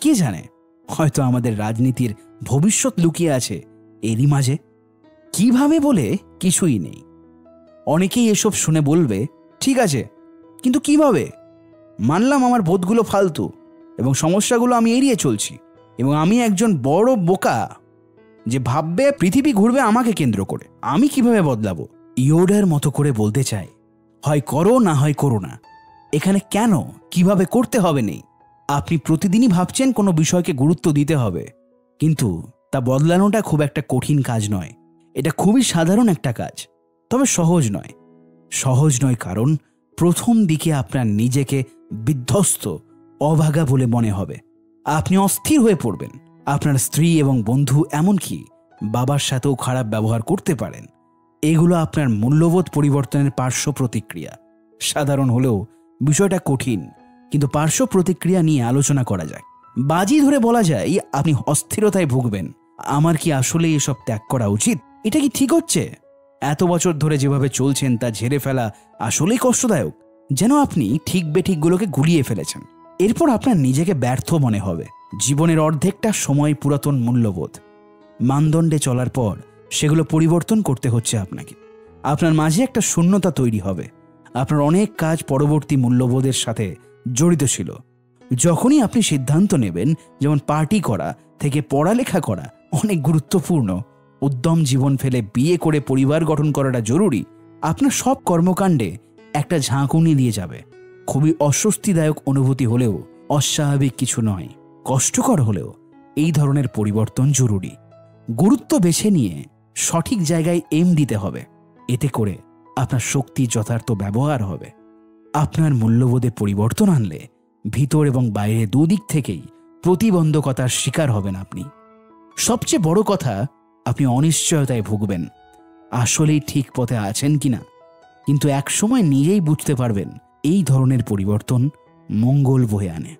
কে জানে, হয়তো আমাদের রাজনীতির ভবিষ্যৎ লুকিয়ে আছে এরই মাঝে। কীভাবে বলে কিছুই নেই। অনেকেই এসব শুনে বলবে, ঠিক আছে, কিন্তু কীভাবে? মানলাম আমার বোধগুলো ফালতু এবং সমস্যাগুলো আমি এড়িয়ে চলছি এবং আমি একজন বড় বোকা যে ভাববে পৃথিবী ঘুরবে আমাকে কেন্দ্র করে। আমি কীভাবে বদলাবো? ইয়োডার মতো করে বলতে চাই হয় করো না হয় করো না। এখানে কেন? কীভাবে করতে হবে নেই। আপনি প্রতিদিনই ভাবছেন কোনো বিষয়কে গুরুত্ব দিতে হবে, কিন্তু তা বদলানোটা খুব একটা কঠিন কাজ নয়। এটা খুবই সাধারণ একটা কাজ। তবে সহজ নয়। সহজ নয় কারণ প্রথম দিকে আপনার নিজেকে বিধ্বস্ত, অভাগা বলে মনে হবে। আপনি অস্থির হয়ে পড়বেন। আপনার স্ত্রী এবং বন্ধু এমনকি বাবার সাথেও খারাপ ব্যবহার করতে পারেন। এগুলো আপনার মূল্যবোধ পরিবর্তনের পার্শ্ব প্রতিক্রিয়া। সাধারণ হলেও বিষয়টা কঠিন, কিন্তু পার্শ্ব প্রতিক্রিয়া নিয়ে আলোচনা করা যায় বাজি ধরে বলা যায়, আপনি অস্থিরতায় ভুগবেন। আমার কি আসলে এসব ত্যাগ করা উচিত? এটা কি ঠিক হচ্ছে? এত বছর ধরে যেভাবে চলছেন তা ঝেড়ে ফেলা আসলেই কষ্টদায়ক। যেন আপনি ঠিক বেঠিকগুলোকে গুলিয়ে ফেলেছেন। এরপর আপনার নিজেকে ব্যর্থ মনে হবে। জীবনের অর্ধেকটা সময় পুরাতন মূল্যবোধ। মানদণ্ডে চলার পর সেগুলো পরিবর্তন করতে হচ্ছে আপনাকে। আপনার মাঝে একটা শূন্যতা তৈরি হবে। আপনার অনেক কাজ পরবর্তী মূল্যবোধের সাথে জড়িত ছিল। যখনই আপনি সিদ্ধান্ত নেবেন যেমন পার্টি করা থেকে পড়ালেখা করা অনেক গুরুত্বপূর্ণ। উদ্যম জীবন ফেলে বিয়ে করে পরিবার গঠন করাটা জরুরি, আপনার সব কর্মকাণ্ডে একটা ঝাঁকুনি দিয়ে যাবে। খুবই অস্বস্তিদায়ক অনুভূতি হলেও অস্বাভাবিক কিছু নয়, কষ্টকর হলেও এই ধরনের পরিবর্তন জরুরি। গুরুত্ব বেছে নিয়ে সঠিক জায়গায় এম দিতে হবে, এতে করে আপনার শক্তি যথার্থ ব্যবহার হবে। আপনার মূল্যবোধে পরিবর্তন আনলে ভিতর এবং বাইরে দুদিক থেকেই প্রতিবন্ধকতার শিকার হবেন আপনি। সবচেয়ে বড় কথা আপনি অনিশ্চয়তায় ভুগবেন। আসলেই ঠিক পথে আছেন কিনা? কিন্তু একসময় নিজেই বুঝতে পারবেন, এই ধরনের পরিবর্তন মঙ্গল বয়ে আনে।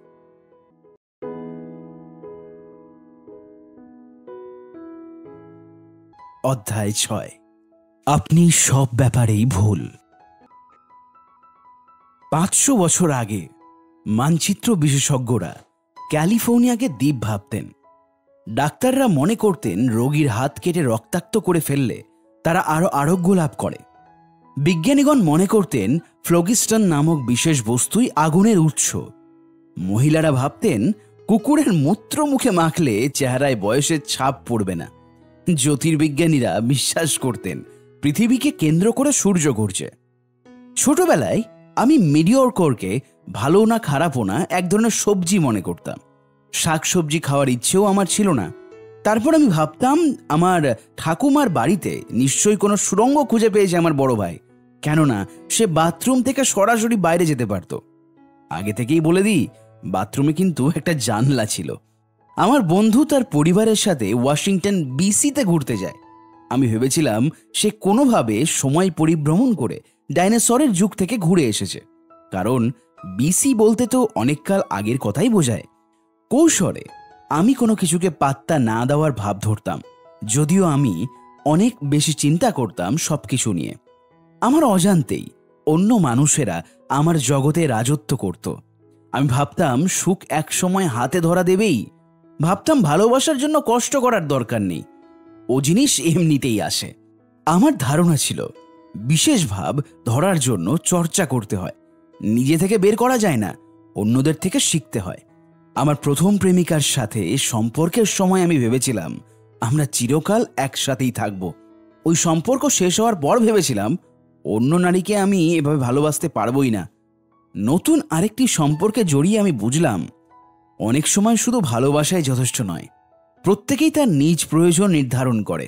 অধ্যায় ছয়। আপনি সব ব্যাপারেই ভুল। পাঁচশো বছর আগে, মানচিত্র বিশেষজ্ঞরা ক্যালিফোর্নিয়াকে দ্বীপ ভাবতেন। ডাক্তাররা মনে করতেন রোগীর হাত কেটে রক্তাক্ত করে ফেললে তারা আরও আরোগ্য লাভ করে। বিজ্ঞানীগণ মনে করতেন ফ্লোগিস্টন নামক বিশেষ বস্তুই আগুনের উৎস। মহিলারা ভাবতেন, কুকুরের মূত্র মুখে মাখলে চেহারায় বয়সের ছাপ পড়বে না। জ্যোতির্বিজ্ঞানীরা বিশ্বাস করতেন, পৃথিবীকে কেন্দ্র করে সূর্য ঘুরছে। ছোটবেলায় আমি মিডিওরকোরকে ভালো না খারাপও না, এক ধরনের সবজি মনে করতাম। শাকসবজি খাওয়ার ইচ্ছেও আমার ছিল না। তারপর আমি ভাবতাম, আমার ঠাকুমার বাড়িতে নিশ্চয়ই কোনো সুরঙ্গ খুঁজে পেয়েছে আমার বড় ভাই। কেননা, সে বাথরুম থেকে সরাসরি বাইরে যেতে পারত। আগে থেকেই বলে দিই, বাথরুমে কিন্তু একটা জানলা ছিল। আমার বন্ধু তার পরিবারের সাথে ওয়াশিংটন বিসিতে ঘুরতে যায়। আমি ভেবেছিলাম, সে কোনোভাবে সময় পরিভ্রমণ করে ডাইনোসরের যুগ থেকে ঘুরে এসেছে। কারণ বিসি বলতে তো অনেককাল আগের কথাই বোঝায়। কৌশলে আমি কোনো কিছুকে পাত্তা না দেওয়ার ভাব ধরতাম, যদিও আমি অনেক বেশি চিন্তা করতাম সব কিছু নিয়ে। আমার অজান্তেই অন্য মানুষেরা আমার জগতে রাজত্ব করত। আমি ভাবতাম, সুখ একসময় হাতে ধরা দেবেই। ভাবতাম, ভালোবাসার জন্য কষ্ট করার দরকার নেই। ও জিনিস এমনিতেই আসে। আমার ধারণা ছিল, বিশেষ ভাব ধরার জন্য চর্চা করতে হয়। নিজে থেকে বের করা যায় না, অন্যদের থেকে শিখতে হয়। আমার প্রথম প্রেমিকার সাথে সম্পর্কের সময় আমি ভেবেছিলাম, আমরা চিরকাল একসাথেই থাকব। ওই সম্পর্ক শেষ হওয়ার পর ভেবেছিলাম, অন্য নারীকে আমি এভাবে ভালোবাসতে পারবই না। নতুন আরেকটি সম্পর্কে জড়িয়ে আমি বুঝলাম, অনেক সময় শুধু ভালোবাসাই যথেষ্ট নয়, প্রত্যেকেই তার নিজ প্রয়োজন নির্ধারণ করে।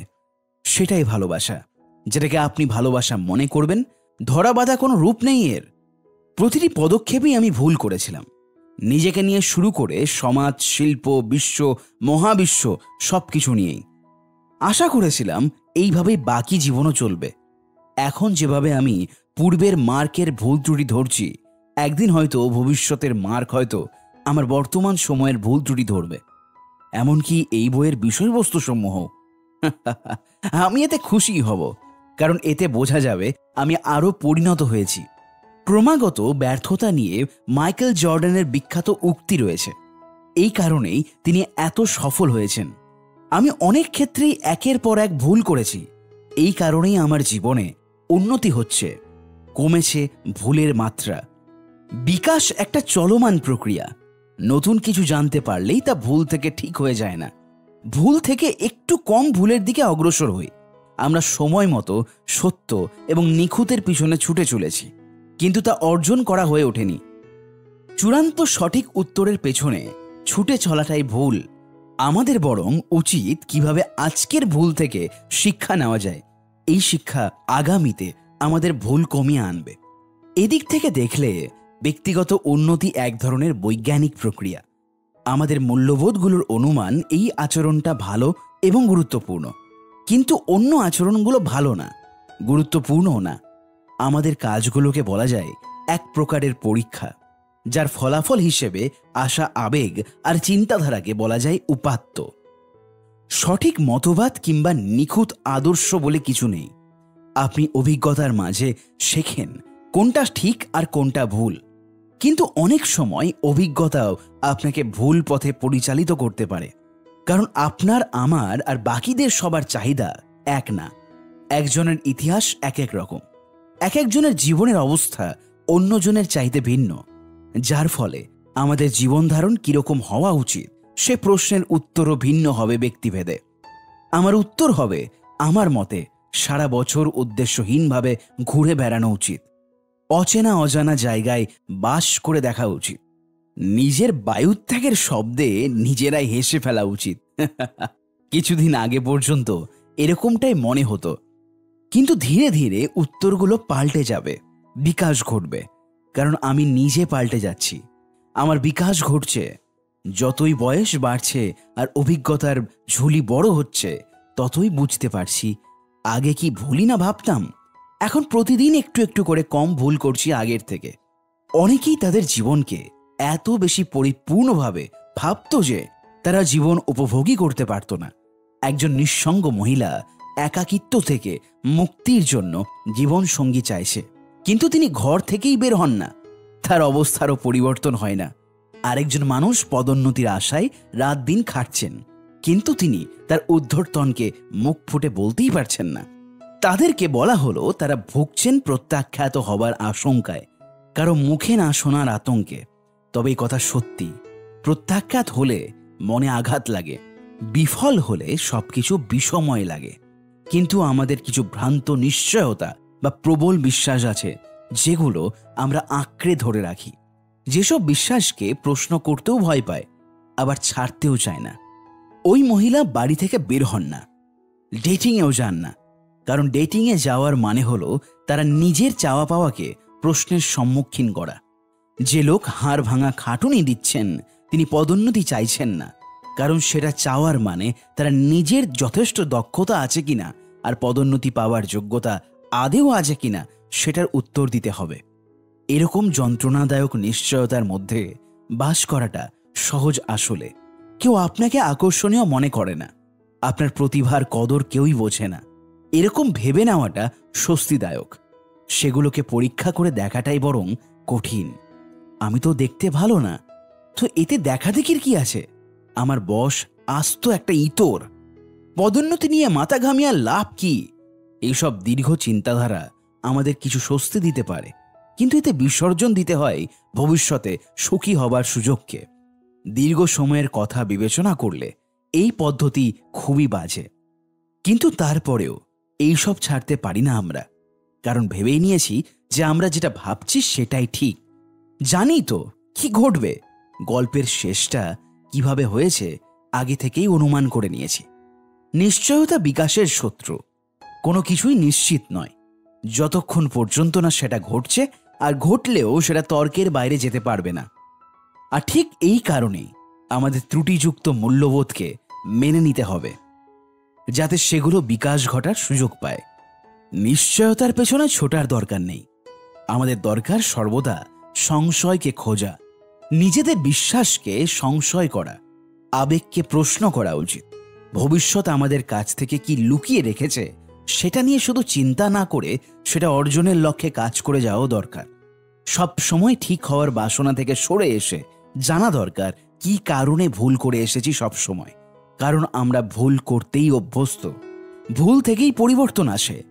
সেটাই ভালোবাসা, যেটাকে আপনি ভালোবাসা মনে করবেন, ধরা বাঁধা কোনো রূপ নেই এর। প্রতিটি পদক্ষেপেই আমি ভুল করেছিলাম। নিজেকে নিয়ে শুরু করে সমাজ, শিল্প, বিশ্ব, মহাবিশ্ব সব কিছু নিয়েই। আশা করেছিলাম এইভাবেই বাকি জীবনও চলবে। এখন যেভাবে আমি পূর্বের মার্কের ভুল ত্রুটি ধরছি, একদিন হয়তো ভবিষ্যতের মার্ক হয়তো আমার বর্তমান সময়ের ভুল ত্রুটি ধরবে। এমনকি এই বইয়ের বিষয়বস্তু সমূহ আমি এতে খুশি হব, কারণ এতে বোঝা যাবে আমি আরও পরিণত হয়েছি। ক্রমাগত ব্যর্থতা নিয়ে মাইকেল জর্ডানের বিখ্যাত উক্তি রয়েছে। এই কারণেই তিনি এত সফল হয়েছেন। আমি অনেক ক্ষেত্রেই একের পর এক ভুল করেছি। এই কারণেই আমার জীবনে উন্নতি হচ্ছে, কমেছে ভুলের মাত্রা। বিকাশ একটা চলমান প্রক্রিয়া। নতুন কিছু জানতে পারলেই তা ভুল থেকে ঠিক হয়ে যায় না। ভুল থেকে একটু কম ভুলের দিকে অগ্রসর হই। আমরা সময় মতো সত্য এবং নিখুঁতের পিছনে ছুটে চলেছি। কিন্তু তা অর্জন করা হয়ে ওঠেনি। চূড়ান্ত সঠিক উত্তরের পেছনে ছুটে চলাটাই ভুল। আমাদের বরং উচিত কীভাবে আজকের ভুল থেকে শিক্ষা নেওয়া যায়। এই শিক্ষা আগামীতে আমাদের ভুল কমিয়ে আনবে। এদিক থেকে দেখলে ব্যক্তিগত উন্নতি এক ধরনের বৈজ্ঞানিক প্রক্রিয়া। আমাদের মূল্যবোধগুলোর অনুমান এই আচরণটা ভালো এবং গুরুত্বপূর্ণ। কিন্তু অন্য আচরণগুলো ভালো না, গুরুত্বপূর্ণও না। আমাদের কাজগুলোকে বলা যায় এক প্রকারের পরীক্ষা, যার ফলাফল হিসেবে আসা আবেগ আর চিন্তাধারাকে বলা যায় উপাত্ত। সঠিক মতবাদ কিংবা নিখুঁত আদর্শ বলে কিছু নেই। আপনি অভিজ্ঞতার মাঝে শেখেন কোনটা ঠিক আর কোনটা ভুল। কিন্তু অনেক সময় অভিজ্ঞতাও আপনাকে ভুল পথে পরিচালিত করতে পারে। কারণ আপনার, আমার আর বাকিদের সবার চাহিদা এক না। একজনের ইতিহাস এক এক রকম। এক একজনের জীবনের অবস্থা অন্যজনের চাইতে ভিন্ন। যার ফলে আমাদের জীবন ধারণ কীরকম হওয়া উচিত, সে প্রশ্নের উত্তরও ভিন্ন হবে ব্যক্তিভেদে। আমার উত্তর হবে, আমার মতে সারা বছর উদ্দেশ্যহীনভাবে ঘুরে বেড়ানো উচিত। অচেনা অজানা জায়গায় বাস করে দেখা উচিত। নিজের বায়ুত্যাগের শব্দে নিজেরাই হেসে ফেলা উচিত। কিছুদিন আগে পর্যন্ত এরকমটাই মনে হতো কিন্তু ধীরে ধীরে উত্তরগুলো পাল্টে যাবে, বিকাশ ঘটবে। কারণ আমি নিজে পাল্টে যাচ্ছি। আমার বিকাশ ঘটছে। যতই বয়স বাড়ছে আর অভিজ্ঞতার ঝুলি বড় হচ্ছে, ততই বুঝতে পারছি, আগে কি ভুলই না ভাবতাম? এখন প্রতিদিন একটু একটু করে কম ভুল করছি আগের থেকে। অনেকেই তাদের জীবনকে এত বেশি পরিপূর্ণভাবে ভাবত যে, তারা জীবন উপভোগই করতে পারত না। একজন নিঃসঙ্গ মহিলা একাকিত্ব থেকে মুক্তির জন্য জীবন সঙ্গী চাইছে কিন্তু তিনি ঘর থেকেই বের হন না। তার অবস্থারও পরিবর্তন হয় না। আরেকজন মানুষ পদোন্নতির আশায় রাত দিন খাটছেন। কিন্তু তিনি তার উদ্ধর্তনকে মুখ ফুটে বলতেই পারছেন না। তাদেরকে বলা হলো তারা ভুগছেন প্রত্যাখ্যাত হবার আশঙ্কায়। কারও মুখে না শোনার আতঙ্কে। তবে এই কথা সত্যি। প্রত্যাখ্যাত হলে মনে আঘাত লাগে। বিফল হলে সবকিছু বিষময় লাগে। কিন্তু আমাদের কিছু ভ্রান্ত নিশ্চয়তা বা প্রবল বিশ্বাস আছে, যেগুলো আমরা আঁকড়ে ধরে রাখি। যেসব বিশ্বাসকে প্রশ্ন করতেও ভয় পায়, আবার ছাড়তেও চায় না। ওই মহিলা বাড়ি থেকে বের হন না, ডেটিংয়েও যান না, কারণ ডেটিংয়ে যাওয়ার মানে হলো তারা নিজের চাওয়া পাওয়াকে প্রশ্নের সম্মুখীন করা। যে লোক হাড় ভাঙা খাটুনি দিচ্ছেন, তিনি পদোন্নতি চাইছেন না। কারণ সেটা চাওয়ার মানে তারা নিজের যথেষ্ট দক্ষতা আছে কিনা আর পদোন্নতি পাওয়ার যোগ্যতা আদেও আছে কিনা সেটার উত্তর দিতে হবে। এরকম যন্ত্রণাদায়ক নিশ্চয়তার মধ্যে বাস করাটা সহজ আসলে। কেউ আপনাকে আকর্ষণীয় মনে করে না। আপনার প্রতিভার কদর কেউই বোঝে না। এরকম ভেবে নেওয়াটা স্বস্তিদায়ক। সেগুলোকে পরীক্ষা করে দেখাটাই বরং কঠিন। আমি তো দেখতে ভালো না। তো এতে দেখা দেখির কি আছে? আমার বস আস্ত একটা ইতর। পদোন্নতি নিয়ে মাথা ঘামিয়া লাভ কি? এইসব দীর্ঘ চিন্তাধারা আমাদের কিছু স্বস্তি দিতে পারে, কিন্তু এতে বিসর্জন দিতে হয় ভবিষ্যতে সুখী হবার সুযোগকে। দীর্ঘ সময়ের কথা বিবেচনা করলে এই পদ্ধতি খুবই বাজে। কিন্তু তারপরেও এইসব ছাড়তে পারি না আমরা। কারণ ভেবেই নিয়েছি যে আমরা যেটা ভাবছি সেটাই ঠিক। জানি তো কি ঘটবে? গল্পের শেষটা কীভাবে হয়েছে, আগে থেকেই অনুমান করে নিয়েছি। নিশ্চয়তা বিকাশের শত্রু। কোনো কিছুই নিশ্চিত নয়। যতক্ষণ পর্যন্ত না সেটা ঘটছে, আর ঘটলেও সেটা তর্কের বাইরে যেতে পারবে না। আর ঠিক এই কারণেই আমাদের ত্রুটিযুক্ত মূল্যবোধকে মেনে নিতে হবে, যাতে সেগুলো বিকাশ ঘটার সুযোগ পায়। নিশ্চয়তার পেছনে ছোটার দরকার নেই। আমাদের দরকার সর্বদা সংশয়কে খোঁজা। নিজেদের বিশ্বাসকে সংশয় করা, আবেগকে প্রশ্ন করা উচিত। ভবিষ্যৎ আমাদের কাছ থেকে কি লুকিয়ে রেখেছে, সেটা নিয়ে শুধু চিন্তা না করে সেটা অর্জনের লক্ষ্যে কাজ করে যাওয়া দরকার। সব সময় ঠিক হওয়ার বাসনা থেকে সরে এসে জানা দরকার, কি কারণে ভুল করে এসেছি সব সময়। কারণ আমরা ভুল করতেই অভ্যস্ত। ভুল থেকেই পরিবর্তন আসে।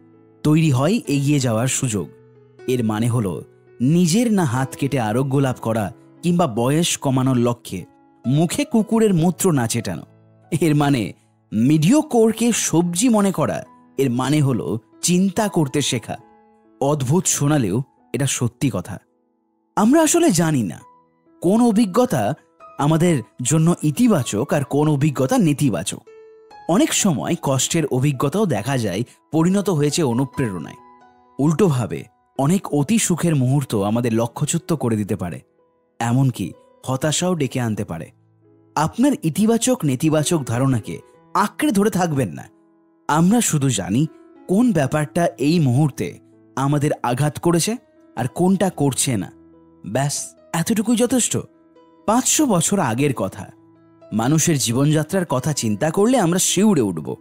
তৈরি হয় এগিয়ে যাওয়ার সুযোগ। এর মানে হলো, নিজের না হাত কেটে আরোগ্য লাভ করা কিংবা বয়স কমানোর লক্ষ্যে মুখে কুকুরের মূত্র না চেটানো। এর মানে মিডিও কোরকে সবজি মনে করা, এর মানে হলো চিন্তা করতে শেখা। অদ্ভুত শোনালেও এটা সত্যি কথা। আমরা আসলে জানি না কোন অভিজ্ঞতা আমাদের জন্য ইতিবাচক আর কোন অভিজ্ঞতা নেতিবাচক। অনেক সময় কষ্টের অভিজ্ঞতাও দেখা যায় পরিণত হয়েছে অনুপ্রেরণায়। উল্টোভাবে অনেক অতি সুখের মুহূর্ত আমাদের লক্ষ্যচ্যুত করে দিতে পারে। এমনকি হতাশাও ডেকে আনতে পারে। আপনার ইতিবাচক, নেতিবাচক ধারণাকে আঁকড়ে ধরে থাকবেন না। আমরা শুধু জানি কোন ব্যাপারটা এই মুহূর্তে আমাদের আঘাত করেছে আর কোনটা করছে না। ব্যাস, এতটুকুই যথেষ্ট। পাঁচশো বছর আগের কথা। মানুষের জীবনযাত্রার কথা চিন্তা করলে আমরা শিউড়ে উঠব।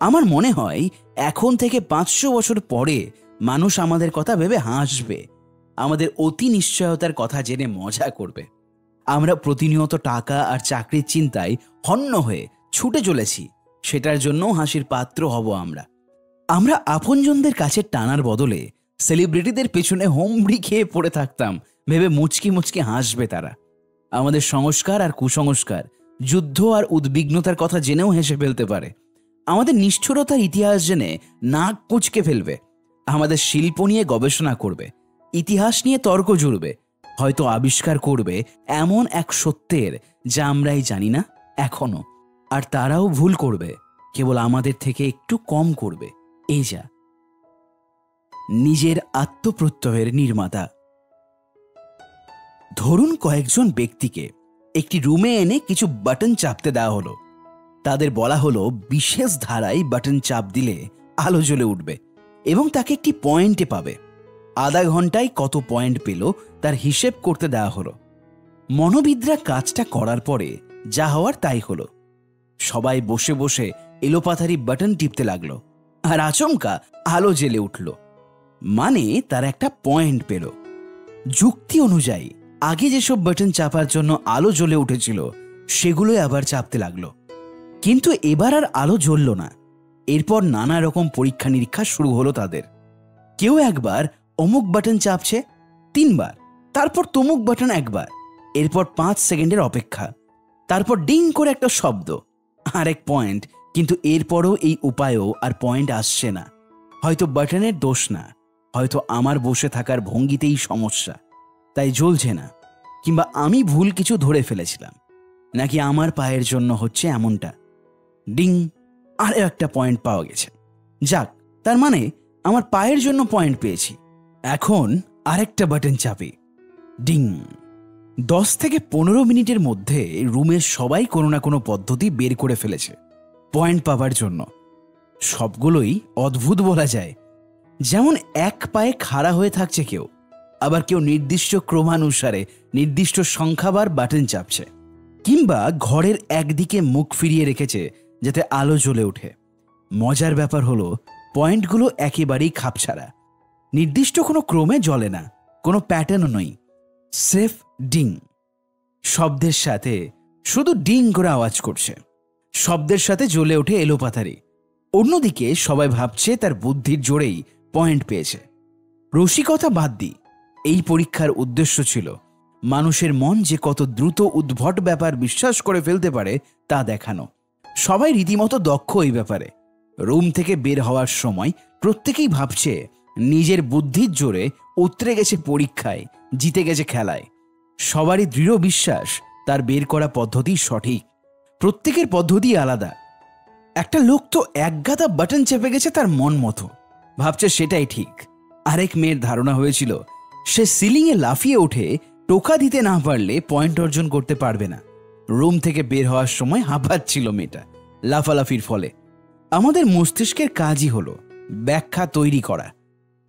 আমার মনে হয় এখন থেকে পাঁচশো বছর পরে মানুষ আমাদের কথা ভেবে হাসবে। আমাদের অতি নিশ্চয়তার কথা জেনে মজা করবে। আমরা প্রতিনিয়ত টাকা আর চাকরির চিন্তায় হন্য হয়ে ছুটে চলেছি। সেটার জন্য হাসির পাত্র হব আমরা। আমরা আপনজনদের কাছে টানার বদলে সেলিব্রিটিদের পেছনে হোমড়ি খেয়ে পড়ে থাকতাম, ভেবে মুচকি মুচকি হাসবে তারা। আমাদের সংস্কার আর কুসংস্কার, যুদ্ধ আর উদ্বিগ্নতার কথা জেনেও হেসে ফেলতে পারে। আমাদের নিষ্ঠুরতার ইতিহাস জেনে নাক কুচকে ফেলবে। আমাদের শিল্প নিয়ে গবেষণা করবে। ইতিহাস নিয়ে তর্ক জুড়বে, হয়তো আবিষ্কার করবে এমন এক সত্যের যা আমরাই জানি না এখনও। আর তারাও ভুল করবে, কেবল আমাদের থেকে একটু কম করবে। এই যা। নিজের আত্মপ্রত্যয়ের নির্মাতা। ধরুন কয়েকজন ব্যক্তিকে একটি রুমে এনে কিছু বাটন চাপতে দেওয়া হলো। তাদের বলা হলো, বিশেষ ধারায় বাটন চাপ দিলে আলো জ্বলে উঠবে এবং তাকে একটি পয়েন্টে পাবে। আধা ঘন্টায় কত পয়েন্ট পেল তার হিসেব করতে দেওয়া হলো। মনোবিদরা কাজটা করার পরে যা হওয়ার তাই হলো। সবাই বসে বসে এলোপাথারি বাটন টিপতে লাগল আর আচমকা আলো জ্বেলে উঠল। মানে তার একটা পয়েন্ট পেল। যুক্তি অনুযায়ী আগে যেসব বাটন চাপার জন্য আলো জ্বলে উঠেছিল সেগুলোই আবার চাপতে লাগল। কিন্তু এবার আর আলো জ্বলল না। এরপর নানা রকম পরীক্ষা নিরীক্ষা শুরু হলো তাদের। কেউ একবার অমুক বাটন চাপছে তিনবার, তারপর তমুক বাটন একবার, এরপর পাঁচ সেকেন্ডের অপেক্ষা, তারপর ডিং করে একটা শব্দ আর এক পয়েন্ট, কিন্তু এরপরও এই উপায়ও আর পয়েন্ট আসছে না। হয়তো বাটনের দোষ না, হয়তো আমার বসে থাকার ভঙ্গিতেই সমস্যা, তাই জ্বলছে না, কিংবা আমি ভুল কিছু ধরে ফেলেছিলাম, নাকি আমার পায়ের জন্য হচ্ছে এমনটা। ডিং আর একটা পয়েন্ট পাওয়া গেছে। যাক, তার মানে আমার পায়ের জন্য পয়েন্ট পেয়েছি। এখন আরেকটা বাটন চাপি। ডিং। দশ থেকে পনেরো মিনিটের মধ্যে রুমের সবাই কোনো না কোনো পদ্ধতি বের করে ফেলেছে। পয়েন্ট পাবার জন্য। সবগুলোই অদ্ভুত বলা যায়। যেমন এক পায়ে খাড়া হয়ে থাকছে কেউ, আবার কেউ নির্দিষ্ট ক্রমানুসারে নির্দিষ্ট সংখ্যাবার বাটন চাপছে, কিংবা ঘরের একদিকে মুখ ফিরিয়ে রেখেছে যাতে আলো জ্বলে ওঠে। মজার ব্যাপার হলো, পয়েন্টগুলো একেবারেই খাপছাড়া। নির্দিষ্ট কোনো ক্রমে জ্বলে না, কোনো প্যাটার্নও নই সেফ ডিং শব্দের সাথে শুধু ডিং করে আওয়াজ করছে। শব্দের সাথে জ্বলে ওঠে এলোপাথারি অন্যদিকে সবাই ভাবছে তার বুদ্ধির জোরেই পয়েন্ট পেয়েছে। রসিকতা বাদ দিই এই পরীক্ষার উদ্দেশ্য ছিল মানুষের মন যে কত দ্রুত উদ্ভট ব্যাপার বিশ্বাস করে ফেলতে পারে তা দেখানো। সবাই রীতিমতো দক্ষ এই ব্যাপারে। রুম থেকে বের হওয়ার সময় প্রত্যেকেই ভাবছে নিজের বুদ্ধির জোরে উতরে গেছে পরীক্ষায়, জিতে গেছে খেলায়। সবারই দৃঢ় বিশ্বাস তার বের করা পদ্ধতি সঠিক। প্রত্যেকের পদ্ধতি আলাদা। একটা লোক তো একগাদা বাটন চেপে গেছে তার মন মতো। ভাবছে সেটাই ঠিক। আরেক মেয়ের ধারণা হয়েছিল, সে সিলিংয়ে লাফিয়ে উঠে টোকা দিতে না পারলে পয়েন্ট অর্জন করতে পারবে না। রুম থেকে বের হওয়ার সময় হাঁপাচ্ছিল মেয়েটা, লাফালাফির ফলে। আমাদের মস্তিষ্কের কাজই হলো ব্যাখ্যা তৈরি করা।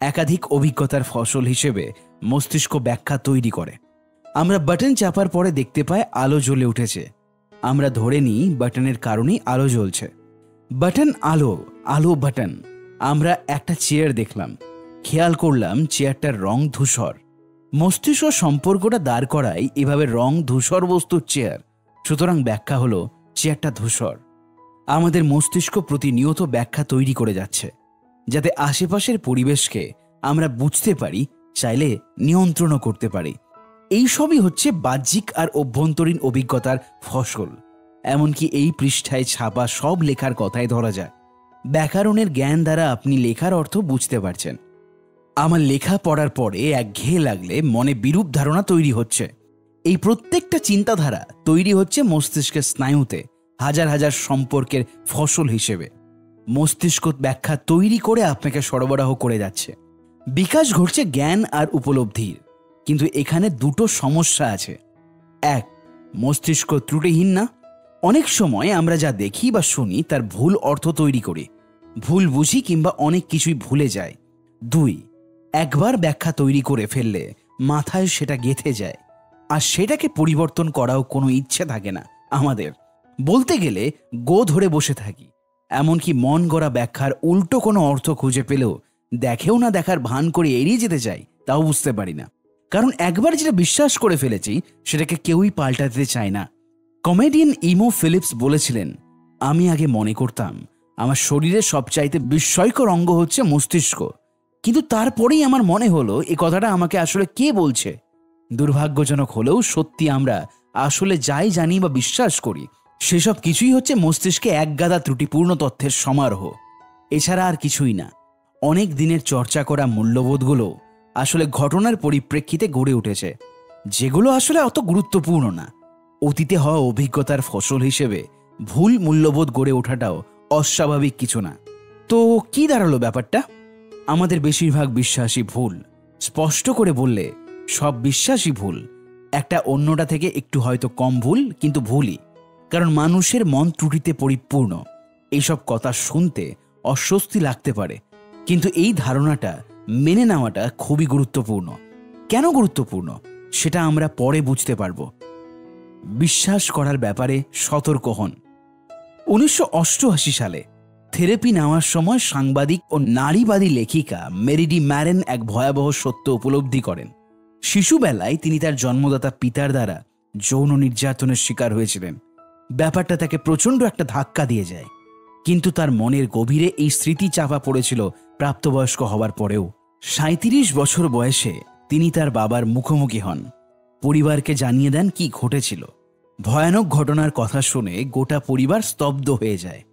একাধিক অভিজ্ঞতার ফসল হিসেবে মস্তিষ্ক ব্যাখ্যা তৈরি করে। আমরা বাটন চাপার পরে দেখতে পাই আলো জ্বলে উঠেছে। আমরা ধরে নিই বাটনের কারণেই আলো জ্বলছে। বাটন আলো আলো বাটন। আমরা একটা চেয়ার দেখলাম। খেয়াল করলাম চেয়ারটার রং ধূসর। মস্তিষ্ক সম্পর্কটা দাঁড় করায় এভাবে রং ধূসর বস্তুর চেয়ার। সুতরাং ব্যাখ্যা হলো, চেয়ারটা ধূসর। আমাদের মস্তিষ্ক প্রতিনিয়ত ব্যাখ্যা তৈরি করে যাচ্ছে। যাতে আশেপাশের পরিবেশকে আমরা বুঝতে পারি, চাইলে নিয়ন্ত্রণও করতে পারি। এই সবই হচ্ছে বাহ্যিক আর অভ্যন্তরীণ অভিজ্ঞতার ফসল। এমনকি এই পৃষ্ঠায় ছাপা সব লেখার কথাই ধরা যায় ব্যাকরণের জ্ঞান দ্বারা আপনি লেখার অর্থ বুঝতে পারছেন। আমার লেখা পড়ার পরে এক ঘেয়ে লাগলে মনে বিরূপ ধারণা তৈরি হচ্ছে। এই প্রত্যেকটা চিন্তাধারা তৈরি হচ্ছে মস্তিষ্কের স্নায়ুতে, হাজার হাজার সম্পর্কের ফসল হিসেবে। মস্তিষ্ক ব্যাখ্যা তৈরি করে আপনাকে সরবরাহ করে যাচ্ছে। বিকাশ ঘটছে জ্ঞান আর উপলব্ধির, কিন্তু এখানে দুটো সমস্যা আছে। এক, মস্তিষ্ক ত্রুটিহীন না? অনেক সময় আমরা যা দেখি বা শুনি তার ভুল অর্থ তৈরি করি, ভুল বুঝি কিংবা অনেক কিছুই ভুলে যায় দুই, একবার ব্যাখ্যা তৈরি করে ফেললে মাথায় সেটা গেথে যায়, আর সেটাকে পরিবর্তন করাও কোনো ইচ্ছে থাকে না আমাদের। বলতে গেলে গো ধরে বসে থাকি। এমনকি মন গড়া ব্যাখ্যার উল্টো কোনো অর্থ খুঁজে পেলেও দেখেও না দেখার ভান করে এড়িয়ে যেতে চাই তাও বুঝতে পারি না। কারণ একবার যেটা বিশ্বাস করে ফেলেছি, সেটাকে কেউই পাল্টাতে চায় না। কমেডিয়ান ইমো ফিলিপস বলেছিলেন, আমি আগে মনে করতাম, আমার শরীরের সবচাইতে বিস্ময়কর অঙ্গ হচ্ছে মস্তিষ্ক। কিন্তু তারপরেই আমার মনে হলো এই কথাটা আমাকে আসলে কে বলছে? দুর্ভাগ্যজনক হলেও সত্যি আমরা আসলে যাই জানি বা বিশ্বাস করি সেসব কিছুই হচ্ছে মস্তিষ্কে একগাদা ত্রুটিপূর্ণ তথ্যের সমারোহ। এছাড়া আর কিছুই না। অনেক দিনের চর্চা করা মূল্যবোধগুলো আসলে ঘটনার পরিপ্রেক্ষিতে গড়ে উঠেছে, যেগুলো আসলে অত গুরুত্বপূর্ণ না। অতীতে হওয়া অভিজ্ঞতার ফসল হিসেবে ভুল মূল্যবোধ গড়ে ওঠাটাও অস্বাভাবিক কিছু না। তো কি দাঁড়াল ব্যাপারটা? আমাদের বেশিরভাগ বিশ্বাসই ভুল। স্পষ্ট করে বললে, সব বিশ্বাসই ভুল। একটা অন্যটা থেকে একটু হয়তো কম ভুল, কিন্তু ভুলই। কারণ মানুষের মন ত্রুটিতে পরিপূর্ণ। এইসব কথা শুনতে অস্বস্তি লাগতে পারে। কিন্তু এই ধারণাটা মেনে নেওয়াটা খুবই গুরুত্বপূর্ণ। কেন গুরুত্বপূর্ণ? সেটা আমরা পরে বুঝতে পারব। বিশ্বাস করার ব্যাপারে সতর্ক হন। উনিশশো অষ্টআশি সালে থেরাপি নেওয়ার সময় সাংবাদিক ও নারীবাদী লেখিকা মেরিডি ম্যারেন এক ভয়াবহ সত্য উপলব্ধি করেন। শিশুবেলায় তিনি তার জন্মদাতা পিতার দ্বারা যৌন নির্যাতনের শিকার হয়েছিলেন। ব্যাপারটা তাকে প্রচণ্ড একটা ধাক্কা দিয়ে যায়। কিন্তু তার মনের গভীরে এই স্মৃতি চাপা পড়েছিল প্রাপ্তবয়স্ক হওয়ার পরেও। সাঁত্রিশ বছর বয়সে তিনি তার বাবার মুখোমুখি হন। পরিবারকে জানিয়ে দেন কি ঘটেছিল। ভয়ানক ঘটনার কথা শুনে গোটা পরিবার স্তব্ধ হয়ে যায়।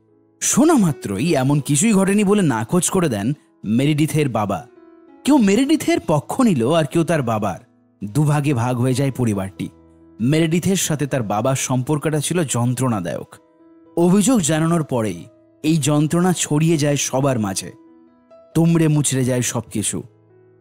শোনা মাত্রই এমন কিছুই ঘটেনি বলে নাকচ করে দেন মেরিডিথের বাবা। কেউ মেরিডিথের পক্ষ নিল আর কেউ তার বাবার। দুভাগে ভাগ হয়ে যায় পরিবারটি। মেরিডিথের সাথে তার বাবার সম্পর্কটা ছিল যন্ত্রণাদায়ক। অভিযোগ জানানোর পরেই এই যন্ত্রণা ছড়িয়ে যায় সবার মাঝে। তুমড়ে মুচড়ে যায় সবকিছু।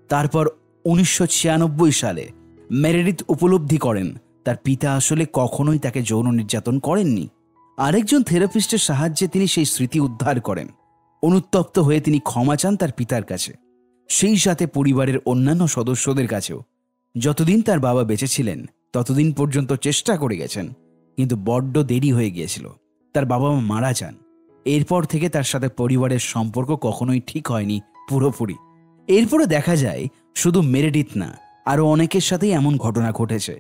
তারপর উনিশশো ছিয়ানব্বই সালে মেরেডিথ উপলব্ধি করেন, তার পিতা আসলে কখনোই তাকে যৌন নির্যাতন করেননি। আরেকজন থেরাপিস্টের সাহায্যে তিনি সেই স্মৃতি উদ্ধার করেন। অনুত্তপ্ত হয়ে তিনি ক্ষমা চান তার পিতার কাছে। সেই সাথে পরিবারের অন্যান্য সদস্যদের কাছেও। যতদিন তার বাবা বেঁচে ছিলেন ততদিন পর্যন্ত চেষ্টা করে গেছেন, কিন্তু বড্ড দেরি হয়ে গিয়েছিল। তার বাবা মা মারা যান। এরপর থেকে তার সাথে পরিবারের সম্পর্ক কখনোই ঠিক হয়নি পুরোপুরি। এরপরে দেখা যায়, শুধু মেরেডিত না, আরও অনেকের সাথেই এমন ঘটনা ঘটেছে।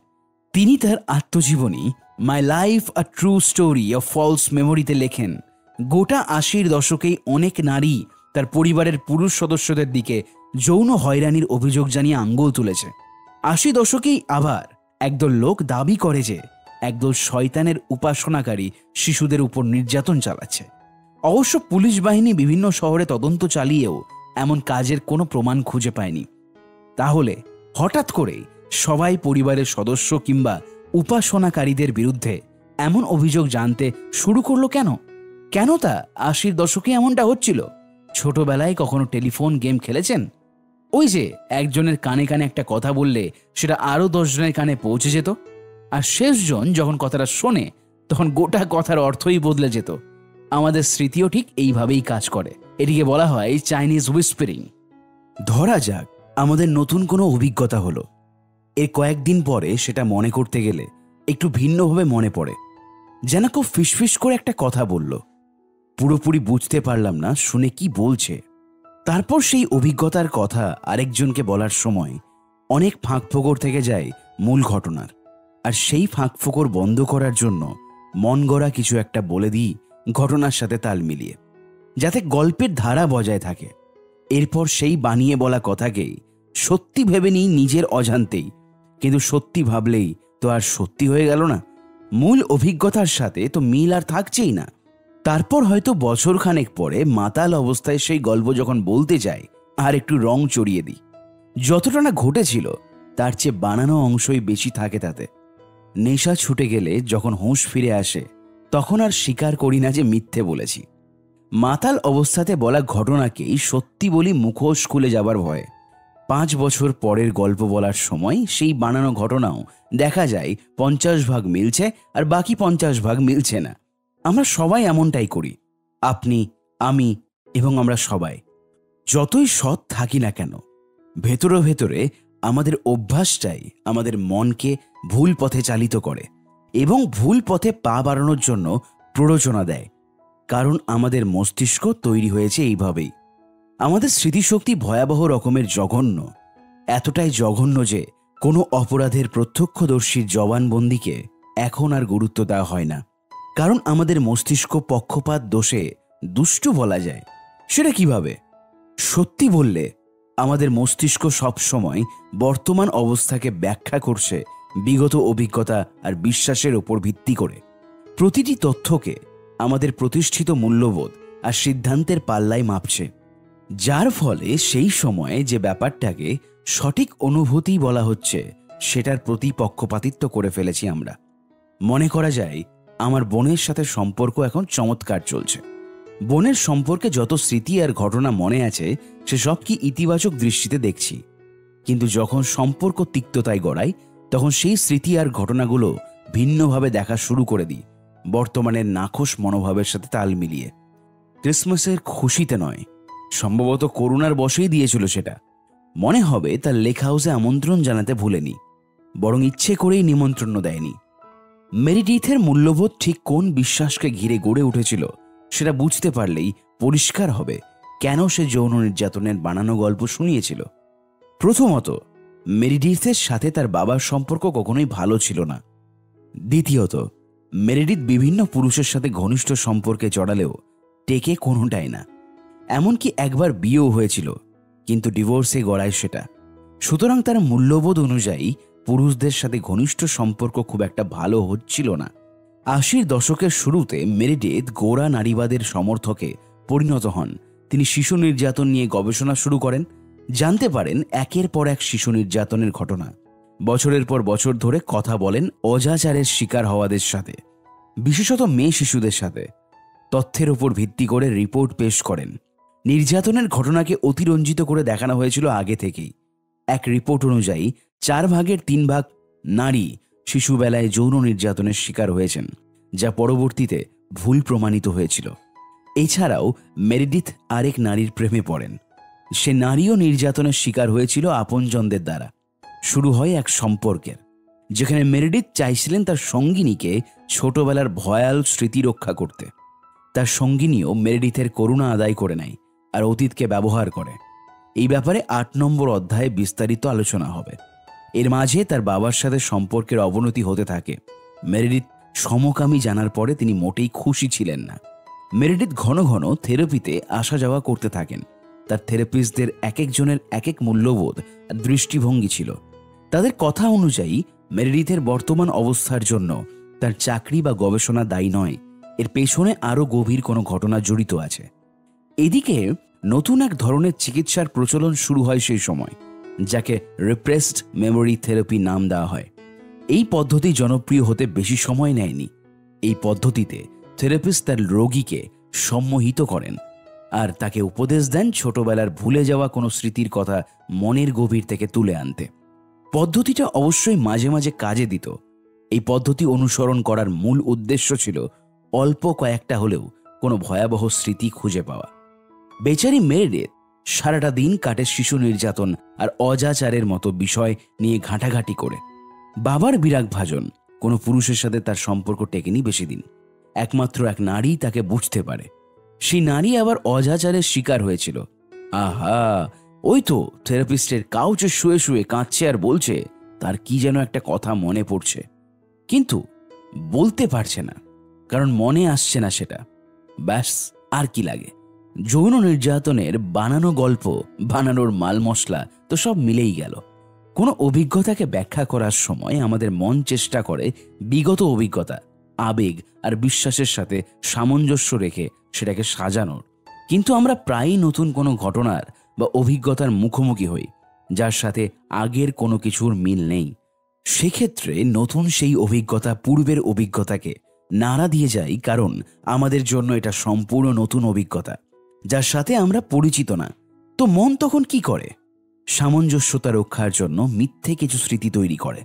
তিনি তার আত্মজীবনী my life a true story of false মেমোরিতে লেখেন। গোটা আশির দশকেই অনেক নারী তার পরিবারের পুরুষ সদস্যদের দিকে যৌন হয়রানির অভিযোগ জানিয়ে আঙ্গুল তুলেছে। আশি দশকেই আবার একদল লোক দাবি করে যে একদল শয়তানের উপাসনাকারী শিশুদের উপর নির্যাতন চালাচ্ছে। অবশ্য পুলিশ বাহিনী বিভিন্ন শহরে তদন্ত চালিয়েও এমন কাজের কোনো প্রমাণ খুঁজে পায়নি। তাহলে হঠাৎ করে সবাই পরিবারের সদস্য কিংবা উপাসনাকারীদের বিরুদ্ধে এমন অভিযোগ জানতে শুরু করল কেন? কেন তা আশির দশকে এমনটা হচ্ছিল? ছোটবেলায় কখনো টেলিফোন গেম খেলেছেন? ওই যে একজনের কানে কানে একটা কথা বললে সেটা আরও দশজনের কানে পৌঁছে যেত। আর শেষজন যখন কথাটা শোনে, তখন গোটা কথার অর্থই বদলে যেত। আমাদের স্মৃতিও ঠিক এইভাবেই কাজ করে। এটিকে বলা হয় চাইনিজ হুইস্পারিং ধরা যাক, আমাদের নতুন কোনো অভিজ্ঞতা হলো। এর কয়েকদিন পরে সেটা মনে করতে গেলে একটু ভিন্নভাবে মনে পড়ে। যেন কেউ ফিসফিস করে একটা কথা বলল। পুরোপুরি বুঝতে পারলাম না, শুনে কি বলছে। তারপর সেই অভিজ্ঞতার কথা আরেকজনকে বলার সময় অনেক ফাঁক ফোকর থেকে যায় মূল ঘটনার। আর সেই ফাঁক ফোকর বন্ধ করার জন্য মন গড়া কিছু একটা বলে দিই ঘটনার সাথে তাল মিলিয়ে। যাতে গল্পের ধারা বজায় থাকে। এরপর সেই বানিয়ে বলা কথাকেই সত্যি ভেবে নিই নিজের অজান্তেই। কিন্তু সত্যি ভাবলেই তো আর সত্যি হয়ে গেল না। মূল অভিজ্ঞতার সাথে তো মিল আর থাকছেই না। তারপর হয়তো বছরখানেক পরে মাতাল অবস্থায় সেই গল্প যখন বলতে যাই, আর একটু রং চড়িয়ে দিই। যতটা না ঘটেছিল, তার চেয়ে বানানো অংশই বেশি থাকে তাতে। নেশা ছুটে গেলে যখন হুঁশ ফিরে আসে, তখন আর স্বীকার করি না যে মিথ্যে বলেছি। মাতাল অবস্থাতে বলা ঘটনাকেই সত্যি বলি মুখোশ খুলে যাবার ভয়ে। পাঁচ বছর পরের গল্প বলার সময় সেই বানানো ঘটনাও দেখা যায়, পঞ্চাশ ভাগ মিলছে আর বাকি পঞ্চাশ ভাগ মিলছে না। আমরা সবাই এমনটাই করি। আপনি, আমি এবং আমরা সবাই। যতই সৎ থাকি না কেন, ভেতরে ভেতরে আমাদের অভ্যাসটাই আমাদের মনকে ভুল পথে চালিত করে এবং ভুল পথে পা বাড়ানোর জন্য প্ররোচনা দেয়। কারণ আমাদের মস্তিষ্ক তৈরি হয়েছে এইভাবেই। আমাদের স্মৃতিশক্তি ভয়াবহ রকমের জঘন্য। এতটাই জঘন্য যে কোনো অপরাধের প্রত্যক্ষদর্শীর জবানবন্দিকে এখন আর গুরুত্ব দেওয়া হয় না। কারণ আমাদের মস্তিষ্ক পক্ষপাত দোষে দুষ্টু বলা যায়। সেটা কীভাবে? সত্যি বললে, আমাদের মস্তিষ্ক সবসময় বর্তমান অবস্থাকে ব্যাখ্যা করছে বিগত অভিজ্ঞতা আর বিশ্বাসের ওপর ভিত্তি করে। প্রতিটি তথ্যকে আমাদের প্রতিষ্ঠিত মূল্যবোধ আর সিদ্ধান্তের পাল্লায় মাপছে। যার ফলে সেই সময়ে যে ব্যাপারটাকে সঠিক অনুভূতি বলা হচ্ছে, সেটার প্রতি পক্ষপাতিত্ব করে ফেলেছি আমরা। মনে করা যায় আমার বোনের সাথে সম্পর্ক এখন চমৎকার চলছে। বোনের সম্পর্কে যত স্মৃতি আর ঘটনা মনে আছে, সে সব কি ইতিবাচক দৃষ্টিতে দেখছি। কিন্তু যখন সম্পর্ক তিক্ততায় গড়ায় তখন সেই স্মৃতি আর ঘটনাগুলো ভিন্নভাবে দেখা শুরু করে দিই বর্তমানের নাখোশ মনোভাবের সাথে তাল মিলিয়ে। ক্রিসমাসের খুশিতে নয়, সম্ভবত করুণার বসেই দিয়েছিল সেটা। মনে হবে তার লেখা হাউসে আমন্ত্রণ জানাতে ভুলেনি, বরং ইচ্ছে করেই নিমন্ত্রণ দেয়নি। মেরিডিথের মূল্যবোধ ঠিক কোন বিশ্বাসকে ঘিরে গড়ে উঠেছিল সেটা বুঝতে পারলেই পরিষ্কার হবে কেন সে যৌন নির্যাতনের বানানো গল্প শুনিয়েছিল। প্রথমত, মেরিডিথের সাথে তার বাবার সম্পর্ক কখনোই ভালো ছিল না। দ্বিতীয়ত, মেরিডিথ বিভিন্ন পুরুষের সাথে ঘনিষ্ঠ সম্পর্কে জড়ালেও টেকে কোনোটাই না। এমনকি একবার বিয়েও হয়েছিল, কিন্তু ডিভোর্সে গড়ায় সেটা। সুতরাং তার মূল্যবোধ অনুযায়ী পুরুষদের সাথে ঘনিষ্ঠ সম্পর্ক খুব একটা ভালো হচ্ছিল না। আশির দশকের শুরুতে মেরিডেথ গোড়া নারীবাদের সমর্থকে পরিণত হন। তিনি শিশু নির্যাতন নিয়ে গবেষণা শুরু করেন। জানতে পারেন একের পর এক শিশু নির্যাতনের ঘটনা। বছরের পর বছর ধরে কথা বলেন অজাচারের শিকার হওয়াদের সাথে, বিশেষত মেয়ে শিশুদের সাথে। তথ্যের উপর ভিত্তি করে রিপোর্ট পেশ করেন। নির্যাতনের ঘটনাকে অতিরঞ্জিত করে দেখানো হয়েছিল আগে থেকেই। এক রিপোর্ট অনুযায়ী চার ভাগের তিন ভাগ নারী শিশুবেলায় যৌন নির্যাতনের শিকার হয়েছেন, যা পরবর্তীতে ভুল প্রমাণিত হয়েছিল। এছাড়াও মেরিডিথ আরেক নারীর প্রেমে পড়েন। সে নারীও নির্যাতনের শিকার হয়েছিল আপনজনদের দ্বারা। শুরু হয় এক সম্পর্কের, যেখানে মেরিডিথ চাইছিলেন তার সঙ্গিনীকে ছোটবেলার ভয়াল স্মৃতি রক্ষা করতে। তার সঙ্গিনীও মেরিডিথের করুণা আদায় করে নেয় আর অতীতকে ব্যবহার করে। এই ব্যাপারে আট নম্বর অধ্যায়ে বিস্তারিত আলোচনা হবে। এর মাঝে তার বাবার সাথে সম্পর্কের অবনতি হতে থাকে। মেরিডিথ সমকামী জানার পরে তিনি মোটেই খুশি ছিলেন না। মেরিডিথ ঘন ঘন থেরাপিতে আসা যাওয়া করতে থাকেন। তার থেরাপিস্টদের এক একজনের এক এক মূল্যবোধ দৃষ্টিভঙ্গি ছিল। তাদের কথা অনুযায়ী, মেরিডিথের বর্তমান অবস্থার জন্য তার চাকরি বা গবেষণা দায়ী নয়। এর পেছনে আরও গভীর কোনো ঘটনা জড়িত আছে। এদিকে নতুন এক ধরনের চিকিৎসার প্রচলন শুরু হয় সেই সময়, যাকে রিপ্রেসড মেমোরি থেরাপি নাম দেওয়া হয়। এই পদ্ধতি জনপ্রিয় হতে বেশি সময় নেয়নি। এই পদ্ধতিতে থেরাপিস্ট তার রোগীকে সম্মোহিত করেন আর তাকে উপদেশ দেন ছোটবেলার ভুলে যাওয়া কোনো স্মৃতির কথা মনের গভীর থেকে তুলে আনতে। পদ্ধতিটা অবশ্যই মাঝে মাঝে কাজে দিত। এই পদ্ধতি অনুসরণ করার মূল উদ্দেশ্য ছিল অল্প কয়েকটা হলেও কোনো ভয়াবহ স্মৃতি খুঁজে পাওয়া। বেচারি মেরিডেথ সারাটা দিন কাটে শিশু নির্যাতন আর অজাচারের মতো বিষয় নিয়ে ঘাঁটাঘাঁটি করে। বাবার বিরাগ ভাজন, কোনো পুরুষের সাথে তার সম্পর্ক টেকেনি বেশি দিন একমাত্র এক নারী তাকে বুঝতে পারে। সেই নারী আবার অজাচারের শিকার হয়েছিল। আহা, ওই তো থেরাপিস্টের কাউচে শুয়ে শুয়ে কাঁদছে আর বলছে, তার কি যেন একটা কথা মনে পড়ছে। কিন্তু বলতে পারছে না, কারণ মনে আসছে না সেটা। ব্যাস, আর কি লাগে। যৌন নির্যাতনের বানানো গল্প, বানানোর মাল মশলা তো সব মিলেই গেল। কোনো অভিজ্ঞতাকে ব্যাখ্যা করার সময় আমাদের মন চেষ্টা করে বিগত অভিজ্ঞতা, আবেগ আর বিশ্বাসের সাথে সামঞ্জস্য রেখে সেটাকে সাজানোর। কিন্তু আমরা প্রায়ই নতুন কোনো ঘটনার বা অভিজ্ঞতার মুখোমুখি হই, যার সাথে আগের কোনো কিছুর মিল নেই। সেক্ষেত্রে নতুন সেই অভিজ্ঞতা পূর্বের অভিজ্ঞতাকে নাড়া দিয়ে যায় কারণ আমাদের জন্য এটা সম্পূর্ণ নতুন অভিজ্ঞতা। যার সাথে আমরা পরিচিত না। তো মন তখন কি করে? সামঞ্জস্যতা রক্ষার জন্য মিথ্যে কিছু স্মৃতি তৈরি করে।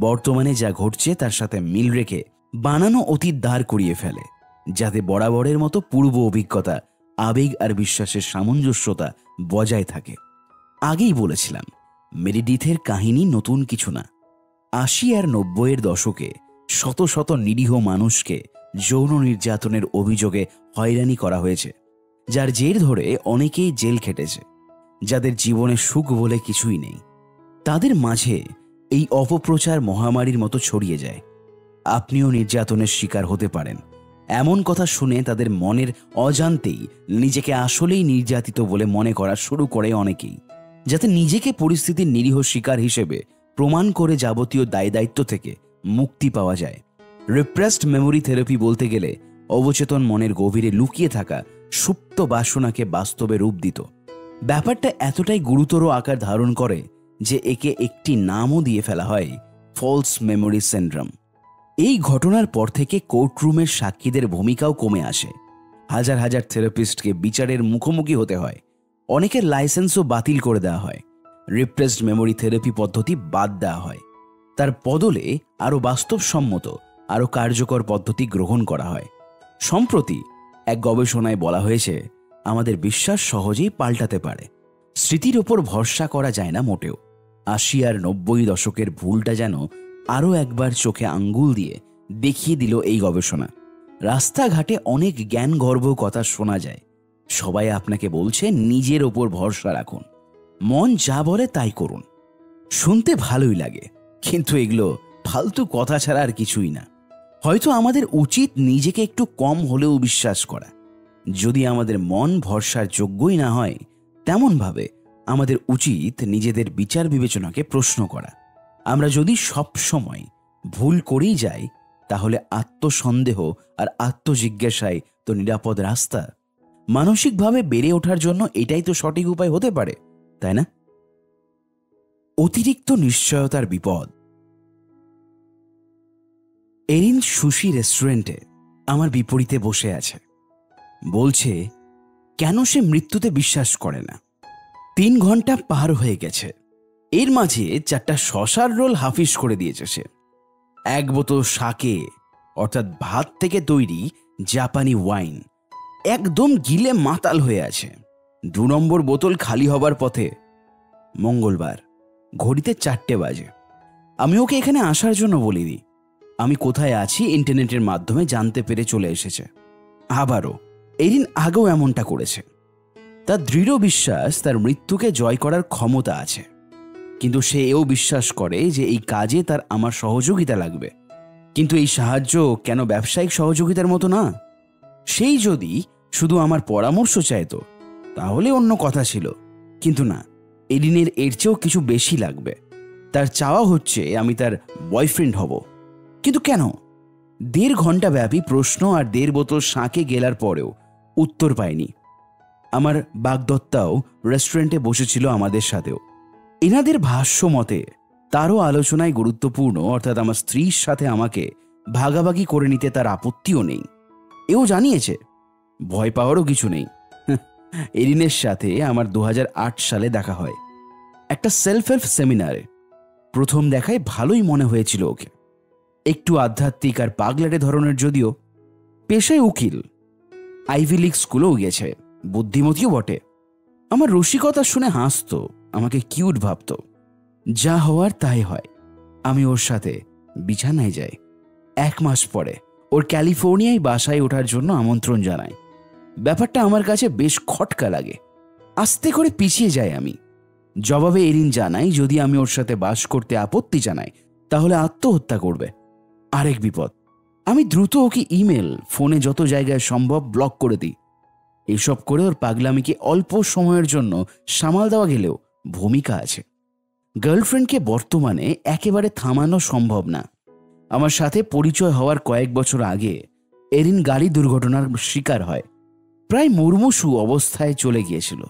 বর্তমানে যা ঘটছে তার সাথে মিল রেখে বানানো অতীত দাঁড় করিয়ে ফেলে, যাতে বরাবরের মতো পূর্ব অভিজ্ঞতা, আবেগ আর বিশ্বাসের সামঞ্জস্যতা বজায় থাকে। আগেই বলেছিলাম, মেরিডিথের কাহিনী নতুন কিছু না। আশি আর নব্বইয়ের দশকে শত শত নিরীহ মানুষকে যৌন নির্যাতনের অভিযোগে হয়রানি করা হয়েছে। যার জের ধরে অনেকেই জেল খেটেছে, যাদের জীবনে সুখ বলে কিছুই নেই। তাদের মাঝে এই অপপ্রচার মহামারীর মতো ছড়িয়ে যায়। আপনিও নির্যাতনের শিকার হতে পারেন। এমন কথা শুনে তাদের মনের অজান্তেই নিজেকে আসলেই নির্যাতিত বলে মনে করা শুরু করে অনেকেই, যাতে নিজেকে পরিস্থিতির নিরীহ শিকার হিসেবে প্রমাণ করে যাবতীয় দায় দায়িত্ব থেকে মুক্তি পাওয়া যায়। রিপ্রেসড মেমোরি থেরাপি বলতে গেলে অবচেতন মনের গভীরে লুকিয়ে থাকা সুপ্ত বাসনাকে বাস্তবে রূপ দিত। ব্যাপারটা এতটাই গুরুতর আকার ধারণ করে যে একে একটি নামও দিয়ে ফেলা হয় ফলস মেমোরি সিন্ড্রোম এই ঘটনার পর থেকে কোর্টরুমের সাক্ষীদের ভূমিকাও কমে আসে। হাজার হাজার থেরাপিস্টকে বিচারের মুখোমুখি হতে হয়। অনেকের লাইসেন্সও বাতিল করে দেওয়া হয়। রিপ্রেসড মেমোরি থেরাপি পদ্ধতি বাদ দেওয়া হয়। তার বদলে আরও বাস্তবসম্মত, আরও কার্যকর পদ্ধতি গ্রহণ করা হয়। সম্প্রতি এক গবেষণায় বলা হয়েছে, আমাদের বিশ্বাস সহজেই পাল্টাতে পারে। স্মৃতির ওপর ভরসা করা যায় না মোটেও। আশি আর নব্বই দশকের ভুলটা যেন আরও একবার চোখে আঙ্গুল দিয়ে দেখিয়ে দিল এই গবেষণা। রাস্তাঘাটে অনেক জ্ঞান গর্ব কথা শোনা যায়। সবাই আপনাকে বলছে, নিজের ওপর ভরসা রাখুন। মন যা বলে তাই করুন। শুনতে ভালোই লাগে, কিন্তু এগুলো ফালতু কথা ছাড়া আর কিছুই না। হয়তো আমাদের উচিত নিজেকে একটু কম হলেও বিশ্বাস করা। যদি আমাদের মন ভরসার যোগ্যই না হয়, তেমনভাবে আমাদের উচিত নিজেদের বিচার বিবেচনাকে প্রশ্ন করা। আমরা যদি সব সময় ভুল করেই যাই, তাহলে আত্মসন্দেহ আর আত্মজিজ্ঞাসায় তো নিরাপদ রাস্তা। মানসিকভাবে বেড়ে ওঠার জন্য এটাই তো সঠিক উপায় হতে পারে, তাই না? অতিরিক্ত নিশ্চয়তার বিপদ এরিন সুশি রেস্টুরেন্টে আমার বিপরীতে বসে আছে। বলছে, কেন সে মৃত্যুতে বিশ্বাস করে না? তিন ঘণ্টা পার হয়ে গেছে। এর মাঝে চারটা শশার রোল হাফিস করে দিয়েছে সে। এক বোতল শাকে, অর্থাৎ ভাত থেকে তৈরি জাপানি ওয়াইন, একদম গিলে মাতাল হয়ে আছে। দু নম্বর বোতল খালি হবার পথে মঙ্গলবার, ঘড়িতে চারটে বাজে। আমি ওকে এখানে আসার জন্য বলিনি। আমি কোথায় আছি ইন্টারনেটের মাধ্যমে জানতে পেরে চলে এসেছে। আবারও এদিন আগেও এমনটা করেছে। তার দৃঢ় বিশ্বাস তার মৃত্যুকে জয় করার ক্ষমতা আছে। কিন্তু সে এও বিশ্বাস করে যে এই কাজে তার আমার সহযোগিতা লাগবে। কিন্তু এই সাহায্য কেন ব্যবসায়িক সহযোগিতার মতো না? সেই যদি শুধু আমার পরামর্শ চাইতো, তাহলে অন্য কথা ছিল। কিন্তু না এডিনের এর চেয়েও কিছু বেশি লাগবে। তার চাওয়া হচ্ছে আমি তার বয়ফ্রেন্ড হব। কিন্তু কেন? দেড় ঘণ্টা ব্যাপী প্রশ্ন আর দেড় বোতল শাঁকে গেলার পরেও উত্তর পায়নি আমার বাগদত্তাও রেস্টুরেন্টে বসেছিল আমাদের সাথেও। এনাদের ভাষ্য মতে, তারও আলোচনায় গুরুত্বপূর্ণ, অর্থাৎ আমার স্ত্রীর সাথে আমাকে ভাগাভাগি করে নিতে তার আপত্তিও নেই। এও জানিয়েছে, ভয় পাওয়ারও কিছু নেই। এরিনের সাথে আমার দু হাজার আট সালে দেখা হয়। একটা সেলফ হেল্প সেমিনারে। প্রথম দেখায় ভালোই মনে হয়েছিল ওকে। একটু আধ্যাত্মিক আর পাগলাটে ধরনের যদিও, পেশায় উকিল। আইভি লিগ স্কুলেও গেছে, বুদ্ধিমতীও বটে। আমার রসিকতা শুনে হাসত, আমাকে কিউট ভাবত। যা হওয়ার তাই হয়। আমি ওর সাথে বিছানায় যাই। এক মাস পরে, ওর ক্যালিফোর্নিয়ায় বাসায় ওঠার জন্য আমন্ত্রণ জানাই। ব্যাপারটা আমার কাছে বেশ খটকা লাগে। আস্তে করে পিছিয়ে যাই আমি। জবাবে এরিন জানাই, যদি আমি ওর সাথে বাস করতে আপত্তি জানাই, তাহলে আত্মহত্যা করবে। আরেক বিপদ। আমি দ্রুত ওকে ইমেল, ফোনে যত জায়গায় সম্ভব ব্লক করে দিই। এসব করে ওর পাগলামিকে অল্প সময়ের জন্য সামাল দেওয়া গেলেও ভূমিকা আছে। গার্লফ্রেন্ডকে বর্তমানে একেবারে থামানো সম্ভব না। আমার সাথে পরিচয় হওয়ার কয়েক বছর আগে এরিন গাড়ি দুর্ঘটনার শিকার হয়। প্রায় মুর্মুষু অবস্থায় চলে গিয়েছিল।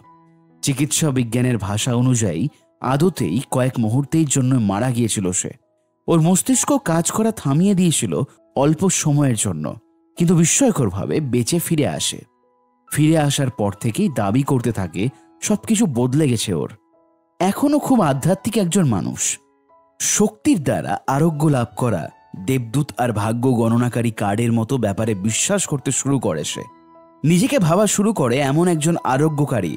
চিকিৎসা বিজ্ঞানের ভাষা অনুযায়ী আদতেই কয়েক মুহূর্তের জন্য মারা গিয়েছিল সে। ওর মস্তিষ্ক কাজ করা থামিয়ে দিয়েছিল অল্প সময়ের জন্য, কিন্তু বিস্ময়করভাবে বেঁচে ফিরে আসে। ফিরে আসার পর থেকেই দাবি করতে থাকে, সবকিছু বদলে গেছে ওর। এখনও খুব আধ্যাত্মিক একজন মানুষ। শক্তির দ্বারা আরোগ্য লাভ করা দেবদূত আর ভাগ্য গণনাকারী কার্ডের মতো ব্যাপারে বিশ্বাস করতে শুরু করে সে। নিজেকে ভাবা শুরু করে এমন একজন আরোগ্যকারী,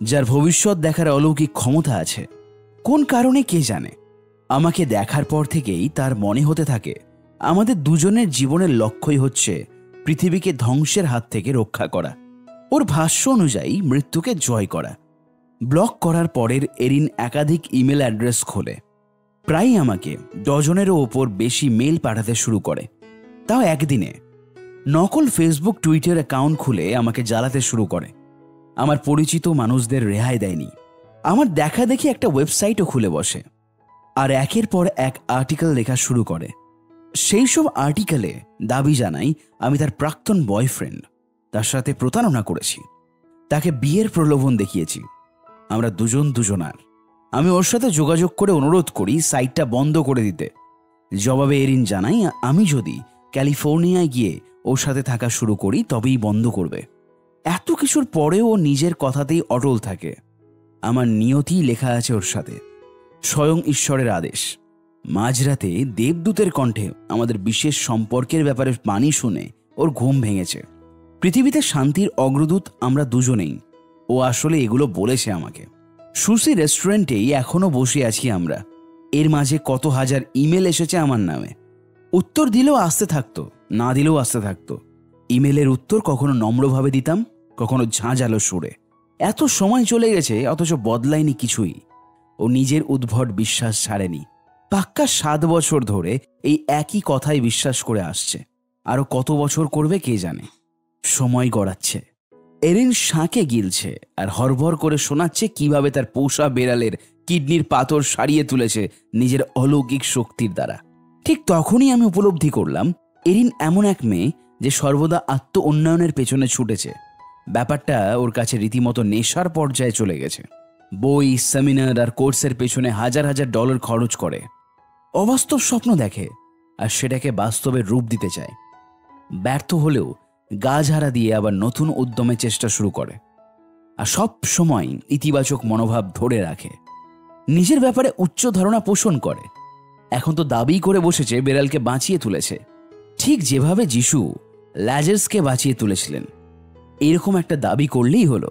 যার ভবিষ্যৎ দেখার অলৌকিক ক্ষমতা আছে। কোন কারণে কে জানে? আমাকে দেখার পর থেকেই তার মনে হতে থাকে, আমাদের দুজনের জীবনের লক্ষ্যই হচ্ছে পৃথিবীকে ধ্বংসের হাত থেকে রক্ষা করা। ওর ভাষ্য অনুযায়ী মৃত্যুকে জয় করা। ব্লক করার পরের এরিন একাধিক ইমেল অ্যাড্রেস খোলে। প্রায়ই আমাকে ডজনেরও ওপর বেশি মেল পাঠাতে শুরু করে। তাও একদিনে। নকল ফেসবুক, টুইটার অ্যাকাউন্ট খুলে আমাকে জ্বালাতে শুরু করে। আমার পরিচিত মানুষদের রেহাই দেয়নি। আমার দেখা দেখি একটা ওয়েবসাইটও খুলে বসে। আর একের পর এক আর্টিকেল লেখা শুরু করে। সেই সব আর্টিকেলে দাবি জানাই, আমি তার প্রাক্তন বয়ফ্রেন্ড তার সাথে প্রতারণা করেছি। তাকে বিয়ের প্রলোভন দেখিয়েছি। আমরা দুজন দুজনার। আমি ওর সাথে যোগাযোগ করে অনুরোধ করি সাইটটা বন্ধ করে দিতে। জবাবে এরিন জানাই, আমি যদি ক্যালিফোর্নিয়ায় গিয়ে ওর সাথে থাকা শুরু করি, তবেই বন্ধ করবে। এত কিছুর পরেও ও নিজের কথাতেই অটল থাকে। আমার নিয়তিই লেখা আছে ওর সাথে। স্বয়ং ঈশ্বরের আদেশ। মাঝরাতে দেবদূতের কণ্ঠে আমাদের বিশেষ সম্পর্কের ব্যাপারে পানি শুনে ওর ঘুম ভেঙেছে। পৃথিবীতে শান্তির অগ্রদূত আমরা দুজনেই। ও আসলে এগুলো বলেছে আমাকে। সুশি রেস্টুরেন্টেই এখনও বসে আছি আমরা। এর মাঝে কত হাজার ইমেল এসেছে আমার নামে। উত্তর দিলেও আসতে থাকতো, না দিলেও আসতে থাকতো। ইমেলের উত্তর কখনো নম্রভাবে দিতাম, কখনো ঝাঁঝালো সুরে। এত সময় চলে গেছে, অথচ বদলায়নি কিছুই। ও নিজের উদ্ভট বিশ্বাস ছাড়েনি। পাক্কা সাত বছর ধরে এই একই কথাই বিশ্বাস করে আসছে। আরও কত বছর করবে কে জানে? সময় গড়াচ্ছে। এরিন শাঁকে গিলছে আর হরভর করে শোনাচ্ছে কীভাবে তার পোষা বেড়ালের কিডনির পাথর সারিয়ে তুলেছে নিজের অলৌকিক শক্তির দ্বারা। ঠিক তখনই আমি উপলব্ধি করলাম, এরিন এমন এক মেয়ে যে সর্বদা আত্ম উন্নয়নের পেছনে ছুটেছে। ব্যাপারটা ওর কাছে রীতিমতো নেশার পর্যায়ে চলে গেছে। বই, সেমিনার আর কোর্সের পেছনে হাজার হাজার ডলার খরচ করে। অবাস্তব স্বপ্ন দেখে আর সেটাকে বাস্তবে রূপ দিতে চায়। ব্যর্থ হলেও গা ঝাড়া দিয়ে আবার নতুন উদ্যমে চেষ্টা শুরু করে। আর সব সময় ইতিবাচক মনোভাব ধরে রাখে। নিজের ব্যাপারে উচ্চ ধারণা পোষণ করে। এখন তো দাবি করে বসেছে, বেড়ালকে বাঁচিয়ে তুলেছে। ঠিক যেভাবে যিশু ল্যাজার্সকে বাঁচিয়ে তুলেছিলেন। এরকম একটা দাবি করলেই হলো।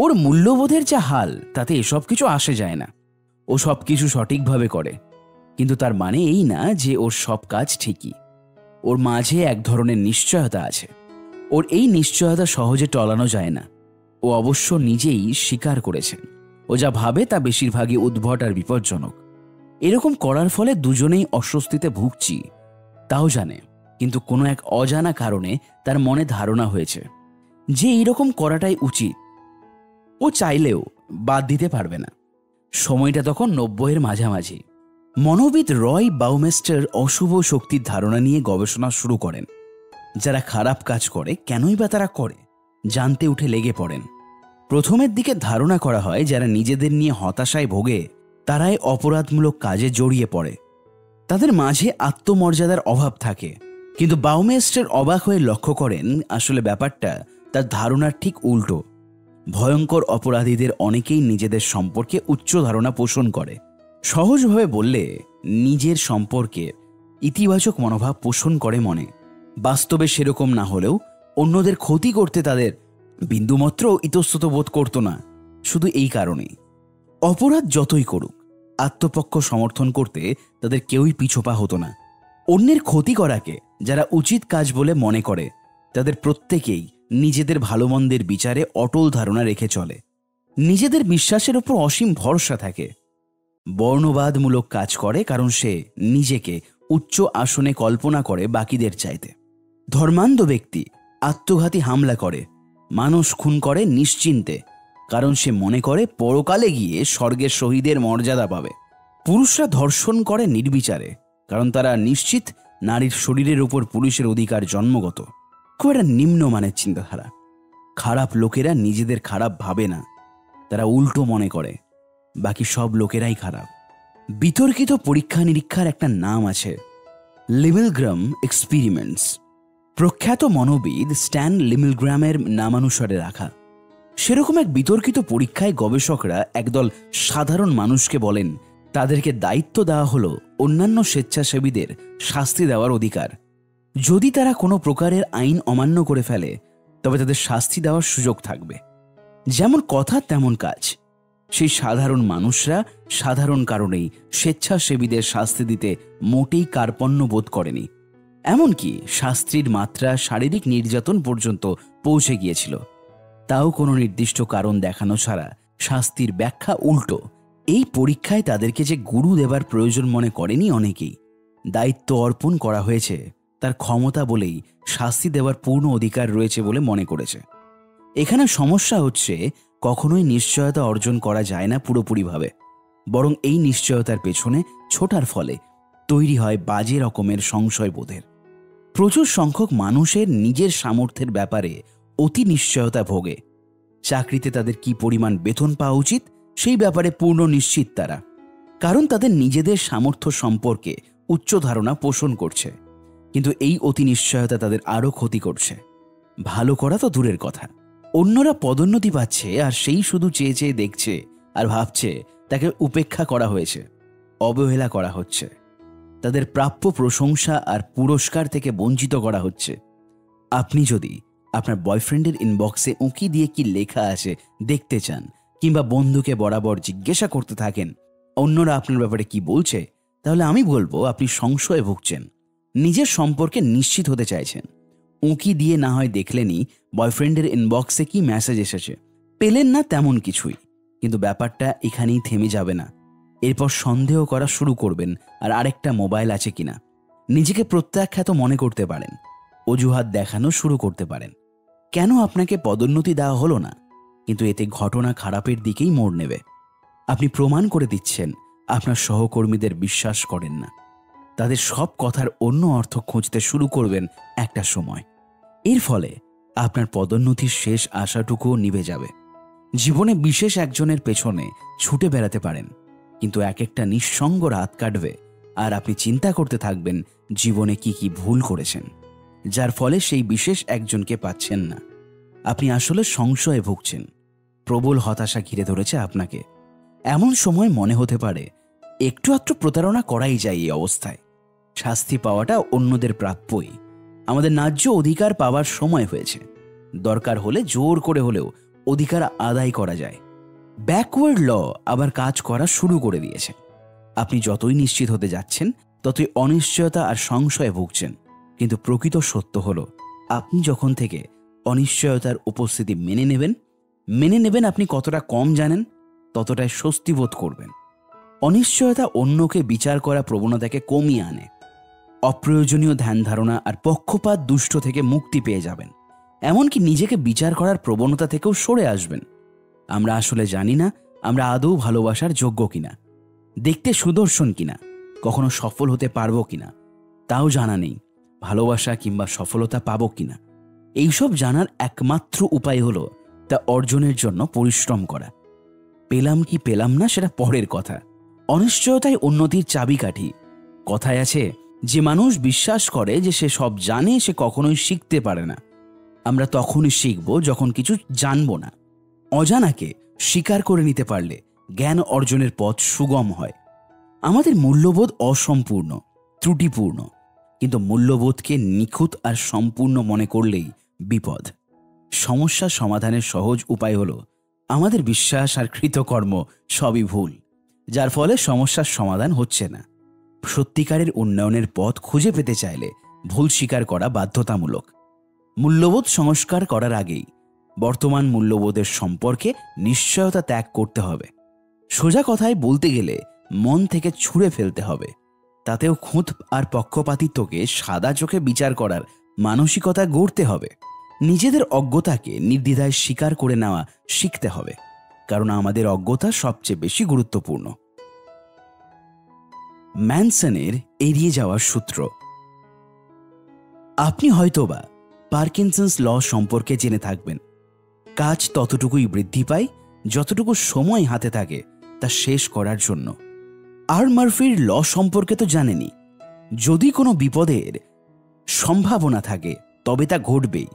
ওর মূল্যবোধের যা হাল, তাতে এসব কিছু আসে যায় না। ও সব কিছু সঠিকভাবে করে। কিন্তু তার মানে এই না যে ওর সব কাজ ঠিকই। ওর মাঝে এক ধরনের নিশ্চয়তা আছে। ওর এই নিশ্চয়তা সহজে টলানো যায় না। ও অবশ্য নিজেই স্বীকার করেছে ও যা ভাবে তা বেশিরভাগই উদ্ভট আর বিপজ্জনক। এরকম করার ফলে দুজনেই অস্বস্তিতে ভুগছি, তাও জানে। কিন্তু কোনো এক অজানা কারণে তার মনে ধারণা হয়েছে। যে এইরকম করাটাই উচিত ও চাইলেও বাদ দিতে পারবে না। সময়টা তখন নব্বইয়ের মাঝামাঝি। মনোবিদ রয় বাউমেস্টার অশুভ শক্তির ধারণা নিয়ে গবেষণা শুরু করেন। যারা খারাপ কাজ করে, কেনই বা তারা করে, জানতে উঠে লেগে পড়েন। প্রথমের দিকে ধারণা করা হয়, যারা নিজেদের নিয়ে হতাশায় ভোগে, তারাই অপরাধমূলক কাজে জড়িয়ে পড়ে। তাদের মাঝে আত্মমর্যাদার অভাব থাকে। কিন্তু বাউমেস্টার অবাক হয়ে লক্ষ্য করেন, আসলে ব্যাপারটা তার ধারণার ঠিক উল্টো। ভয়ঙ্কর অপরাধীদের অনেকেই নিজেদের সম্পর্কে উচ্চ ধারণা পোষণ করে। সহজভাবে বললে, নিজের সম্পর্কে ইতিবাচক মনোভাব পোষণ করে মনে। বাস্তবে সেরকম না হলেও, অন্যদের ক্ষতি করতে তাদের বিন্দুমাত্র ইতস্তত বোধ করত না। শুধু এই কারণেই। অপরাধ যতই করুক, আত্মপক্ষ সমর্থন করতে তাদের কেউই পিছোপা হতো না। অন্যের ক্ষতি করাকে যারা উচিত কাজ বলে মনে করে, তাদের প্রত্যেকেই নিজেদের ভালো মন্দের বিচারে অটল ধারণা রেখে চলে। নিজেদের বিশ্বাসের ওপর অসীম ভরসা থাকে। বর্ণবাদমূলক কাজ করে কারণ সে নিজেকে উচ্চ আসনে কল্পনা করে বাকিদের চাইতে। ধর্মান্ধ ব্যক্তি আত্মঘাতী হামলা করে, মানুষ খুন করে নিশ্চিন্তে, কারণ সে মনে করে পরকালে গিয়ে স্বর্গের শহীদের মর্যাদা পাবে। পুরুষরা ধর্ষণ করে নির্বিচারে, কারণ তারা নিশ্চিত নারীর শরীরের উপর পুরুষের অধিকার জন্মগত। খুব একটা নিম্নমানের চিন্তাধারা। খারাপ লোকেরা নিজেদের খারাপ ভাবে না, তারা উল্টো মনে করে, বাকি সব লোকেরাই খারাপ। বিতর্কিত পরীক্ষা নিরীক্ষার একটা নাম আছে, লিমিলগ্রাম এক্সপিরিমেন্টস। প্রখ্যাত মনোবিদ স্ট্যান লিমিলগ্রামের নামানুসারে রাখা। সেরকম এক বিতর্কিত পরীক্ষায় গবেষকরা একদল সাধারণ মানুষকে বলেন, তাদেরকে দায়িত্ব দেওয়া হলো অন্যান্য স্বেচ্ছাসেবীদের শাস্তি দেওয়ার অধিকার। যদি তারা কোনো প্রকারের আইন অমান্য করে ফেলে, তবে তাদের শাস্তি দেওয়ার সুযোগ থাকবে। যেমন কথা, তেমন কাজ। সেই সাধারণ মানুষরা সাধারণ কারণেই স্বেচ্ছাসেবীদের শাস্তি দিতে মোটেই কার্পণ্য বোধ করেনি। এমনকি শাস্ত্রীর মাত্রা শারীরিক নির্যাতন পর্যন্ত পৌঁছে গিয়েছিল। তাও কোনো নির্দিষ্ট কারণ দেখানো ছাড়া শাস্তির ব্যাখ্যা উল্টো। এই পরীক্ষায় তাদেরকে যে গুরু দেবার প্রয়োজন মনে করেনি অনেকেই। দায়িত্ব অর্পণ করা হয়েছে। তার ক্ষমতা বলেই শাস্তি দেওয়ার পূর্ণ অধিকার রয়েছে বলে মনে করেছে। এখানে সমস্যা হচ্ছে কখনোই নিশ্চয়তা অর্জন করা যায় না পুরোপুরিভাবে। বরং এই নিশ্চয়তার পেছনে ছোটার ফলে তৈরি হয় বাজে রকমের সংশয় বোধের প্রচুর সংখ্যক মানুষের নিজের সামর্থ্যের ব্যাপারে অতি নিশ্চয়তা ভোগে। চাকরিতে তাদের কি পরিমাণ বেতন পাওয়া উচিত, সেই ব্যাপারে পূর্ণ নিশ্চিত তারা। কারণ তাদের নিজেদের সামর্থ্য সম্পর্কে উচ্চ ধারণা পোষণ করছে। কিন্তু এই অতি নিশ্চয়তা তাদের আরও ক্ষতি করছে। ভালো করা তো দূরের কথা। অন্যরা পদোন্নতি পাচ্ছে আর সেই শুধু চেয়ে চেয়ে দেখছে আর ভাবছে তাকে উপেক্ষা করা হয়েছে, অবহেলা করা হচ্ছে। তাদের প্রাপ্য প্রশংসা আর পুরস্কার থেকে বঞ্চিত করা হচ্ছে। আপনি যদি আপনার বয়ফ্রেন্ডের ইনবক্সে উঁকি দিয়ে কি লেখা আছে দেখতে চান কিংবা বন্ধুকে বরাবর জিজ্ঞাসা করতে থাকেন, অন্যরা আপনার ব্যাপারে কি বলছে, তাহলে আমি বলব আপনি সংশয়ে ভুগছেন। নিজের সম্পর্কে নিশ্চিত হতে চাইছেন। উঁকি দিয়ে না হয় দেখলেনই বয়ফ্রেন্ডের ইনবক্সে কি মেসেজ এসেছে। পেলেন না তেমন কিছুই। কিন্তু ব্যাপারটা এখানেই থেমে যাবে না। এরপর সন্দেহ করা শুরু করবেন আর আরেকটা মোবাইল আছে কিনা। নিজেকে প্রত্যাখ্যাত মনে করতে পারেন। অজুহাত দেখানো শুরু করতে পারেন। কেন আপনাকে পদোন্নতি দেওয়া হলো না? কিন্তু এতে ঘটনা খারাপের দিকেই মোড় নেবে। আপনি প্রমাণ করে দিচ্ছেন, আপনার সহকর্মীদের বিশ্বাস করেন না। তাদের সব কথার অন্য অর্থ খুঁজতে শুরু করবেন একটা সময়। এর ফলে আপনার পদোন্নতির শেষ আশাটুকুও নিভে যাবে। জীবনে বিশেষ একজনের পেছনে ছুটে বেড়াতে পারেন, কিন্তু এক একটা নিঃসঙ্গ রাত কাটবে আর আপনি চিন্তা করতে থাকবেন জীবনে কি কি ভুল করেছেন, যার ফলে সেই বিশেষ একজনকে পাচ্ছেন না। আপনি আসলে সংশয়ে ভুগছেন, প্রবল হতাশা ঘিরে ধরেছে আপনাকে। এমন সময় মনে হতে পারে, একটু আধটু প্রতারণা করাই যায় এই অবস্থায়। শাস্তি পাওয়াটা অন্যদের প্রাপ্যই। আমাদের ন্যায্য অধিকার পাওয়ার সময় হয়েছে। দরকার হলে জোর করে হলেও অধিকার আদায় করা যায়। ব্যাকওয়ার্ড ল আবার কাজ করা শুরু করে দিয়েছে। আপনি যতই নিশ্চিত হতে যাচ্ছেন, ততই অনিশ্চয়তা আর সংশয়ে ভুগছেন। কিন্তু প্রকৃত সত্য হলো, আপনি যখন থেকে অনিশ্চয়তার উপস্থিতি মেনে নেবেন মেনে নেবেন আপনি কতটা কম জানেন, ততটাই স্বস্তি বোধ করবেন। অনিশ্চয়তা অন্যকে বিচার করা প্রবণতাকে কমিয়ে আনে। অপ্রয়োজনীয় ধ্যান ধারণা আর পক্ষপাত দুষ্ট থেকে মুক্তি পেয়ে যাবেন। এমনকি নিজেকে বিচার করার প্রবণতা থেকেও সরে আসবেন। আমরা আসলে জানি না আমরা আদৌ ভালোবাসার যোগ্য কিনা। দেখতে সুদর্শন কিনা, কখনো সফল হতে পারব কিনা, তাও জানা নেই, ভালোবাসা কিংবা সফলতা পাবো কিনা। এইসব জানার একমাত্র উপায় হলো তা অর্জনের জন্য পরিশ্রম করা। পেলাম কি পেলাম না সেটা পরের কথা। অনিশ্চয়তাই উন্নতির চাবিকাঠি। কথায় আছে যে মানুষ বিশ্বাস করে যে সে সব জানে, সে কখনোই শিখতে পারে না। আমরা তখনই শিখব যখন কিছু জানব না। অজানাকে স্বীকার করে নিতে পারলে জ্ঞান অর্জনের পথ সুগম হয়। আমাদের মূল্যবোধ অসম্পূর্ণ, ত্রুটিপূর্ণ, কিন্তু মূল্যবোধকে নিখুঁত আর সম্পূর্ণ মনে করলেই বিপদ। সমস্যা সমাধানের সহজ উপায় হলো, আমাদের বিশ্বাস আর কৃতকর্ম সবই ভুল, যার ফলে সমস্যার সমাধান হচ্ছে না। সত্যিকারের উন্নয়নের পথ খুঁজে পেতে চাইলে ভুল স্বীকার করা বাধ্যতামূলক। মূল্যবোধ সংস্কার করার আগেই বর্তমান মূল্যবোধের সম্পর্কে নিশ্চয়তা ত্যাগ করতে হবে। সোজা কথায় বলতে গেলে মন থেকে ছুঁড়ে ফেলতে হবে। তাতেও খুঁত আর পক্ষপাতিত্বকে সাদা চোখে বিচার করার মানসিকতা গড়তে হবে। নিজেদের অজ্ঞতাকে নির্দ্বিধায় স্বীকার করে নেওয়া শিখতে হবে। কারণ আমাদের অজ্ঞতা সবচেয়ে বেশি গুরুত্বপূর্ণ। ম্যানসনের এড়িয়ে যাওয়ার সূত্র। আপনি হয়তোবা পার্কিনসন্স ল সম্পর্কে জেনে থাকবেন। কাজ ততটুকুই বৃদ্ধি পায়, যতটুকু সময় হাতে থাকে, তা শেষ করার জন্য। আর মার্ফির ল সম্পর্কে তো জানেনি যদি কোনো বিপদের সম্ভাবনা থাকে, তবে তা ঘটবেই।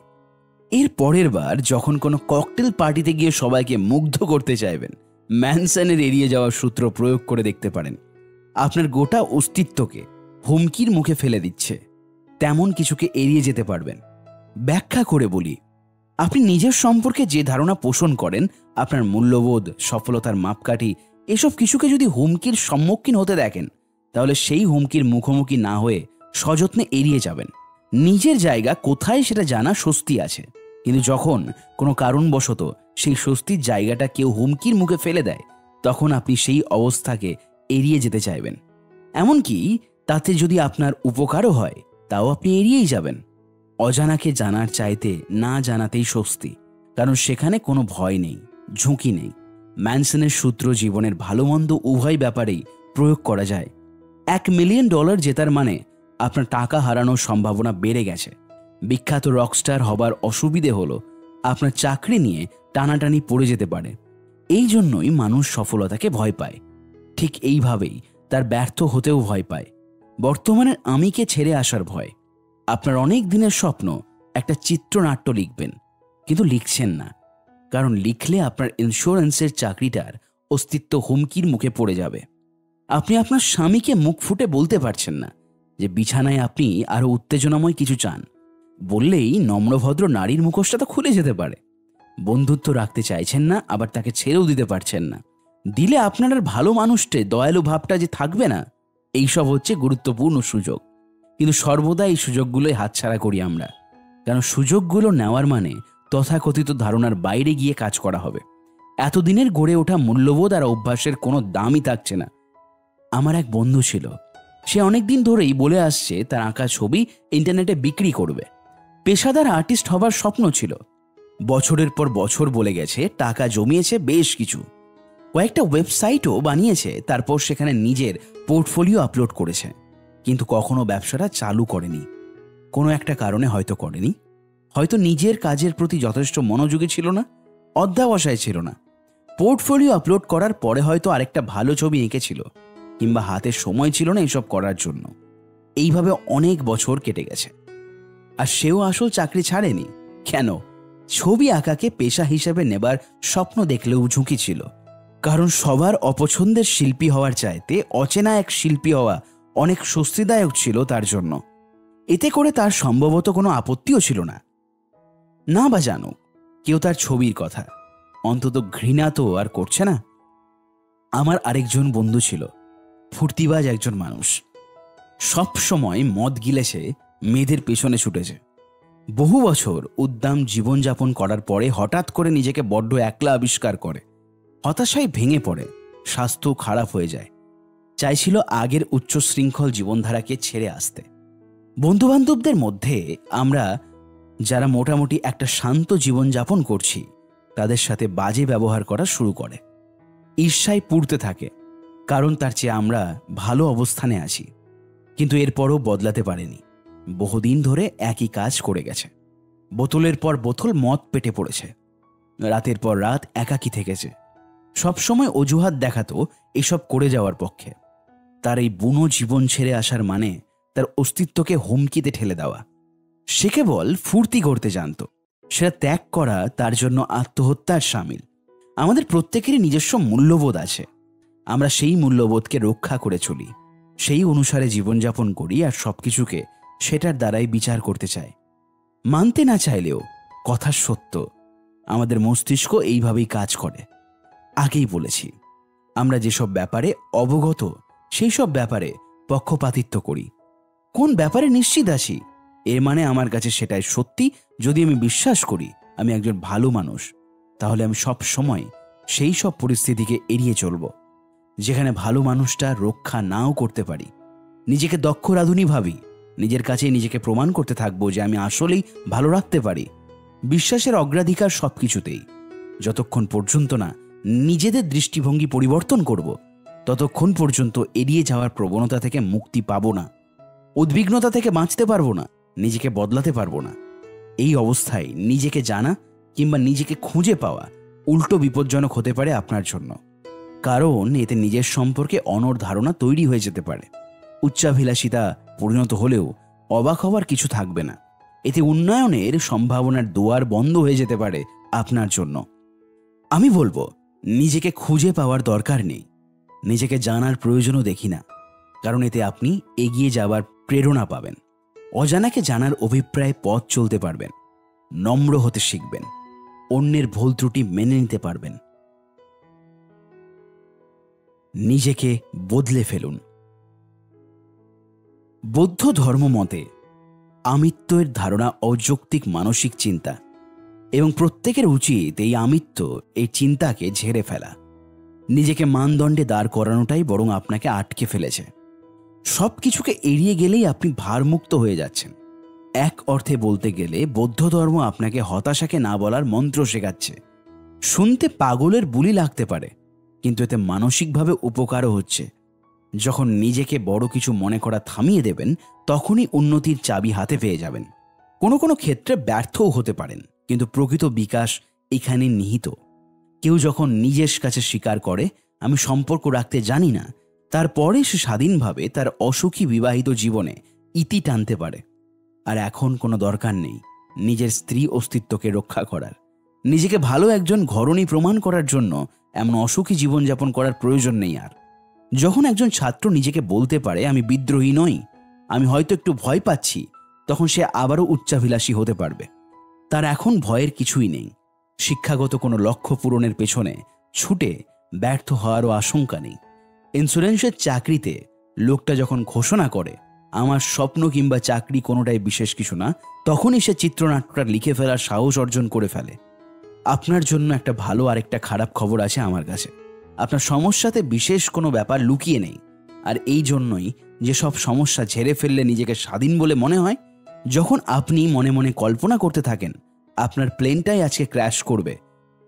এর পরের বার যখন কোনো ককটেল পার্টিতে গিয়ে সবাইকে মুগ্ধ করতে চাইবেন, ম্যানসনের এড়িয়ে যাওয়ার সূত্র প্রয়োগ করে দেখতে পারেন। আপনার গোটা অস্তিত্বকে হুমকির মুখে ফেলে দিচ্ছে। তেমন কিছুকে এড়িয়ে যেতে পারবেন। ব্যাখ্যা করে বলি, আপনি নিজের সম্পর্কে যে ধারণা পোষণ করেন, আপনার মূল্যবোধ, সফলতার মাপকাঠি, এসব কিছুকে যদি হুমকির সম্মুখীন হতে দেখেন, তাহলে সেই হুমকির মুখোমুখি না হয়ে সযত্নে এড়িয়ে যাবেন। নিজের জায়গা কোথায় সেটা জানা স্বস্তি আছে। কিন্তু যখন কোনো কারণবশত সেই স্বস্তির জায়গাটা কেউ হুমকির মুখে ফেলে দেয়, তখন আপনি সেই অবস্থাকে এড়িয়ে যেতে চাইবেন। এমনকি তাতে যদি আপনার উপকারও হয়, তাও আপনি এড়িয়েই যাবেন। অজানাকে জানার চাইতে না জানাতেই স্বস্তি, কারণ সেখানে কোনো ভয় নেই, ঝুঁকি নেই। ম্যানসনের সূত্র জীবনের ভালো মন্দ উভয় ব্যাপারেই প্রয়োগ করা যায়। এক মিলিয়ন ডলার জেতার মানে আপনার টাকা হারানোর সম্ভাবনা বেড়ে গেছে। বিখ্যাত রকস্টার হবার অসুবিধে হলো, আপনার চাকরি নিয়ে টানাটানি পড়ে যেতে পারে। এই জন্যই মানুষ সফলতাকে ভয় পায়। ঠিক এইভাবেই তার ব্যর্থ হতেও ভয় পায়। বর্তমানের আমিকে ছেড়ে আসার ভয়। আপনার অনেক দিনের স্বপ্ন একটা চিত্রনাট্য লিখবেন, কিন্তু লিখছেন না। কারণ লিখলে আপনার ইন্স্যুরেন্সের চাকরিটার অস্তিত্ব হুমকির মুখে পড়ে যাবে। আপনি আপনার স্বামীকে মুখ ফুটে বলতে পারছেন না যে বিছানায় আপনি আরও উত্তেজনাময় কিছু চান। বললেই নম্রভদ্র নারীর মুখোশটা তো খুলে যেতে পারে। বন্ধুত্ব রাখতে চাইছেন না, আবার তাকে ছেড়েও দিতে পারছেন না। দিলে আপনার ভালো মানুষটে দয়ালু ভাবটা যে থাকবে না, এইসব হচ্ছে গুরুত্বপূর্ণ সুযোগ। কিন্তু সর্বদা এই সুযোগগুলোই হাতছাড়া করি আমরা। কারণ সুযোগগুলো নেওয়ার মানে তথাকথিত ধারণার বাইরে গিয়ে কাজ করা হবে। এতদিনের গড়ে ওঠা মূল্যবোধ আর অভ্যাসের কোনো দামই থাকছে না। আমার এক বন্ধু ছিল। সে অনেক দিন ধরেই বলে আসছে তার আঁকা ছবি ইন্টারনেটে বিক্রি করবে। পেশাদার আর্টিস্ট হবার স্বপ্ন ছিল। বছরের পর বছর বলে গেছে, টাকা জমিয়েছে বেশ কিছু। কয়েকটা ওয়েবসাইটও বানিয়েছে, তারপর সেখানে নিজের পোর্টফোলিও আপলোড করেছে। কিন্তু কখনো ব্যবসাটা চালু করেনি। কোনো একটা কারণে হয়তো করেনি। হয়তো নিজের কাজের প্রতি যথেষ্ট মনোযোগী ছিল না, অধ্যাবসায় ছিল না। পোর্টফোলিও আপলোড করার পরে হয়তো আরেকটা ভালো ছবি এঁকেছিল, কিংবা হাতে সময় ছিল না এসব করার জন্য। এইভাবে অনেক বছর কেটে গেছে। আর সেও আসল চাকরি ছাড়েনি। কেন? ছবি আঁকাকে পেশা হিসেবে নেবার স্বপ্ন দেখলেও ঝুঁকি ছিল। কারণ সবার অপছন্দের শিল্পী হওয়ার চাইতে অচেনা এক শিল্পী হওয়া অনেক স্বস্তিদায়ক ছিল তার জন্য। এতে করে তার সম্ভবত কোনো আপত্তিও ছিল না। না বা জানো, কেউ তার ছবির কথা, অন্তত ঘৃণা তো আর করছে না। আমার আরেকজন বন্ধু ছিল, ফুর্তিবাজ একজন মানুষ। সব সময় মদ গিলেছে, মেয়েদের পেছনে ছুটেছে। বহু বছর উদ্দাম জীবনযাপন করার পরে হঠাৎ করে নিজেকে বড্ড একলা আবিষ্কার করে। হতাশায় ভেঙে পড়ে, স্বাস্থ্য খারাপ হয়ে যায়। চাইছিল আগের উচ্চ শৃঙ্খল জীবনধারাকে ছেড়ে আসতে। বন্ধুবান্ধবদের মধ্যে আমরা যারা মোটামুটি একটা শান্ত জীবনযাপন করছি, তাদের সাথে বাজে ব্যবহার করা শুরু করে। ঈর্ষায় পুড়তে থাকে, কারণ তার চেয়ে আমরা ভালো অবস্থানে আছি। কিন্তু এরপরও বদলাতে পারেনি। বহুদিন ধরে একই কাজ করে গেছে। বোতলের পর বোতল মদ পেটে পড়েছে। রাতের পর রাত একাকি থেকেছে। সবসময় অজুহাত দেখাতো এসব করে যাওয়ার পক্ষে। তার এই বুনো জীবন ছেড়ে আসার মানে তার অস্তিত্বকে হুমকিতে ঠেলে দেওয়া। সে কেবল ফুর্তি করতে জানত। সেটা ত্যাগ করা তার জন্য আত্মহত্যার সামিল। আমাদের প্রত্যেকেরই নিজস্ব মূল্যবোধ আছে। আমরা সেই মূল্যবোধকে রক্ষা করে চলি। সেই অনুসারে জীবনযাপন করি আর সবকিছুকে সেটার দ্বারাই বিচার করতে চাই। মানতে না চাইলেও কথা সত্য। আমাদের মস্তিষ্ক এইভাবেই কাজ করে। আগেই বলেছি, আমরা যেসব ব্যাপারে অবগত সেই সব ব্যাপারে পক্ষপাতিত্ব করি। কোন ব্যাপারে নিশ্চিত আছি? এর মানে আমার কাছে সেটাই সত্যি, যদি আমি বিশ্বাস করি আমি একজন ভালো মানুষ, তাহলে আমি সব সময় সেই সব পরিস্থিতিকে এড়িয়ে চলব, যেখানে ভালো মানুষটা রক্ষা নাও করতে পারি। নিজেকে দক্ষ রাধুনি ভাবি, নিজের কাছে নিজেকে প্রমাণ করতে থাকব যে আমি আসলেই ভালো রাখতে পারি। বিশ্বাসের অগ্রাধিকার সব কিছুতেই যতক্ষণ পর্যন্ত না নিজেদের দৃষ্টিভঙ্গি পরিবর্তন করব। ততক্ষণ পর্যন্ত এড়িয়ে যাওয়ার প্রবণতা থেকে মুক্তি পাবো না। উদ্বিগ্নতা থেকে বাঁচতে পারব না। নিজেকে বদলাতে পারব না। এই অবস্থায় নিজেকে জানা কিংবা নিজেকে খুঁজে পাওয়া উল্টো বিপজ্জনক হতে পারে আপনার জন্য। কারণ এতে নিজের সম্পর্কে অনর ধারণা তৈরি হয়ে যেতে পারে। উচ্চাভিলাষিতা পরিণত হলেও অবাক হওয়ার কিছু থাকবে না। এতে উন্নয়নের সম্ভাবনার দুয়ার বন্ধ হয়ে যেতে পারে আপনার জন্য। আমি বলব নিজেকে খুঁজে পাওয়ার দরকার নেই। নিজেকে জানার প্রয়োজনও দেখি না, কারণ এতে আপনি এগিয়ে যাবার প্রেরণা পাবেন। অজানাকে জানার অভিপ্রায় পথ চলতে পারবেন, নম্র হতে শিখবেন, অন্যের ভুল ত্রুটি মেনে নিতে পারবেন। নিজেকে বদলে ফেলুন। বৌদ্ধ ধর্ম মতে, আমিত্বের ধারণা অযৌক্তিক মানসিক চিন্তা। এবং প্রত্যেকের উচিত এই আমিত্ব, এই চিন্তাকে ঝেড়ে ফেলা। নিজেকে মানদণ্ডে দাঁড় করানোটাই বরং আপনাকে আটকে ফেলেছে। সব কিছুকে এড়িয়ে গেলেই আপনি ভারমুক্ত হয়ে যাচ্ছেন। এক অর্থে বলতে গেলে বৌদ্ধ ধর্ম আপনাকে হতাশাকে না বলার মন্ত্র শেখাচ্ছে। শুনতে পাগলের বুলি লাগতে পারে, কিন্তু এতে মানসিকভাবে উপকারও হচ্ছে। যখন নিজেকে বড় কিছু মনে করা থামিয়ে দেবেন, তখনই উন্নতির চাবি হাতে পেয়ে যাবেন। কোনো কোনো ক্ষেত্রে ব্যর্থও হতে পারেন। কিন্তু প্রকৃত বিকাশ এখানে নিহিত। কেউ যখন নিজের কাছে স্বীকার করে, আমি সম্পর্ক রাখতে জানি না, তারপরে সে স্বাধীনভাবে তার অসুখী বিবাহিত জীবনে ইতি টানতে পারে। আর এখন কোনো দরকার নেই নিজের স্ত্রী অস্তিত্বকে রক্ষা করার। নিজেকে ভালো একজন ঘরণী প্রমাণ করার জন্য এমন অসুখী জীবনযাপন করার প্রয়োজন নেই আর। যখন একজন ছাত্র নিজেকে বলতে পারে, আমি বিদ্রোহী নই, আমি হয়তো একটু ভয় পাচ্ছি, তখন সে আবারও উচ্চাভিলাষী হতে পারবে। তার এখন ভয়ের কিছুই নেই। শিক্ষাগত কোনো লক্ষ্য পূরণের পেছনে ছুটে ব্যর্থ হওয়ারও আশঙ্কা নেই। ইন্স্যুরেন্সের চাকরিতে লোকটা যখন ঘোষণা করে, আমার স্বপ্ন কিংবা চাকরি কোনোটাই বিশেষ কিছু না, তখনই সে চিত্রনাট্যটা লিখে ফেলার সাহস অর্জন করে ফেলে। আপনার জন্য একটা ভালো আর একটা খারাপ খবর আছে আমার কাছে। আপনার সমস্যাতে বিশেষ কোনো ব্যাপার লুকিয়ে নেই। আর এই জন্যই যে সব সমস্যা ঝেড়ে ফেললে নিজেকে স্বাধীন বলে মনে হয় যখন আপনি মনে মনে কল্পনা করতে থাকেন, আপনার প্লেনটাই আজকে ক্র্যাশ করবে,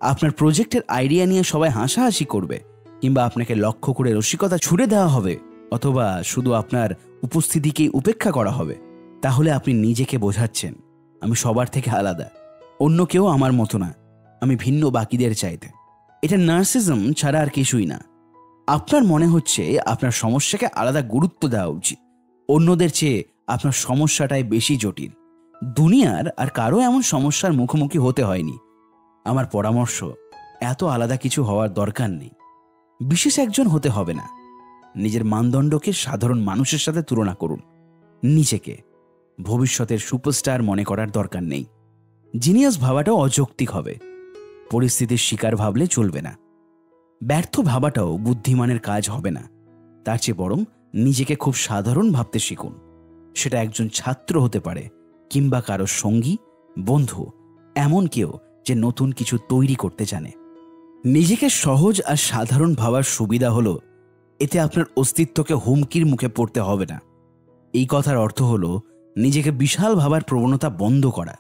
আপনার প্রজেক্টের আইডিয়া নিয়ে সবাই হাসাহাসি করবে, কিংবা আপনাকে লক্ষ্য করে রসিকতা ছুড়ে দেওয়া হবে, অথবা শুধু আপনার উপস্থিতিকেই উপেক্ষা করা হবে, তাহলে আপনি নিজেকে বোঝাচ্ছেন, আমি সবার থেকে আলাদা, অন্য কেউ আমার মতো না, আমি ভিন্ন বাকিদের চাইতে। এটা নার্সিজম ছাড়া আর কিছুই না। আপনার মনে হচ্ছে আপনার সমস্যাকে আলাদা গুরুত্ব দেওয়া উচিত, অন্যদের চেয়ে আপনার সমস্যাটাই বেশি জটিল। দুনিয়ার আর কারও এমন সমস্যার মুখোমুখি হতে হয়নি। আমার পরামর্শ, এত আলাদা কিছু হওয়ার দরকার নেই। বিশেষ একজন হতে হবে না। নিজের মানদণ্ডকে সাধারণ মানুষের সাথে তুলনা করুন। নিজেকে। ভবিষ্যতের সুপারস্টার মনে করার দরকার নেই। জিনিয়াস ভাবাটাও অযৌক্তিক হবে। পরিস্থিতির শিকার ভাবলে চলবে না। ব্যর্থ ভাবাটাও বুদ্ধিমানের কাজ হবে না। তার চেয়ে বরং নিজেকে খুব সাধারণ ভাবতে শিখুন। সেটা একজন ছাত্র হতে পারে কিংবা কারও সঙ্গী, বন্ধু, এমন কেউ যে নতুন কিছু তৈরি করতে জানে। নিজেকে সহজ আর সাধারণ ভাবার সুবিধা হলো, এতে আপনার অস্তিত্বকে হুমকির মুখে পড়তে হবে না। এই কথার অর্থ হলো, নিজেকে বিশাল ভাবার প্রবণতা বন্ধ করা।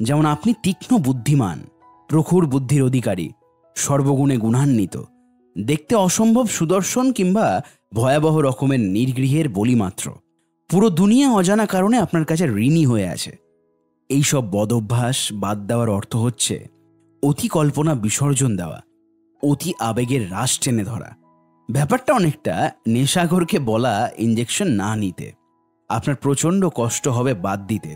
যেমন আপনি তীক্ষ্ণ বুদ্ধিমান, প্রখুর বুদ্ধির অধিকারী, সর্বগুণে গুণান্বিত, দেখতে অসম্ভব সুদর্শন কিংবা ভয়াবহ রকমের নির্গৃহের বলি মাত্র পুরো দুনিয়া অজানা কারণে আপনার কাছে ঋণী হয়ে আছে। এইসব বদভ্যাস বাদ দেওয়ার অর্থ হচ্ছে অতি কল্পনা বিসর্জন দেওয়া, অতি আবেগের রাশ টেনে ধরা। ব্যাপারটা অনেকটা নেশাগরকে বলা ইঞ্জেকশন না নিতে। আপনার প্রচণ্ড কষ্ট হবে বাদ দিতে,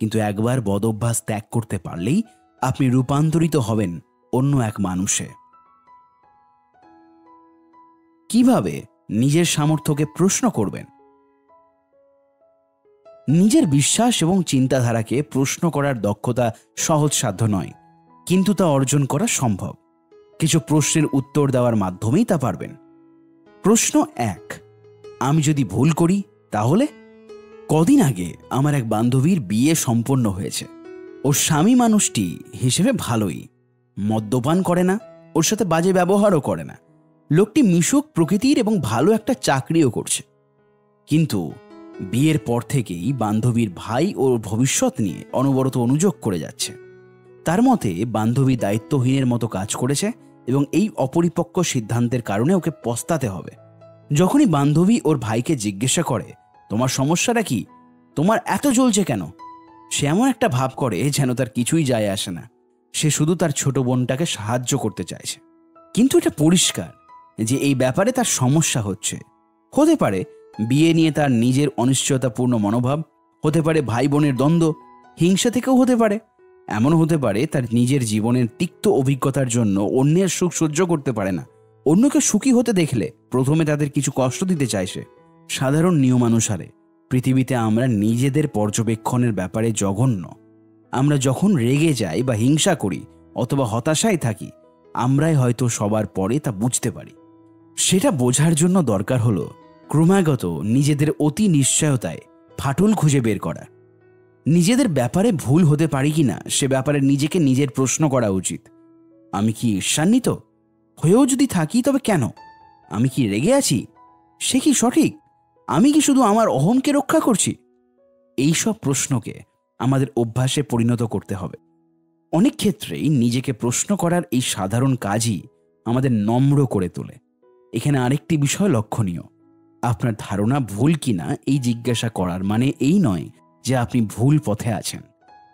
কিন্তু একবার বদভ্যাস ত্যাগ করতে পারলেই আপনি রূপান্তরিত হবেন অন্য এক মানুষে। কীভাবে নিজের সামর্থ্যকে প্রশ্ন করবেন? নিজের বিশ্বাস এবং চিন্তাধারাকে প্রশ্ন করার দক্ষতা সহজসাধ্য নয়, কিন্তু তা অর্জন করা সম্ভব। কিছু প্রশ্নের উত্তর দেওয়ার মাধ্যমেই তা পারবেন। প্রশ্ন এক, আমি যদি ভুল করি, তাহলে? কদিন আগে আমার এক বান্ধবীর বিয়ে সম্পন্ন হয়েছে। ওর স্বামী মানুষটি হিসেবে ভালোই, মদ্যপান করে না, ওর সাথে বাজে ব্যবহারও করে না। লোকটি মিশুক প্রকৃতির এবং ভালো একটা চাকরিও করছে। কিন্তু বিয়ের পর থেকেই বান্ধবীর ভাই ও ভবিষ্যৎ নিয়ে অনবরত অনুযোগ করে যাচ্ছে। তার মতে, বান্ধবী দায়িত্বহীনের মতো কাজ করেছে এবং এই অপরিপক্ক সিদ্ধান্তের কারণে ওকে পস্তাতে হবে। যখনই বান্ধবী ওর ভাইকে জিজ্ঞাসা করে, তোমার সমস্যাটা কি? তোমার এত জ্বলছে কেন? সে এমন একটা ভাব করে যেন তার কিছুই যায় আসে না। সে শুধু তার ছোট বোনটাকে সাহায্য করতে চাইছে। কিন্তু এটা পরিষ্কার যে এই ব্যাপারে তার সমস্যা হচ্ছে। হতে পারে বিয়ে নিয়ে তার নিজের অনিশ্চয়তাপূর্ণ মনোভাব, হতে পারে ভাই বোনের দ্বন্দ্ব, হিংসা থেকেও হতে পারে। এমন হতে পারে তার নিজের জীবনের তিক্ত অভিজ্ঞতার জন্য অন্যের সুখ সহ্য করতে পারে না। অন্যকে সুখী হতে দেখলে প্রথমে তাদের কিছু কষ্ট দিতে চাইছে সাধারণ নিয়মানুসারে, পৃথিবীতে আমরা নিজেদের পর্যবেক্ষণের ব্যাপারে জঘন্য। আমরা যখন রেগে যাই বা হিংসা করি অথবা হতাশায় থাকি, আমরাই হয়তো সবার পরে তা বুঝতে পারি। সেটা বোঝার জন্য দরকার হলো ক্রমাগত নিজেদের অতি নিশ্চয়তায় ফাটল খুঁজে বের করা। নিজেদের ব্যাপারে ভুল হতে পারি কিনা, সে ব্যাপারে নিজেকে নিজের প্রশ্ন করা উচিত। আমি কি ঈর্ষান্বিত? হয়েও যদি থাকি, তবে কেন? আমি কি রেগে আছি? সে কি সঠিক? আমি কি শুধু আমার অহমকে রক্ষা করছি? এই সব প্রশ্নকে আমাদের অভ্যাসে পরিণত করতে হবে। অনেক ক্ষেত্রেই নিজেকে প্রশ্ন করার এই সাধারণ কাজই আমাদের নম্র করে তোলে। এখানে আরেকটি বিষয় লক্ষণীয়। আপনার ধারণা ভুল কিনা এই জিজ্ঞাসা করার মানে এই নয় যে আপনি ভুল পথে আছেন।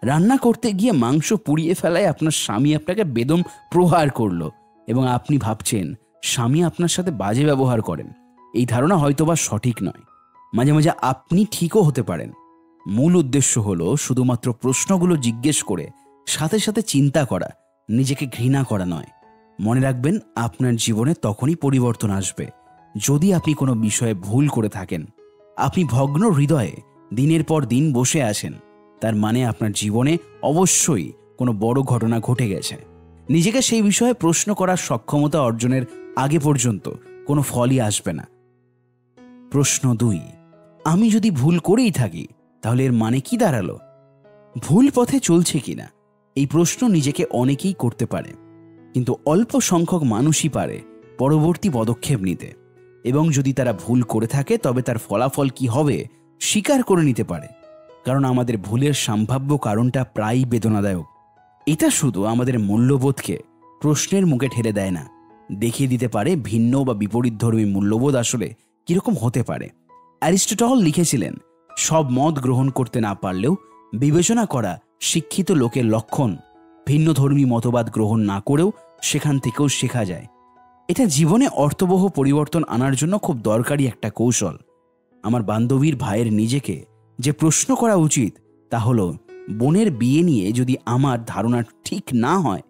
রান্না করতে গিয়ে মাংস পুড়িয়ে ফেলায় আপনার স্বামী আপনাকে বেদম প্রহার করল এবং আপনি ভাবছেন, স্বামী আপনার সাথে বাজে ব্যবহার করেন। এই ধারণা হয়তোবা সঠিক নয়। মাঝে মাঝে আপনি ঠিকও হতে পারেন। মূল উদ্দেশ্য হলো শুধুমাত্র প্রশ্নগুলো জিজ্ঞেস করে, সাথে সাথে চিন্তা করা, নিজেকে ঘৃণা করা নয়। মনে রাখবেন, আপনার জীবনে তখনই পরিবর্তন আসবে। যদি আপনি কোনো বিষয়ে ভুল করে থাকেন, আপনি ভগ্ন হৃদয়ে দিনের পর দিন বসে আছেন, তার মানে আপনার জীবনে অবশ্যই কোনো বড় ঘটনা ঘটে গেছে। নিজেকে সেই বিষয়ে প্রশ্ন করার সক্ষমতা অর্জনের আগে পর্যন্ত কোনো ফলই আসবে না। প্রশ্ন দুই, আমি যদি ভুল করেই থাকি, তাহলে এর মানে কি দাঁড়াল? ভুল পথে চলছে কিনা এই প্রশ্ন নিজেকে অনেকেই করতে পারে, কিন্তু অল্প সংখ্যক মানুষই পারে পরবর্তী পদক্ষেপ নিতে। এবং যদি তারা ভুল করে থাকে, তবে তার ফলাফল কি হবে, স্বীকার করে নিতে পারে। কারণ আমাদের ভুলের সম্ভাব্য কারণটা প্রায়ই বেদনাদায়ক। এটা শুধু আমাদের মূল্যবোধকে প্রশ্নের মুখে ঠেলে দেয় না। দেখিয়ে দিতে পারে ভিন্ন বা বিপরীত ধর্মী মূল্যবোধ আসলে কীরকম হতে পারে। অ্যারিস্টটল লিখেছিলেন, সব মত গ্রহণ করতে না পারলেও বিবেচনা করা শিক্ষিত লোকের লক্ষণ। ভিন্ন ধর্মী মতবাদ গ্রহণ না করেও সেখান থেকেও শেখা যায়। এটা জীবনে অর্থবহ পরিবর্তন আনার জন্য খুব দরকারি একটা কৌশল। আমার বান্ধবীর ভাইয়ের নিজেকে যে প্রশ্ন করা উচিত তা হলো, বোনের বিয়ে নিয়ে যদি আমার ধারণা ঠিক না হয়,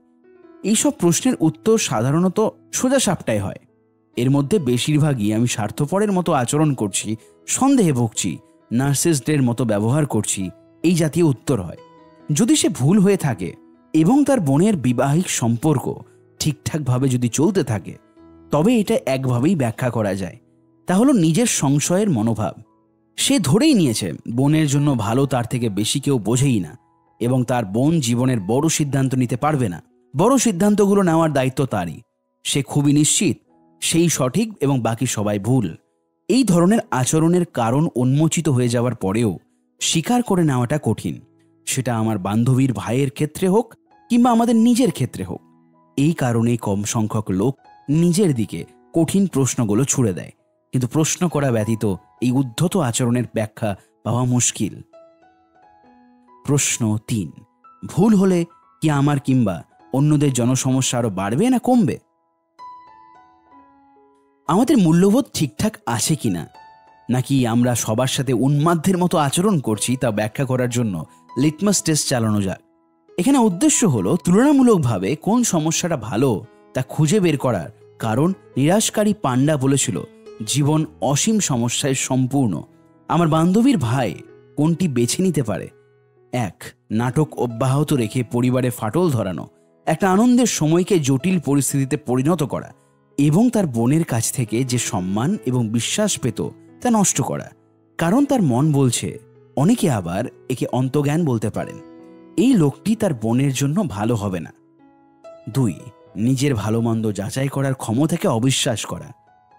এইসব প্রশ্নের উত্তর সাধারণত সোজা সাপটায় হয়। এর মধ্যে বেশিরভাগই আমি স্বার্থপরের মতো আচরণ করছি, সন্দেহে ভুগছি নার্সিসদের মতো ব্যবহার করছি, এই জাতীয় উত্তর হয়। যদি সে ভুল হয়ে থাকে এবং তার বোনের বিবাহিক সম্পর্ক ঠিকঠাকভাবে যদি চলতে থাকে তবে এটা একভাবেই ব্যাখ্যা করা যায়। তা হলো নিজের সংশয়ের মনোভাব। সে ধরেই নিয়েছে, বোনের জন্য ভালো তার থেকে বেশি কেউ বোঝেই না এবং তার বোন জীবনের বড় সিদ্ধান্ত নিতে পারবে না। বড় সিদ্ধান্তগুলো নেওয়ার দায়িত্ব তারই। সে খুবই নিশ্চিত, সেই সঠিক এবং বাকি সবাই ভুল। এই ধরনের আচরণের কারণ উন্মোচিত হয়ে যাওয়ার পরেও স্বীকার করে নেওয়াটা কঠিন। সেটা আমার বান্ধবীর ভাইয়ের ক্ষেত্রে হোক কিংবা আমাদের নিজের ক্ষেত্রে হোক। এই কারণেই কম সংখ্যক লোক নিজের দিকে কঠিন প্রশ্নগুলো ছুড়ে দেয়। কিন্তু প্রশ্ন করা ব্যতীত এই উদ্ধত আচরণের ব্যাখ্যা পাওয়া মুশকিল। প্রশ্ন তিন, ভুল হলে কি আমার কিংবা অন্যদের জনসমস্যা আরও বাড়বে না কমবে? আমাদের মূল্যবোধ ঠিকঠাক আছে কিনা? নাকি আমরা সবার সাথে উন্মাদের মতো আচরণ করছি তা ব্যাখ্যা করার জন্য লিটমাস টেস্ট চালানো যাক? এখানে উদ্দেশ্য হলো তুলনামূলকভাবে কোন সমস্যাটা ভালো তা খুঁজে বের করার কারণ নিরাশকারী পাণ্ডা বলেছিল, জীবন অসীম সমস্যায় সম্পূর্ণ। আমার বান্ধবীর ভাই কোনটি বেছে নিতে পারে? এক, নাটক অব্যাহত রেখে পরিবারে ফাটল ধরানো। একটা আনন্দের সময়কে জটিল পরিস্থিতিতে পরিণত করা এবং তার বোনের কাছ থেকে যে সম্মান এবং বিশ্বাস পেত, তা নষ্ট করা। কারণ তার মন বলছে, অনেকে আবার একে অন্তজ্ঞান বলতে পারেন। এই লোকটি তার বোনের জন্য ভালো হবে না। দুই নিজের ভালো মন্দ যাচাই করার ক্ষমতাকে অবিশ্বাস করা,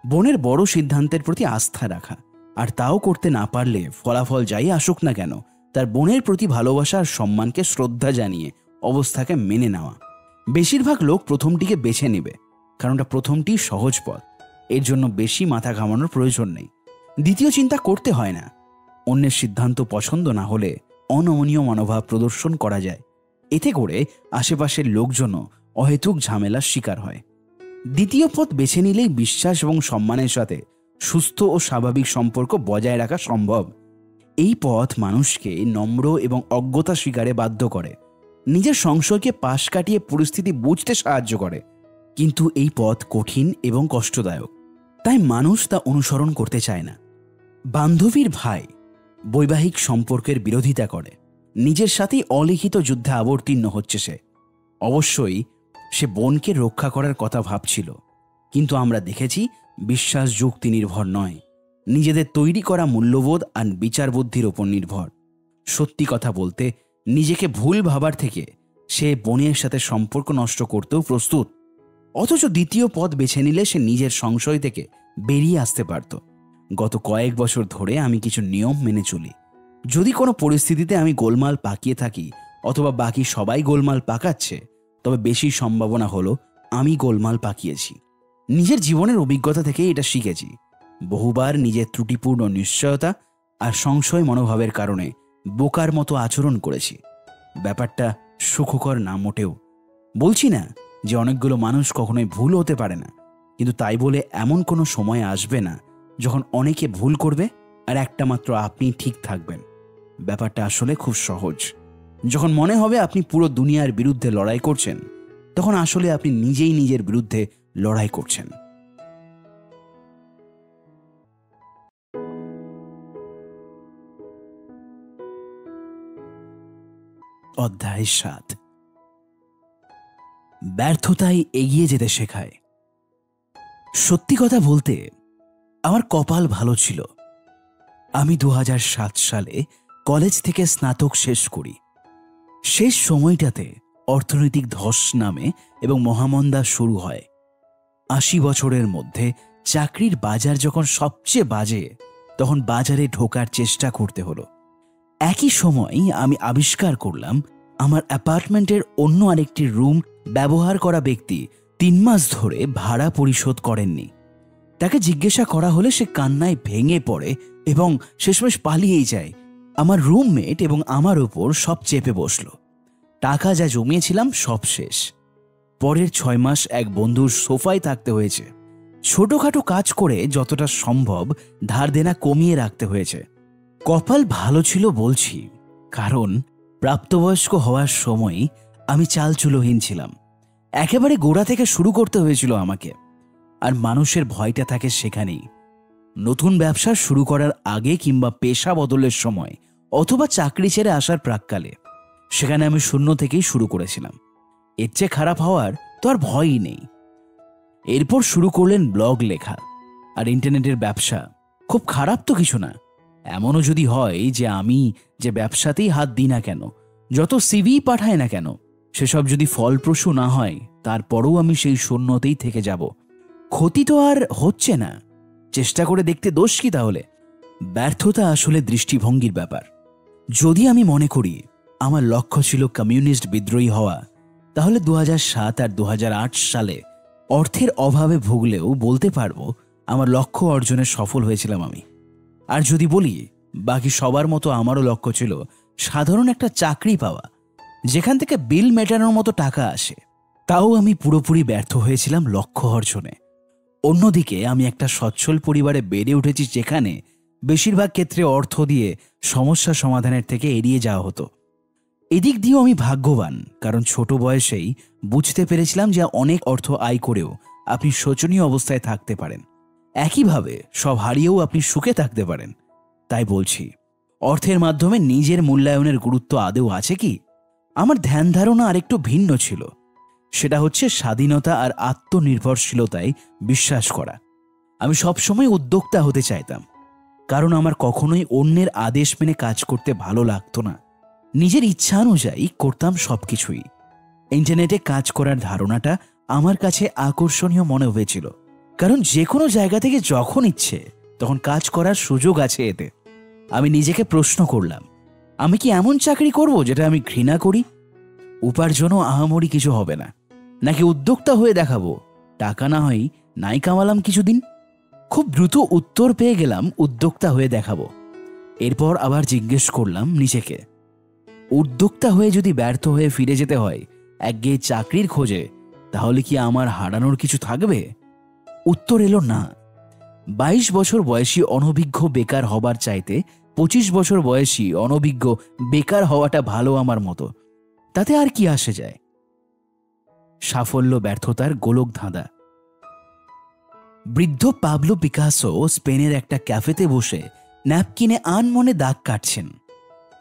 বোনের বড় সিদ্ধান্তের প্রতি আস্থা রাখা, আর তাও করতে না পারলে ফলাফল যাই আসুক না কেন, তার বোনের প্রতি ভালোবাসা আর সম্মানকে শ্রদ্ধা জানিয়ে অবস্থাকে মেনে নেওয়া। বেশিরভাগ লোক প্রথমটিকে বেছে নেবে, কারণটা প্রথমটি সহজ পথ। এর জন্য বেশি মাথা ঘামানোর প্রয়োজন নেই। দ্বিতীয় চিন্তা করতে হয় না। অন্যের সিদ্ধান্ত পছন্দ না হলে অনমনীয় মনোভাব প্রদর্শন করা যায়। এতে করে আশেপাশের লোকজনও অহেতুক ঝামেলার শিকার হয়। দ্বিতীয় পথ বেছে নিলেই বিশ্বাস এবং সম্মানের সাথে সুস্থ ও স্বাভাবিক সম্পর্ক বজায় রাখা সম্ভব। এই পথ মানুষকে নম্র এবং অজ্ঞতা স্বীকারে বাধ্য করে। নিজের সংশয়কে পাশ কাটিয়ে পরিস্থিতি বুঝতে সাহায্য করে। কিন্তু এই পথ কঠিন এবং কষ্টদায়ক। তাই মানুষ তা অনুসরণ করতে চায় না। বান্ধবীর ভাই বৈবাহিক সম্পর্কের বিরোধিতা করে। নিজের সাথেই অলিখিত যুদ্ধে আবর্তীর্ণ হচ্ছে সে। অবশ্যই সে বোনকে রক্ষা করার কথা ভাবছিল। কিন্তু আমরা দেখেছি বিশ্বাস যুক্তি নির্ভর নয়। নিজেদের তৈরি করা মূল্যবোধ আর বিচার বুদ্ধির ওপর নির্ভর। সত্যি কথা বলতে, নিজেকে ভুল ভাবার থেকে সে বোনের সাথে সম্পর্ক নষ্ট করতেও প্রস্তুত। অথচ দ্বিতীয় পথ বেছে নিলে সে নিজের সংশয় থেকে বেরিয়ে আসতে পারত। গত কয়েক বছর ধরে আমি কিছু নিয়ম মেনে চলি। যদি কোনো পরিস্থিতিতে আমি গোলমাল পাকিয়ে থাকি অথবা বাকি সবাই গোলমাল পাকাচ্ছে তবে বেশি সম্ভাবনা হলো আমি গোলমাল পাকিয়েছি। নিজের জীবনের অভিজ্ঞতা থেকে এটা শিখেছি। বহুবার নিজের ত্রুটিপূর্ণ নিশ্চয়তা আর সংশয় মনোভাবের কারণে বোকার মতো আচরণ করেছি। ব্যাপারটা সুখকর না মোটেও। বলছি না যে অনেকগুলো মানুষ কখনোই ভুল হতে পারে না, কিন্তু তাই বলে এমন কোনো সময় আসবে না যখন অনেকে ভুল করবে আর একটা মাত্র আপনি ঠিক থাকবেন। ব্যাপারটা আসলে খুব সহজ। যখন মনে হবে আপনি পুরো দুনিয়ার বিরুদ্ধে লড়াই করছেন, তখন আসলে আপনি নিজেই নিজের বিরুদ্ধে লড়াই করছেন। অধ্যায় সাত। ব্যর্থতাই এগিয়ে যেতে শেখায়। সত্যি কথা বলতে, আমার কপাল ভালো ছিল। আমি দু হাজার সাত সালে কলেজ থেকে স্নাতক শেষ করি। শেষ সময়টাতে অর্থনৈতিক ধস নামে এবং মহামন্দা শুরু হয়। আশি বছরের মধ্যে চাকরির বাজার যখন সবচেয়ে বাজে, তখন বাজারে ঢোকার চেষ্টা করতে হলো। একই সময় আমি আবিষ্কার করলাম, আমার অ্যাপার্টমেন্টের অন্য আরেকটি রুম ব্যবহার করা ব্যক্তি তিন মাস ধরে ভাড়া পরিশোধ করেননি। তাকে জিজ্ঞাসা করা হলে সে কান্নায় ভেঙে পড়ে এবং শেষমেশ পালিয়েই যায়। আমার রুমমেট এবং আমার ওপর সব চেপে বসল। টাকা যা জমিয়েছিলাম সব শেষ। পরের ছয় মাস এক বন্ধুর সোফায় থাকতে হয়েছে। ছোটখাটো কাজ করে যতটা সম্ভব ধার দেনা কমিয়ে রাখতে হয়েছে। কপাল ভালো ছিল বলছি, কারণ প্রাপ্তবয়স্ক হওয়ার সময় আমি চালচুলোহীন ছিলাম। একেবারে গোড়া থেকে শুরু করতে হয়েছিল আমাকে। আর মানুষের ভয়টা থাকে সেখানেই। নতুন ব্যবসা শুরু করার আগে কিংবা পেশা বদলের সময় অথবা চাকরি ছেড়ে আসার প্রাককালে। সেখানে আমি শূন্য থেকেই শুরু করেছিলাম। এর চেয়ে খারাপ হওয়ার তো আর ভয়ই নেই। এরপর শুরু করলেন ব্লগ লেখা। আর ইন্টারনেটের ব্যবসা খুব খারাপ তো কিছু না। এমনও যদি হয় যে আমি যে ব্যবসাতেই হাত দিই না কেন, যত সিভি পাঠায় না কেন, সেসব যদি ফলপ্রসূ না হয়, তারপরও আমি সেই শূন্যতেই থেকে যাব। ক্ষতি তো আর হচ্ছে না। চেষ্টা করে দেখতে দোষ কি তাহলে? ব্যর্থতা আসলে দৃষ্টিভঙ্গির ব্যাপার। যদি আমি মনে করি আমার লক্ষ্য ছিল কমিউনিস্ট বিদ্রোহী হওয়া, তাহলে দু সাত আর দু হাজার আট সালে অর্থের অভাবে ভুগলেও বলতে পারব আমার লক্ষ্য অর্জনে সফল হয়েছিলাম আমি। আর যদি বলি, বাকি সবার মতো আমারও লক্ষ্য ছিল সাধারণ একটা চাকরি পাওয়া, যেখান থেকে বিল মেটানোর মতো টাকা আসে, তাও আমি পুরোপুরি ব্যর্থ হয়েছিলাম লক্ষ্য অর্জনে। অন্যদিকে আমি একটা সচ্ছল পরিবারে বেড়ে উঠেছি যেখানে বেশিরভাগ ক্ষেত্রে অর্থ দিয়ে সমস্যা সমাধানের থেকে এড়িয়ে যাওয়া হতো। এদিক দিয়েও আমি ভাগ্যবান, কারণ ছোট বয়সেই বুঝতে পেরেছিলাম যে অনেক অর্থ আয় করেও আপনি শোচনীয় অবস্থায় থাকতে পারেন। একইভাবে সব হারিয়েও আপনি সুখে থাকতে পারেন। তাই বলছি, অর্থের মাধ্যমে নিজের মূল্যায়নের গুরুত্ব আদেও আছে কি? আমার ধ্যান ধারণা আরেকটু ভিন্ন ছিল। সেটা হচ্ছে স্বাধীনতা আর আত্মনির্ভরশীলতায় বিশ্বাস করা। আমি সবসময় উদ্যোক্তা হতে চাইতাম, কারণ আমার কখনোই অন্যের আদেশ মেনে কাজ করতে ভালো লাগতো না। নিজের ইচ্ছা অনুযায়ী করতাম সবকিছুই। ইন্টারনেটে কাজ করার ধারণাটা আমার কাছে আকর্ষণীয় মনে হয়েছিল, কারণ যে কোনো জায়গা থেকে যখন ইচ্ছে তখন কাজ করার সুযোগ আছে এতে। আমি নিজেকে প্রশ্ন করলাম, আমি কি এমন চাকরি করব যেটা আমি ঘৃণা করি? উপার্জনও আহামরি কিছু হবে না। নাকি উদ্যোক্তা হয়ে দেখাবো? টাকা না হয় নাই কামালাম কিছুদিন? খুব দ্রুত উত্তর পেয়ে গেলাম উদ্যোক্তা হয়ে দেখাবো। এরপর আবার জিজ্ঞেস করলাম নিজেকে উদ্যোক্তা হয়ে যদি ব্যর্থ হয়ে ফিরে যেতে হয় একগেয়ে চাকরির খোঁজে, তাহলে কি আমার হারানোর কিছু থাকবে? উত্তর এলো না। বাইশ বছর বয়সী অনভিজ্ঞ বেকার হবার চাইতে পঁচিশ বছর বয়সী অনভিজ্ঞ বেকার হওয়াটা ভালো আমার মতো। তাতে আর কি আসে যায়? সাফল্য, ব্যর্থতার গোলক ধাঁধা। বৃদ্ধ পাবলো পিকাসো স্পেনের একটা ক্যাফেতে বসে ন্যাপকিনে আনমনে দাগ কাটছেন।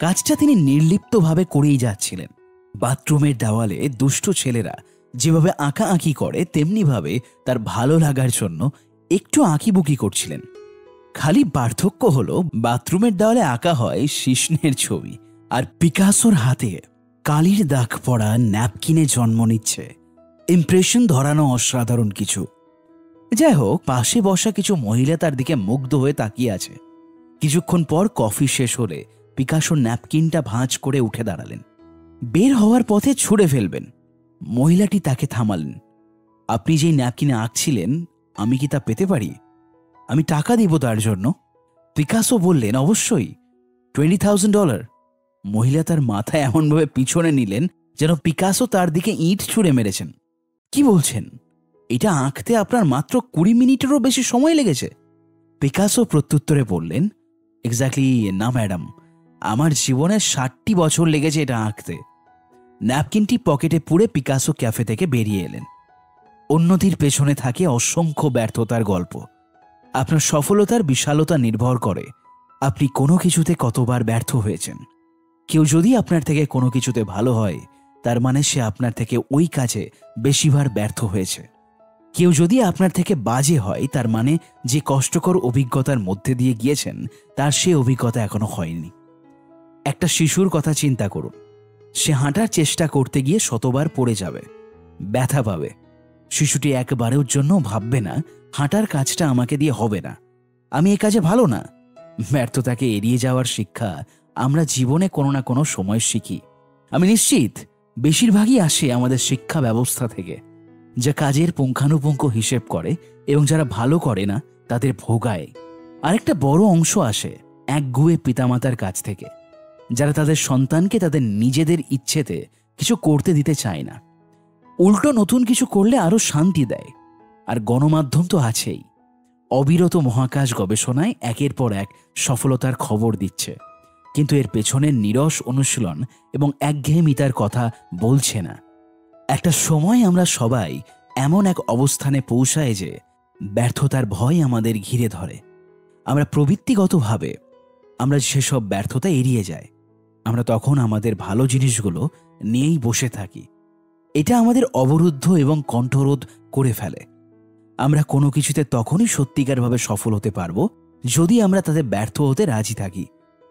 কাজটা তিনি নির্লিপ্তভাবে করেই যাচ্ছিলেন। বাথরুমের দেওয়ালে দুষ্ট ছেলেরা যেভাবে আঁকা আঁকি করে, তেমনিভাবে তার ভালো লাগার জন্য একটু আঁকিবুকি করছিলেন। খালি পার্থক্য হলো, বাথরুমের দেওয়ালে আঁকা হয় শিষ্ণের ছবি আর পিকাসোর হাতে। কালির দাগ পড়া ন্যাপকিনে জন্ম নিচ্ছে। ইমপ্রেশন ধরানো অসাধারণ কিছু। যাই হোক, পাশে বসা কিছু মহিলা তার দিকে মুগ্ধ হয়ে তাকিয়ে আছে। কিছুক্ষণ পর কফি শেষ হলে পিকাসোর ন্যাপকিনটা ভাঁজ করে উঠে দাঁড়ালেন। বের হওয়ার পথে ছুড়ে ফেলবেন। মহিলাটি তাকে থামালেন। আপনি যেই ন্যাপকিনে আঁকছিলেন, আমি কি তা পেতে পারি? আমি টাকা দিব তার জন্য। পিকাসো বললেন, অবশ্যই। টোয়েন্টি থাউজেন্ড ডলার মহিলা তার মাথা এমনভাবে পিছনে নিলেন যেন পিকাসো তার দিকে ইট ছুঁড়ে মেরেছেন। কি বলছেন? এটা আঁকতে আপনার মাত্র কুড়ি মিনিটেরও বেশি সময় লেগেছে। পিকাসো প্রত্যুত্তরে বললেন এক্স্যাক্টলি না, ম্যাডাম। আমার জীবনে ষাটটি বছর লেগেছে এটা আঁকতে। ন্যাপকিনটি পকেটে পুড়ে পিকাসো ক্যাফে থেকে বেরিয়ে এলেন। অন্যটির পেছনে থাকে অসংখ্য ব্যর্থতার গল্প। আপনার সফলতার বিশালতা নির্ভর করে। আপনি কোনো কিছুতে কতবার ব্যর্থ হয়েছেন। কেউ যদি আপনার থেকে কোনো কিছুতে ভালো হয়, তার মানে সে আপনার থেকে ওই কাজে বেশিবার ব্যর্থ হয়েছে। কেউ যদি আপনার থেকে বাজে হয়, তার মানে যে কষ্টকর অভিজ্ঞতার মধ্যে দিয়ে গিয়েছেন, তার সে অভিজ্ঞতা এখনও হয়নি। একটা শিশুর কথা চিন্তা করুন। সে হাঁটার চেষ্টা করতে গিয়ে শতবার পড়ে যাবে, ব্যথা পাবে। শিশুটি একবারের জন্য ভাববে না, হাঁটার কাজটা আমাকে দিয়ে হবে না। আমি এ কাজে ভালো না। ব্যর্থতাকে এড়িয়ে যাওয়ার শিক্ষা আমরা জীবনে কোনো না কোনো সময় শিখি। আমি নিশ্চিত বেশিরভাগই আসে আমাদের শিক্ষা ব্যবস্থা থেকে, যা কাজের পুঙ্খানুপুঙ্খ হিসেব করে এবং যারা ভালো করে না, তাদের ভোগায়। আরেকটা বড় অংশ আসে একগুয়ে পিতামাতার কাছ থেকে, যারা তাদের সন্তানকে তাদের নিজেদের ইচ্ছেতে কিছু করতে দিতে চায় না। উল্টো নতুন কিছু করলে আরও শান্তি দেয়, আর গণমাধ্যম তো আছেই। অবিরত মহাকাশ গবেষণায় একের পর এক সফলতার খবর দিচ্ছে। কিন্তু এর পেছনের নিরস অনুশীলন এবং একঘেয়েমিতার কথা বলছে না। একটা সময় আমরা সবাই এমন এক অবস্থানে পৌঁছায় যে ব্যর্থতার ভয় আমাদের ঘিরে ধরে। আমরা প্রবৃত্তিগতভাবে আমরা সেসব ব্যর্থতা এড়িয়ে যাই। আমরা তখন আমাদের ভালো জিনিসগুলো নিয়েই বসে থাকি। এটা আমাদের অবরুদ্ধ এবং কণ্ঠরোধ করে ফেলে। আমরা কোনো কিছুতে তখনই সত্যিকারভাবে সফল হতে পারব যদি আমরা তাতে ব্যর্থ হতে রাজি থাকি।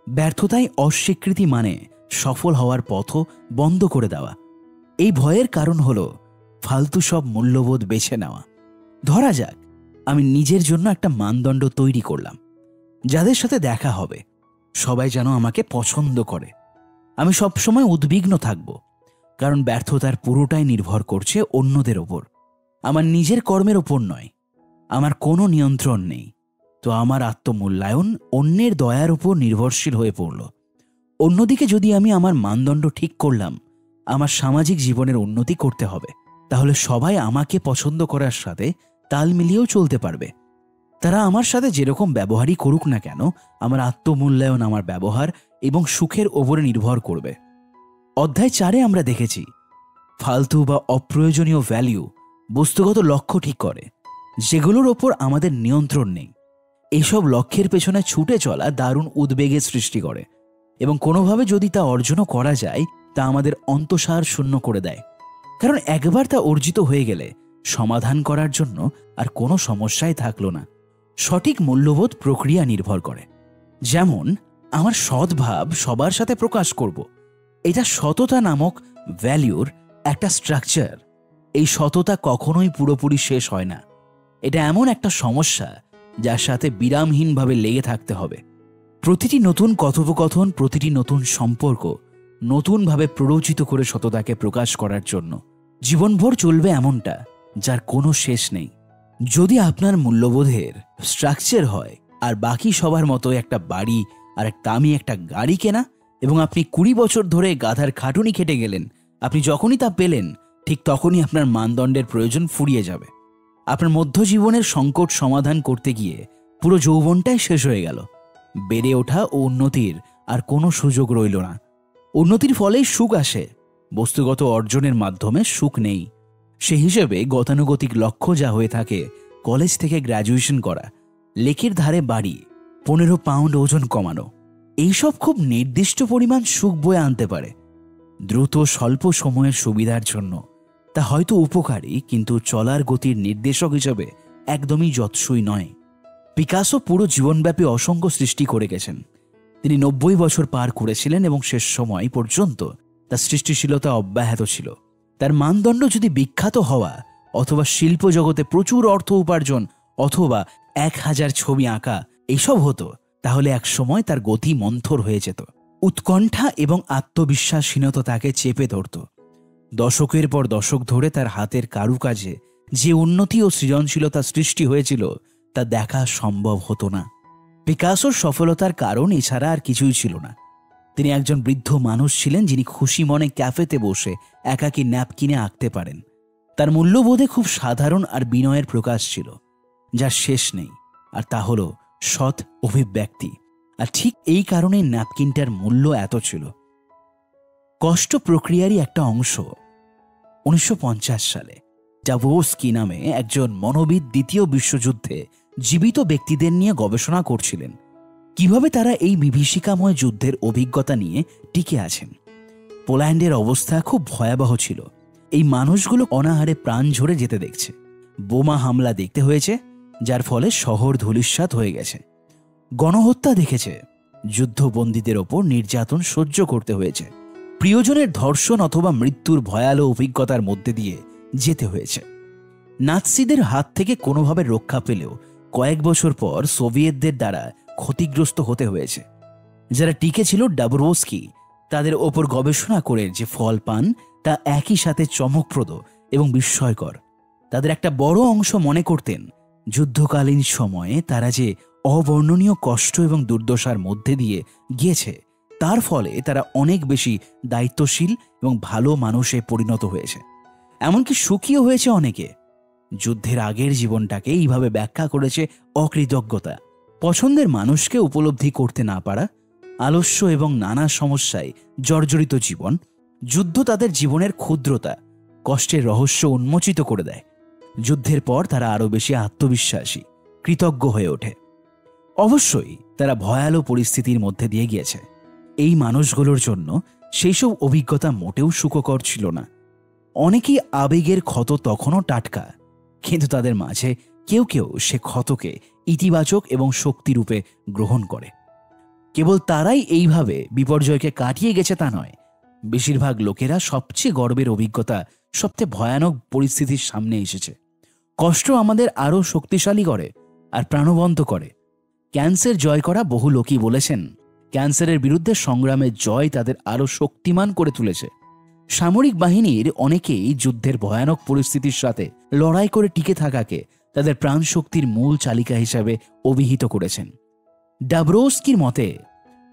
ব্যর্থতায় অস্বীকৃতি মানে সফল হওয়ার পথও বন্ধ করে দেওয়া। এই ভয়ের কারণ হল ফালতু সব মূল্যবোধ বেছে নেওয়া। ধরা যাক, আমি নিজের জন্য একটা মানদণ্ড তৈরি করলাম। যাদের সাথে দেখা হবে, সবাই যেন আমাকে পছন্দ করে। আমি সবসময় উদ্বিগ্ন থাকব, কারণ ব্যর্থতার পুরোটাই নির্ভর করছে অন্যদের ওপর। আমার নিজের কর্মের ওপর নয়, আমার কোনো নিয়ন্ত্রণ নেই। তো আমার আত্মমূল্যায়ন অন্যের দয়ার উপর নির্ভরশীল হয়ে পড়ল। অন্যদিকে যদি আমি আমার মানদণ্ড ঠিক করলাম, আমার সামাজিক জীবনের উন্নতি করতে হবে, তাহলে সবাই আমাকে পছন্দ করার সাথে তাল মিলিয়েও চলতে পারবে। তারা আমার সাথে যেরকম ব্যবহারই করুক না কেন, আমার আত্মমূল্যায়ন, আমার ব্যবহার এবং সুখের ওপরে নির্ভর করবে। অধ্যায় চারে আমরা দেখেছি, ফালতু বা অপ্রয়োজনীয় ভ্যালিউ বস্তুগত লক্ষ্য ঠিক করে, যেগুলোর ওপর আমাদের নিয়ন্ত্রণ নেই। এইসব লক্ষ্যের পেছনে ছুটে চলা দারুণ উদ্বেগের সৃষ্টি করে এবং কোনোভাবে যদি তা অর্জনও করা যায়, তা আমাদের অন্তঃসার শূন্য করে দেয়। কারণ একবার তা অর্জিত হয়ে গেলে সমাধান করার জন্য আর কোনো সমস্যাই থাকল না। সঠিক মূল্যবোধ প্রক্রিয়া নির্ভর করে। যেমন, আমার সদ্ভাব সবার সাথে প্রকাশ করব। এটা সততা নামক ভ্যালিউর একটা স্ট্রাকচার এই সততা কখনোই পুরোপুরি শেষ হয় না। এটা এমন একটা সমস্যা যার সাথে বিরামহীনভাবে লেগে থাকতে হবে। প্রতিটি নতুন কথোপকথন, প্রতিটি নতুন সম্পর্ক নতুনভাবে প্ররোচিত করে সততাকে প্রকাশ করার জন্য। জীবনভর চলবে এমনটা, যার কোনো শেষ নেই। যদি আপনার মূল্যবোধের স্ট্রাকচার হয় আর বাকি সবার মতো একটা বাড়ি আর এক দামি একটা গাড়ি কেনা এবং আপনি কুড়ি বছর ধরে গাধার খাটুনি খেটে গেলেন, আপনি যখনই তা পেলেন, ঠিক তখনই আপনার মানদণ্ডের প্রয়োজন ফুরিয়ে যাবে। আপনার মধ্যজীবনের সংকট সমাধান করতে গিয়ে পুরো যৌবনটাই শেষ হয়ে গেল। বেড়ে ওঠা ও উন্নতির আর কোনো সুযোগ রইল না। উন্নতির ফলেই সুখ আসে। বস্তুগত অর্জনের মাধ্যমে সুখ নেই। সে হিসেবে গতানুগতিক লক্ষ্য যা হয়ে থাকে, কলেজ থেকে গ্র্যাজুয়েশন করা, লেকের ধারে বাড়ি, পনেরো পাউন্ড ওজন কমানো, এইসব খুব নির্দিষ্ট পরিমাণ সুখ বয়ে আনতে পারে। দ্রুত স্বল্প সময়ের সুবিধার জন্য তা হয়তো উপকারী, কিন্তু চলার গতির নির্দেশক হিসেবে একদমই যৎসই নয়। পিকাসো পুরো জীবনব্যাপী অসংখ্য সৃষ্টি করে গেছেন। তিনি নব্বই বছর পার করেছিলেন এবং শেষ সময় পর্যন্ত তার সৃষ্টিশীলতা অব্যাহত ছিল। তার মানদণ্ড যদি বিখ্যাত হওয়া অথবা শিল্প জগতে প্রচুর অর্থ উপার্জন অথবা এক হাজার ছবি আঁকা এইসব হতো, তাহলে এক সময় তার গতি মন্থর হয়ে যেত। উৎকণ্ঠা এবং আত্মবিশ্বাসহীনতা তাকে চেপে ধরত। দশকের পর দশক ধরে তার হাতের কারুকাজে যে উন্নতি ও সৃজনশীলতা সৃষ্টি হয়েছিল, তা দেখা সম্ভব হতো না। পিকাসোর সফলতার কারণ এছাড়া আর কিছুই ছিল না। তিনি একজন বৃদ্ধ মানুষ ছিলেন যিনি খুশি মনে ক্যাফেতে বসে একাকি ন্যাপকিনে আঁকতে পারেন। তার মূল্যবোধে খুব সাধারণ আর বিনয়ের প্রকাশ ছিল, যার শেষ নেই, আর তা হল সৎ অভিব্যক্তি। আর ঠিক এই কারণে ন্যাপকিনটার মূল্য এত ছিল। কষ্ট প্রক্রিয়ারই একটা অংশ। উনিশশো সালে ডাভোস্কি নামে একজন মনোবিদ দ্বিতীয় বিশ্বযুদ্ধে জীবিত ব্যক্তিদের নিয়ে গবেষণা করছিলেন। কীভাবে তারা এই বিভীষিকাময় যুদ্ধের অভিজ্ঞতা নিয়ে টিকে আছেন? পোল্যান্ডের অবস্থা খুব ভয়াবহ ছিল। এই মানুষগুলো অনাহারে প্রাণ ঝরে যেতে দেখছে। বোমা হামলা দেখতে হয়েছে, যার ফলে শহর ধূলিস্বাত হয়ে গেছে। গণহত্যা দেখেছে। যুদ্ধবন্দীদের ওপর নির্যাতন সহ্য করতে হয়েছে। প্রিয়জনের ধর্ষণ অথবা মৃত্যুর ভয়াল অভিজ্ঞতার মধ্যে দিয়ে যেতে হয়েছে। নাৎসিদের হাত থেকে কোনোভাবে রক্ষা পেলেও কয়েক বছর পর সোভিয়েতদের দ্বারা ক্ষতিগ্রস্ত হতে হয়েছে। যারা টিকে ছিল ডাবরোস্কি, তাদের ওপর গবেষণা করে যে ফল পান তা একই সাথে চমকপ্রদ এবং বিস্ময়কর। তাদের একটা বড় অংশ মনে করতেন, যুদ্ধকালীন সময়ে তারা যে অবর্ণনীয় কষ্ট এবং দুর্দশার মধ্যে দিয়ে গিয়েছে তার ফলে তারা অনেক বেশি দায়িত্বশীল এবং ভালো মানুষে পরিণত হয়েছে। এমনকি সুখীও হয়েছে অনেকে। যুদ্ধের আগের জীবনটাকে এইভাবে ব্যাখ্যা করেছে অকৃতজ্ঞতা। পছন্দের মানুষকে উপলব্ধি করতে না পারা, আলস্য এবং নানা সমস্যায় জর্জরিত জীবন, যুদ্ধ তাদের জীবনের ক্ষুদ্রতা, কষ্টের রহস্য উন্মোচিত করে দেয়। যুদ্ধের পর তারা আরও বেশি আত্মবিশ্বাসী, কৃতজ্ঞ হয়ে ওঠে। অবশ্যই তারা ভয়ালো পরিস্থিতির মধ্যে দিয়ে গিয়েছে। এই মানুষগুলোর জন্য সেই সব অভিজ্ঞতা মোটেও সুখকর ছিল না। অনেকেই আবেগের ক্ষত তখনও টাটকা, কিন্তু তাদের মাঝে কেউ কেউ সে ক্ষতকে ইতিবাচক এবং শক্তিরূপে গ্রহণ করে। কেবল তারাই এইভাবে বিপর্যয়কে কাটিয়ে গেছে তা নয়, বেশিরভাগ লোকেরা সবচেয়ে গর্বের অভিজ্ঞতা, সবচেয়ে ভয়ানক পরিস্থিতির সামনে এসেছে। কষ্ট আমাদের আরও শক্তিশালী করে আর প্রাণবন্ত করে। ক্যান্সার জয় করা বহু লোকই বলেছেন ক্যান্সারের বিরুদ্ধে সংগ্রামে জয় তাদের আরও শক্তিমান করে তুলেছে। সামরিক বাহিনীর অনেকেই যুদ্ধের ভয়ানক পরিস্থিতির সাথে লড়াই করে টিকে থাকাকে তাদের প্রাণশক্তির মূল চালিকা হিসাবে অভিহিত করেছেন। ডাবরোস্কির মতে,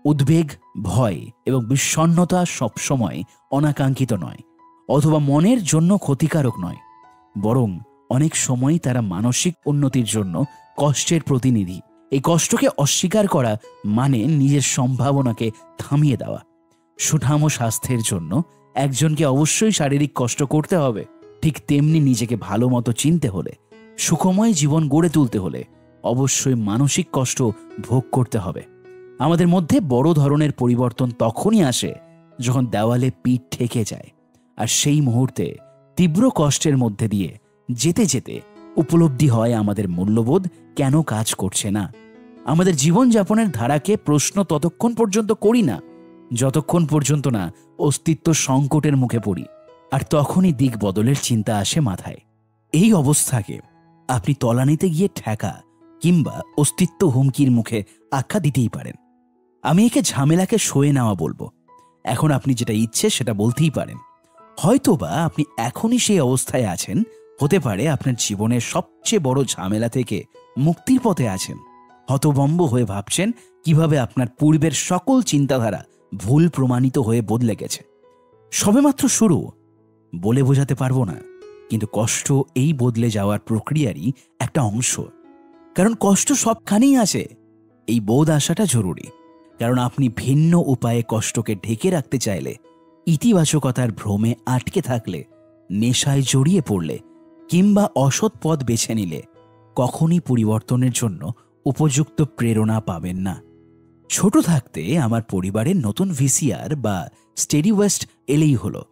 উদ্বেগ, ভয় এবং বিষণ্নতা সবসময় অনাকাঙ্ক্ষিত নয়, অথবা মনের জন্য ক্ষতিকারক নয়, বরং অনেক সময় তারা মানসিক উন্নতির জন্য কষ্টের প্রতিনিধি। এই কষ্টকে অস্বীকার করা মানে নিজের সম্ভাবনাকে থামিয়ে দেওয়া। সুঠাম স্বাস্থ্যের জন্য একজনকে অবশ্যই শারীরিক কষ্ট করতে হবে। ঠিক তেমনি নিজেকে ভালো মতো চিনতে হলে, সুখময় জীবন গড়ে তুলতে হলে অবশ্যই মানসিক কষ্ট ভোগ করতে হবে। আমাদের মধ্যে বড় ধরনের পরিবর্তন তখনই আসে যখন দেওয়ালে পিঠ ঠেকে যায়। আর সেই মুহূর্তে তীব্র কষ্টের মধ্যে দিয়ে যেতে যেতে উপলব্ধি হয় আমাদের মূল্যবোধ কেন কাজ করছে না? আমাদের জীবনযাপনের ধারাকে প্রশ্ন ততক্ষণ পর্যন্ত করি না, যতক্ষণ পর্যন্ত না অস্তিত্ব সংকটের মুখে পড়ি, আর তখনই দিক বদলের চিন্তা আসে মাথায়। এই অবস্থাকে আপনি তলানিতে গিয়ে ঠেকা কিংবা অস্তিত্ব হুমকির মুখে আখ্যা দিতেই পারেন। আমি একে ঝামেলাকে সয়ে নেওয়া বলব। এখন আপনি যেটা ইচ্ছে সেটা বলতেই পারেন। হয়তোবা আপনি এখনই সেই অবস্থায় আছেন হতে পারে আপনার জীবনের সবচেয়ে বড় ঝামেলা থেকে মুক্তির পথে আছেন। হতবম্ব হয়ে ভাবছেন কীভাবে আপনার পূর্বের সকল চিন্তাধারা ভুল প্রমাণিত হয়ে বদলে গেছে। সবেমাত্র শুরু, বলে বোঝাতে পারব না, কিন্তু কষ্ট এই বদলে যাওয়ার প্রক্রিয়ারই একটা অংশ। কারণ কষ্ট সবখানেই আছে, এই বোধ আসাটা জরুরি। কারণ আপনি ভিন্ন উপায়ে কষ্টকে ঢেকে রাখতে চাইলে ইতিবাচকতার ভ্রমে আটকে থাকলে, নেশায় জড়িয়ে পড়লে কিংবা অসৎ পথ বেছে নিলে কখনই পরিবর্তনের জন্য উপযুক্ত প্রেরণা পাবেন না। ছোট থাকতে আমার পরিবারের নতুন ভিসিআর বা স্টেডি ওয়েস্ট এলেই হলো।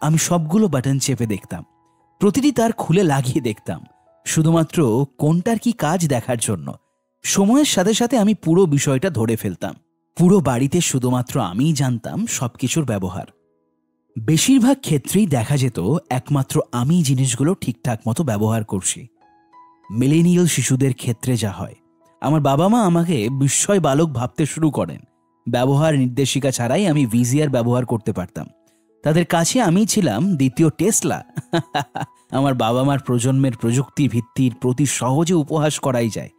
আমি সবগুলো বাটন চেপে দেখতাম, প্রতিটি তার খুলে লাগিয়ে দেখতাম, শুধুমাত্র কোনটার কি কাজ দেখার জন্য। সময়ের সাথে সাথে আমি পুরো বিষয়টা ধরে ফেলতাম। পুরো বাড়িতে শুধুমাত্র আমিই জানতাম সবকিছুর ব্যবহার। বেশিরভাগ ক্ষেত্রেই দেখা যেত একমাত্র আমি জিনিসগুলো ঠিকঠাক মতো ব্যবহার করছি। মিলেনিয়াল শিশুদের ক্ষেত্রে যা হয়। আমার বাবা মা আমাকে বিস্ময় বালক ভাবতে শুরু করেন। ব্যবহার নির্দেশিকা ছাড়াই আমি ভিজিআর ব্যবহার করতে পারতাম। তাদের কাছে আমি ছিলাম দ্বিতীয় টেসলা। আমার বাবা মার প্রজন্মের প্রযুক্তি ভিত্তির প্রতি সহজে উপহাস করাই যায়।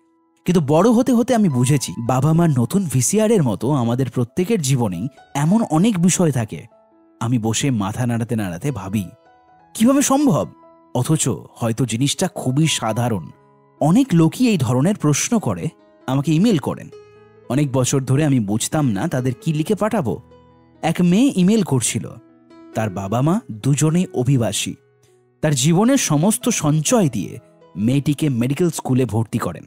কিন্তু বড় হতে হতে আমি বুঝেছি বাবা মার নতুন ভিসিআর এর মতো আমাদের প্রত্যেকের জীবনেই এমন অনেক বিষয় থাকে। আমি বসে মাথা নাড়াতে নাড়াতে ভাবি, কীভাবে সম্ভব? অথচ হয়তো জিনিসটা খুবই সাধারণ। অনেক লোকই এই ধরনের প্রশ্ন করে, আমাকে ইমেল করেন। অনেক বছর ধরে আমি বুঝতাম না তাদের কি লিখে পাঠাবো। এক মেয়ে ইমেল করছিল, তার বাবা মা দুজনেই অভিবাসী। তার জীবনের সমস্ত সঞ্চয় দিয়ে মেয়েটিকে মেডিকেল স্কুলে ভর্তি করেন।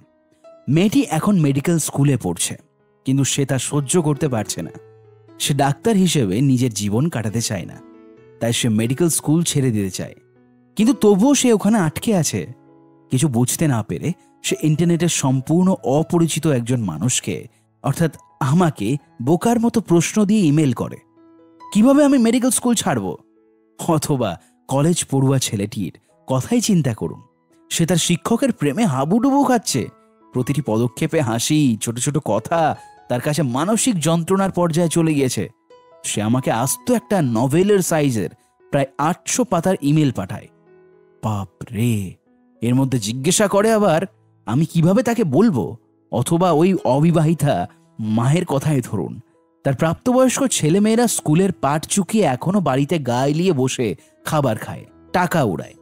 মেয়েটি এখন মেডিকেল স্কুলে পড়ছে, কিন্তু সে তা সহ্য করতে পারছে না। সে ডাক্তার হিসেবে নিজের জীবন কাটাতে চায় না। তাই সে মেডিকেল স্কুল ছেড়ে দিতে চায়। কিন্তু তবুও সে ওখানে আটকে আছে। কিছু বুঝতে না পেরে সে ইন্টারনেটের সম্পূর্ণ অপরিচিত একজন মানুষকে, অর্থাৎ আমাকে, বোকার মতো প্রশ্ন দিয়ে ইমেল করে। কীভাবে আমি মেডিকেল স্কুল ছাড়ব? অথবা কলেজ পড়ুয়া ছেলেটির কথাই চিন্তা করুন। সে তার শিক্ষকের প্রেমে হাবুডুবু খাচ্ছে। প্রতিটি পদক্ষেপে হাসি, ছোট ছোট কথা তার কাছে মানসিক যন্ত্রণার পর্যায়ে চলে গিয়েছে। সে আমাকে আস্ত একটা নভেলের সাইজের প্রায় আটশো পাতার ইমেল পাঠায়। বাপ রে, এর মধ্যে জিজ্ঞাসা করে আবার আমি কীভাবে তাকে বলব? অথবা ওই অবিবাহিতা মায়ের কথাই ধরুন। তার প্রাপ্তবয়স্ক ছেলেমেয়েরা স্কুলের পাঠ চুকিয়ে এখনও বাড়িতে গা এলিয়ে বসে খাবার খায়, টাকা উড়ায়।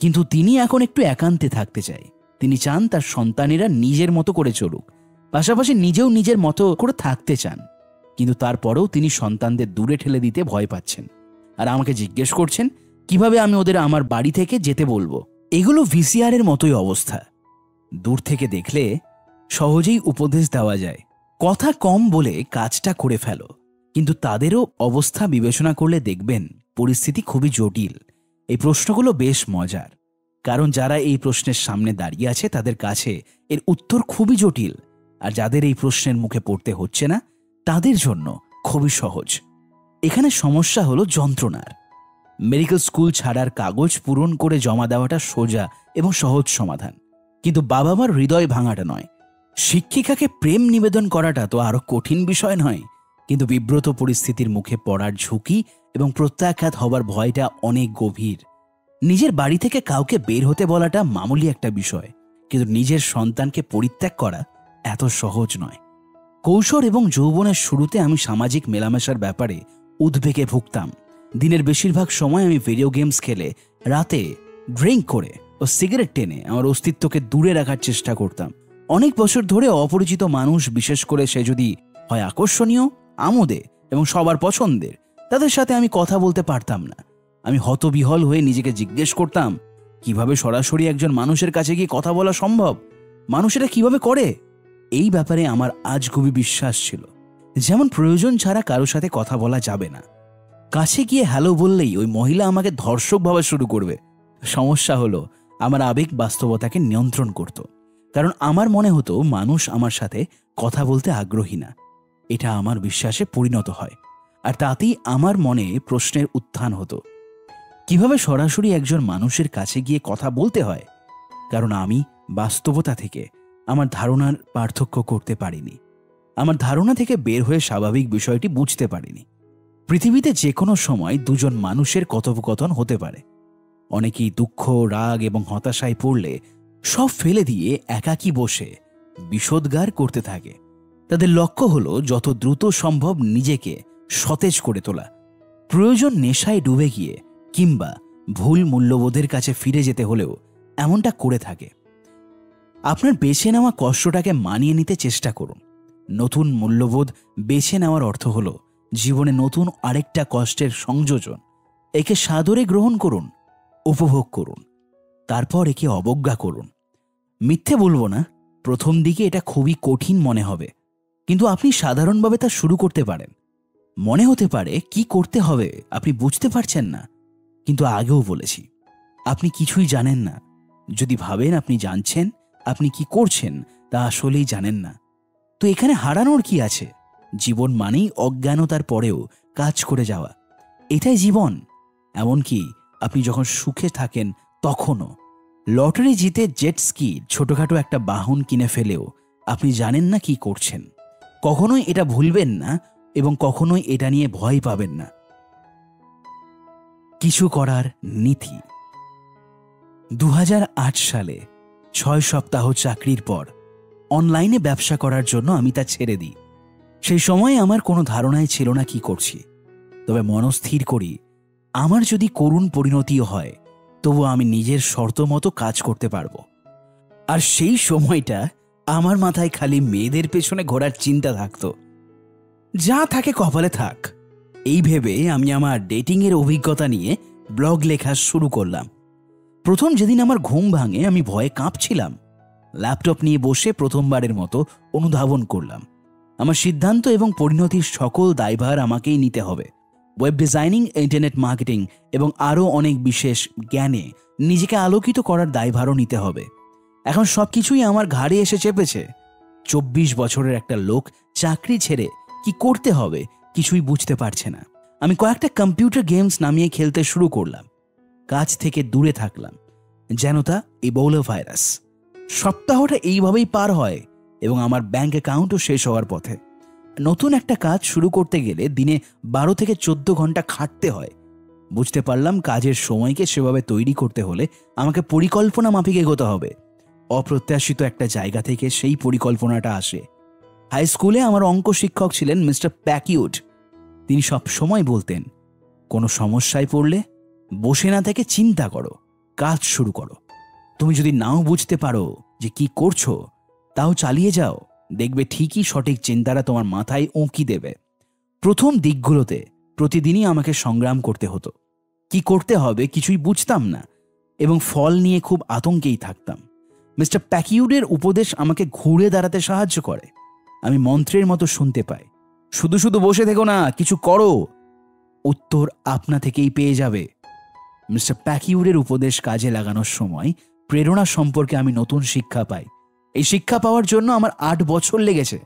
কিন্তু তিনি এখন একটু একান্তে থাকতে চায়। তিনি চান তার সন্তানেরা নিজের মতো করে চলুক। পাশাপাশি নিজেও নিজের মতো করে থাকতে চান। কিন্তু তারপরেও তিনি সন্তানদের দূরে ঠেলে দিতে ভয় পাচ্ছেন। আর আমাকে জিজ্ঞেস করছেন, কীভাবে আমি ওদের আমার বাড়ি থেকে যেতে বলব? এগুলো ভিসিআর এর মতোই অবস্থা। দূর থেকে দেখলে সহজেই উপদেশ দেওয়া যায়। কথা কম বলে কাজটা করে ফেলো। কিন্তু তাদেরও অবস্থা বিবেচনা করলে দেখবেন পরিস্থিতি খুবই জটিল। এই প্রশ্নগুলো বেশ মজার। কারণ যারা এই প্রশ্নের সামনে দাঁড়িয়ে আছে তাদের কাছে এর উত্তর খুবই জটিল। আর যাদের এই প্রশ্নের মুখে পড়তে হচ্ছে না, তাদের জন্য খুবই সহজ। এখানে সমস্যা হলো যন্ত্রণার। মেডিকেল স্কুল ছাড়ার কাগজ পূরণ করে জমা দেওয়াটা সোজা এবং সহজ সমাধান। কিন্তু বাবা মার হৃদয় ভাঙাটা নয়। শিক্ষিকাকে প্রেম নিবেদন করাটা তো আরও কঠিন বিষয় নয়। কিন্তু বিব্রত পরিস্থিতির মুখে পড়ার ঝুঁকি এবং প্রত্যাখ্যাত হবার ভয়টা অনেক গভীর। নিজের বাড়ি থেকে কাউকে বের হতে বলাটা মামুলি একটা বিষয়। কিন্তু নিজের সন্তানকে পরিত্যাগ করা এত সহজ নয়। কৌশল এবং যৌবনের শুরুতে আমি সামাজিক মেলামেশার ব্যাপারে উদ্বেগে ভুগতাম। দিনের বেশিরভাগ সময় আমি ভিডিও গেমস খেলে, রাতে ড্রিঙ্ক করে ও সিগারেট টেনে আমার অস্তিত্বকে দূরে রাখার চেষ্টা করতাম। অনেক বছর ধরে অপরিচিত মানুষ, বিশেষ করে সে যদি হয় আকর্ষণীয়, আমোদে এবং সবার পছন্দের, তাদের সাথে আমি কথা বলতে পারতাম না। আমি হতবিহল হয়ে নিজেকে জিজ্ঞেস করতাম, কীভাবে সরাসরি একজন মানুষের কাছে গিয়ে কথা বলা সম্ভব? মানুষ এটা কীভাবে করে? এই ব্যাপারে আমার আজ খুবই বিশ্বাস ছিল। যেমন প্রয়োজন ছাড়া কারোর সাথে কথা বলা যাবে না। কাছে গিয়ে হ্যালো বললেই ওই মহিলা আমাকে ধর্ষক ভাবা শুরু করবে। সমস্যা হলো, আমার আবেগ বাস্তবতাকে নিয়ন্ত্রণ করত। কারণ আমার মনে হতো মানুষ আমার সাথে কথা বলতে আগ্রহী না। এটা আমার বিশ্বাসে পরিণত হয়। আর তাতেই আমার মনে প্রশ্নের উত্থান হতো। কীভাবে সরাসরি একজন মানুষের কাছে গিয়ে কথা বলতে হয়? কারণ আমি বাস্তবতা থেকে আমার ধারণার পার্থক্য করতে পারিনি। আমার ধারণা থেকে বের হয়ে স্বাভাবিক বিষয়টি বুঝতে পারিনি। পৃথিবীতে যে কোনো সময় দুজন মানুষের কথোপকথন হতে পারে। অনেকেই দুঃখ, রাগ এবং হতাশায় পড়লে সব ফেলে দিয়ে একাকী বসে বিষোদ্গার করতে থাকে। তাদের লক্ষ্য হলো যত দ্রুত সম্ভব নিজেকে সতেজ করে তোলা। প্রয়োজন নেশায় ডুবে গিয়ে কিংবা ভুল মূল্যবোধের কাছে ফিরে যেতে হলেও এমনটা করে থাকে। আপনার বেছে নেওয়া কষ্টটাকে মানিয়ে নিতে চেষ্টা করুন। নতুন মূল্যবোধ বেছে নেওয়ার অর্থ হল জীবনে নতুন আরেকটা কষ্টের সংযোজন। একে সাদরে গ্রহণ করুন, উপভোগ করুন, তারপর একে অবজ্ঞা করুন। মিথ্যে বলব না, প্রথম দিকে এটা খুবই কঠিন মনে হবে, কিন্তু আপনি সাধারণভাবে তা শুরু করতে পারেন। মনে হতে পারে কি করতে হবে আপনি বুঝতে পারছেন না, কিন্তু আগেও বলেছি, আপনি কিছুই জানেন না। যদি ভাবেন আপনি জানছেন আপনি কি করছেন তা আসলেই জানেন না। তো এখানে হারানোর কি আছে? জীবন মানেই অজ্ঞানতার পরেও কাজ করে যাওয়া। এটাই জীবন। এমনকি আপনি যখন সুখে থাকেন তখনও। লটারি জিতে জেট স্কি ছোটখাটো একটা বাহন কিনে ফেলেও আপনি জানেন না কি করছেন। কখনোই এটা ভুলবেন না এবং কখনোই এটা নিয়ে ভয় পাবেন না। কিছু করার নীতি। দু হাজার আট সালে ছয় সপ্তাহ চাকরির পর অনলাইনে ব্যবসা করার জন্য আমি তা ছেড়ে দিই। সেই সময় আমার কোনো ধারণাই ছিল না কি করছি। তবে মনস্থির করি, আমার যদি করুণ পরিণতিও হয়, তবু আমি নিজের শর্ত মতো কাজ করতে পারব। আর সেই সময়টা আমার মাথায় খালি মেয়েদের পেছনে ঘোরার চিন্তা থাকতো। যা থাকে কপালে থাক। এই ভেবে আমি আমার ডেটিংয়ের অভিজ্ঞতা নিয়ে ব্লগ লেখা শুরু করলাম। প্রথম যেদিন আমার ঘুম ভাঙে, আমি ভয়ে কাঁপছিলাম। ল্যাপটপ নিয়ে বসে প্রথমবারের মতো অনুধাবন করলাম। আমার সিদ্ধান্ত এবং পরিণতির সকল দায়ভার আমাকেই নিতে হবে। ওয়েব ডিজাইনিং, ইন্টারনেট মার্কেটিং এবং আরও অনেক বিশেষ জ্ঞানে নিজেকে আলোকিত করার দায়ভারও নিতে হবে। এখন সব কিছুই আমার ঘাড়ে এসে চেপেছে। চব্বিশ বছরের একটা লোক চাকরি ছেড়ে কি করতে হবে কিছুই বুঝতে পারছে না। আমি কয়েকটা কম্পিউটার গেমস নামিয়ে খেলতে শুরু করলাম। কাজ থেকে দূরে থাকলাম, যেন তা ইবোলা ভাইরাস। সপ্তাহটা এইভাবেই পার হয় এবং আমার ব্যাংক অ্যাকাউন্টও শেষ হওয়ার পথে। নতুন একটা কাজ শুরু করতে গেলে দিনে বারো থেকে চোদ্দ ঘণ্টা খাটতে হয়। বুঝতে পারলাম কাজের সময়কে সেভাবে তৈরি করতে হলে আমাকে পরিকল্পনা মাফিক এগোতে হবে। অপ্রত্যাশিত একটা জায়গা থেকে সেই পরিকল্পনাটা আসে। হাই স্কুলে আমার অঙ্ক শিক্ষক ছিলেন মিস্টার প্যাকিউড। তিনি সব সময় বলতেন, কোনো সমস্যায় পড়লে বসে না থেকে চিন্তা করো, কাজ শুরু করো। তুমি যদি নাও বুঝতে পারো যে কি করছ, তাও চালিয়ে যাও। দেখবে ঠিকই সঠিক চিন্তাটা তোমার মাথায় উঁকি দেবে। প্রথম দিকগুলোতে প্রতিদিনই আমাকে সংগ্রাম করতে হতো। কি করতে হবে কিছুই বুঝতাম না এবং ফল নিয়ে খুব আতঙ্কেই থাকতাম। মিস্টার প্যাকিউডের উপদেশ আমাকে ঘুরে দাঁড়াতে সাহায্য করে। আমি মন্ত্রের মতো শুনতে পাই। শুধু শুধু বসে থেকো না, কিছু করো। উত্তর আপনা থেকেই পেয়ে যাবে। মিস্টার প্যাকিউডের উপদেশ কাজে লাগানোর সময় প্রেরণা সম্পর্কে আমি নতুন শিক্ষা পাই। এই শিক্ষা পাওয়ার জন্য আমার আট বছর লেগেছে।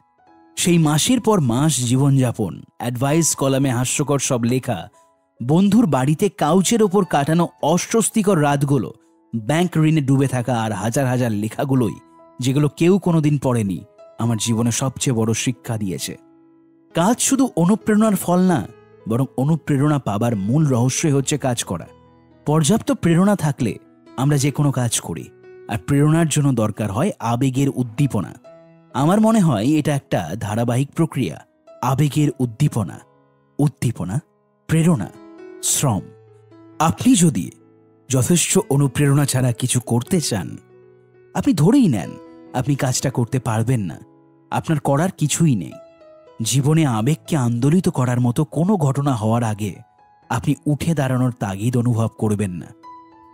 সেই মাসের পর মাস জীবনযাপন অ্যাডভাইস কলামে হাস্যকর সব লেখা, বন্ধুর বাড়িতে কাউচের ওপর কাটানো অস্বস্তিকর রাতগুলো ব্যাংক ঋণে ডুবে থাকা আর হাজার হাজার লেখাগুলোই, যেগুলো কেউ কোনোদিন পড়েনি, আমার জীবনে সবচেয়ে বড় শিক্ষা দিয়েছে। কাজ শুধু অনুপ্রেরণার ফল না, বরং অনুপ্রেরণা পাবার মূল রহস্যই হচ্ছে কাজ করা। পর্যাপ্ত প্রেরণা থাকলে আমরা যে কোনো কাজ করি। আর প্রেরণার জন্য দরকার হয় আবেগের উদ্দীপনা। আমার মনে হয় এটা একটা ধারাবাহিক প্রক্রিয়া, আবেগের উদ্দীপনা। উদ্দীপনা, প্রেরণা, শ্রম। আপনি যদি যথেষ্ট অনুপ্রেরণা ছাড়া কিছু করতে চান, আপনি ধরেই নেন আপনি কাজটা করতে পারবেন না। আপনার করার কিছুই নেই। জীবনে আবেগকে আন্দোলিত করার মতো কোনো ঘটনা হওয়ার আগে আপনি উঠে দাঁড়ানোর তাগিদ অনুভব করবেন না।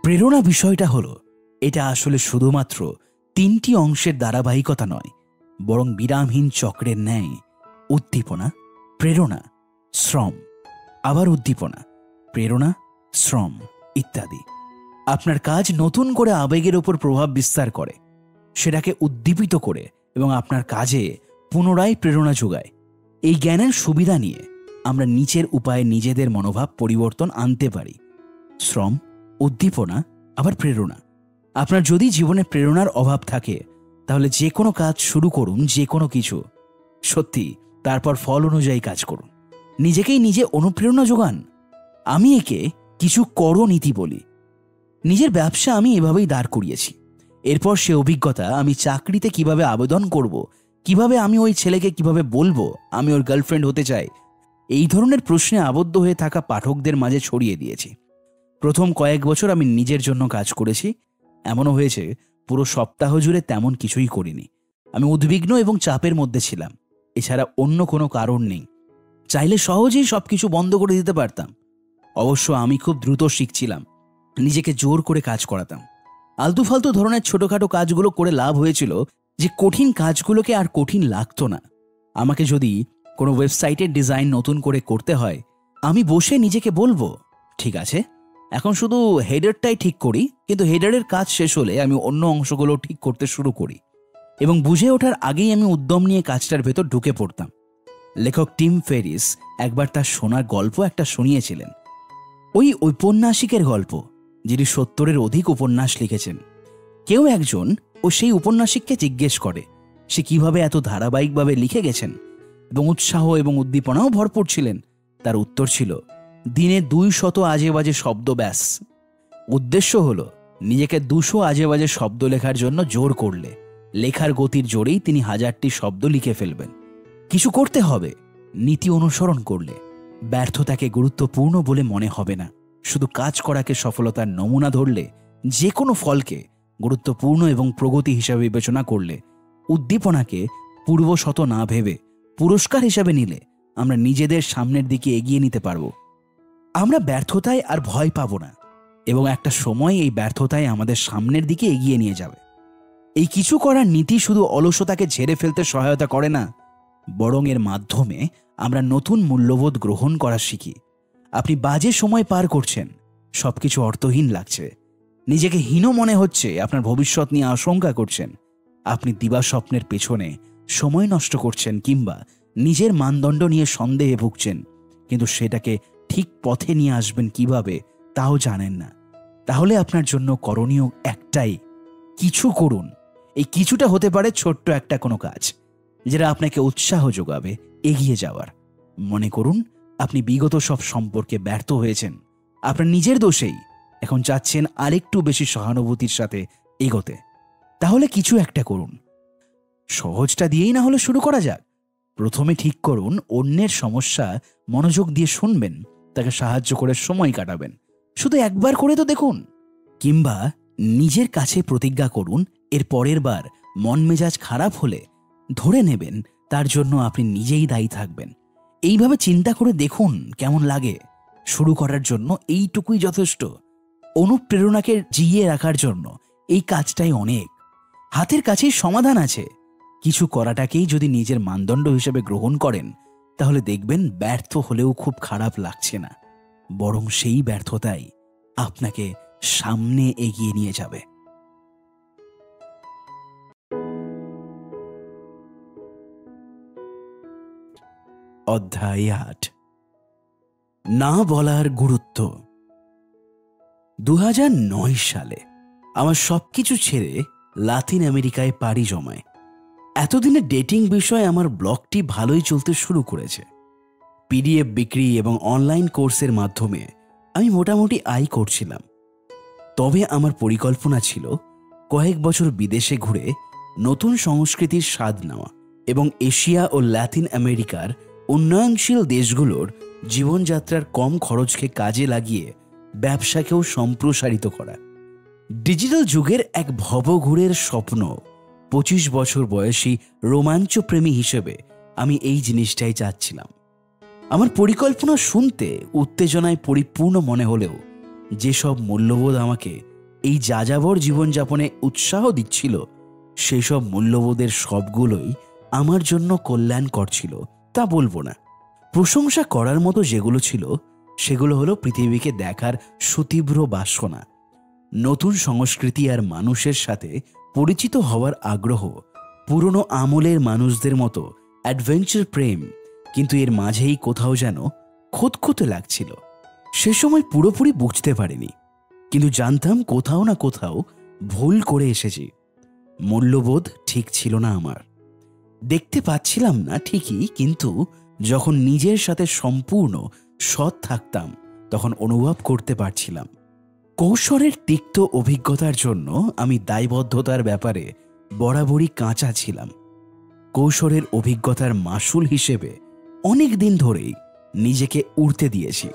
প্রেরণা বিষয়টা হলো, এটা আসলে শুধুমাত্র তিনটি অংশের ধারাবাহিকতা নয়, বরং বিরামহীন চক্রের ন্যায়। উদ্দীপনা, প্রেরণা, শ্রম। আবার উদ্দীপনা, প্রেরণা, শ্রম ইত্যাদি। আপনার কাজ নতুন করে আবেগের ওপর প্রভাব বিস্তার করে, সেটাকে উদ্দীপিত করে এবং আপনার কাজে পুনরায় প্রেরণা যোগায়। এই জ্ঞানের সুবিধা নিয়ে আমরা নিচের উপায়ে নিজেদের মনোভাব পরিবর্তন আনতে পারি। শ্রম, উদ্দীপনা, আবার প্রেরণা। আপনার যদি জীবনে প্রেরণার অভাব থাকে, তাহলে যে কোনো কাজ শুরু করুন, যে কোনো কিছু। সত্যি, তারপর ফল অনুযায়ী কাজ করুন। নিজেকেই নিজে অনুপ্রেরণা যোগান। আমি একে কিছু করো নীতি বলি। নিজের ব্যবসা আমি এভাবেই দাঁড় করিয়েছি। এরপর সে অভিজ্ঞতা, আমি চাকরিতে কীভাবে আবেদন করব, কীভাবে আমি ওই ছেলেকে কীভাবে বলব, আমি ওর গার্লফ্রেন্ড হতে চাই এই ধরনের প্রশ্নে আবদ্ধ হয়ে থাকা পাঠকদের মাঝে ছড়িয়ে দিয়েছি। প্রথম কয়েক বছর আমি নিজের জন্য কাজ করেছি। এমনও হয়েছে, পুরো সপ্তাহ জুড়ে তেমন কিছুই করিনি। আমি উদ্বিগ্ন এবং চাপের মধ্যে ছিলাম। এছাড়া অন্য কোনো কারণ নেই। চাইলে সহজেই সব কিছু বন্ধ করে দিতে পারতাম। অবশ্য আমি খুব দ্রুত শিখছিলাম, নিজেকে জোর করে কাজ করাতাম। আলতু ফালতু ধরনের ছোটখাটো কাজগুলো করে লাভ হয়েছিল যে কঠিন কাজগুলোকে আর কঠিন লাগতো না। আমাকে যদি কোনো ওয়েবসাইটের ডিজাইন নতুন করে করতে হয়, আমি বসে নিজেকে বলব, ঠিক আছে? এখন শুধু হেডারটাই ঠিক করি, কিন্তু হেডারের কাজ শেষ হলে আমি অন্য অংশগুলো ঠিক করতে শুরু করি। এবং বুঝে ওঠার আগেই আমি উদ্যম নিয়ে কাজটার ভেতর ঢুকে পড়তাম। লেখক টিম ফেরিস একবার তার শোনার গল্প একটা শুনিয়েছিলেন। ওই ঔপন্যাসিকের গল্প, যিনি সত্তরের অধিক উপন্যাস লিখেছেন। কেউ একজন ও সেই উপন্যাসিককে জিজ্ঞেস করে, সে কীভাবে এত ধারাবাহিকভাবে লিখে গেছেন? এবং উৎসাহ এবং উদ্দীপনাও ভরপুর ছিলেন। তার উত্তর ছিল, দিনে দুই শত আজে বাজে শব্দ ব্যাস। উদ্দেশ্য হল, নিজেকে দুশো আজে বাজে শব্দ লেখার জন্য জোর করলে। লেখার গতির জোরেই তিনি হাজারটি শব্দ লিখে ফেলবেন। কিছু করতে হবে। নীতি অনুসরণ করলে। ব্যর্থতাকে গুরুত্বপূর্ণ বলে মনে হবে না। শুধু কাজ করাকে সফলতার নমুনা ধরলে যে কোনো ফলকে গুরুত্বপূর্ণ এবং প্রগতি হিসাবে বিবেচনা করলে, উদ্দীপনাকে পূর্বশত না ভেবে পুরস্কার হিসাবে নিলে আমরা নিজেদের সামনের দিকে এগিয়ে নিতে পারব। আমরা ব্যর্থতায় আর ভয় পাব না এবং একটা সময় এই ব্যর্থতায় আমাদের সামনের দিকে এগিয়ে নিয়ে যাবে। এই কিছু করার নীতি শুধু অলসতাকে ঝেড়ে ফেলতে সহায়তা করে না, বরং এর মাধ্যমে আমরা নতুন মূল্যবোধ গ্রহণ করা শিখি। আপনি বাজে সময় পার করছেন, সবকিছু অর্থহীন লাগছে। নিজেকে হীন মনে হচ্ছে, আপনার ভবিষ্যৎ নিয়ে আশঙ্কা করছেন। আপনি দিবা স্বপ্নের পেছনে সময় নষ্ট করছেন কিংবা নিজের মানদণ্ড নিয়ে সন্দেহে ভুগছেন, কিন্তু সেটাকে ঠিক পথে নিয়ে আসবেন কীভাবে তাও জানেন না। তাহলে আপনার জন্য করণীয় একটাই, কিছু করুন। এই কিছুটা হতে পারে ছোট্ট একটা কোনো কাজ, যেটা আপনাকে উৎসাহ যোগাবে এগিয়ে যাওয়ার। মনে করুন, আপনি বিগত সব সম্পর্কে ব্যর্থ হয়েছেন। আপনার নিজের দোষেই এখন চাচ্ছেন আরেকটু বেশি সহানুভূতির সাথে এগোতে। তাহলে কিছু একটা করুন। সহজটা দিয়েই না হলে শুরু করা যাক। প্রথমে ঠিক করুন অন্যের সমস্যা মনোযোগ দিয়ে শুনবেন, তাকে সাহায্য করে সময় কাটাবেন। শুধু একবার করে তো দেখুন। কিংবা নিজের কাছে প্রতিজ্ঞা করুন, এর পরের বার মন মেজাজ খারাপ হলে ধরে নেবেন, তার জন্য আপনি নিজেই দায়ী থাকবেন। এইভাবে চিন্তা করে দেখুন কেমন লাগে। শুরু করার জন্য এইটুকুই যথেষ্ট। অনুপ্রেরণাকে জিয়ে রাখার জন্য এই কাজটাই অনেক। হাতের কাছেই সমাধান আছে। কিছু করাটাকেই যদি নিজের মানদণ্ড হিসেবে গ্রহণ করেন, তাহলে দেখবেন ব্যর্থ হলেও খুব খারাপ লাগছে না। বরং সেই ব্যর্থতাই আপনাকে সামনে এগিয়ে নিয়ে যাবে। অধ্যায় আট। না বলার গুরুত্ব। দু হাজার নয় সালে আমার সবকিছু ছেড়ে লাতিন আমেরিকায় পাড়ি জমায়। এতদিনে ডেটিং বিষয়ে আমার ব্লগটি ভালোই চলতে শুরু করেছে। পিডিএফ বিক্রি এবং অনলাইন কোর্সের মাধ্যমে আমি মোটামুটি আয় করছিলাম। তবে আমার পরিকল্পনা ছিল কয়েক বছর বিদেশে ঘুরে নতুন সংস্কৃতির স্বাদ নেওয়া এবং এশিয়া ও ল্যাটিন আমেরিকার উন্নয়নশীল দেশগুলোর জীবনযাত্রার কম খরচকে কাজে লাগিয়ে ব্যবসাকেও সম্প্রসারিত করা। ডিজিটাল যুগের এক ভবঘুরের স্বপ্ন পঁচিশ বছর বয়সী রোমাঞ্চপ্রেমী হিসেবে আমি এই জিনিসটাই চাচ্ছিলাম। আমার পরিকল্পনা শুনতে উত্তেজনায় পরিপূর্ণ মনে হলেও যেসব মূল্যবোধ আমাকে এই যাযাবর জীবনযাপনে উৎসাহ দিচ্ছিল, সেসব মূল্যবোধের সবগুলোই আমার জন্য কল্যাণকর ছিল, তা বলব না। প্রশংসা করার মতো যেগুলো ছিল, সেগুলো হলো পৃথিবীকে দেখার সুতীব্র বাসনা, নতুন সংস্কৃতি আর মানুষের সাথে পরিচিত হওয়ার আগ্রহ পুরনো আমলের মানুষদের মতো অ্যাডভেঞ্চার প্রেম কিন্তু এর মাঝেই কোথাও যেন খোঁতখোঁতে লাগছিল। সে সময় পুরোপুরি বুঝতে পারিনি, কিন্তু জানতাম কোথাও না কোথাও ভুল করে এসেছি। মূল্যবোধ ঠিক ছিল না আমার। দেখতে পাচ্ছিলাম না ঠিকই, কিন্তু যখন নিজের সাথে সম্পূর্ণ সৎ থাকতাম, তখন অনুভব করতে পারছিলাম। কৌশলের তিক্ত অভিজ্ঞতার জন্য আমি দায়বদ্ধতার ব্যাপারে বরাবরই কাঁচা ছিলাম। কৌশলের অভিজ্ঞতার মাসুল হিসেবে অনেক দিন ধরেই নিজেকে উড়তে দিয়েছি।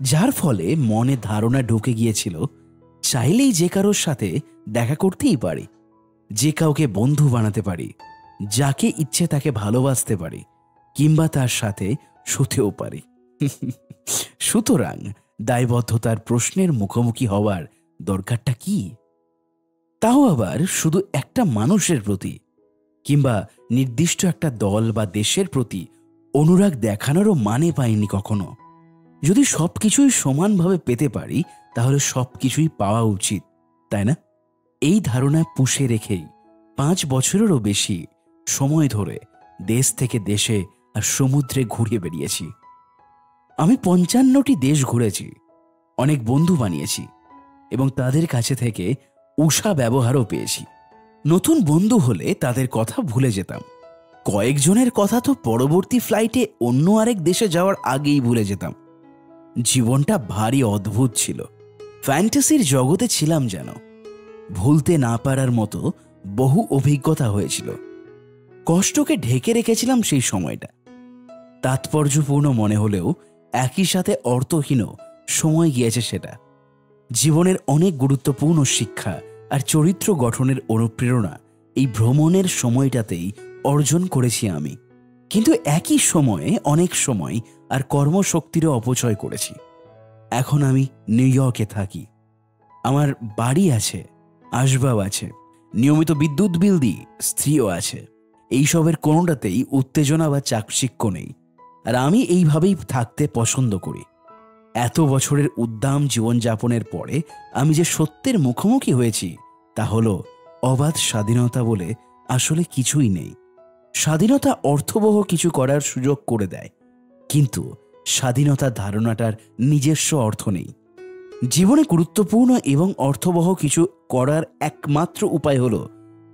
যার ফলে মনে ধারণা ঢুকে গিয়েছিল, চাইলেই যে কারোর সাথে দেখা করতেই পারি, যে কাউকে বন্ধু বানাতে পারি, যাকে ইচ্ছে তাকে ভালোবাসতে পারি, কিংবা তার সাথে শুতেও পারি। সুতরাং দায়বদ্ধতার প্রশ্নের মুখোমুখি হওয়ার দরকারটা কি? তাও আবার শুধু একটা মানুষের প্রতি কিংবা নির্দিষ্ট একটা দল বা দেশের প্রতি অনুরাগ দেখানোরও মানে পাইনি কখনো। যদি সব কিছুই সমানভাবে পেতে পারি, তাহলে সব কিছুই পাওয়া উচিত, তাই না? এই ধারণায় পুষে রেখেই পাঁচ বছরেরও বেশি সময় ধরে দেশ থেকে দেশে আর সমুদ্রে ঘুরিয়ে বেরিয়েছি আমি পঞ্চান্নটি দেশ ঘুরেছি, অনেক বন্ধু বানিয়েছি এবং তাদের কাছে থেকে উষা ব্যবহারও পেয়েছি। নতুন বন্ধু হলে তাদের কথা ভুলে যেতাম। কয়েকজনের কথা তো পরবর্তী ফ্লাইটে অন্য আরেক দেশে যাওয়ার আগেই ভুলে যেতাম। জীবনটা ভারী অদ্ভুত ছিল। ফ্যান্টাসির জগতে ছিলাম যেন। ভুলতে না পারার মতো বহু অভিজ্ঞতা হয়েছিল। কষ্টকে ঢেকে রেখেছিলাম সেই সময়টা। তাৎপর্যপূর্ণ মনে হলেও একই সাথে অর্থহীন সময় গিয়েছে সেটা। জীবনের অনেক গুরুত্বপূর্ণ শিক্ষা আর চরিত্র গঠনের অনুপ্রেরণা এই ভ্রমণের সময়টাতেই অর্জন করেছি আমি। কিন্তু একই সময়ে, অনেক সময় আর কর্মশক্তিরও অপচয় করেছি। এখন আমি নিউ ইয়র্কে থাকি। আমার বাড়ি আছে, আসবাব আছে, নিয়মিত বিদ্যুৎ বিল দিই, স্ত্রীও আছে। এইসবের কোনোটাতেই উত্তেজনা বা চাকচিক্য নেই। আর আমি এইভাবেই থাকতে পছন্দ করি। এত বছরের উদ্দাম জীবনযাপনের পরে আমি যে সত্যের মুখোমুখি হয়েছি, তা হলো অবাধ স্বাধীনতা বলে আসলে কিছুই নেই। স্বাধীনতা অর্থবহ কিছু করার সুযোগ করে দেয়, কিন্তু স্বাধীনতা ধারণাটার নিজস্ব অর্থ নেই। জীবনে গুরুত্বপূর্ণ এবং অর্থবহ কিছু করার একমাত্র উপায় হলো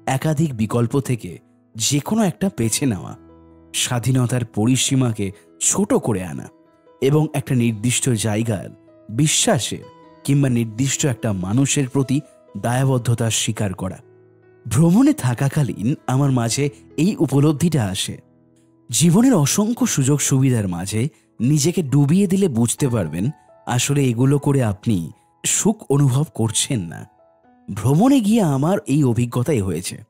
একাধিক বিকল্প থেকে যে কোনো একটা বেছে নেওয়া। স্বাধীনতার পরিসীমাকে ছোট করে আনা এবং একটা নির্দিষ্ট জায়গার বিশ্বাসের কিংবা নির্দিষ্ট একটা মানুষের প্রতি দায়বদ্ধতা স্বীকার করা। ভ্রমণে থাকাকালীন আমার মাঝে এই উপলব্ধিটা আসে। জীবনের অসংখ্য সুযোগ সুবিধার মাঝে নিজেকে ডুবিয়ে দিলে বুঝতে পারবেন আসলে এগুলো করে আপনি সুখ অনুভব করছেন না। ভ্রমণে গিয়ে আমার এই অভিজ্ঞতাই হয়েছে।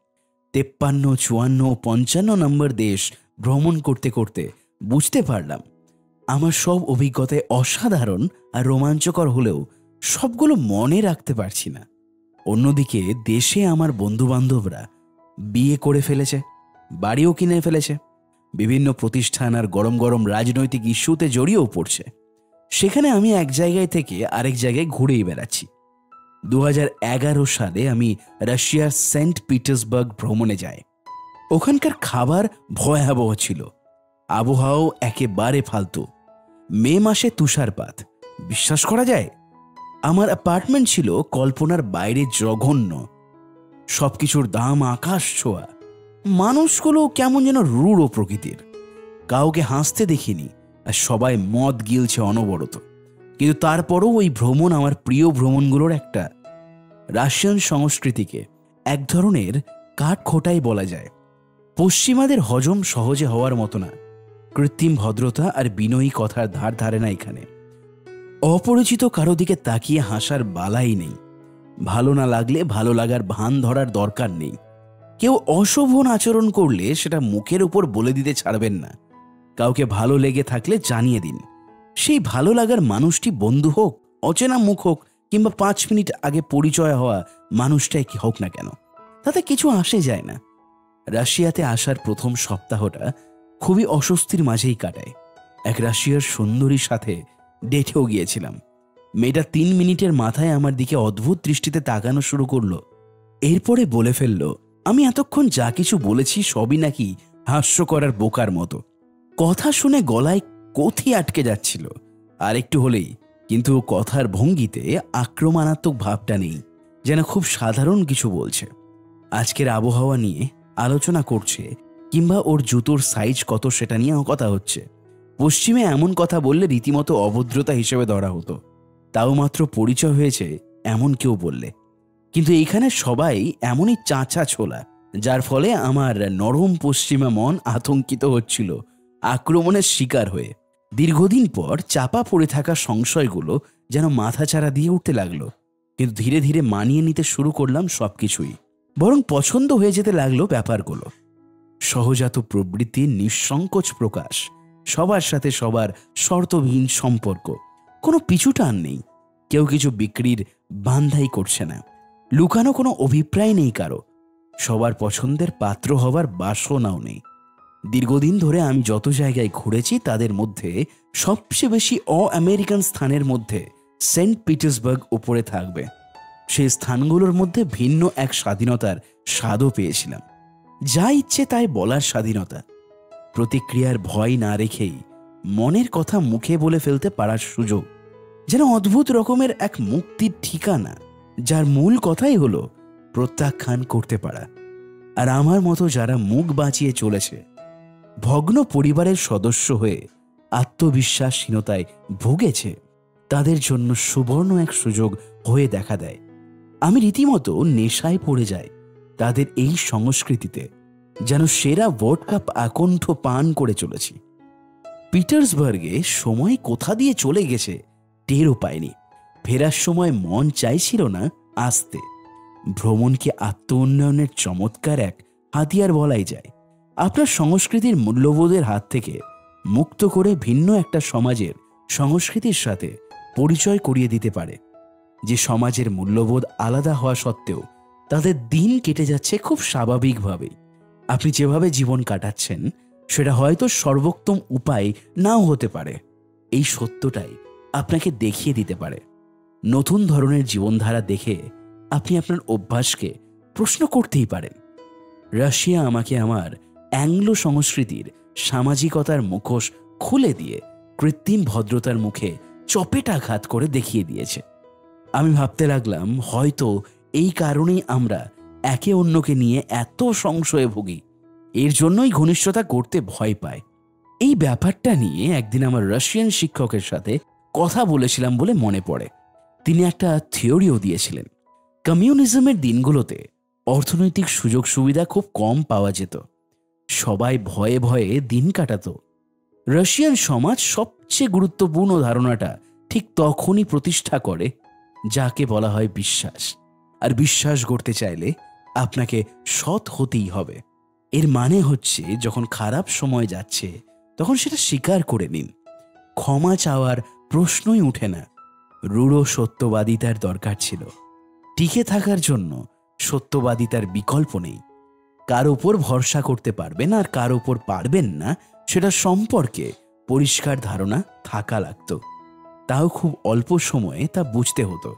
তেপ্পান্ন, চুয়ান্ন, পঞ্চান্ন নম্বর দেশ ভ্রমণ করতে করতে বুঝতে পারলাম। আমার সব অভিজ্ঞতায় অসাধারণ আর রোমাঞ্চকর হলেও সবগুলো মনে রাখতে পারছি না। অন্যদিকে দেশে আমার বন্ধুবান্ধবরা বিয়ে করে ফেলেছে, বাড়িও কিনে ফেলেছে, বিভিন্ন প্রতিষ্ঠান আর গরম গরম রাজনৈতিক ইস্যুতে জড়িয়েও পড়ছে। সেখানে আমি এক জায়গায় থেকে আরেক জায়গায় ঘুরেই বেড়াচ্ছি। দু হাজার এগারো সালে আমি রাশিয়ার সেন্ট পিটার্সবার্গ ভ্রমণে যাই। ওখানকার খাবার ভয়াবহ ছিল। আবহাওয়াও একেবারে ফালতু। মে মাসে তুষারপাত। বিশ্বাস করা যায়? আমার অ্যাপার্টমেন্ট ছিল কল্পনার বাইরে জঘন্য। সবকিছুর দাম আকাশ ছোঁয়া। মানুষগুলো কেমন যেন রূঢ় প্রকৃতির। কাউকে হাসতে দেখিনি আর সবাই মদ গিলছে অনবরত। কিন্তু তারপরও ওই ভ্রমণ আমার প্রিয় ভ্রমণগুলোর একটা। রাশিয়ান সংস্কৃতিকে এক ধরনের কাঠ খোটাই বলা যায়। পশ্চিমাদের হজম সহজে হওয়ার মতো না। কৃত্রিম ভদ্রতা আর বিনয়ী কথার ধার ধারে না এখানে। অপরিচিত কারও দিকে তাকিয়ে হাসার বালাই নেই। ভালো না লাগলে ভালো লাগার ভান ধরার দরকার নেই। কেউ অশোভন আচরণ করলে সেটা মুখের উপর বলে দিতে ছাড়বেন না। কাউকে ভালো লেগে থাকলে জানিয়ে দিন। সেই ভালো লাগার মানুষটি বন্ধু হোক, অচেনা মুখ হোক, কিংবা পাঁচ মিনিট আগে পরিচয় হওয়া মানুষটাই কি হোক না কেন, তাতে কিছু আসে যায় না। রাশিয়াতে আসার প্রথম সপ্তাহটা খুবই অস্বস্তির মাঝেই কাটায়। এক রাশিয়ার সুন্দরীর সাথে ডেটেও গিয়েছিলাম। মেয়েটা তিন মিনিটের মাথায় আমার দিকে অদ্ভুত দৃষ্টিতে তাকানো শুরু করল। এরপরে বলে ফেলল, আমি এতক্ষণ যা কিছু বলেছি সবই নাকি হাস্য করার বোকার মতো। কথা শুনে গলায় কথি আটকে যাচ্ছিল। আর একটু হলেই, কিন্তু কথার ভঙ্গিতে আক্রমণাত্মক ভাবটা নেই, যেন খুব সাধারণ কিছু বলছে। আজকের আবহাওয়া নিয়ে আলোচনা করছে কিংবা ওর জুতোর সাইজ কত সেটা নিয়েও কথা হচ্ছে। পশ্চিমে এমন কথা বললে রীতিমতো অভদ্রতা হিসেবে ধরা হতো। তাও মাত্র পরিচয় হয়েছে এমন কেউ বললে। কিন্তু এইখানে সবাই এমনই চাঁচা ছোলা, যার ফলে আমার নরম পশ্চিমা মন আতঙ্কিত হচ্ছিল, আক্রমণের শিকার হয়ে। দীর্ঘদিন পর চাপা পড়ে থাকা সংশয়গুলো যেন মাথাচাড়া দিয়ে উঠতে লাগল। কিন্তু ধীরে ধীরে মানিয়ে নিতে শুরু করলাম সবকিছুই। বরং পছন্দ হয়ে যেতে লাগল ব্যাপারগুলো। সহজাত প্রবৃত্তি, নিঃসংকোচ প্রকাশ, সবার সাথে সবার শর্তবিহীন সম্পর্ক, কোনো পিছু টান নেই। কেউ কিছু বিক্রির বান্ধাই করছে না। লুকানো কোনো অভিপ্রায় নেই কারও। সবার পছন্দের পাত্র হবার বাসনাও নেই। দীর্ঘদিন ধরে আমি যত জায়গায় ঘুরেছি, তাদের মধ্যে সবচেয়ে বেশি অ আমেরিকান স্থানের মধ্যে সেন্ট পিটার্সবার্গ উপরে থাকবে। সেই স্থানগুলোর মধ্যে ভিন্ন এক স্বাধীনতার স্বাদও পেয়েছিলাম। যা ইচ্ছে তাই বলার স্বাধীনতা। প্রতিক্রিয়ার ভয় না রেখেই মনের কথা মুখে বলে ফেলতে পারার সুযোগ যেন অদ্ভুত রকমের এক মুক্তির ঠিকানা, যার মূল কথাই হলো প্রত্যাখ্যান করতে পারা। আর আমার মতো যারা মুখ বাঁচিয়ে চলেছে, ভগ্ন পরিবারের সদস্য হয়ে আত্মবিশ্বাসহীনতায় ভুগেছে, তাদের জন্য সুবর্ণ এক সুযোগ হয়ে দেখা দেয়। আমি রীতিমতো নেশায় পড়ে যাই তাদের এই সংস্কৃতিতে, যেন সেরা ভোট কাপ আকণ্ঠ পান করে চলেছি। পিটার্সবার্গে সময় কোথা দিয়ে চলে গেছে টেরও পায়নি ফেরার সময় মন চাইছিল না আসতে। ভ্রমণকে আত্ম উন্নয়নের চমৎকার এক হাতিয়ার বলাই যায়। আপনার সংস্কৃতির মূল্যবোধের হাত থেকে মুক্ত করে ভিন্ন একটা সমাজের সংস্কৃতির সাথে পরিচয় করিয়ে দিতে পারে। যে সমাজের মূল্যবোধ আলাদা হওয়া সত্ত্বেও তাদের দিন কেটে যাচ্ছে খুব স্বাভাবিকভাবেই আপনি যেভাবে জীবন কাটাচ্ছেন, সেটা হয়তো সর্বোত্তম উপায় নাও হতে পারে। এই সত্যটাই আপনাকে দেখিয়ে দিতে পারে। নতুন ধরনের জীবনধারা দেখে আপনি আপনার অভ্যাসকে প্রশ্ন করতেই পারেন। রাশিয়া আমাকে আমার অ্যাংলো সংস্কৃতির সামাজিকতার মুখোশ খুলে দিয়ে কৃত্রিম ভদ্রতার মুখে চপেটাঘাত করে দেখিয়ে দিয়েছে। আমি ভাবতে লাগলাম, হয়তো এই কারণেই আমরা একে অন্যকে নিয়ে এত সংশয়ে ভুগি। এর জন্যই ঘনিষ্ঠতা করতে ভয় পায়। এই ব্যাপারটা নিয়ে একদিন আমার রাশিয়ান শিক্ষকের সাথে কথা বলেছিলাম বলে মনে পড়ে। তিনি একটা থিওরিও দিয়েছিলেন। কমিউনিজমের দিনগুলোতে অর্থনৈতিক সুযোগ সুবিধা খুব কম পাওয়া যেত। সবাই ভয়ে ভয়ে দিন কাটাত। রাশিয়ান সমাজ সবচেয়ে গুরুত্বপূর্ণ ধারণাটা ঠিক তখনই প্রতিষ্ঠা করে যাকে বলা হয় বিশ্বাস। আর বিশ্বাস গড়তে চাইলে আপনাকে সৎ হতেই হবে। এর মানে হচ্ছে, যখন খারাপ সময় যাচ্ছে, তখন সেটা স্বীকার করে নিন। ক্ষমা চাওয়ার প্রশ্নই উঠে না। রূঢ় সত্যবাদিতার দরকার ছিল। টিকে থাকার জন্য সত্যবাদিতার বিকল্প নেই। কার ওপর ভরসা করতে পারবেন আর কার ওপর পারবেন না, সেটা সম্পর্কে পরিষ্কার ধারণা থাকা লাগত। তাও খুব অল্প সময়ে তা বুঝতে হতো।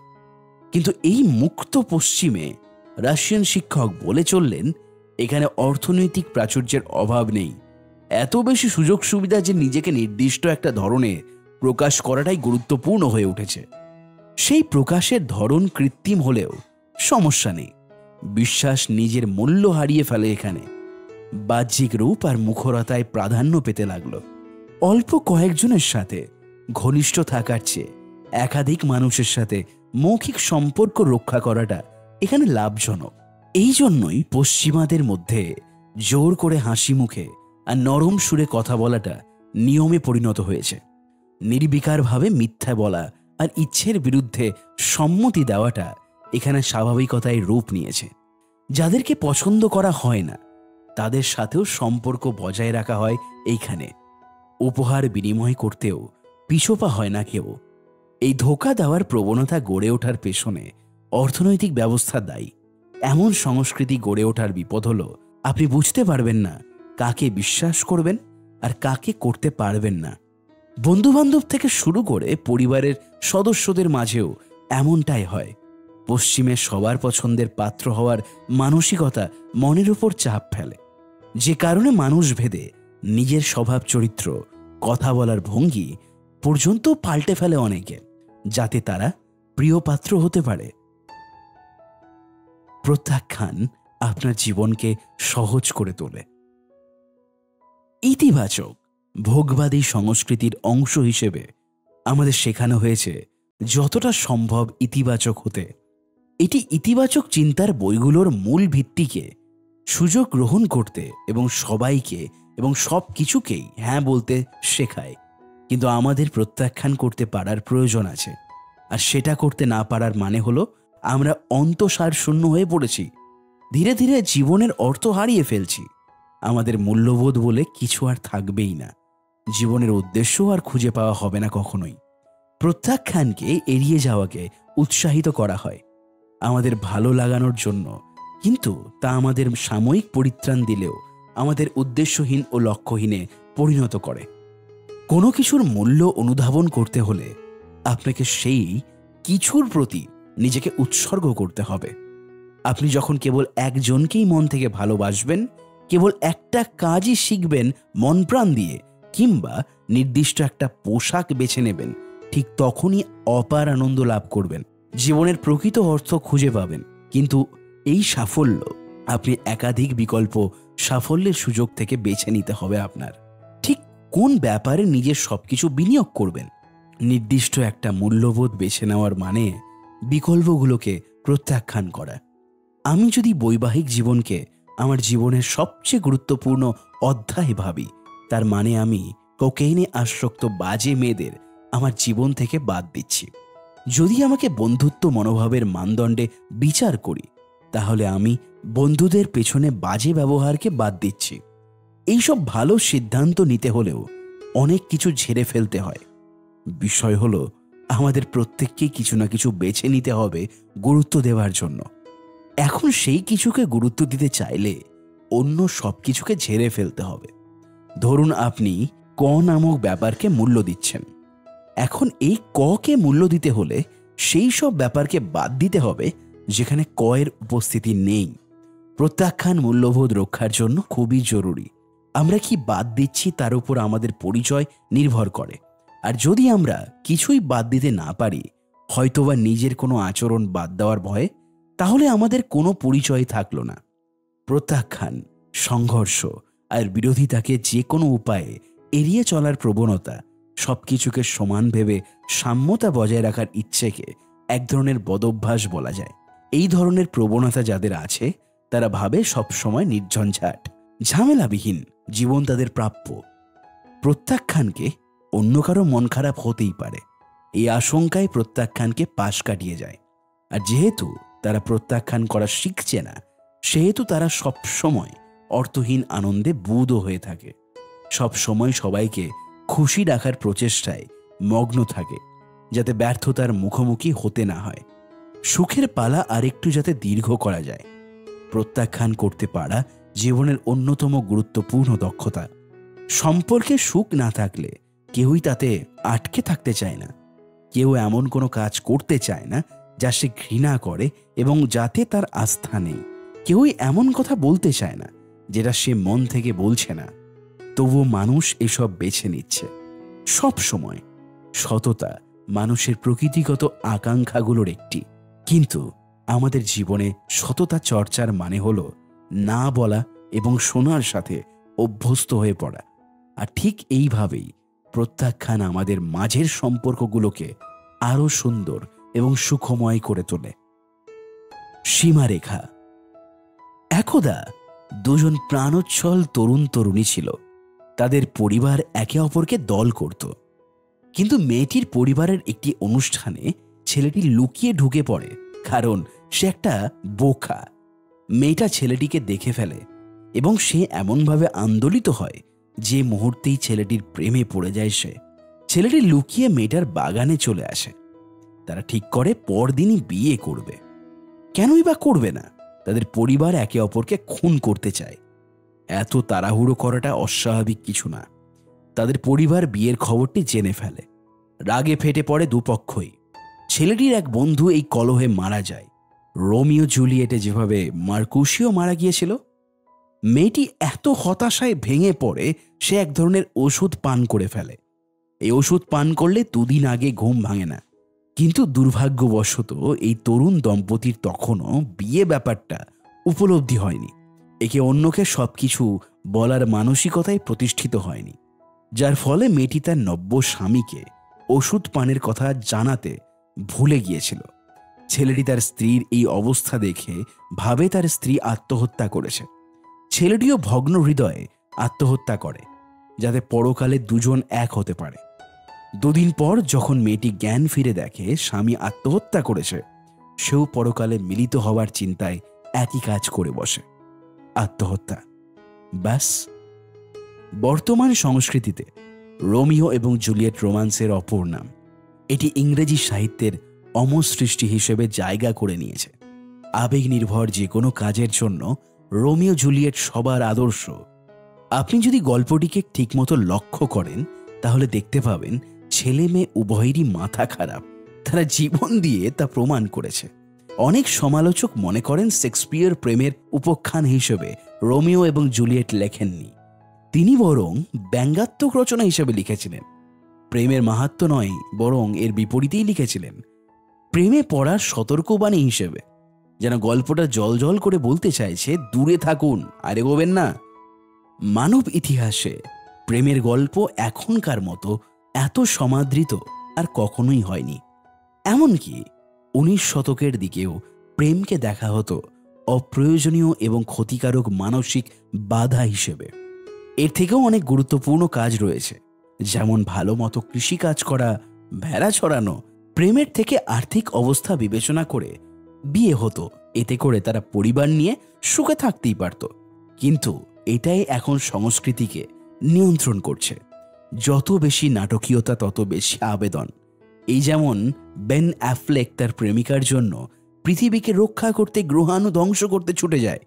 কিন্তু এই মুক্ত পশ্চিমে রাশিয়ান শিক্ষক বলে চললেন, এখানে অর্থনৈতিক প্রাচুর্যের অভাব নেই। এত বেশি সুযোগ সুবিধা যে নিজেকে নির্দিষ্ট একটা ধরনে প্রকাশ করাটাই গুরুত্বপূর্ণ হয়ে উঠেছে। সেই প্রকাশের ধরন কৃত্রিম হলেও সমস্যা নেই। বিশ্বাস নিজের মূল্য হারিয়ে ফেলে এখানে। বাহ্যিক রূপ আর মুখরতায় প্রাধান্য পেতে লাগল। অল্প কয়েকজনের সাথে ঘনিষ্ঠ থাকার চেয়ে একাধিক মানুষের সাথে মৌখিক সম্পর্ক রক্ষা করাটা এখানে লাভজনক। এই জন্যই পশ্চিমাদের মধ্যে জোর করে হাসি মুখে আর নরম সুরে কথা বলাটা নিয়মে পরিণত হয়েছে। নির্বিকারভাবে মিথ্যা বলা আর ইচ্ছের বিরুদ্ধে সম্মতি দেওয়াটা এখানে স্বাভাবিকতায় রূপ নিয়েছে। যাদেরকে পছন্দ করা হয় না, তাদের সাথেও সম্পর্ক বজায় রাখা হয় এইখানে। উপহার বিনিময় করতেও পিছোপা হয় না কেউ। এই ধোকা দেওয়ার প্রবণতা গড়ে ওঠার পেছনে অর্থনৈতিক ব্যবস্থা দায়ী। এমন সংস্কৃতি গড়ে ওঠার বিপদ হলো, আপনি বুঝতে পারবেন না কাকে বিশ্বাস করবেন আর কাকে করতে পারবেন না। বন্ধুবান্ধব থেকে শুরু করে পরিবারের সদস্যদের মাঝেও এমনটাই হয়। পশ্চিমে সবার পছন্দের পাত্র হওয়ার মানসিকতা মনের উপর চাপ ফেলে। যে কারণে মানুষ ভেদে নিজের স্বভাব চরিত্র, কথা বলার ভঙ্গি পর্যন্ত পাল্টে ফেলে অনেকে, যাতে তারা প্রিয় পাত্র হতে পারে। প্রত্যাখ্যান আপনার জীবনকে সহজ করে তোলে। ইতিবাচক, ভোগবাদী সংস্কৃতির অংশ হিসেবে আমাদের শেখানো হয়েছে যতটা সম্ভব ইতিবাচক হতে। এটি ইতিবাচক চিন্তার বইগুলোর মূল ভিত্তিকে, সুযোগ গ্রহণ করতে এবং সবাইকে এবং সব কিছুকেই হ্যাঁ বলতে শেখায়। কিন্তু আমাদের প্রত্যাখ্যান করতে পারার প্রয়োজন আছে। আর সেটা করতে না পারার মানে হলো, আমরা অন্তঃসার শূন্য হয়ে পড়েছি। ধীরে ধীরে জীবনের অর্থ হারিয়ে ফেলছি। আমাদের মূল্যবোধ বলে কিছু আর থাকবেই না। জীবনের উদ্দেশ্য আর খুঁজে পাওয়া হবে না কখনোই। প্রত্যাখ্যানকে এড়িয়ে যাওয়াকে উৎসাহিত করা হয়। আমাদের ভালো লাগানোর জন্য। কিন্তু তা আমাদের সাময়িক পরিত্রাণ দিলেও আমাদের উদ্দেশ্যহীন ও লক্ষ্যহীনে পরিণত করে। কোনো কিছুর মূল্য অনুধাবন করতে হলে আপনাকে সেই কিছুর প্রতি নিজেকে উৎসর্গ করতে হবে। আপনি যখন কেবল একজনকেই মন থেকে ভালোবাসবেন, কেবল একটা কাজই শিখবেন মন প্রাণ দিয়ে, কিংবা নির্দিষ্ট একটা পোশাক বেছে নেবেন, ঠিক তখনই অপার আনন্দ লাভ করবেন। জীবনের প্রকৃত অর্থ খুঁজে পাবেন। কিন্তু এই সাফল্য, আপনি একাধিক বিকল্প সাফল্যের সুযোগ থেকে বেছে নিতে হবে আপনার। কোন ব্যাপারে নিজের সবকিছু বিনিয়োগ করবেন? নির্দিষ্ট একটা মূল্যবোধ বেছে নেওয়ার মানে বিকল্পগুলোকে প্রত্যাখ্যান করা। আমি যদি বৈবাহিক জীবনকে আমার জীবনের সবচেয়ে গুরুত্বপূর্ণ অধ্যায় ভাবি, তার মানে আমি কোকেইনে আসক্ত বাজে মেয়েদের আমার জীবন থেকে বাদ দিচ্ছি। যদি আমাকে বন্ধুত্ব মনোভাবের মানদণ্ডে বিচার করি, তাহলে আমি বন্ধুদের পেছনে বাজে ব্যবহারকে বাদ দিচ্ছি। এইসব ভালো সিদ্ধান্ত নিতে হলেও অনেক কিছু ঝেড়ে ফেলতে হয়। বিষয় হলো, আমাদের প্রত্যেককেই কিছু না কিছু বেছে নিতে হবে গুরুত্ব দেওয়ার জন্য। এখন সেই কিছুকে গুরুত্ব দিতে চাইলে অন্য সব কিছুকে ঝেড়ে ফেলতে হবে। ধরুন আপনি ক নামক ব্যাপারকে মূল্য দিচ্ছেন। এখন এই ককে মূল্য দিতে হলে সেই সব ব্যাপারকে বাদ দিতে হবে যেখানে ক এর উপস্থিতি নেই। প্রত্যাখ্যান মূল্যবোধ রক্ষার জন্য খুবই জরুরি। আমরা কি বাদ দিচ্ছি তার উপর আমাদের পরিচয় নির্ভর করে? আর যদি আমরা কিছুই বাদ দিতে না পারি, হয়তোবা নিজের কোনো আচরণ বাদ দেওয়ার ভয়ে, তাহলে আমাদের কোনো পরিচয় থাকল না। প্রত্যাখ্যান, সংঘর্ষ আর বিরোধিতাকে যে কোনো উপায়ে এড়িয়ে চলার প্রবণতা, সবকিছুকে সমান ভেবে সাম্যতা বজায় রাখার ইচ্ছেকে এক ধরনের বদভ্যাস বলা যায়। এই ধরনের প্রবণতা যাদের আছে, তারা ভাবে সবসময় নির্ঝঞ্ঝাট, ঝামেলাবিহীন। জীবন তাদের প্রাপ্য। প্রত্যাখ্যানকে অন্য কারও মন খারাপ হতেই পারে। এই আশঙ্কায় প্রত্যাখ্যানকে পাশ কাটিয়ে যায়। আর যেহেতু তারা প্রত্যাখ্যান করা শিখছে না, সেহেতু তারা সব সময় অর্থহীন আনন্দে বুধ হয়ে থাকে। সব সময় সবাইকে খুশি রাখার প্রচেষ্টায় মগ্ন থাকে, যাতে ব্যর্থতার মুখোমুখি হতে না হয়। সুখের পালা আরেকটু যাতে দীর্ঘ করা যায়। প্রত্যাখ্যান করতে পারা জীবনের অন্যতম গুরুত্বপূর্ণ দক্ষতা। সম্পর্কে সুখ না থাকলে কেউই তাতে আটকে থাকতে চায় না। কেউ এমন কোনো কাজ করতে চায় না যা সে ঘৃণা করে এবং যাতে তার আস্থা নেই। কেউই এমন কথা বলতে চায় না যেটা সে মন থেকে বলছে না। তবুও মানুষ এসব বেছে নিচ্ছে। সব সময় সততা মানুষের প্রকৃতিগত আকাঙ্ক্ষাগুলোর একটি। কিন্তু আমাদের জীবনে সততা চর্চার মানে হলো না বলা এবং শোনার সাথে অভ্যস্ত হয়ে পড়া। আর ঠিক এইভাবেই প্রত্যাখ্যান আমাদের মাঝের সম্পর্কগুলোকে আরও সুন্দর এবং সুখময় করে তোলে। সীমারেখা। একদা দুজন প্রাণোচ্ছল তরুণ তরুণী ছিল। তাদের পরিবার একে অপরকে দল করত। কিন্তু মেয়েটির পরিবারের একটি অনুষ্ঠানে ছেলেটি লুকিয়ে ঢুকে পড়ে, কারণ সে একটা বোকা। মেয়েটা ছেলেটিকে দেখে ফেলে এবং সে এমনভাবে আন্দোলিত হয় যে মুহূর্তেই ছেলেটির প্রেমে পড়ে যায় সে। ছেলেটি লুকিয়ে মেয়েটার বাগানে চলে আসে। তারা ঠিক করে পরদিনই বিয়ে করবে। কেনই বা করবে না? তাদের পরিবার একে অপরকে খুন করতে চায়। এত তাড়াহুড়ো করাটা অস্বাভাবিক কিছু না। তাদের পরিবার বিয়ের খবরটি জেনে ফেলে। রাগে ফেটে পড়ে দুপক্ষই। ছেলেটির এক বন্ধু এই কলহে মারা যায়। রোমিও জুলিয়েটে যেভাবে মার্কুশিও মারা গিয়েছিল, মেয়েটি এত হতাশায় ভেঙে পড়ে, সে এক ধরনের ওষুধ পান করে ফেলে। এই ওষুধ পান করলে দুদিন আগে ঘুম ভাঙে না। কিন্তু দুর্ভাগ্যবশত এই তরুণ দম্পতির তখনও বিয়ে ব্যাপারটা উপলব্ধি হয়নি। একে অন্যকে সবকিছু বলার মানসিকতায় প্রতিষ্ঠিত হয়নি। যার ফলে মেয়েটি তার নব্য স্বামীকে ওষুধ পানের কথা জানাতে ভুলে গিয়েছিল। ছেলেটি তার স্ত্রীর এই অবস্থা দেখে ভাবে তার স্ত্রী আত্মহত্যা করেছে। ছেলেটিও ভগ্ন হৃদয়ে আত্মহত্যা করে, যাতে পরকালে দুজন এক হতে পারে। দুদিন পর যখন মেয়েটি জ্ঞান ফিরে দেখে স্বামী আত্মহত্যা করেছে, সেও পরকালে মিলিত হওয়ার চিন্তায় একই কাজ করে বসে, আত্মহত্যা। ব্যাস। বর্তমান সংস্কৃতিতে রোমিও এবং জুলিয়েট রোমান্সের অপর নাম। এটি ইংরেজি সাহিত্যের অমর সৃষ্টি হিসেবে জায়গা করে নিয়েছে। আবেগ নির্ভর যে কোনো কাজের জন্য রোমিও জুলিয়েট সবার আদর্শ। আপনি যদি গল্পটিকে ঠিকমতো লক্ষ্য করেন, তাহলে দেখতে পাবেন ছেলে মেয়ে উভয়েরই মাথা খারাপ। তারা জীবন দিয়ে তা প্রমাণ করেছে। অনেক সমালোচক মনে করেন শেক্সপিয়ার প্রেমের উপখ্যান হিসেবে রোমিও এবং জুলিয়েট লেখেননি। তিনি বরং ব্যঙ্গাত্মক রচনা হিসেবে লিখেছিলেন। প্রেমের মাহাত্ম নয়, বরং এর বিপরীতেই লিখেছিলেন। প্রেমে পড়ার সতর্কবাণী হিসেবে। যেন গল্পটা জল জল করে বলতে চাইছে, দূরে থাকুন, আর এগোবেন না। মানব ইতিহাসে প্রেমের গল্প এখনকার মতো এত সমাদৃত আর কখনোই হয়নি। এমনকি উনিশ শতকের দিকেও প্রেমকে দেখা হতো অপ্রয়োজনীয় এবং ক্ষতিকারক মানসিক বাধা হিসেবে। এর থেকেও অনেক গুরুত্বপূর্ণ কাজ রয়েছে, যেমন ভালো মতো কৃষিকাজ করা, ভেড়া ছড়ানো প্রেমের থেকে আর্থিক অবস্থা বিবেচনা করে বিয়ে হতো। এতে করে তারা পরিবার নিয়ে সুখে থাকতেই পারত। কিন্তু এটাই এখন সংস্কৃতিকে নিয়ন্ত্রণ করছে। যত বেশি নাটকীয়তা, তত বেশি আবেদন। এই যেমন বেন অ্যাফ্লেক তার প্রেমিকার জন্য পৃথিবীকে রক্ষা করতে, গ্রহাণু ধ্বংস করতে ছুটে যায়,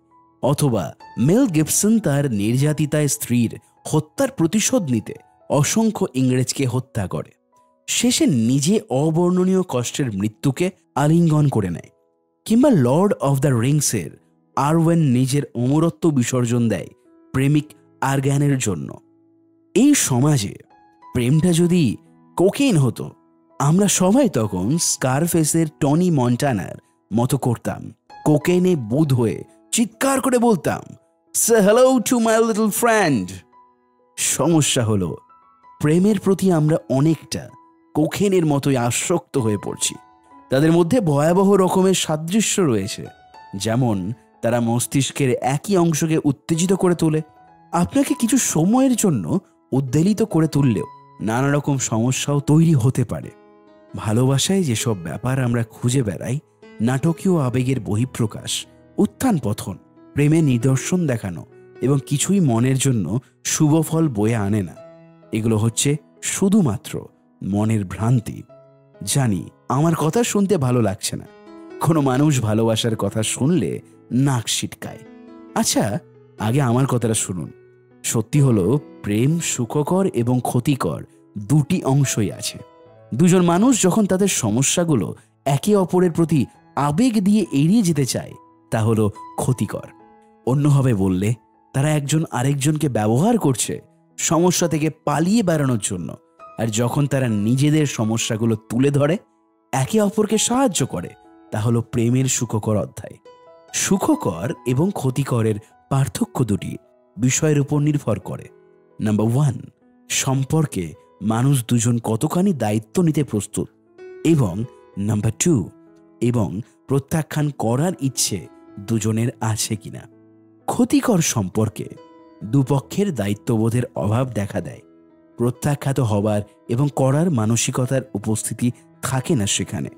অথবা মেল গিবসন তার নির্যাতিতায় স্ত্রীর হত্যার প্রতিশোধ নিতে অসংখ্য ইংরেজকে হত্যা করে। শেষে নিজে অবর্ণনীয় কষ্টের মৃত্যুকে আলিঙ্গন করে নেয়, কিংবা লর্ড অফ দ্য রিংসের আরওয়েন নিজের অমরত্ব বিসর্জন দেয় প্রেমিক আরগ্যানের জন্য। এই সমাজে প্রেমটা যদি কোকেন হতো, আমরা সবাই তখন স্কারফেসের টনি মন্টানার মতো করতাম কোকেনে বুধ হয়ে চিৎকার করে বলতাম hello to my little friend. সমস্যা হলো, প্রেমের প্রতি আমরা অনেকটা কোখেনের মতোই আসক্ত হয়ে পড়ছি। তাদের মধ্যে ভয়াবহ রকমের সাদৃশ্য রয়েছে, যেমন তারা মস্তিষ্কের একই অংশকে উত্তেজিত করে তোলে। আপনাকে কিছু সময়ের জন্য উদ্বেলিত করে তুললেও নানা রকম সমস্যাও তৈরি হতে পারে। ভালোবাসায় যেসব ব্যাপার আমরা খুঁজে বেড়াই, নাটকীয় আবেগের বহিঃপ্রকাশ, উত্থান পথন প্রেমে নিদর্শন দেখানো এবং কিছুই মনের জন্য শুভ ফল বয়ে আনে না। এগুলো হচ্ছে শুধুমাত্র মনের ভ্রান্তি। জানি, আমার কথা শুনতে ভালো লাগছে না। কোনো মানুষ ভালোবাসার কথা শুনলে নাক ছিটকায়। আচ্ছা আগে আমার কথাটা শুনুন। সত্যি হলো, প্রেম সুখকর এবং ক্ষতিকর দুটি অংশই আছে। দুজন মানুষ যখন তাদের সমস্যাগুলো একে অপরের প্রতি আবেগ দিয়ে এড়িয়ে যেতে চায়, তা হলো ক্ষতিকর। অন্যভাবে বললে, তারা একজন আরেকজনকে ব্যবহার করছে সমস্যা থেকে পালিয়ে বেড়ানোর জন্য। আর যখন তারা নিজেদের সমস্যাগুলো তুলে ধরে, একে অপরকে সাহায্য করে, তা হলো প্রেমের সুখকর অধ্যায়। সুখকর এবং ক্ষতিকরের পার্থক্য দুটি বিষয়ের উপর নির্ভর করে। নাম্বার ওয়ান সম্পর্কে মানুষ দুজন কতখানি দায়িত্ব নিতে প্রস্তুত? এবং নাম্বার টু এবং প্রত্যাখ্যান করার ইচ্ছে দুজনের আছে কিনা? ক্ষতিকর সম্পর্কে দুপক্ষের দায়িত্ববোধের অভাব দেখা দেয়। প্রত্যাখ্যাত হবার এবং করার মানসিকতার উপস্থিতি থাকে না সেখানে।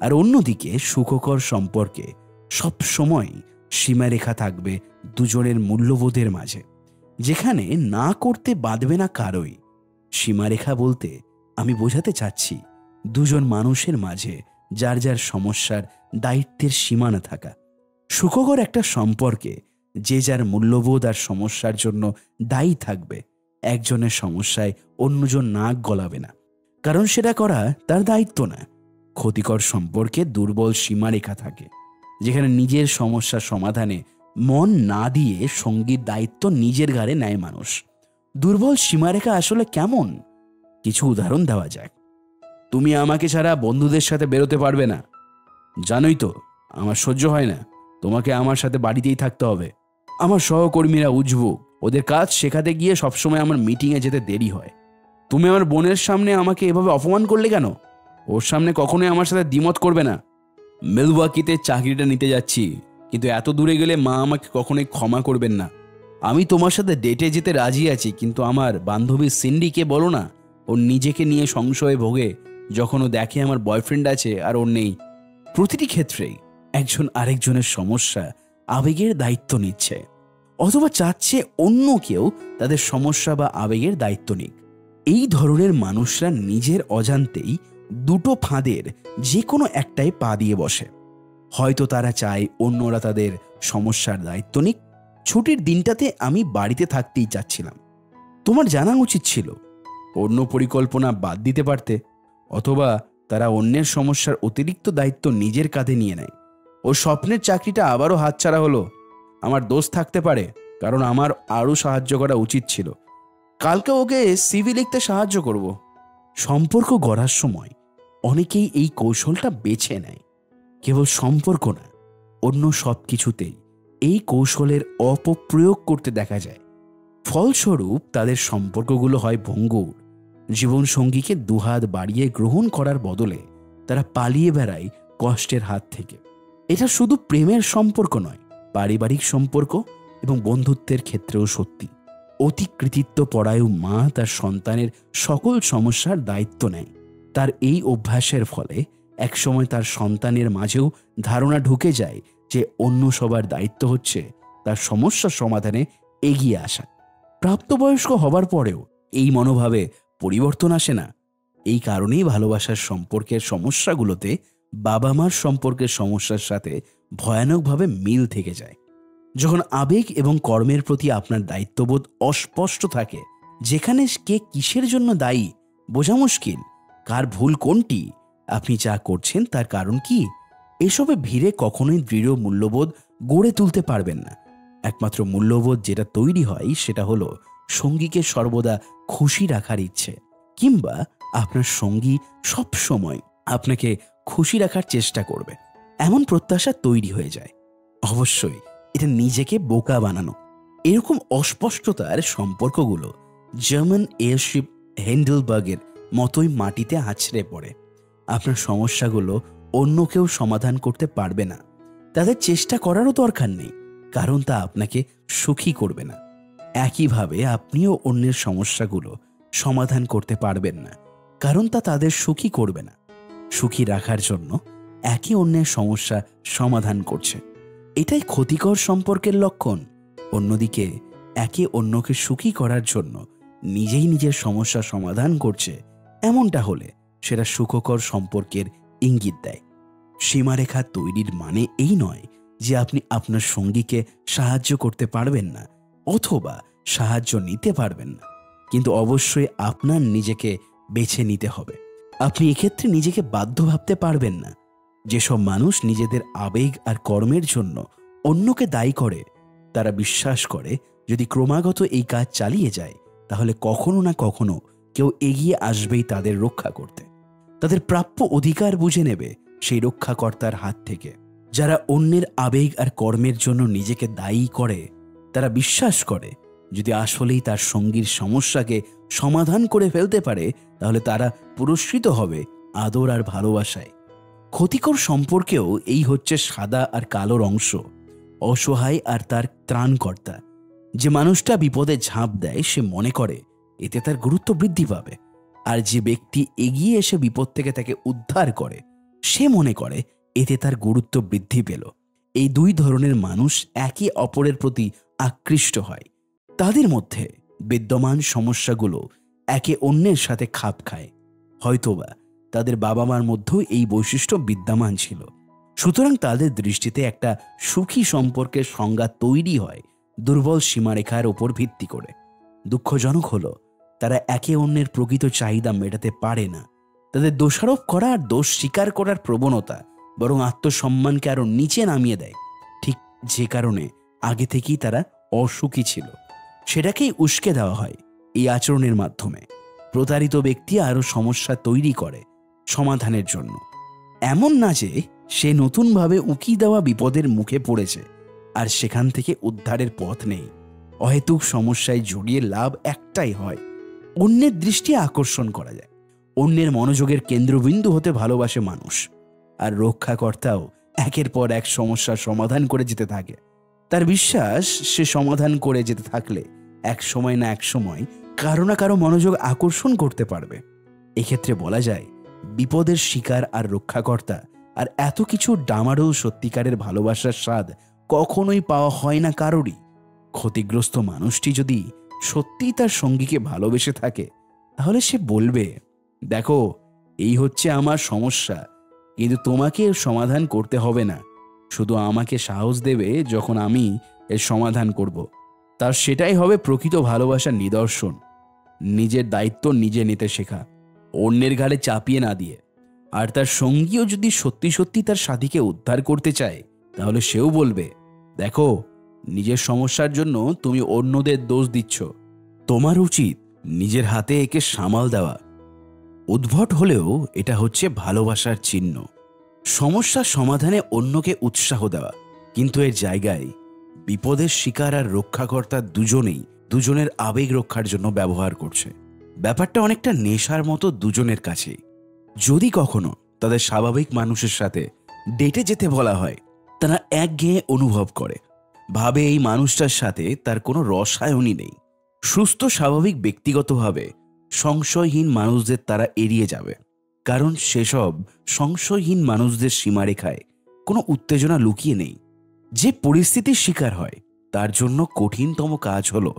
আর অন্যদিকে সুখকর সম্পর্কে সব সময় সীমারেখা থাকবে দুজনের মূল্যবোধের মাঝে। যেখানে না করতে বাঁধবে না কারোই। সীমারেখা বলতে আমি বোঝাতে চাচ্ছি দুজন মানুষের মাঝে যার যার সমস্যার দায়িত্বের সীমানা থাকা। সুখকর একটা সম্পর্কে যে যার মূল্যবোধ আর সমস্যার জন্য দায়ী থাকবে একজনের সমস্যায় অন্যজন নাক গলাবে না। কারণ সেটা করা তার দায়িত্ব না। ক্ষতিকর সম্পর্কে দুর্বল সীমারেখা থাকে, যেখানে নিজের সমস্যা সমাধানে মন না দিয়ে সঙ্গীর দায়িত্ব নিজের ঘাড়ে নেয় মানুষ। দুর্বল সীমারেখা আসলে কেমন? কিছু উদাহরণ দেওয়া যাক। তুমি আমাকে ছাড়া বন্ধুদের সাথে বেরোতে পারবে না। জানোই তো, আমার সহ্য হয় না। তোমাকে আমার সাথে বাড়িতেই থাকতে হবে। আমার সহকর্মীরা উজবুক। ওদের কাজ শেখাতে গিয়ে সবসময় আমার মিটিংয়ে যেতে দেরি হয়। তুমি আমার বোনের সামনে আমাকে এভাবে অপমান করলে কেন? ওর সামনে কখনোই আমার সাথে দ্বিমত করবে না। মেলওয়াকিতে চাকরিটা নিতে যাচ্ছি, কিন্তু এত দূরে গেলে মা আমাকে কখনোই ক্ষমা করবেন না। আমি তোমার সাথে ডেটে যেতে রাজি আছি, কিন্তু আমার বান্ধবী সিন্ডিকে বলো না ওর নিজেকে নিয়ে সংশয়ে ভোগে, যখন ও দেখে আমার বয়ফ্রেন্ড আছে আর ওর নেই। প্রতিটি ক্ষেত্রেই একজন আরেকজনের সমস্যা, আবেগের দায়িত্ব নিচ্ছে। অথবা চাচ্ছে অন্য কেউ তাদের সমস্যা বা আবেগের দায়িত্ব নিক। এই ধরনের মানুষরা নিজের অজান্তেই দুটো ফাঁদের যে কোনো একটাই পা দিয়ে বসে। হয়তো তারা চায় অন্যরা তাদের সমস্যার দায়িত্ব নিক। ছুটির দিনটাতে আমি বাড়িতে থাকতেই চাচ্ছিলাম। তোমার জানা উচিত ছিল অন্য পরিকল্পনা বাদ দিতে পারতে, অথবা তারা অন্যের সমস্যার অতিরিক্ত দায়িত্ব নিজের কাঁধে নিয়ে নেয়। ও স্বপ্নের চাকরিটা আবারও হাতছাড়া হলো। আমার দোষ থাকতে পারে, কারণ আমার আরও সাহায্য করা উচিত ছিল। কালকে ওকে সিভি লিখতে সাহায্য করব। সম্পর্ক গড়ার সময় অনেকেই এই কৌশলটা বেছে নেয়। কেবল সম্পর্ক না, অন্য সব কিছুতেই এই কৌশলের অপপ্রয়োগ করতে দেখা যায়। ফলস্বরূপ তাদের সম্পর্কগুলো হয় ভঙ্গুর। জীবনসঙ্গীকে দুহাত বাড়িয়ে গ্রহণ করার বদলে তারা পালিয়ে বেড়ায় কষ্টের হাত থেকে। এটা শুধু প্রেমের সম্পর্ক নয় পারিবারিক সম্পর্ক এবং বন্ধুত্বের ক্ষেত্রেও সত্যি। অতি কৃতিত্ব পরায়ু মা তার সন্তানের সকল সমস্যার দায়িত্ব নেয়। তার এই অভ্যাসের ফলে একসময় তার সন্তানের মাঝেও ধারণা ঢুকে যায় যে অন্য সবার দায়িত্ব হচ্ছে তার সমস্যা সমাধানে এগিয়ে আসা। প্রাপ্তবয়স্ক হবার পরেও এই মনোভাবে পরিবর্তন আসে না। এই কারণেই ভালোবাসার সম্পর্কের সমস্যাগুলোতে বাবা মার সম্পর্কের সমস্যার সাথে ভয়ানকভাবে মিল থেকে যায়। যখন আবেগ এবং কর্মের প্রতি আপনার দায়িত্ববোধ অস্পষ্ট থাকে, যেখানে কে কিসের জন্য দায়ী, বোঝা মুশকিল। কার ভুল কোনটি? আপনি যা করছেন তার কারণ কি? এসবে ভিড়ে কখনোই দৃঢ় মূল্যবোধ গড়ে তুলতে পারবেন না। একমাত্র মূল্যবোধ যেটা তৈরি হয় সেটা হলো সঙ্গীকে সর্বদা খুশি রাখার ইচ্ছে, কিংবা আপনার সঙ্গী সব সময় আপনাকে খুশি রাখার চেষ্টা করবে। এমন প্রত্যাশা তৈরি হয়ে যায়। অবশ্যই, এটা নিজেকে বোকা বানানো। এরকম অস্পষ্টতার সম্পর্কগুলো জার্মান এয়ারশিপ হেন্ডেলবার্গের মতোই মাটিতে আছড়ে পড়ে। আপনার সমস্যাগুলো অন্য কেউ সমাধান করতে পারবে না। তাদের চেষ্টা করারও দরকার নেই, কারণ তা আপনাকে সুখী করবে না। একইভাবে আপনিও অন্যের সমস্যাগুলো সমাধান করতে পারবেন না, কারণ তা তাদের সুখী করবে না। সুখী রাখার জন্য একে অন্যের সমস্যা সমাধান করছে। এটাই ক্ষতিকর সম্পর্কের লক্ষণ। অন্যদিকে, একে অন্যকে সুখী করার জন্য নিজেই নিজের সমস্যা সমাধান করছে, এমনটা হলে সেটা সুখকর সম্পর্কের ইঙ্গিত দেয়। সীমারেখা তৈরির মানে এই নয় যে আপনি আপনার সঙ্গীকে সাহায্য করতে পারবেন না অথবা সাহায্য নিতে পারবেন না। কিন্তু অবশ্যই আপনার নিজেকে বেছে নিতে হবে। আপনি এক্ষেত্রে নিজেকে বাধ্য ভাবতে পারবেন না। যেসব মানুষ নিজেদের আবেগ আর কর্মের জন্য অন্যকে দায়ী করে, তারা বিশ্বাস করে, যদি ক্রমাগত এই কাজ চালিয়ে যায়, তাহলে কখনো না কখনো কেউ এগিয়ে আসবেই তাদের রক্ষা করতে। তাদের প্রাপ্য অধিকার বুঝে নেবে সেই রক্ষাকর্তার হাত থেকে। যারা অন্যের আবেগ আর কর্মের জন্য নিজেকে দায়ী করে, তারা বিশ্বাস করে, যদি আসলেই তার সঙ্গীর সমস্যাকে সমাধান করে ফেলতে পারে, তাহলে তারা পুরস্কৃত হবে আদর আর ভালোবাসায়। ক্ষতিকর সম্পর্কেও এই হচ্ছে সাদা আর কালোর অংশ, অসহায় আর তার ত্রাণকর্তা। যে মানুষটা বিপদে ঝাঁপ দেয়, সে মনে করে, এতে তার গুরুত্ব বৃদ্ধি পাবে। আর যে ব্যক্তি এগিয়ে এসে বিপদ থেকে তাকে উদ্ধার করে, সে মনে করে, এতে তার গুরুত্ব বৃদ্ধি পেল। এই দুই ধরনের মানুষ একে অপরের প্রতি আকৃষ্ট হয়। তাদের মধ্যে বিদ্যমান সমস্যাগুলো একে অন্যের সাথে খাপ খায়। হয়তোবা তাদের বাবা মার মধ্যেও এই বৈশিষ্ট্য বিদ্যমান ছিল। সুতরাং তাদের দৃষ্টিতে একটা সুখী সম্পর্কের সংজ্ঞা তৈরি হয় দুর্বল সীমারেখার ওপর ভিত্তি করে। দুঃখজনক হলো, তারা একে অন্যের প্রকৃত চাহিদা মেটাতে পারে না। তাদের দোষারোপ করা আর দোষ স্বীকার করার প্রবণতা বরং আত্মসম্মানকে আরও নিচে নামিয়ে দেয়। ঠিক যে কারণে আগে থেকেই তারা অসুখী ছিল। সেটাকেই উস্কে দেওয়া হয় এই আচরণের মাধ্যমে। প্রতারিত ব্যক্তি আরও সমস্যা তৈরি করে। সমাধানের জন্য। এমন না যে সে নতুনভাবে উকি দেওয়া বিপদের মুখে পড়েছে, আর সেখান থেকে উদ্ধারের পথ নেই। অহেতুক সমস্যায় জড়িয়ে লাভ একটাই হয়, অন্যের দৃষ্টি আকর্ষণ করা যায়। অন্যের মনোযোগের কেন্দ্রবিন্দু হতে ভালোবাসে মানুষ, আর রক্ষাকর্তাও একের পর এক সমস্যার সমাধান করে যেতে থাকে। তার বিশ্বাস, সে সমাধান করে যেতে থাকলে এক সময় না এক সময় কারও না কারও মনোযোগ আকর্ষণ করতে পারবে। এক্ষেত্রে বলা যায় বিপদের শিকার আর রক্ষাকর্তা। আর এত কিছু ডামারও সত্যিকারের ভালোবাসার স্বাদ কখনোই পাওয়া হয় না কারোরই। ক্ষতিগ্রস্ত মানুষটি যদি সত্যিই তার সঙ্গীকে ভালোবেসে থাকে, তাহলে সে বলবে, দেখো, এই হচ্ছে আমার সমস্যা, কিন্তু তোমাকে এর সমাধান করতে হবে না। শুধু আমাকে সাহস দেবে যখন আমি এর সমাধান করব। তার সেটাই হবে প্রকৃত ভালোবাসার নিদর্শন। নিজের দায়িত্ব নিজে নিতে শেখা। অন্যের ঘাড়ে চাপিয়ে না দিয়ে। আর তার সঙ্গীও যদি সত্যি সত্যি তার সাথীকে উদ্ধার করতে চায়, তাহলে সেও বলবে, দেখো, নিজের সমস্যার জন্য তুমি অন্যদের দোষ দিচ্ছ। তোমার উচিত নিজের হাতে একে সামাল দেওয়া। উদ্ভট হলেও এটা হচ্ছে ভালোবাসার চিহ্ন। সমস্যা সমাধানে অন্যকে উৎসাহ দেওয়া। কিন্তু এর জায়গায় বিপদের শিকার আর রক্ষাকর্তা দুজনেই দুজনের আবেগ রক্ষার জন্য ব্যবহার করছে। ব্যাপারটা অনেকটা নেশার মতো দুজনের কাছে যদি কখনো তাদের স্বাভাবিক মানুষের সাথে ডেটে যেতে বলা হয়, তারা একঘেয়ে অনুভব করে। ভাবে এই মানুষটার সাথে তার কোনো রসায়নই নেই। সুস্থ, স্বাভাবিক, ব্যক্তিগতভাবে সংশয়হীন মানুষদের তারা এড়িয়ে যাবে। কারণ সেসব সংশয়হীন মানুষদের সীমারেখায় কোনো উত্তেজনা লুকিয়ে নেই। যে পরিস্থিতির শিকার হয়, তার জন্য কঠিনতম কাজ হলো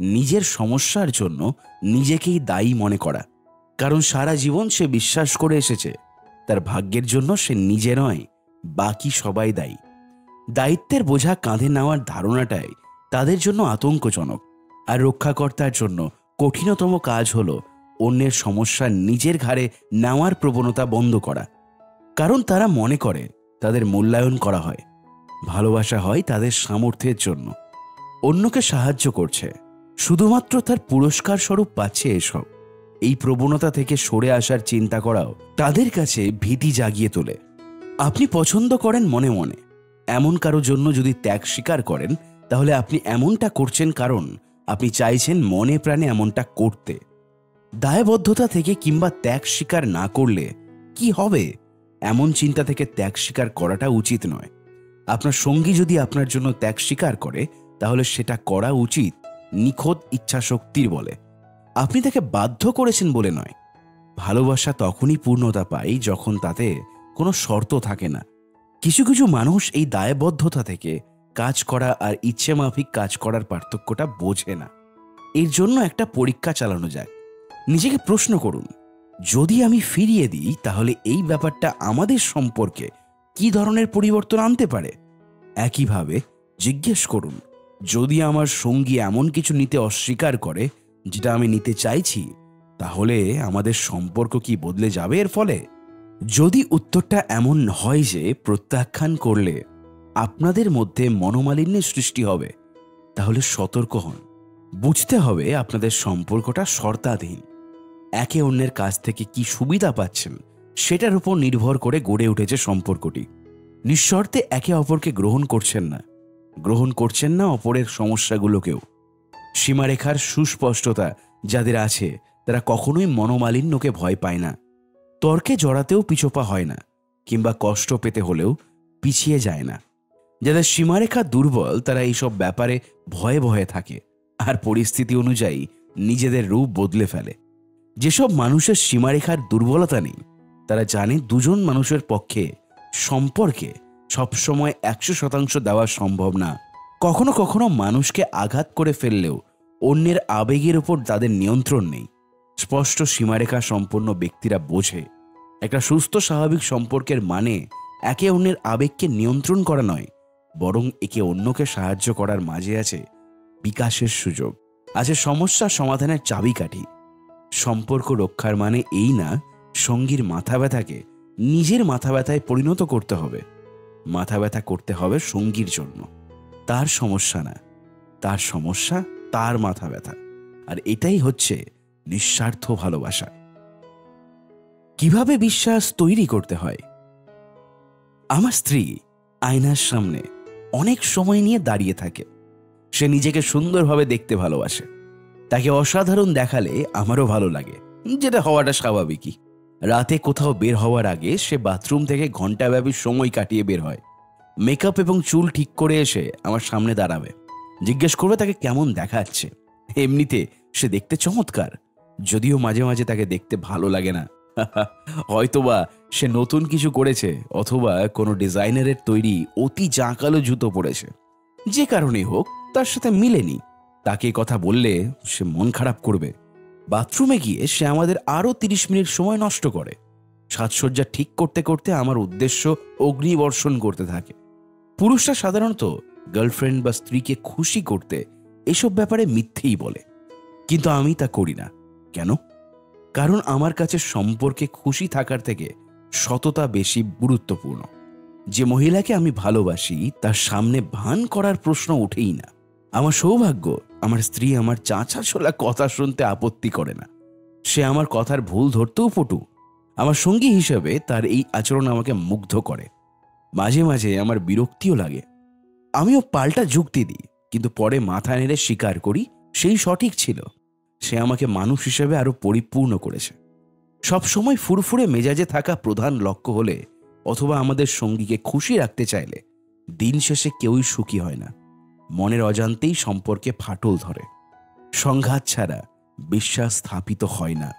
নিজের সমস্যার জন্য নিজেকেই দায়ী মনে করা। কারণ সারা জীবন সে বিশ্বাস করে এসেছে, তার ভাগ্যের জন্য সে নিজে নয়, বাকি সবাই দায়ী। দায়িত্বের বোঝা কাঁধে নেওয়ার ধারণাটাই তাদের জন্য আতঙ্কজনক। আর রক্ষাকর্তার জন্য কঠিনতম কাজ হলো অন্যের সমস্যা নিজের ঘাড়ে নেওয়ার প্রবণতা বন্ধ করা। কারণ তারা মনে করে তাদের মূল্যায়ন করা হয়, ভালোবাসা হয় তাদের সামর্থ্যের জন্য। অন্যকে সাহায্য করছে শুধুমাত্র তার পুরস্কার স্বরূপ পাচ্ছে এসব। এই প্রবণতা থেকে সরে আসার চিন্তা করাও তাদের কাছে ভীতি জাগিয়ে তোলে। আপনি পছন্দ করেন মনে মনে। এমন কারও জন্য যদি ত্যাগ স্বীকার করেন, তাহলে আপনি এমনটা করছেন কারণ আপনি চাইছেন মনে প্রাণে এমনটা করতে। দায়বদ্ধতা থেকে কিংবা ত্যাগ স্বীকার না করলে কি হবে? এমন চিন্তা থেকে ত্যাগ স্বীকার করাটা উচিত নয়। আপনার সঙ্গী যদি আপনার জন্য ত্যাগ স্বীকার করে, তাহলে সেটা করা উচিত। নিখোদ ইচ্ছাশক্তির বলে। আপনি তাকে বাধ্য করেছেন বলে নয়। ভালোবাসা তখনই পূর্ণতা পায় যখন তাতে কোনো শর্ত থাকে না। কিছু কিছু মানুষ এই দায়বদ্ধতা থেকে কাজ করা আর ইচ্ছে মাফিক কাজ করার পার্থক্যটা বোঝে না। এর জন্য একটা পরীক্ষা চালানো যায়। নিজেকে প্রশ্ন করুন, যদি আমি ফিরিয়ে দিই, তাহলে এই ব্যাপারটা আমাদের সম্পর্কে কি ধরনের পরিবর্তন আনতে পারে? একইভাবে জিজ্ঞেস করুন যদি আমার সঙ্গী এমন কিছু নিতে অস্বীকার করে, যেটা আমি নিতে চাইছি, তাহলে আমাদের সম্পর্ক কি বদলে যাবে এর ফলে? যদি উত্তরটা এমন হয় যে প্রত্যাখ্যান করলে আপনাদের মধ্যে মনোমালিন্যের সৃষ্টি হবে, তাহলে সতর্ক হন। বুঝতে হবে আপনাদের সম্পর্কটা শর্তাধীন। একে অন্যের কাছ থেকে কি সুবিধা পাচ্ছেন, সেটার উপর নির্ভর করে গড়ে উঠেছে সম্পর্কটি। নিঃশর্তে একে অপরকে গ্রহণ করছেন না। গ্রহণ করছেন না অপরের সমস্যাগুলোকেও। সীমারেখার সুস্পষ্টতা যাদের আছে, তারা কখনোই মনোমালিন্যকে ভয় পায় না। তর্কে জড়াতেও পিছোপা হয় না, কিংবা কষ্ট পেতে হলেও পিছিয়ে যায় না। যাদের সীমারেখা দুর্বল, তারা এইসব ব্যাপারে ভয়ে ভয়ে থাকে, আর পরিস্থিতি অনুযায়ী নিজেদের রূপ বদলে ফেলে। যেসব মানুষের সীমারেখার দুর্বলতা নেই, তারা জানে দুজন মানুষের পক্ষে সম্পর্কে সবসময় একশো শতাংশ দেওয়া সম্ভব না। কখনো কখনো মানুষকে আঘাত করে ফেললেও অন্যের আবেগের উপর তাদের নিয়ন্ত্রণ নেই। স্পষ্ট সীমারেখা সম্পন্ন ব্যক্তিরা বোঝে, একটা সুস্থ স্বাভাবিক সম্পর্কের মানে একে অন্যের আবেগকে নিয়ন্ত্রণ করা নয়, বরং একে অন্যকে সাহায্য করার মাঝে আছে বিকাশের সুযোগ, আছে সমস্যা সমাধানের চাবিকাঠি। সম্পর্ক রক্ষার মানে এই না, সঙ্গীর মাথা ব্যথাকে নিজের মাথা ব্যথায় পরিণত করতে হবে। মাথা ব্যথা করতে হবে সঙ্গীর জন্য। তার সমস্যা না। তার সমস্যা তার মাথা ব্যথা। আর এটাই হচ্ছে নিঃস্বার্থ ভালোবাসা। কীভাবে বিশ্বাস তৈরি করতে হয়? আমার স্ত্রী আয়নার সামনে অনেক সময় নিয়ে দাঁড়িয়ে থাকে। সে নিজেকে সুন্দরভাবে দেখতে ভালোবাসে। তাকে অসাধারণ দেখালে আমারও ভালো লাগে। যেটা হওয়াটা স্বাভাবিকই। রাতে কোথাও বের হওয়ার আগে সে বাথরুম থেকে ঘন্টাব্যাপী সময় কাটিয়ে বের হয়। মেকআপ এবং চুল ঠিক করে এসে আমার সামনে দাঁড়াবে। জিজ্ঞেস করবে তাকে কেমন দেখাচ্ছে। এমনিতে সে দেখতে চমৎকার। যদিও মাঝে মাঝে তাকে দেখতে ভালো লাগে না। হয়তোবা সে নতুন কিছু করেছে অথবা কোনো ডিজাইনারের তৈরি অতি জাঁকালো জুতো পরেছে। যে কারণেই হোক, তার সাথে মিলেনি। তাকে কথা বললে সে মন খারাপ করবে। বাথরুমে গিয়ে সে আমাদের আরও তিরিশ মিনিট সময় নষ্ট করে। সাজসজ্জা ঠিক করতে করতে আমার উদ্দেশ্য অগ্নিবর্ষণ করতে থাকে। পুরুষরা সাধারণত গার্লফ্রেন্ড বা স্ত্রীকে খুশি করতে এসব ব্যাপারে মিথ্যেই বলে। কিন্তু আমি তা করি না। কেন? কারণ আমার কাছে সম্পর্কে খুশি থাকার থেকে সততা বেশি গুরুত্বপূর্ণ। যে মহিলাকে আমি ভালোবাসি, তার সামনে ভান করার প্রশ্ন উঠেই না। আমার সৌভাগ্য আমার স্ত্রী আমার চাঁচা ছোলা কথা শুনতে আপত্তি করে না। সে আমার কথার ভুল ধরতেও পটু। আমার সঙ্গী হিসেবে তার এই আচরণ আমাকে মুগ্ধ করে। মাঝে মাঝে আমার বিরক্তিও লাগে। আমিও পাল্টা যুক্তি দিই, কিন্তু পরে মাথা নেড়ে স্বীকার করি, সেই সঠিক ছিল। সে আমাকে মানুষ হিসেবে আরও পরিপূর্ণ করেছে। সব সময় ফুরফুরে মেজাজে থাকা প্রধান লক্ষ্য হলে অথবা আমাদের সঙ্গীকে খুশি রাখতে চাইলে দিন শেষে কেউই সুখী হয় না। মনের অজান্তেই সম্পর্কে ফাটল ধরে। সংঘাত ছাড়া বিশ্বাস স্থাপিত হয় না।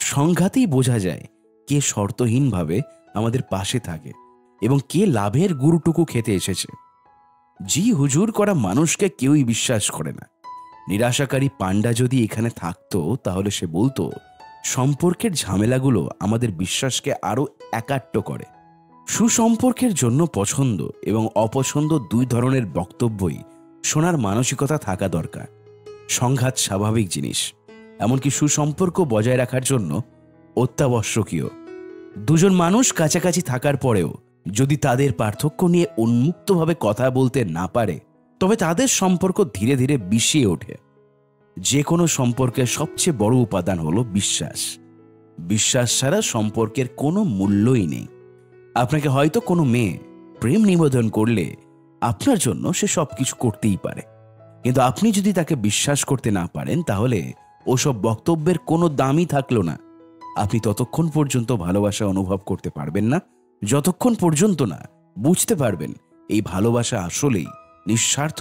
সংঘাতেই বোঝা যায় কে শর্তহীনভাবে আমাদের পাশে থাকে এবং কে লাভের গুরুটুকু খেতে এসেছে। জি হুজুর করা মানুষকে কেউই বিশ্বাস করে না। নিরাশাকারী পাণ্ডা যদি এখানে থাকতো, তাহলে সে বলতো, সম্পর্কের ঝামেলাগুলো আমাদের বিশ্বাসকে আরও একাট্ট করে। সুসম্পর্কের জন্য পছন্দ এবং অপছন্দ দুই ধরনের বক্তব্যই শোনার মানসিকতা থাকা দরকার। সংঘাত স্বাভাবিক জিনিস। এমনকি সুসম্পর্ক বজায় রাখার জন্য অত্যাবশ্যকীয়। দুজন মানুষ কাছাকাছি থাকার পরেও যদি তাদের পার্থক্য নিয়ে উন্মুক্তভাবে কথা বলতে না পারে, তবে তাদের সম্পর্ক ধীরে ধীরে বিষিয়ে ওঠে। যে কোনো সম্পর্কের সবচেয়ে বড় উপাদান হলো বিশ্বাস। বিশ্বাস ছাড়া সম্পর্কের কোনো মূল্যই নেই। আপনাকে হয়তো কোনো মেয়ে প্রেম নিবেদন করলে আপনার জন্য সে সব কিছু করতেই পারে। কিন্তু আপনি যদি তাকে বিশ্বাস করতে না পারেন, তাহলে ওসব বক্তব্যের কোনো দামই থাকল না। আপনি ততক্ষণ পর্যন্ত ভালোবাসা অনুভব করতে পারবেন না, যতক্ষণ পর্যন্ত না বুঝতে পারবেন এই ভালোবাসা আসলেই নিঃস্বার্থ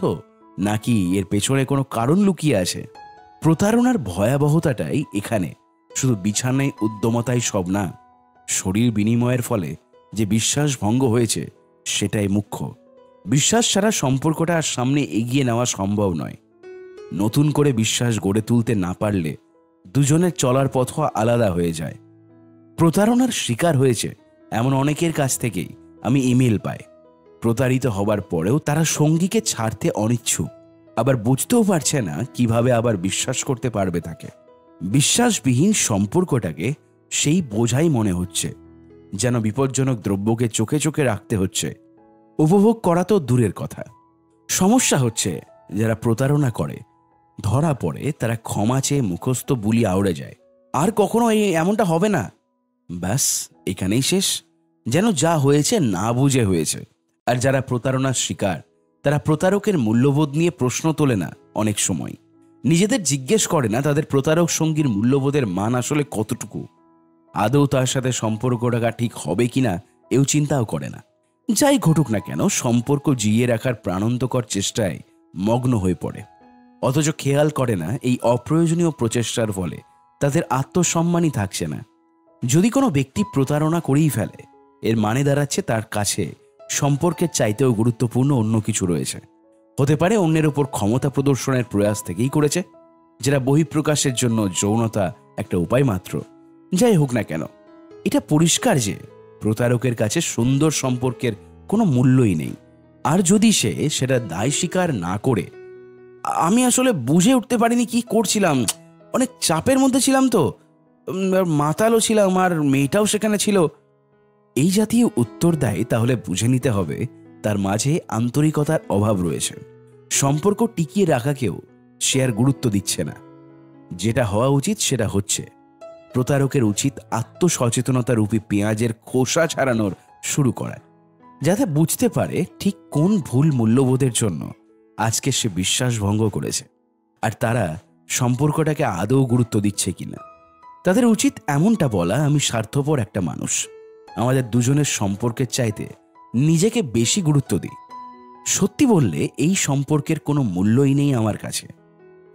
নাকি এর পেছনে কোনো কারণ লুকিয়ে আছে। প্রতারণার ভয়াবহতাটাই এখানে শুধু বিছানায় উদ্যমতাই সব না, শরীর বিনিময়ের ফলে যে বিশ্বাস ভঙ্গ হয়েছে, সেটাই মুখ্য। বিশ্বাস ছাড়া সম্পর্কটা আর সামনে এগিয়ে নেওয়া সম্ভব নয়। নতুন করে বিশ্বাস গড়ে তুলতে না পারলে দুজনের চলার পথ আলাদা হয়ে যায়। প্রতারণার শিকার হয়েছে এমন অনেকের কাছ থেকেই, আমি ইমেল পাই। প্রতারিত হবার পরেও তারা সঙ্গীকে ছাড়তে অনিচ্ছুক। আবার বুঝতেও পারছে না কীভাবে আবার বিশ্বাস করতে পারবে তাকে। বিশ্বাসবিহীন সম্পর্কটাকে সেই বোঝাই মনে হচ্ছে, যেন বিপজ্জনক দ্রব্যকে চোখে চোখে রাখতে হচ্ছে। উপভোগ করা তো দূরের কথা। সমস্যা হচ্ছে, যারা প্রতারণা করে, ধরা পড়ে, তারা ক্ষমা চেয়ে মুখস্থ বুলি আউড়ে যায়। আর কখনো এমনটা হবে না। ব্যাস, এখানেই শেষ। যেন যা হয়েছে না বুঝে হয়েছে। আর যারা প্রতারণার শিকার, তারা প্রতারকের মূল্যবোধ নিয়ে প্রশ্ন তোলে না অনেক সময়। নিজেদের জিজ্ঞেস করে না তাদের প্রতারক সঙ্গীর মূল্যবোধের মান আসলে কতটুকু। আদৌ তার সাথে সম্পর্ক রাখা ঠিক হবে কিনা, এও চিন্তাও করে না। যাই ঘটুক না কেন, সম্পর্ক জিয়ে রাখার প্রাণন্তকর চেষ্টায় মগ্ন হয়ে পড়ে। অথচ খেয়াল করে না, এই অপ্রয়োজনীয় প্রচেষ্টার ফলে তাদের আত্মসম্মানই থাকছে না। যদি কোনো ব্যক্তি প্রতারণা করেই ফেলে, এর মানে দাঁড়াচ্ছে তার কাছে সম্পর্কের চাইতেও গুরুত্বপূর্ণ অন্য কিছু রয়েছে। হতে পারে অন্যের ওপর ক্ষমতা প্রদর্শনের প্রয়াস থেকেই করেছে, যেটা বহিঃপ্রকাশের জন্য যৌনতা একটা উপায় মাত্র। যাই হোক না কেন, এটা পরিষ্কার যে প্রতারকের কাছে সুন্দর সম্পর্কের কোনো মূল্যই নেই। আর যদি সে সেটা দায় স্বীকার না করে, আমি আসলে বুঝে উঠতে পারিনি কি করছিলাম। অনেক চাপের মধ্যে ছিলাম তো। মাতালও ছিলাম, আর মেয়েটাও সেখানে ছিল। এই জাতীয় উত্তর দেয় তাহলে বুঝে নিতে হবে, তার মাঝে আন্তরিকতার অভাব রয়েছে। সম্পর্ক টিকিয়ে রাখাকেও সে আর গুরুত্ব দিচ্ছে না। যেটা হওয়া উচিত সেটা হচ্ছে। প্রতারকের উচিত আত্মসচেতনতা রূপী পেঁয়াজের খোসা ছাড়ানোর শুরু করা যাতে বুঝতে পারে ঠিক কোন ভুল মূল্যবোধের জন্য আজকে সে বিশ্বাস ভঙ্গ করেছে। আর তারা সম্পর্কটাকে আদৌ গুরুত্ব দিচ্ছে কিনা। তাদের উচিত এমনটা বলা, আমি স্বার্থপর একটা মানুষ। আমাদের দুজনের সম্পর্কের চাইতে নিজেকে বেশি গুরুত্ব দিই। সত্যি বললে, এই সম্পর্কের কোনো মূল্যই নেই আমার কাছে।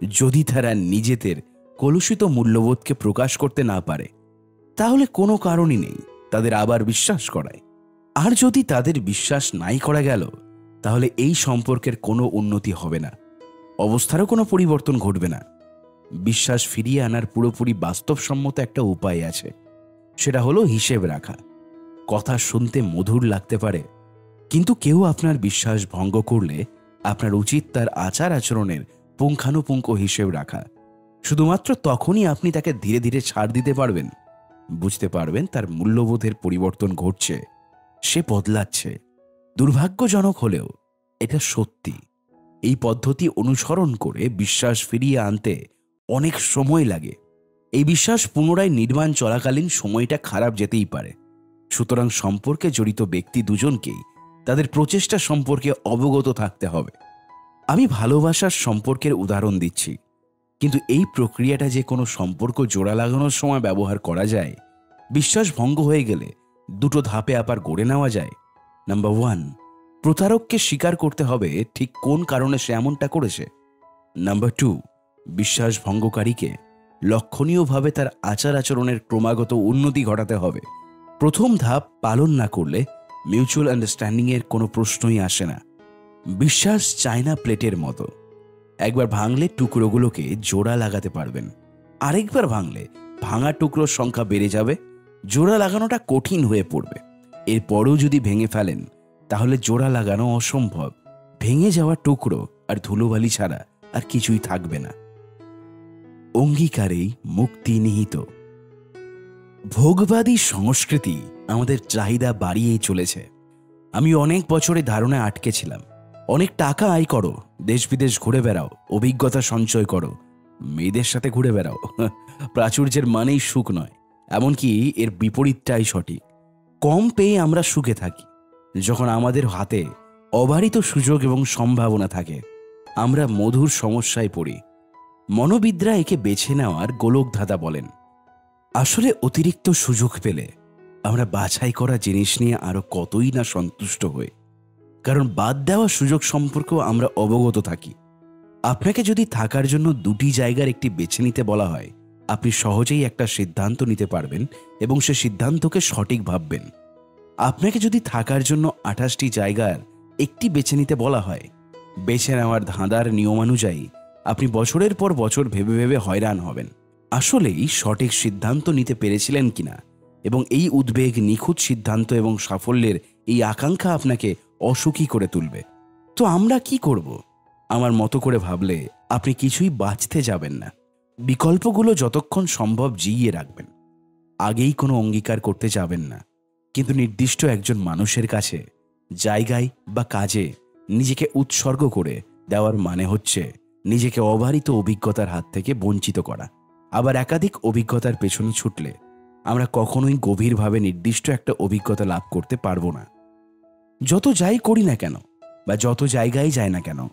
যদি তারা নিজেদের কলুষিত মূল্যবোধকে প্রকাশ করতে না পারে, তাহলে কোনো কারণই নেই তাদের আবার বিশ্বাস করায়। আর যদি তাদের বিশ্বাস নাই করা গেল, তাহলে এই সম্পর্কের কোনো উন্নতি হবে না। অবস্থারও কোনো পরিবর্তন ঘটবে না। বিশ্বাস ফিরিয়ে আনার পুরোপুরি বাস্তবসম্মত একটা উপায় আছে। সেটা হলো হিসেব রাখা। কথা শুনতে মধুর লাগতে পারে, কিন্তু কেউ আপনার বিশ্বাস ভঙ্গ করলে আপনার উচিত তার আচার আচরণের পুঙ্খানুপুঙ্খ হিসেব রাখা। শুধুমাত্র তখনই আপনি তাকে ধীরে ধীরে ছাড় দিতে পারবেন। বুঝতে পারবেন তার মূল্যবোধের পরিবর্তন ঘটছে। সে বদলাচ্ছে। দুর্ভাগ্যজনক হলেও এটা সত্যি। এই পদ্ধতি অনুসরণ করে বিশ্বাস ফিরিয়ে আনতে অনেক সময় লাগে। এই বিশ্বাস পুনরায় নির্মাণ চলাকালীন সময়টা খারাপ যেতেই পারে। সুতরাং সম্পর্কে জড়িত ব্যক্তি দুজনকেই তাদের প্রচেষ্টা সম্পর্কে অবগত থাকতে হবে। আমি ভালোবাসার সম্পর্কের উদাহরণ দিচ্ছি। কিন্তু এই প্রক্রিয়াটা যে কোনো সম্পর্ক জোড়া লাগানোর সময় ব্যবহার করা যায়, বিশ্বাস ভঙ্গ হয়ে গেলে দুটো ধাপে আবার গড়ে নেওয়া যায়। নাম্বার ওয়ান প্রতারককে স্বীকার করতে হবে ঠিক কোন কারণে সে এমনটা করেছে। নাম্বার টু বিশ্বাস ভঙ্গকারীকে লক্ষণীয়ভাবে তার আচার আচরণের ক্রমাগত উন্নতি ঘটাতে হবে। প্রথম ধাপ পালন না করলে মিউচুয়াল আন্ডারস্ট্যান্ডিংয়ের কোনো প্রশ্নই আসে না। বিশ্বাস চায়না প্লেটের মতো। একবার ভাঙলে টুকরোগুলোকে জোড়া লাগাতে পারবেন। আরেকবার ভাঙলে ভাঙা টুকরোর সংখ্যা বেড়ে যাবে, জোড়া লাগানোটা কঠিন হয়ে পড়বে। এরপরও যদি ভেঙে ফেলেন, তাহলে জোড়া লাগানো অসম্ভব। ভেঙে যাওয়া টুকরো আর ধুলোবালি ছাড়া আর কিছুই থাকবে না। অঙ্গীকারেই মুক্তি নিহিত। ভোগবাদী সংস্কৃতি আমাদের চাহিদা বাড়িয়েই চলেছে। আমি অনেক বছরে ধারণায় আটকে ছিলাম। অনেক টাকা আয় করো, দেশ বিদেশ ঘুরে বেড়াও, অভিজ্ঞতা সঞ্চয় করো, মেয়েদের সাথে ঘুরে বেড়াও। প্রাচুর্যের মানেই সুখ নয়, এমনকি এর বিপরীতটাই সঠিক। কম পেয়ে আমরা সুখে থাকি। যখন আমাদের হাতে অবারিত সুযোগ এবং সম্ভাবনা থাকে, আমরা মধুর সমস্যায় পড়ি। মনোবিদরা একে বেছে নেওয়ার গোলকধাঁধা বলেন। আসলে অতিরিক্ত সুযোগ পেলে আমরা বাছাই করা জিনিস নিয়ে আরও কতই না সন্তুষ্ট হই। কারণ বাদ দেওয়া সুযোগ সম্পর্কেও আমরা অবগত থাকি। আপনাকে যদি থাকার জন্য দুটি জায়গার একটি বেছে নিতে বলা হয়, আপনি সহজেই একটা সিদ্ধান্ত নিতে পারবেন এবং সে সিদ্ধান্তকে সঠিক ভাববেন। আপনাকে যদি থাকার জন্য আঠাশটি জায়গার একটি বেছে নিতে বলা হয়, বেছে নেওয়ার ধাঁধার নিয়মানুযায়ী আপনি বছরের পর বছর ভেবে ভেবে হয়রান হবেন। আসলেই সঠিক সিদ্ধান্ত নিতে পেরেছিলেন কিনা এবং এই উদ্বেগ, নিখুঁত সিদ্ধান্ত এবং সাফল্যের এই আকাঙ্ক্ষা আপনাকে অসুখী করে তুলবে। তো আমরা কি করব? আমার মতো করে ভাবলে আপনি কিছুই বাঁচতে যাবেন না। বিকল্পগুলো যতক্ষণ সম্ভব জিইয়ে রাখবেন। আগেই কোনো অঙ্গীকার করতে যাবেন না। কিন্তু নির্দিষ্ট একজন মানুষের কাছে, জায়গায় বা কাজে নিজেকে উৎসর্গ করে দেওয়ার মানে হচ্ছে নিজেকে অবারিত অভিজ্ঞতার হাত থেকে বঞ্চিত করা। আবার একাধিক অভিজ্ঞতার পেছনে ছুটলে আমরা কখনোই গভীরভাবে নির্দিষ্ট একটা অভিজ্ঞতা লাভ করতে পারব না। যত যাই করি না কেন বা যত জায়গায় যায় না কেন,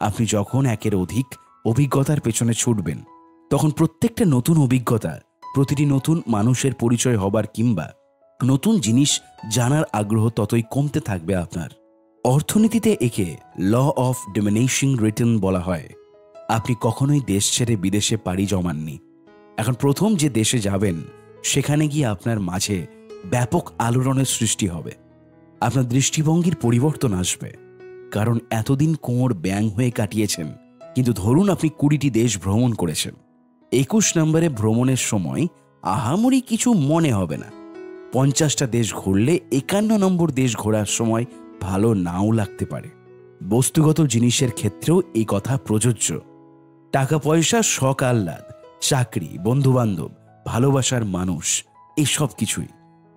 আপনি যখন একের অধিক অভিজ্ঞতার পেছনে ছুটবেন, তখন প্রত্যেকটা নতুন অভিজ্ঞতা, প্রতিটি নতুন মানুষের পরিচয় হবার কিংবা নতুন জিনিস জানার আগ্রহ ততই কমতে থাকবে আপনার। অর্থনীতিতে একে ল অফ ডিমিনিশিং রিটার্ন বলা হয়। আপনি কখনোই দেশ ছেড়ে বিদেশে পাড়ি জমাননি। এখন প্রথম যে দেশে যাবেন, সেখানে গিয়ে আপনার মাঝে ব্যাপক আলোড়নের সৃষ্টি হবে। আপনার দৃষ্টিভঙ্গির পরিবর্তন আসবে। কারণ এতদিন কোমর ব্যাং হয়ে কাটিয়েছেন, কিন্তু ধরুন আপনি কুড়িটি দেশ ভ্রমণ করেছেন। একুশ নম্বরে ভ্রমণের সময় আহামরি কিছু মনে হবে না। পঞ্চাশটা দেশ ঘুরলে একান্ন নম্বর দেশ ঘোরার সময় ভালো নাও লাগতে পারে। বস্তুগত জিনিসের ক্ষেত্রেও এই কথা প্রযোজ্য। টাকা পয়সা শখ আহ্লাদ চাকরি, বন্ধুবান্ধব, ভালোবাসার মানুষ, এসব কিছুই।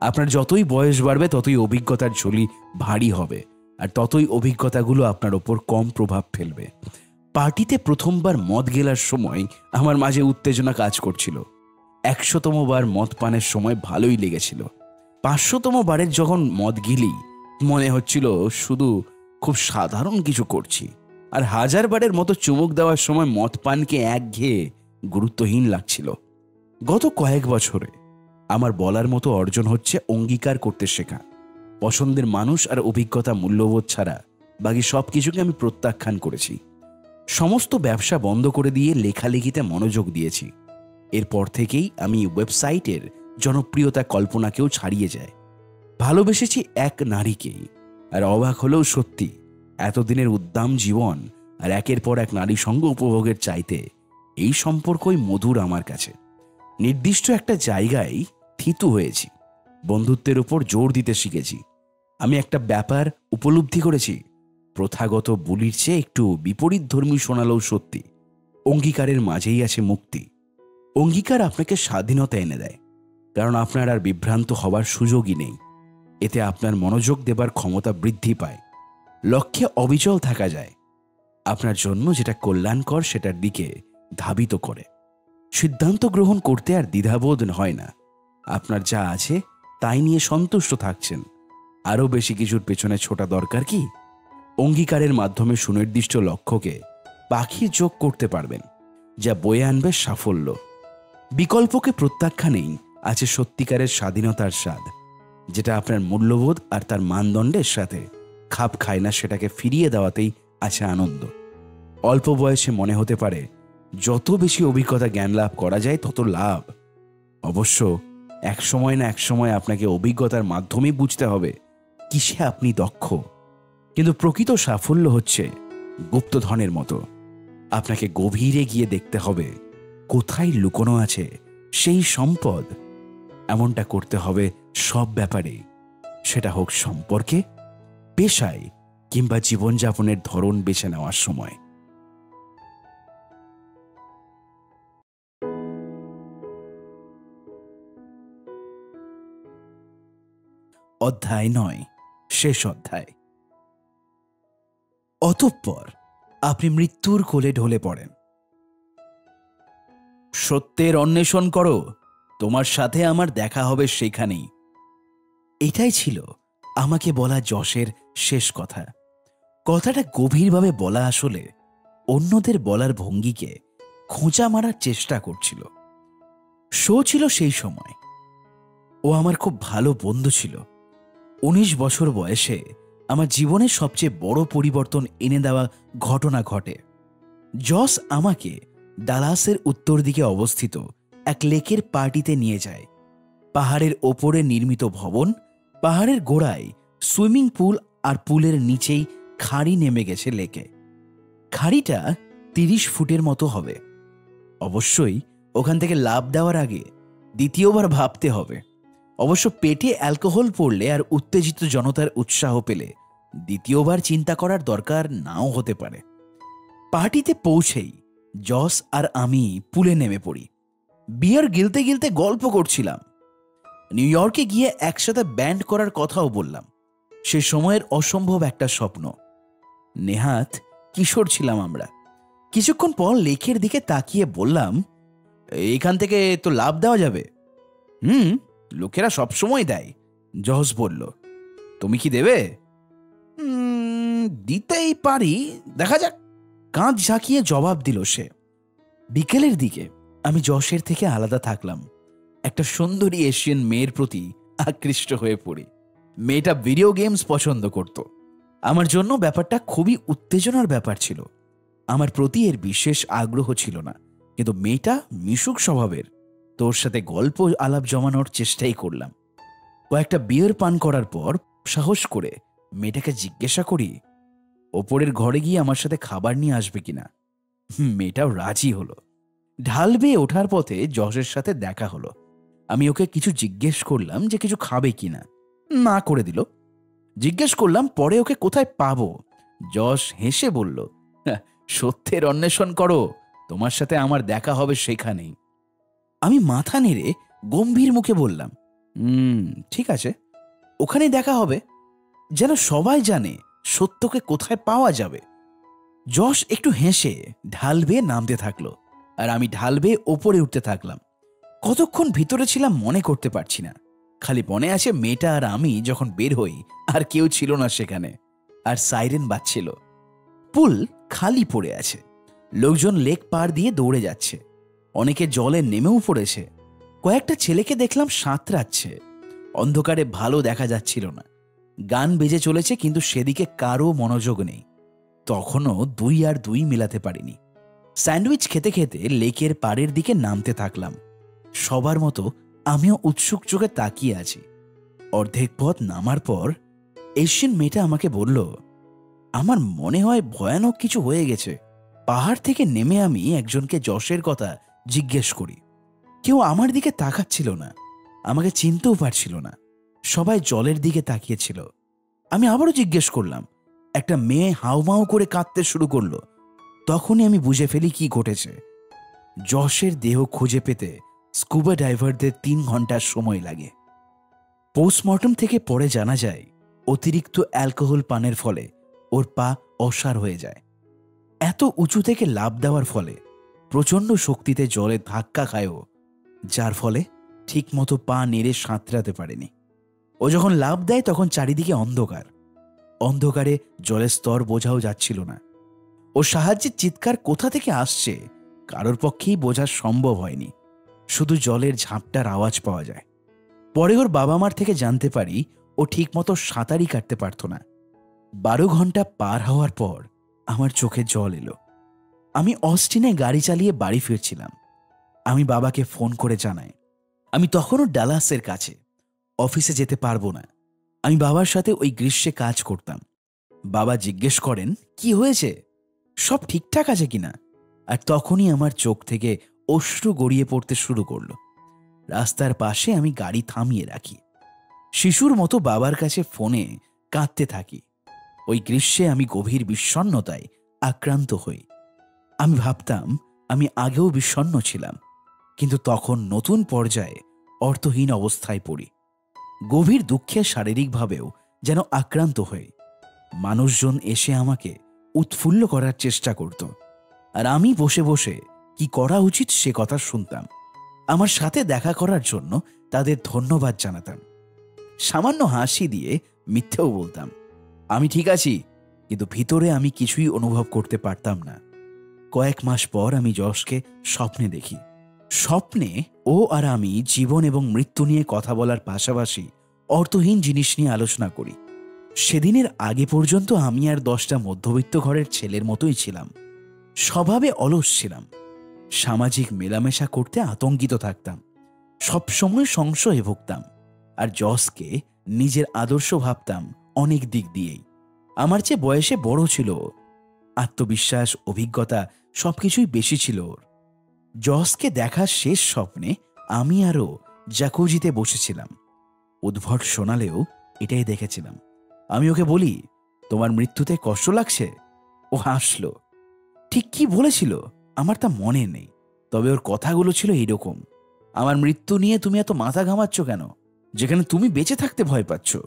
আপনার যতই বয়স বাড়বে, ততই অভিজ্ঞতার ঝুলি ভারী হবে আর ততই অভিজ্ঞতাগুলো আপনার ওপর কম প্রভাব ফেলবে। পার্টিতে প্রথমবার মদ গেলার সময় আমার মাঝে উত্তেজনা কাজ করছিল। একশোতম বার মদ পানের সময় ভালোই লেগেছিল। পাঁচশোতম বারের যখন মদ গিলি, মনে হচ্ছিল শুধু খুব সাধারণ কিছু করছি আর হাজার বারের মতো চুমুক দেওয়ার সময় মদ পানকে একঘেয়ে গুরুত্বহীন লাগছিল। গত কয়েক বছরে আমার বলার মতো অর্জন হচ্ছে অঙ্গীকার করতে শেখা। পছন্দের মানুষ আর অভিজ্ঞতা মূল্যবোধ ছাড়া বাকি সব কিছুকে আমি প্রত্যাখ্যান করেছি। সমস্ত ব্যবসা বন্ধ করে দিয়ে লেখালেখিতে মনোযোগ দিয়েছি। এরপর থেকেই আমি ওয়েবসাইটের জনপ্রিয়তা কল্পনাকেও ছাড়িয়ে যায় ভালোবেসেছি এক নারীকেই আর অবাক হলেও সত্যি, এতদিনের উদ্দাম জীবন আর একের পর এক নারী সঙ্গ উপভোগের চাইতে এই সম্পর্কই মধুর আমার কাছে। নির্দিষ্ট একটা জায়গায় থিতু হয়েছি, বন্ধুত্বের উপর জোর দিতে শিখেছি। আমি একটা ব্যাপার উপলব্ধি করেছি, প্রথাগত বুলির চেয়ে একটু বিপরীত ধর্মী শোনালেও সত্যি, অঙ্গীকারের মাঝেই আছে মুক্তি। অঙ্গীকার আপনাকে স্বাধীনতা এনে দেয়, কারণ আপনার আর বিভ্রান্ত হবার সুযোগই নেই। এতে আপনার মনোযোগ দেবার ক্ষমতা বৃদ্ধি পায়, লক্ষ্যে অবিচল থাকা যায়। আপনার জন্য যেটা কল্যাণকর সেটার দিকে ধাবিত করে। সিদ্ধান্ত গ্রহণ করতে আর দ্বিধাবোধ হয় না। আপনার যা আছে তাই নিয়ে সন্তুষ্ট থাকছেন। আরও বেশি কিছুর পেছনে ছোটা দরকার কি? অঙ্গীকারের মাধ্যমে সুনির্দিষ্ট লক্ষ্যকে পাখির যোগ করতে পারবেন, যা বয়ে আনবে সাফল্য। বিকল্পকে প্রত্যাখ্যানেই আছে সত্যিকারের স্বাধীনতার স্বাদ, যেটা আপনার মূল্যবোধ আর তার মানদণ্ডের সাথে খাপ খায় না সেটাকে ফিরিয়ে দেওয়াতেই আছে আনন্দ। অল্প বয়সে মনে হতে পারে, যত বেশি অভিজ্ঞতা জ্ঞান লাভ করা যায় তত লাভ। অবশ্য এক সময় না এক সময় আপনাকে অভিজ্ঞতার মাধ্যমে বুঝতে হবে কিসে আপনি দক্ষ। কিন্তু প্রকৃত সাফল্য হচ্ছে গুপ্তধনের মতো। আপনাকে গভীরে গিয়ে দেখতে হবে কোথায় লুকোনো আছে সেই সম্পদ। এমনটা করতে হবে সব ব্যাপারে। সেটা হোক সম্পর্কে, পেশায় কিংবা জীবনযাপনের ধরন বেছে নেওয়ার সময়। অধ্যায় নয়, শেষ অধ্যায়। অতঃপর আপনি মৃত্যুর কোলে ঢলে পড়েন। সত্যের অন্বেষণ করো, তোমার সাথে আমার দেখা হবে সেখানেই। এটাই ছিল আমাকে বলা যশের শেষ কথা। কথাটা গভীরভাবে বলা আসলে অন্যদের বলার ভঙ্গিকে খোঁচা মারার চেষ্টা করছিল। শো ছিল সেই সময়। ও আমার খুব ভালো বন্ধু ছিল। উনিশ বছর বয়সে আমার জীবনের সবচেয়ে বড় পরিবর্তন এনে দেওয়া ঘটনা ঘটে। জস আমাকে ডালাসের উত্তর দিকে অবস্থিত এক লেকের পার্টিতে নিয়ে যায়। পাহাড়ের ওপরে নির্মিত ভবন, পাহাড়ের গোড়ায় সুইমিং পুল আর পুলের নিচেই খাড়ি নেমে গেছে লেকে। খাড়িটা তিরিশ ফুটের মতো হবে। অবশ্যই ওখান থেকে লাভ দেওয়ার আগে দ্বিতীয়বার ভাবতে হবে। অবশ্য পেটে অ্যালকোহল পড়লে আর উত্তেজিত জনতার উৎসাহ পেলে দ্বিতীয়বার চিন্তা করার দরকার নাও হতে পারে। পার্টিতে পৌঁছেই জস আর আমি পুলে নেমে পড়ি। বিয়ার গিলতে গিলতে গল্প করছিলাম। নিউ ইয়র্কে গিয়ে একসাথে ব্যান্ড করার কথাও বললাম। সে সময়ের অসম্ভব একটা স্বপ্ন। নেহাত কিশোর ছিলাম আমরা। কিছুক্ষণ পর লেখের দিকে তাকিয়ে বললাম, এখান থেকে তো লাভ দেওয়া যাবে? হুম লোকেরা সবসময় দেয়। জহস বলল তুমি কি দেবে? "উম, দিতেই পারি। দেখা যাক। কাঁধ ঝাঁকিয়ে জবাব দিল সে। বিকেলের দিকে আমি যশের থেকে আলাদা থাকলাম। একটা সুন্দরী এশিয়ান মেয়ের প্রতি আকৃষ্ট হয়ে পড়ি। মেয়েটা ভিডিও গেমস পছন্দ করত। আমার জন্য ব্যাপারটা খুবই উত্তেজনার ব্যাপার ছিল। আমার প্রতি এর বিশেষ আগ্রহ ছিল না। কিন্তু মেয়েটা মিশুক স্বভাবের। তোর সাথে গল্প আলাপ জমানোর চেষ্টাই করলাম। কয়েকটা বিয়ার পান করার পর সাহস করে মেয়েটাকে জিজ্ঞাসা করি ওপরের ঘরে গিয়ে আমার সাথে খাবার নিয়ে আসবে কিনা? মেয়েটাও রাজি হলো। ঢাল বেয়ে ওঠার পথে যশের সাথে দেখা হলো। আমি ওকে কিছু জিজ্ঞেস করলাম যে কিছু খাবে কিনা। না করে দিল। জিজ্ঞেস করলাম পরে ওকে কোথায় পাবো? যশ হেসে বলল "হ্যাঁ, সত্যের অন্বেষণ করো। তোমার সাথে আমার দেখা হবে সেখানেই। আমি মাথা নেড়ে গম্ভীর মুখে বললাম, হুম, ঠিক আছে। ওখানে দেখা হবে। যেন সবাই জানে সত্যকে কোথায় পাওয়া যাবে। যশ একটু হেসে ঢাল বেয়ে নামতে থাকল আর আমি ঢাল বেয়ে ওপরে উঠতে থাকলাম। কতক্ষণ ভিতরে ছিলাম মনে করতে পারছি না। খালি মনে আছে মেয়েটা আর আমি যখন বের হই, আর কেউ ছিল না সেখানে। আর সাইরেন বাজছিল। পুল খালি পড়ে আছে। লোকজন লেক পার দিয়ে দৌড়ে যাচ্ছে। অনেকে জলে নেমেও পড়েছে। কয়েকটা ছেলেকে দেখলাম সাঁতরাচ্ছে। অন্ধকারে ভালো দেখা যাচ্ছিল না। গান বেজে চলেছে কিন্তু সেদিকে কারও মনোযোগ নেই। তখনও দুই আর দুই মেলাতে পারিনি। স্যান্ডউইচ খেতে খেতে লেকের পাড়ের দিকে নামতে থাকলাম। সবার মতো আমিও উৎসুক চোখে তাকিয়ে আছি। অর্ধেক পথ নামার পর এশিয়ান মেয়েটা আমাকে বলল, আমার মনে হয় ভয়ানক কিছু হয়ে গেছে। পাহাড় থেকে নেমে আমি একজনকে যশের কথা জিজ্ঞেস করি। কেউ আমার দিকে তাকাচ্ছিল না, আমাকে চিনতেও পারছিল না, সবাই জলের দিকে তাকিয়েছিল। আমি আবারও জিজ্ঞেস করলাম, একটা মেয়ে হাউমাউ করে কাঁদতে শুরু করল, তখনই আমি বুঝে ফেলি কি ঘটেছে। যশের দেহ খুঁজে পেতে স্কুবা ডাইভারদের তিন ঘণ্টার সময় লাগে। পোস্টমর্টম থেকে পরে জানা যায়, অতিরিক্ত অ্যালকোহল পানের ফলে ওর পা অসার হয়ে যায়। এত উঁচু থেকে লাভ দেওয়ার ফলে প্রচণ্ড শক্তিতে জলে ধাক্কা খায়ও, যার ফলে ঠিকমতো পা নেড়ে সাঁতরাতে পারেনি। ও যখন লাভ দেয় তখন চারিদিকে অন্ধকার। অন্ধকারে জলের স্তর বোঝাও যাচ্ছিল না। ও সাহায্যের চিৎকার কোথা থেকে আসছে কারোর পক্ষেই বোঝা সম্ভব হয়নি। শুধু জলের ঝাঁপটার আওয়াজ পাওয়া যায়। পরে ওর বাবা মার থেকে জানতে পারি ও ঠিকমতো সাঁতারই কাটতে পারত না। বারো ঘণ্টা পার হওয়ার পর আমার চোখে জল এলো। আমি অস্টিনে গাড়ি চালিয়ে বাড়ি ফিরছিলাম। আমি বাবাকে ফোন করে জানাই। আমি তখনও ডালাসের কাছে। অফিসে যেতে পারব না। আমি বাবার সাথে ওই গ্রীষ্মে কাজ করতাম। বাবা জিজ্ঞেস করেন, কি হয়েছে? সব ঠিকঠাক আছে কিনা আর তখনই আমার চোখ থেকে অশ্রু গড়িয়ে পড়তে শুরু করল। রাস্তার পাশে আমি গাড়ি থামিয়ে রাখি। শিশুর মতো বাবার কাছে ফোনে কাঁদতে থাকি। ওই গ্রীষ্মে আমি গভীর বিষণ্নতায় আক্রান্ত হই। আমি ভাবতাম আমি আগেও বিষণ্ন ছিলাম, কিন্তু তখন নতুন পর্যায়ে অর্থহীন অবস্থায় পড়ি। গভীর দুঃখে শারীরিকভাবেও যেন আক্রান্ত হয়ে মানুষজন এসে আমাকে উৎফুল্ল করার চেষ্টা করত, আর আমি বসে বসে কি করা উচিত সে কথা শুনতাম। আমার সাথে দেখা করার জন্য তাদের ধন্যবাদ জানাতাম। সামান্য হাসি দিয়ে মিথ্যেও বলতাম, আমি ঠিক আছি, কিন্তু ভিতরে আমি কিছুই অনুভব করতে পারতাম না। কয়েক মাস পর আমি যশকে স্বপ্নে দেখি। স্বপ্নে ও আর আমি জীবন এবং মৃত্যু নিয়ে কথা বলার পাশাপাশি অর্থহীন জিনিস নিয়ে আলোচনা করি। সেদিনের আগে পর্যন্ত আমি আর দশটা মধ্যবিত্ত ঘরের ছেলের মতোই ছিলাম। স্বভাবে অলস ছিলাম। সামাজিক মেলামেশা করতে আতঙ্কিত থাকতাম। সবসময় সংশয়ে ভুগতাম। আর জসকে নিজের আদর্শ ভাবতাম অনেক দিক দিয়েই। আমার চেয়ে বয়সে বড় ছিল। আত্মবিশ্বাস, অভিজ্ঞতা সবকিছুই বেশি ছিল ওর। জসকে দেখার শেষ স্বপ্নে আমি আরও জাকুজিতে বসেছিলাম। উদ্ভট শোনালেও এটাই দেখেছিলাম। আমি ওকে বলি, তোমার মৃত্যুতে কষ্ট লাগছে? ও হাসলো, ঠিক কি বলেছিল? আমার তা মনে নেই। তবে ওর কথাগুলো ছিল এইরকম, আমার মৃত্যু নিয়ে তুমি এত মাথা ঘামাচ্ছ কেন? যেখানে তুমি বেঁচে থাকতে ভয় পাচ্ছ।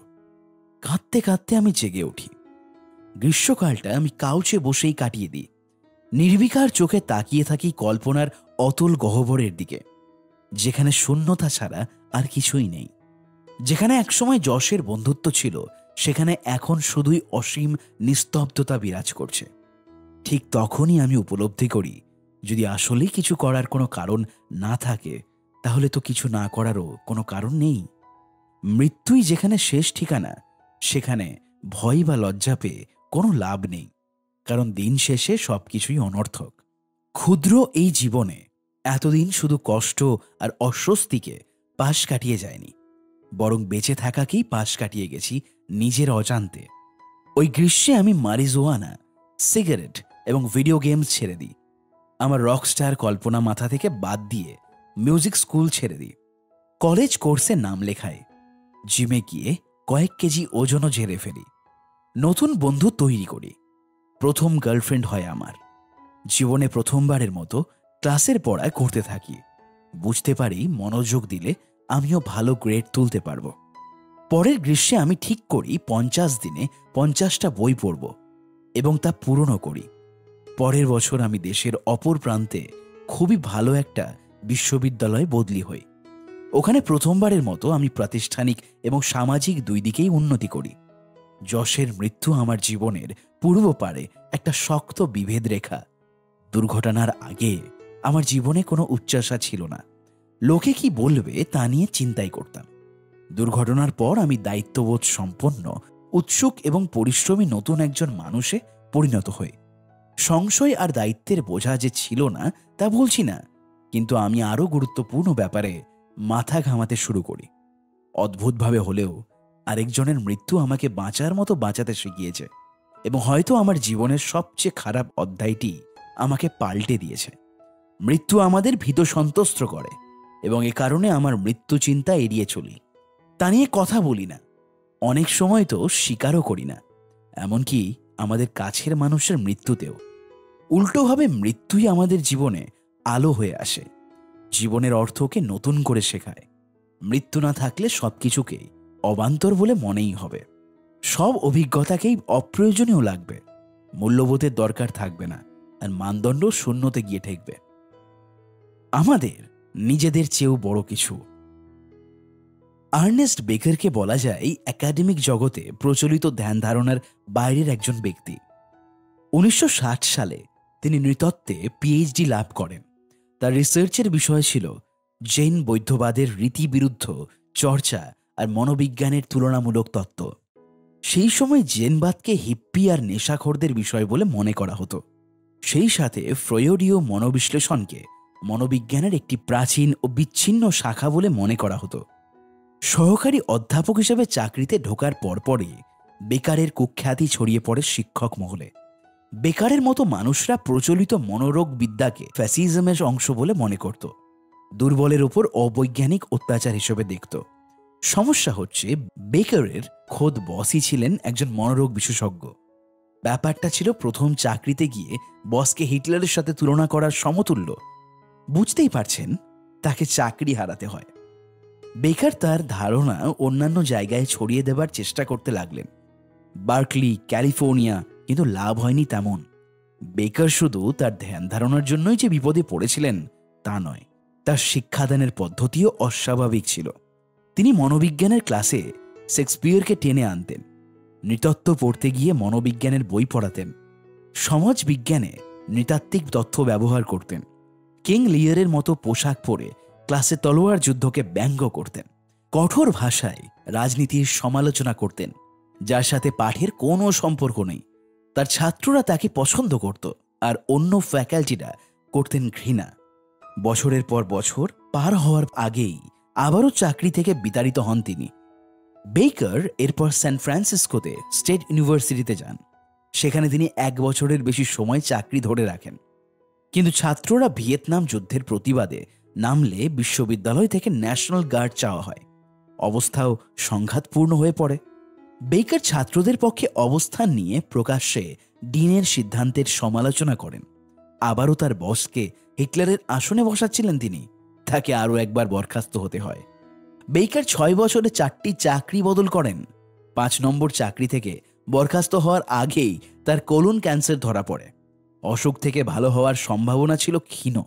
কাঁদতে কাঁদতে আমি জেগে উঠি। গ্রীষ্মকালটা আমি কাউচে বসেই কাটিয়ে দিই। নির্বিকার চোখে তাকিয়ে থাকি কল্পনার অতল গহ্বরের দিকে, যেখানে শূন্যতা ছাড়া আর কিছুই নেই। যেখানে একসময় যশের বন্ধুত্ব ছিল, সেখানে এখন শুধুই অসীম নিস্তব্ধতা বিরাজ করছে। ঠিক তখনই আমি উপলব্ধি করি, যদি আসলেই কিছু করার কোনো কারণ না থাকে, তাহলে তো কিছু না করারও কোনো কারণ নেই। মৃত্যুই যেখানে শেষ ঠিকানা, সেখানে ভয় বা লজ্জা পেয়ে কোনো লাভ নেই, কারণ দিন শেষে সবকিছুই অনর্থক। ক্ষুদ্র এই জীবনে এতদিন শুধু কষ্ট আর অস্বস্তিকে পাশ কাটিয়ে যায়নি, বরং বেঁচে থাকাকেই পাশ কাটিয়ে গেছি নিজের অজান্তে। ওই গ্রীষ্মে আমি মারিজোয়ানা, সিগারেট এবং ভিডিও গেমস ছেড়ে দিই। আমার রকস্টার কল্পনা মাথা থেকে বাদ দিয়ে মিউজিক স্কুল ছেড়ে দিই। কলেজ কোর্সে নাম লেখায়, জিমে গিয়ে কয়েক কেজি ওজনও ঝেড়ে ফেলি। নতুন বন্ধু তৈরি করি। প্রথম গার্লফ্রেন্ড হয় আমার। জীবনে প্রথমবারের মতো ক্লাসের পড়ায় করতে থাকি। বুঝতে পারি, মনোযোগ দিলে আমিও ভালো গ্রেড তুলতে পারব। পরের গ্রীষ্মে আমি ঠিক করি, পঞ্চাশ দিনে পঞ্চাশটা বই পড়ব এবং তা পূরণও করি। পরের বছর আমি দেশের অপর প্রান্তে খুবই ভালো একটা বিশ্ববিদ্যালয়ে বদলি হই। ওখানে প্রথমবারের মতো আমি প্রাতিষ্ঠানিক এবং সামাজিক দুই দিকেই উন্নতি করি। যশের মৃত্যু আমার জীবনের পূর্ব পারে একটা শক্ত বিভেদ রেখা। দুর্ঘটনার আগে আমার জীবনে কোনো উচ্চাসা ছিল না। লোকে কি বলবে তা নিয়ে চিন্তাই করতাম। দুর্ঘটনার পর আমি দায়িত্ববোধ সম্পন্ন, উৎসুক এবং পরিশ্রমী নতুন একজন মানুষে পরিণত হই। সংশয় আর দায়িত্বের বোঝা যে ছিল না, তা বলছি না, কিন্তু আমি আরও গুরুত্বপূর্ণ ব্যাপারে মাথা ঘামাতে শুরু করি। অদ্ভুতভাবে হলেও আরেকজনের মৃত্যু আমাকে বাঁচার মতো বাঁচাতে শিখিয়েছে এবং হয়তো আমার জীবনের সবচেয়ে খারাপ অধ্যায়টি আমাকে পাল্টে দিয়েছে। মৃত্যু আমাদের ভীত সন্ত্রস্ত করে এবং এ কারণে আমার মৃত্যু চিন্তা এড়িয়ে চলি। তা নিয়ে কথা বলি না। অনেক সময় তো স্বীকারও করি না। এমনকি আমাদের কাছের মানুষের মৃত্যুতেও। উল্টোভাবে মৃত্যুই আমাদের জীবনে আলো হয়ে আসে। জীবনের অর্থকে নতুন করে শেখায়। মৃত্যু না থাকলে সবকিছুকে অবান্তর বলে মনেই হবে। সব অভিজ্ঞতাকেই অপ্রয়োজনীয় লাগবে। মূল্যবোধের দরকার থাকবে না আর মানদণ্ড শূন্যতে গিয়ে ঠেকবে। আমাদের, নিজেদের চেয়েও বড় কিছু। আর্নেস্ট বেকারকে বলা যায়, একাডেমিক জগতে প্রচলিত ধ্যান ধারণার বাইরের একজন ব্যক্তি। উনিশশো ষাট সালে তিনি নৃতত্ত্বে পিএইচডি লাভ করেন। তার রিসার্চের বিষয় ছিল, জৈন বৌদ্ধবাদের রীতিবিরুদ্ধ চর্চা আর মনোবিজ্ঞানের তুলনামূলক তত্ত্ব। সেই সময় জেনবাদকে হিপ্পি আর নেশাখোরদের বিষয় বলে মনে করা হতো। সেই সাথে ফ্রয়োডীয় মনোবিশ্লেষণকে মনোবিজ্ঞানের একটি প্রাচীন ও বিচ্ছিন্ন শাখা বলে মনে করা হতো। সহকারী অধ্যাপক হিসেবে চাকরিতে ঢোকার পরপরই বেকারের কুখ্যাতি ছড়িয়ে পড়ে শিক্ষক মহলে। বেকারের মতো মানুষরা প্রচলিত মনোরোগ বিদ্যাকে ফ্যাসিজমের অংশ বলে মনে করত। দুর্বলের উপর অবৈজ্ঞানিক অত্যাচার হিসেবে দেখত। সমস্যা হচ্ছে বেকারের খোদ বসই ছিলেন একজন মনোরোগ বিশেষজ্ঞ। ব্যাপারটা ছিল প্রথম চাকরিতে গিয়ে বসকে হিটলারের সাথে তুলনা করার সমতুল্য। বুঝতেই পারছেন, তাকে চাকরি হারাতে হয়। বেকার তার ধারণা অন্যান্য জায়গায় ছড়িয়ে দেবার চেষ্টা করতে লাগলেন। বার্কলি, ক্যালিফোর্নিয়া, কিন্তু লাভ হয়নি তেমন। বেকার শুধু তার ধ্যান ধারণার জন্যই যে বিপদে পড়েছিলেন তা নয়, তার শিক্ষাদানের পদ্ধতিও অস্বাভাবিক ছিল। তিনি মনোবিজ্ঞানের ক্লাসে শেক্সপিয়রকে টেনে আনতেন। নৃতত্ত্ব পড়তে গিয়ে মনোবিজ্ঞানের বই পড়াতেন। সমাজ বিজ্ঞানে নৃতাত্ত্বিক তথ্য ব্যবহার করতেন। কিং লিয়ারের মতো পোশাক পরে ক্লাসে তলোয়ার যুদ্ধকে ব্যঙ্গ করতেন। কঠোর ভাষায় রাজনীতির সমালোচনা করতেন, যার সাথে পাঠের কোনো সম্পর্ক নেই। তার ছাত্ররা তাকে পছন্দ করত আর অন্য ফ্যাকাল্টিরা করতেন ঘৃণা। বছরের পর বছর পার হওয়ার আগেই আবারও চাকরি থেকে বিতাড়িত হন তিনি। বেকার এরপর স্যান ফ্রান্সিসকোতে স্টেট ইউনিভার্সিটিতে যান। সেখানে তিনি এক বছরের বেশি সময় চাকরি ধরে রাখেন। কিন্তু ছাত্ররা ভিয়েতনাম যুদ্ধের প্রতিবাদে নামলে বিশ্ববিদ্যালয় থেকে ন্যাশনাল গার্ড চাওয়া হয়। অবস্থাও সংঘাতপূর্ণ হয়ে পড়ে। বেকার ছাত্রদের পক্ষে অবস্থান নিয়ে প্রকাশ্যে ডিনের সিদ্ধান্তের সমালোচনা করেন। আবারও তার বসকে হিটলারের আসনে বসাচ্ছিলেন তিনি। তাকে আরও একবার বরখাস্ত হতে হয়। বেকার ছয় বছরে চারটি চাকরি বদল করেন। পাঁচ নম্বর চাকরি থেকে বরখাস্ত হওয়ার আগেই তার কোলন ক্যান্সার ধরা পড়ে। অসুখ থেকে ভালো হওয়ার সম্ভাবনা ছিল ক্ষীণ।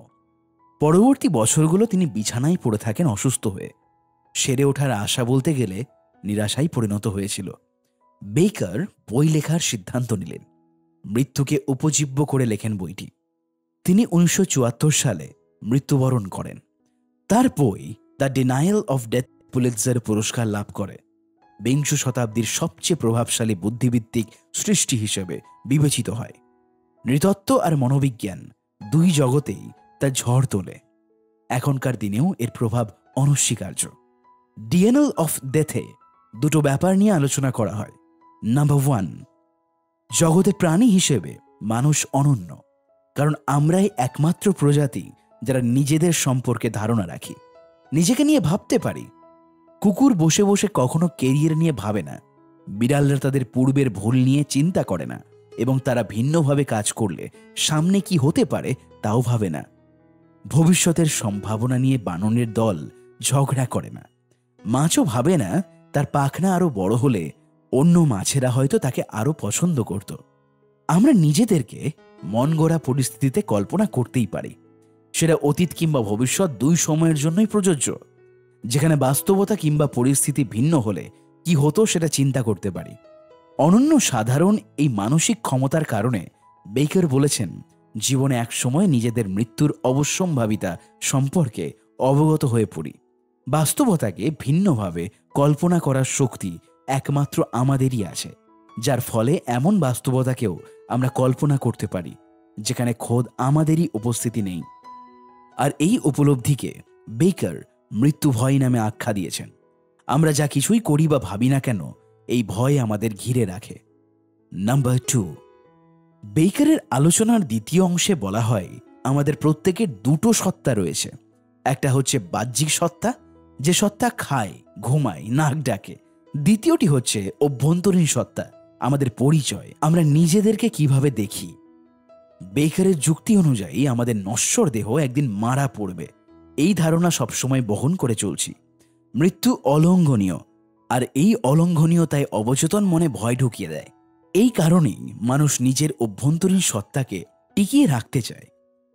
পরবর্তী বছরগুলো তিনি বিছানায় পড়ে থাকেন অসুস্থ হয়ে। সেরে ওঠার আশা বলতে গেলে নিরাশায় পরিণত হয়েছিল। বেকার বই লেখার সিদ্ধান্ত নিলেন। মৃত্যুকে উপজীব্য করে লেখেন বইটি। তিনি উনিশশো চুয়াত্তর সালে মৃত্যুবরণ করেন। তার বই, the denial of death Pulitzer পুরস্কার লাভ করে। বিংশ শতাব্দীর সবচেয়ে প্রভাবশালী বুদ্ধিভিত্তিক সৃষ্টি হিসেবে বিবেচিত হয়। নৃতত্ত্ব আর মনোবিজ্ঞান দুই জগতেই তা ঝড় তোলে। এখনকার দিনেও এর প্রভাব অনস্বীকার্য। ডিএনএল অফ ডেথে দুটো ব্যাপার নিয়ে আলোচনা করা হয়। নাম্বার ওয়ান, জগতে প্রাণী হিসেবে মানুষ অনন্য। কারণ আমরাই একমাত্র প্রজাতি যারা নিজেদের সম্পর্কে ধারণা রাখি। নিজেকে নিয়ে ভাবতে পারি। কুকুর বসে বসে কখনো কেরিয়ার নিয়ে ভাবে না। বিড়ালরা তাদের পূর্বের ভুল নিয়ে চিন্তা করে না এবং তারা ভিন্নভাবে কাজ করলে সামনে কি হতে পারে তাও ভাবে না। ভবিষ্যতের সম্ভাবনা নিয়ে বাননের দল ঝগড়া করে না। মাছও ভাবে না, তার পাখনা আরও বড় হলে অন্য মাছেরা হয়তো তাকে আরও পছন্দ করত। আমরা নিজেদেরকে মন গড়া পরিস্থিতিতে কল্পনা করতেই পারি। সেটা অতীত কিংবা ভবিষ্যৎ দুই সময়ের জন্যই প্রযোজ্য। যেখানে বাস্তবতা কিংবা পরিস্থিতি ভিন্ন হলে কি হতো সেটা চিন্তা করতে পারি। অনন্য সাধারণ এই মানসিক ক্ষমতার কারণে বেকার বলেছেন, জীবনে এক সময় নিজেদের মৃত্যুর অবশ্যম্ভাবিতা সম্পর্কে অবগত হয়ে পড়ি। বাস্তবতাকে ভিন্নভাবে কল্পনা করার শক্তি একমাত্র আমাদেরই আছে, যার ফলে এমন বাস্তবতাকেও আমরা কল্পনা করতে পারি, যেখানে খোদ আমাদেরই উপস্থিতি নেই। আর এই উপলব্ধিকে বেকার মৃত্যু ভয় নামে আখ্যা দিয়েছেন। আমরা যা কিছুই করি বা ভাবি না কেন, এই ভয় আমাদের ঘিরে রাখে। নাম্বার টু বেকারের আলোচনার দ্বিতীয় অংশে বলা হয় আমাদের প্রত্যেকের দুটো সত্তা রয়েছে। একটা হচ্ছে বাহ্যিক সত্তা, যে সত্তা খায়, ঘুমায়, নাক ডাকে। দ্বিতীয়টি হচ্ছে অভ্যন্তরীণ সত্তা, আমাদের পরিচয়। আমরা নিজেদেরকে কীভাবে দেখি বেকারের যুক্তি অনুযায়ী আমাদের নশ্বর দেহ একদিন মারা পড়বে। এই ধারণা সবসময় বহন করে চলছি। মৃত্যু অলঙ্ঘনীয়, আর এই অলঙ্ঘনীয়তায় অবচেতন মনে ভয় ঢুকিয়ে দেয়। এই কারণেই মানুষ নিজের অভ্যন্তরীণ সত্তাকে টিকিয়ে রাখতে চায়,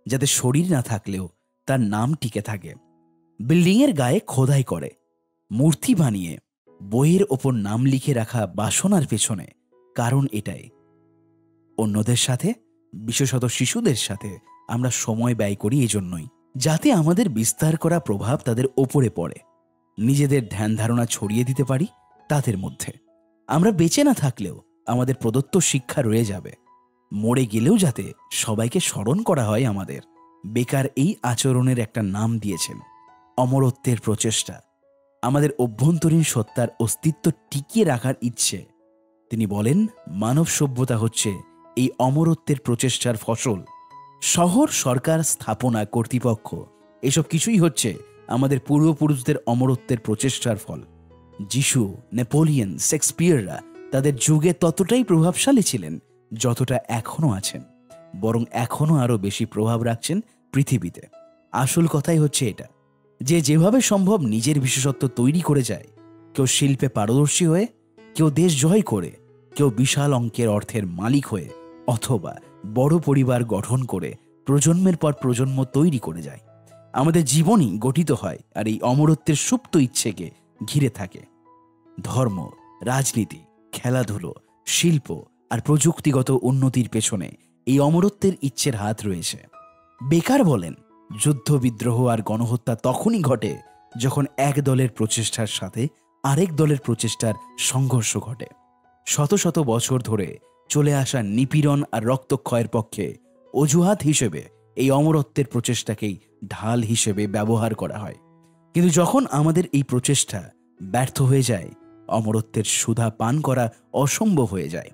যাতে শরীর না থাকলেও তার নাম টিকে থাকে। বিল্ডিংয়ের গায়ে খোদাই করে। মূর্তি বানিয়ে, বইয়ের ওপর নাম লিখে রাখা বাসনার পেছনে কারণ এটাই। অন্যদের সাথে বিশেষত শিশুদের সাথে আমরা সময় ব্যয় করি এজন্যই, যাতে আমাদের বিস্তার করা প্রভাব তাদের ওপরে পড়ে। নিজেদের ধ্যান ধারণা ছড়িয়ে দিতে পারি তাদের মধ্যে। আমরা বেঁচে না থাকলেও আমাদের প্রদত্ত শিক্ষা রয়ে যাবে। মরে গেলেও যাতে সবাইকে স্মরণ করা হয় আমাদের। বেকার এই আচরণের একটা নাম দিয়েছেন। অমরত্বের প্রচেষ্টা। আমাদের অভ্যন্তরীণ সত্তার অস্তিত্ব টিকিয়ে রাখার ইচ্ছে। তিনি বলেন, মানব সভ্যতা হচ্ছে এই অমরত্বের প্রচেষ্টার ফসল শহর সরকার স্থাপনা কর্তৃপক্ষ। এসব কিছুই হচ্ছে আমাদের পূর্বপুরুষদের অমরত্বের প্রচেষ্টার ফল। যিশু, নেপোলিয়ন, শেক্সপিয়াররা তাদের যুগে ততটাই প্রভাবশালী ছিলেন যতটা এখনও আছেন, বরং এখনও আরও বেশি প্রভাব রাখছেন পৃথিবীতে। আসল কথাই হচ্ছে এটা, যে যেভাবে সম্ভব নিজের বিশেষত্ব তৈরি করে যায়, কেউ শিল্পে পারদর্শী হয়ে, কেউ দেশ জয় করে, কেউ বিশাল অঙ্কের অর্থের মালিক হয়ে অথবা বড় পরিবার গঠন করে প্রজন্মের পর প্রজন্ম তৈরি করে যায়। আমাদের জীবনই গঠিত হয় আর এই অমরত্বের সুপ্ত ইচ্ছেকে ঘিরে থাকে। ধর্ম, রাজনীতি, খেলাধুলো, শিল্প আর প্রযুক্তিগত উন্নতির পেছনে এই অমরত্বের ইচ্ছের হাত রয়েছে। বেকার বলেন, যুদ্ধ, বিদ্রোহ আর গণহত্যা তখনই ঘটে যখন এক দলের প্রচেষ্টার সাথে আরেক দলের প্রচেষ্টার সংঘর্ষ ঘটে। শত শত বছর ধরে চলে আসা নিপীড়ন আর রক্তক্ষয়ের পক্ষে অজুহাত হিসেবে এই অমরত্বের প্রচেষ্টাকেই ঢাল হিসেবে ব্যবহার করা হয়। কিন্তু যখন আমাদের এই প্রচেষ্টা ব্যর্থ হয়ে যায়, অমরত্বের সুধা পান করা অসম্ভব হয়ে যায়,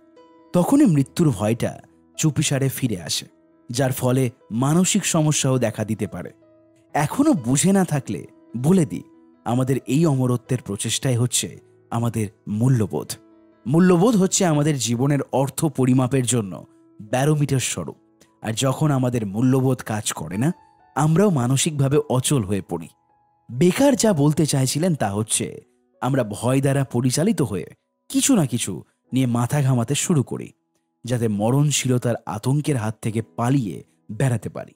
তখনই মৃত্যুর ভয়টা চুপিসারে ফিরে আসে, যার ফলে মানসিক সমস্যাও দেখা দিতে পারে। এখনও বুঝে না থাকলে বলে দিই, আমাদের এই অমরত্বের প্রচেষ্টাই হচ্ছে আমাদের মূল্যবোধ। মূল্যবোধ হচ্ছে আমাদের জীবনের অর্থ পরিমাপের জন্য ব্যারোমিটার স্বরূপ। আর যখন আমাদের মূল্যবোধ কাজ করে না, আমরাও মানসিকভাবে অচল হয়ে পড়ি। বেকার যা বলতে চাইছিলেন তা হচ্ছে, আমরা ভয় দ্বারা পরিচালিত হয়ে কিছু না কিছু নিয়ে মাথা ঘামাতে শুরু করি, যাতে মরণশীলতার আতঙ্কের হাত থেকে পালিয়ে বেড়াতে পারি।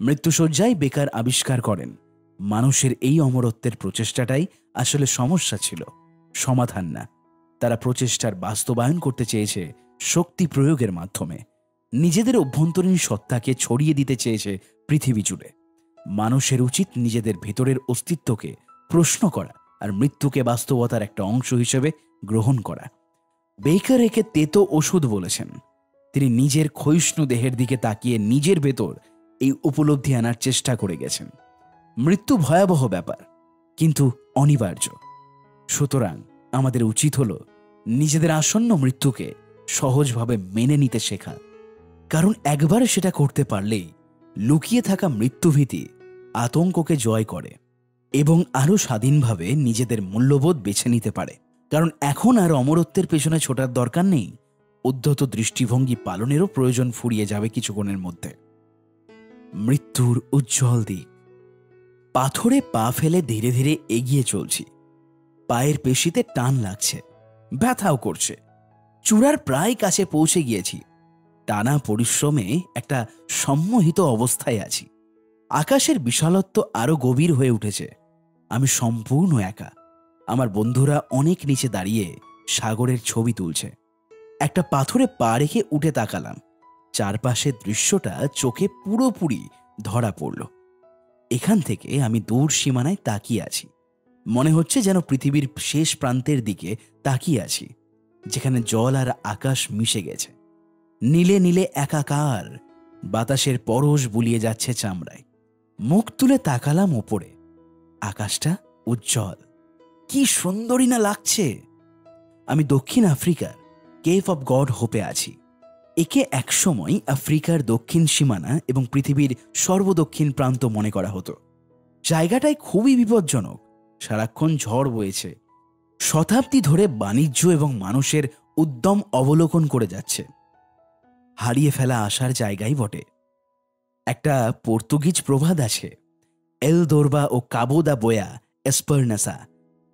মৃত্যুসজ্জায় বেকার আবিষ্কার করেন। মানুষের এই অমরত্বের প্রচেষ্টাটাই আসলে সমস্যা ছিল, সমাধান না। তারা প্রচেষ্টার বাস্তবায়ন করতে চেয়েছে শক্তি প্রয়োগের মাধ্যমে। নিজেদের অভ্যন্তরীণ সত্তাকে ছড়িয়ে দিতে চেয়েছে পৃথিবী জুড়ে। মানুষের উচিত নিজেদের ভেতরের অস্তিত্বকে প্রশ্ন করা আর মৃত্যুকে বাস্তবতার একটা অংশ হিসেবে গ্রহণ করা। বেকার একে তেতো ওষুধ বলেছেন। তিনি নিজের ক্ষয়িষ্ণু দেহের দিকে তাকিয়ে নিজের ভেতর এই উপলব্ধি আনার চেষ্টা করে গেছেন। মৃত্যু ভয়াবহ ব্যাপার, কিন্তু অনিবার্য। সুতরাং আমাদের উচিত হল নিজেদের আসন্ন মৃত্যুকে সহজভাবে মেনে নিতে শেখা। কারণ একবার সেটা করতে পারলেই লুকিয়ে থাকা মৃত্যুভীতি আতঙ্ককে জয় করে এবং আরও স্বাধীনভাবে নিজেদের মূল্যবোধ বেছে নিতে পারে। কারণ এখন আর অমরত্বের পেছনে ছোটার দরকার নেই। উদ্ধত দৃষ্টিভঙ্গি পালনেরও প্রয়োজন ফুরিয়ে যাবে কিছুক্ষণের মধ্যে। মৃত্যুর উজ্জ্বল দিক। পাথরে পা ফেলে ধীরে ধীরে এগিয়ে চলছি। পায়ের পেশিতে টান লাগছে, ব্যথাও করছে। চূড়ার প্রায় কাছে পৌঁছে গিয়েছি। টানা পরিশ্রমে একটা সম্মোহিত অবস্থায় আছি। আকাশের বিশালত্ব আরও গভীর হয়ে উঠেছে। আমি সম্পূর্ণ একা। আমার বন্ধুরা অনেক নিচে দাঁড়িয়ে সাগরের ছবি তুলছে। একটা পাথরে পা রেখে উঠে তাকালাম। চারপাশের দৃশ্যটা চোখে পুরোপুরি ধরা পড়ল। এখান থেকে আমি দূর সীমানায় তাকিয়ে আছি। মনে হচ্ছে যেন পৃথিবীর শেষ প্রান্তের দিকে তাকিয়ে আছি, যেখানে জল আর আকাশ মিশে গেছে। নীলে নীলে একাকার, বাতাসের পরশ বুলিয়ে যাচ্ছে চামড়ায়। মুখ তুলে তাকালাম ওপরে আকাশটা উজ্জ্বল। কি সুন্দরী না লাগছে! আমি দক্ষিণ আফ্রিকার কেভ অব গড হোপে আছি। একে একসময় আফ্রিকার দক্ষিণ সীমানা এবং পৃথিবীর সর্বদক্ষিণ প্রান্ত মনে করা হতো। জায়গাটায় খুবই বিপজ্জনক। সারাক্ষণ ঝড় বয়েছে। শতাব্দী ধরে বাণিজ্য এবং মানুষের উদ্যম অবলোকন করে যাচ্ছে। হারিয়ে ফেলা আসার জায়গাই বটে। একটা পর্তুগিজ প্রবাদ আছে, এল দোরবা ও কাবোদা বোয়া এসপার্নাসা।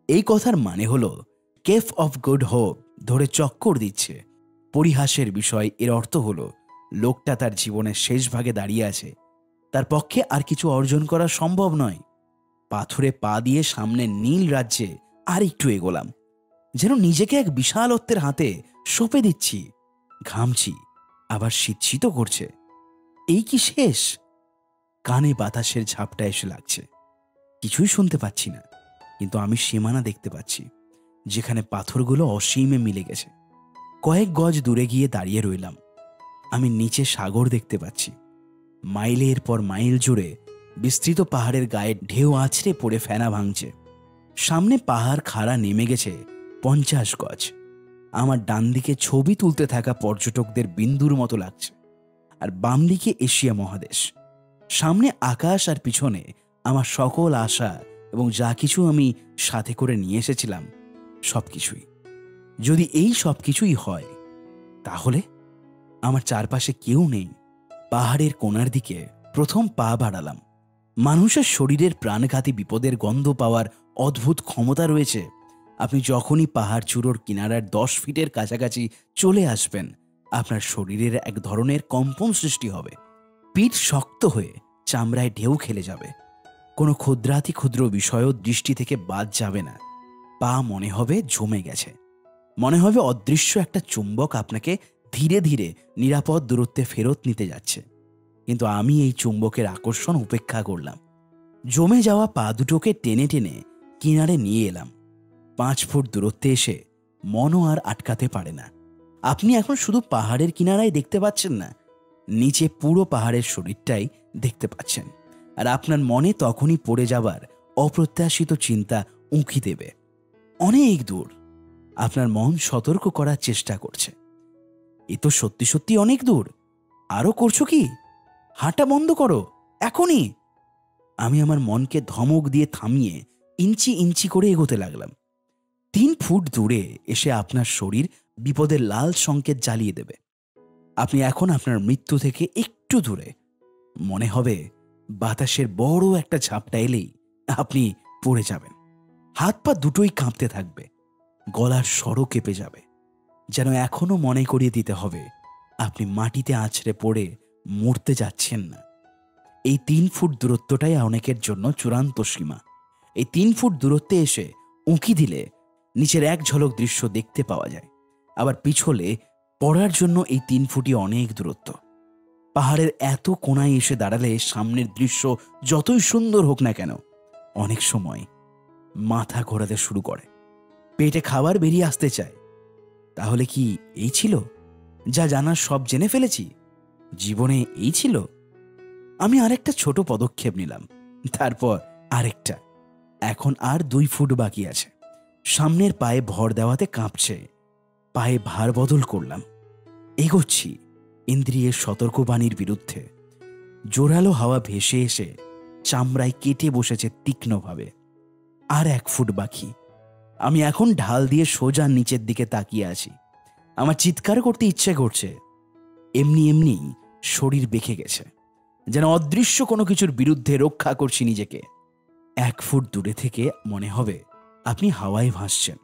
এই কথার মানে হলো, কেফ অফ গুড হোপ ধরে চক্কর দিচ্ছে। পরিহাসের বিষয় এর অর্থ হলো, লোকটা তার জীবনের শেষ ভাগে দাঁড়িয়ে আছে। তার পক্ষে আর কিছু অর্জন করা সম্ভব নয়। পাথরে পা দিয়ে সামনে নীল রাজ্যে আর একটু এগোলাম। যেন নিজেকে এক বিশালত্বের হাতে সঁপে দিচ্ছি, ঘামছি, আবার শীত করছে। এই কি শেষ? কানে বাতাসের ঝাপটা এসে লাগছে। কিছুই শুনতে পাচ্ছি না, কিন্তু আমি সীমানা দেখতে পাচ্ছি, যেখানে পাথরগুলো অসীমে মিলে গেছে। কয়েক গজ দূরে গিয়ে দাঁড়িয়ে রইলাম। আমি নিচে সাগর দেখতে পাচ্ছি। মাইলের পর মাইল জুড়ে বিস্তৃত পাহাড়ের গায়ে ঢেউ আছড়ে পড়ে ফেনা ভাঙছে। সামনে পাহাড় খাড়া নেমে গেছে পঞ্চাশ গজ। আমার ডান দিকে ছবি তুলতে থাকা পর্যটকদের বিন্দুর মতো লাগছে। আর বাম দিকে এশিয়া মহাদেশ। সামনে আকাশ আর পিছনে আমার সকল আশা এবং যা কিছু আমি সাথে করে নিয়ে এসেছিলাম সব কিছুই যদি এই সব কিছুই হয়, তাহলে আমার চারপাশে কেউ নেই। পাহাড়ের কোনার দিকে প্রথম পা বাড়ালাম। মানুষের শরীরের প্রাণঘাতী বিপদের গন্ধ পাওয়ার অদ্ভুত ক্ষমতা রয়েছে। আপনি যখনই পাহাড় চূড়োর কিনারার দশ ফিটের কাছাকাছি চলে আসবেন, আপনার শরীরের এক ধরনের কম্পন সৃষ্টি হবে। পিঠ শক্ত হয়ে চামড়ায় ঢেউ খেলে যাবে। কোনো ক্ষুদ্রাতি ক্ষুদ্র বিষয়ও দৃষ্টি থেকে বাদ যাবে না। পা মনে হবে জমে গেছে। মনে হবে অদৃশ্য একটা চুম্বক আপনাকে ধীরে ধীরে নিরাপদ দূরত্বে ফেরত নিতে যাচ্ছে। কিন্তু আমি এই চুম্বকের আকর্ষণ উপেক্ষা করলাম। জমে যাওয়া পা দুটোকে টেনে টেনে কিনারে নিয়ে এলাম। পাঁচ ফুট দূরত্বে এসে মনও আর আটকাতে পারে না। আপনি এখন শুধু পাহাড়ের কিনারায় দেখতে পাচ্ছেন না, নিচে পুরো পাহাড়ের শরীরটাই দেখতে পাচ্ছেন। আর আপনার মনে তখনই পড়ে যাবার অপ্রত্যাশিত চিন্তা উঁকি দেবে। অনেক দূর আপনার মন সতর্ক করার চেষ্টা করছে। এ তো সত্যি সত্যি অনেক দূর। আরও করছ কি? হাঁটা বন্ধ করো, এখনই। আমি আমার মনকে ধমক দিয়ে থামিয়ে ইঞ্চি ইঞ্চি করে এগোতে লাগলাম। তিন ফুট দূরে এসে আপনার শরীর বিপদের লাল সংকেত জ্বালিয়ে দেবে। আপনি এখন আপনার মৃত্যু থেকে একটু দূরে। মনে হবে বাতাসের বড় একটা ঝাপটা এলেই আপনি পড়ে যাবেন। হাত পা দুটোই কাঁপতে থাকবে। গলার স্বরও কেঁপে যাবে। যেন এখনও মনে করিয়ে দিতে হবে, আপনি মাটিতে আছড়ে পড়ে মরতে যাচ্ছেন না। এই তিন ফুট দূরত্বটাই অনেকের জন্য চূড়ান্ত সীমা। এই তিন ফুট দূরত্বে এসে উঁকি দিলে নিচের এক ঝলক দৃশ্য দেখতে পাওয়া যায়। আবার পিছলে পড়ার জন্য এই তিন ফুটি অনেক দূরত্ব। পাহাড়ের এত কোনায় এসে দাঁড়ালে সামনের দৃশ্য যতই সুন্দর হোক না কেন, অনেক সময় মাথা ঘোরাতে শুরু করে। পেটে খাবার বেরিয়ে আসতে চায়। তাহলে কি এই ছিল? যা জানার সব জেনে ফেলেছি? জীবনে এই ছিল? আমি আরেকটা ছোট পদক্ষেপ নিলাম, তারপর আরেকটা। এখন আর দুই ফুট বাকি আছে। সামনের পায়ে ভর দেওয়াতে কাঁপছে। পায়ে ভার বদল করলাম। এগোচ্ছি ইন্দ্রিয়ের সতর্কবাণীর বিরুদ্ধে। জোরালো হাওয়া ভেসে এসে চামড়ায় কেটে বসেছে তীক্ষ্ণভাবে। আর এক ফুট বাকি। আমি এখন ঢাল দিয়ে সোজা নিচের দিকে তাকিয়ে আছি। আমার চিৎকার করতে ইচ্ছে করছে। এমনি এমনি শরীর বেঁকে গেছে। যেন অদৃশ্য কোনো কিছুর বিরুদ্ধে রক্ষা করছি নিজেকে। এক ফুট দূরে থেকে মনে হবে আপনি হাওয়ায় ভাসছেন।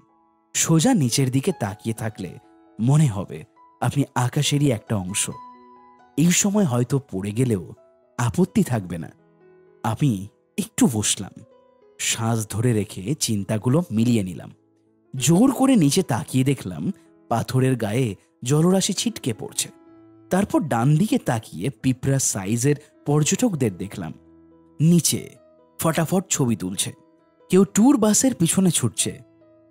সোজা নিচের দিকে তাকিয়ে থাকলে মনে হবে আপনি আকাশেরই একটা অংশ। এই সময় হয়তো পড়ে গেলেও আপত্তি থাকবে না। আমি একটু বসলাম। শ্বাস ধরে রেখে চিন্তাগুলো মিলিয়ে নিলাম। জোর করে নিচে তাকিয়ে দেখলাম পাথরের গায়ে জলরাশি ছিটকে পড়ছে। তারপর ডান দিকে তাকিয়ে পিঁপড়া সাইজের পর্যটকদের দেখলাম। নিচে ফটাফট ছবি তুলছে। কেউ ট্যুর বাসের পিছনে ছুটছে।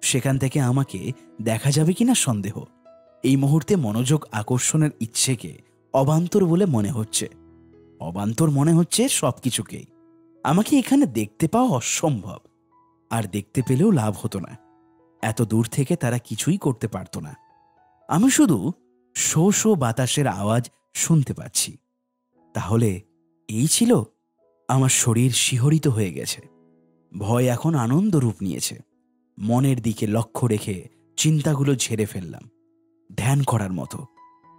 সেখান থেকে আমাকে দেখা যাবে কিনা সন্দেহ। এই মুহূর্তে মনোযোগ আকর্ষণের ইচ্ছেকে অবান্তর বলে মনে হচ্ছে। অবান্তর মনে হচ্ছে সব কিছুকেই আমাকে এখানে দেখতে পাওয়া অসম্ভব। আর দেখতে পেলেও লাভ হতো না। এত দূর থেকে তারা কিছুই করতে পারত না। আমি শুধু শো শো বাতাসের আওয়াজ শুনতে পাচ্ছি। তাহলে এই ছিল? আমার শরীর শিহরিত হয়ে গেছে। ভয় এখন আনন্দ রূপ নিয়েছে। মনের দিকে লক্ষ্য রেখে চিন্তাগুলো ঝেড়ে ফেললাম। ধ্যান করার মতো।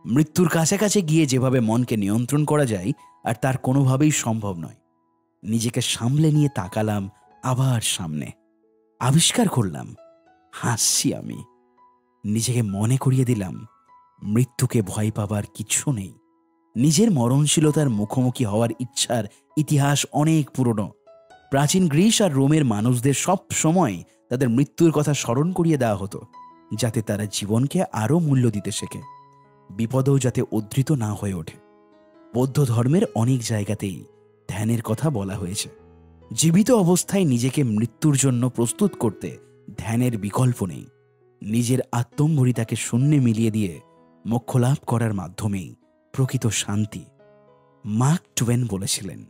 মৃত্যুর কাছাকাছি গিয়ে যেভাবে মনকে নিয়ন্ত্রণ করা যায় আর তার কোনোভাবেই সম্ভব নয়। নিজেকে সামলে নিয়ে তাকালাম আবার সামনে। আবিষ্কার করলাম, হাসছি আমি। নিজেকে মনে করিয়ে দিলাম মৃত্যুকে ভয় পাবার কিচ্ছু নেই। নিজের মরণশীলতার মুখোমুখি হওয়ার ইচ্ছার ইতিহাস অনেক পুরনো। প্রাচীন গ্রিস আর রোমের মানুষদের সব সময় তাদের মৃত্যুর কথা স্মরণ করিয়ে দেওয়া হতো, যাতে তারা জীবনকে আরও মূল্য দিতে শেখে। বিপদও যাতে উদ্ধৃত না হয়ে ওঠে। বৌদ্ধ ধর্মের অনেক জায়গাতেই ধ্যানের কথা বলা হয়েছে। জীবিত অবস্থায় নিজেকে মৃত্যুর জন্য প্রস্তুত করতে ধ্যানের বিকল্প নেই। নিজের আত্মম্বরিতাকে শূন্যে মিলিয়ে দিয়ে মোক্ষ লাভ করার মাধ্যমেই প্রকৃত শান্তি। মার্ক টুয়েন বলেছিলেন,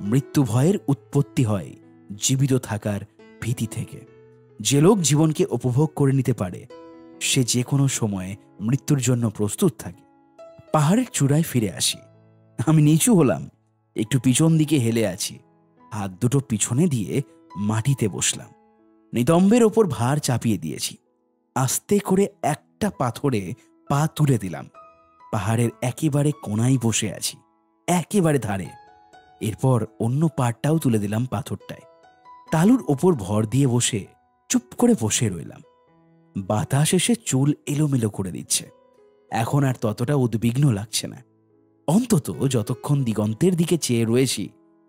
মৃত্যু ভয়ের উৎপত্তি হয় জীবিত থাকার ভীতি থেকে। যে লোক জীবনকে উপভোগ করে নিতে পারে, সে যে কোনো সময়ে মৃত্যুর জন্য প্রস্তুত থাকে। পাহাড়ের চূড়ায় ফিরে আসি। আমি নিচু হলাম, একটু পিছন দিকে হেলে আছি। হাত দুটো পিছনে দিয়ে মাটিতে বসলাম। নিতম্বের ওপর ভার চাপিয়ে দিয়েছি। আস্তে করে একটা পাথরে পা তুলে দিলাম। পাহাড়ের একেবারে কোনায় বসে আছি, একেবারে ধারে। এরপর অন্য পাড়টাও তুলে দিলাম পাথরটায়। তালুর ওপর ভর দিয়ে বসে চুপ করে বসে রইলাম। বাতাস এসে চুল এলোমেলো করে দিচ্ছে। এখন আর ততটা উদ্বিগ্ন লাগছে না। অন্তত যতক্ষণ দিগন্তের দিকে চেয়ে রয়েছি,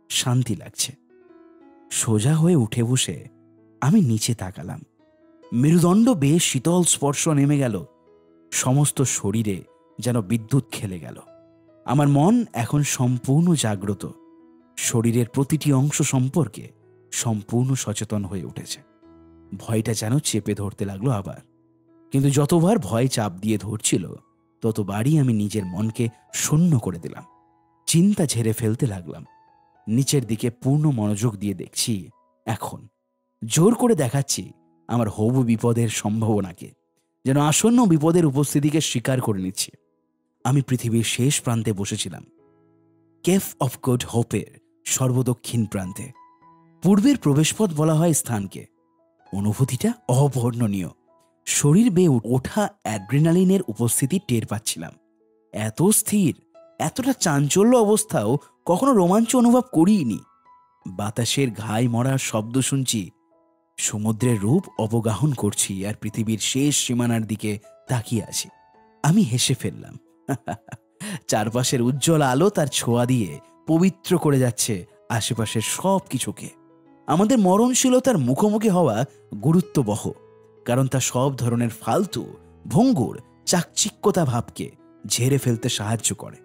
শান্তি লাগছে। সোজা হয়ে উঠে বসে আমি নিচে তাকালাম। মেরুদণ্ড বেশ শীতল স্পর্শ নেমে গেল। সমস্ত শরীরে যেন বিদ্যুৎ খেলে গেল। আমার মন এখন সম্পূর্ণ জাগ্রত। শরীরের প্রতিটি অংশ সম্পর্কে সম্পূর্ণ সচেতন হয়ে উঠেছে। ভয়টা যেন চেপে ধরতে লাগল আবার। কিন্তু যতবার ভয় চাপ দিয়ে ধরছিল, ততবারই আমি নিজের মনকে শূন্য করে দিলাম। চিন্তা ঝেড়ে ফেলতে লাগলাম। নিচের দিকে পূর্ণ মনোযোগ দিয়ে দেখছি, এখন। জোর করে দেখাচ্ছি আমার হবু বিপদের সম্ভাবনাকে। যেন আসন্ন বিপদের উপস্থিতিকে স্বীকার করে নিচ্ছি। আমি পৃথিবীর শেষ প্রান্তে বসেছিলাম। কেফ অফ গুড হোপের সর্বদক্ষিণ প্রান্তে। পূর্বের প্রবেশপথ বলা হয় স্থানকে। অনুভূতিটা অবর্ণনীয়। শরীর বেয়ে ওঠা অ্যাড্রিনালিনের উপস্থিতি টের পাচ্ছিলাম। এত স্থির, এতটা চাঞ্চল্য অবস্থাও কখনো রোমাঞ্চ অনুভব করিনি। বাতাসের ঘাই মরার শব্দ শুনছি সমুদ্রের রূপ অবগাহন করছি আর পৃথিবীর শেষ সীমানার দিকে তাকিয়ে আছি। আমি হেসে ফেললাম। চারপাশের উজ্জ্বল আলো তার ছোঁয়া দিয়ে পবিত্র করে যাচ্ছে আশেপাশের সব কিছুকে। আমাদের মরণশীলতার মুখোমুখি হওয়া গুরুত্ববহ, কারণ তা সব ধরনের ফালতু, ভঙ্গুর, চাকচিক্যতা ভাবকে ঝেড়ে ফেলতে সাহায্য করে।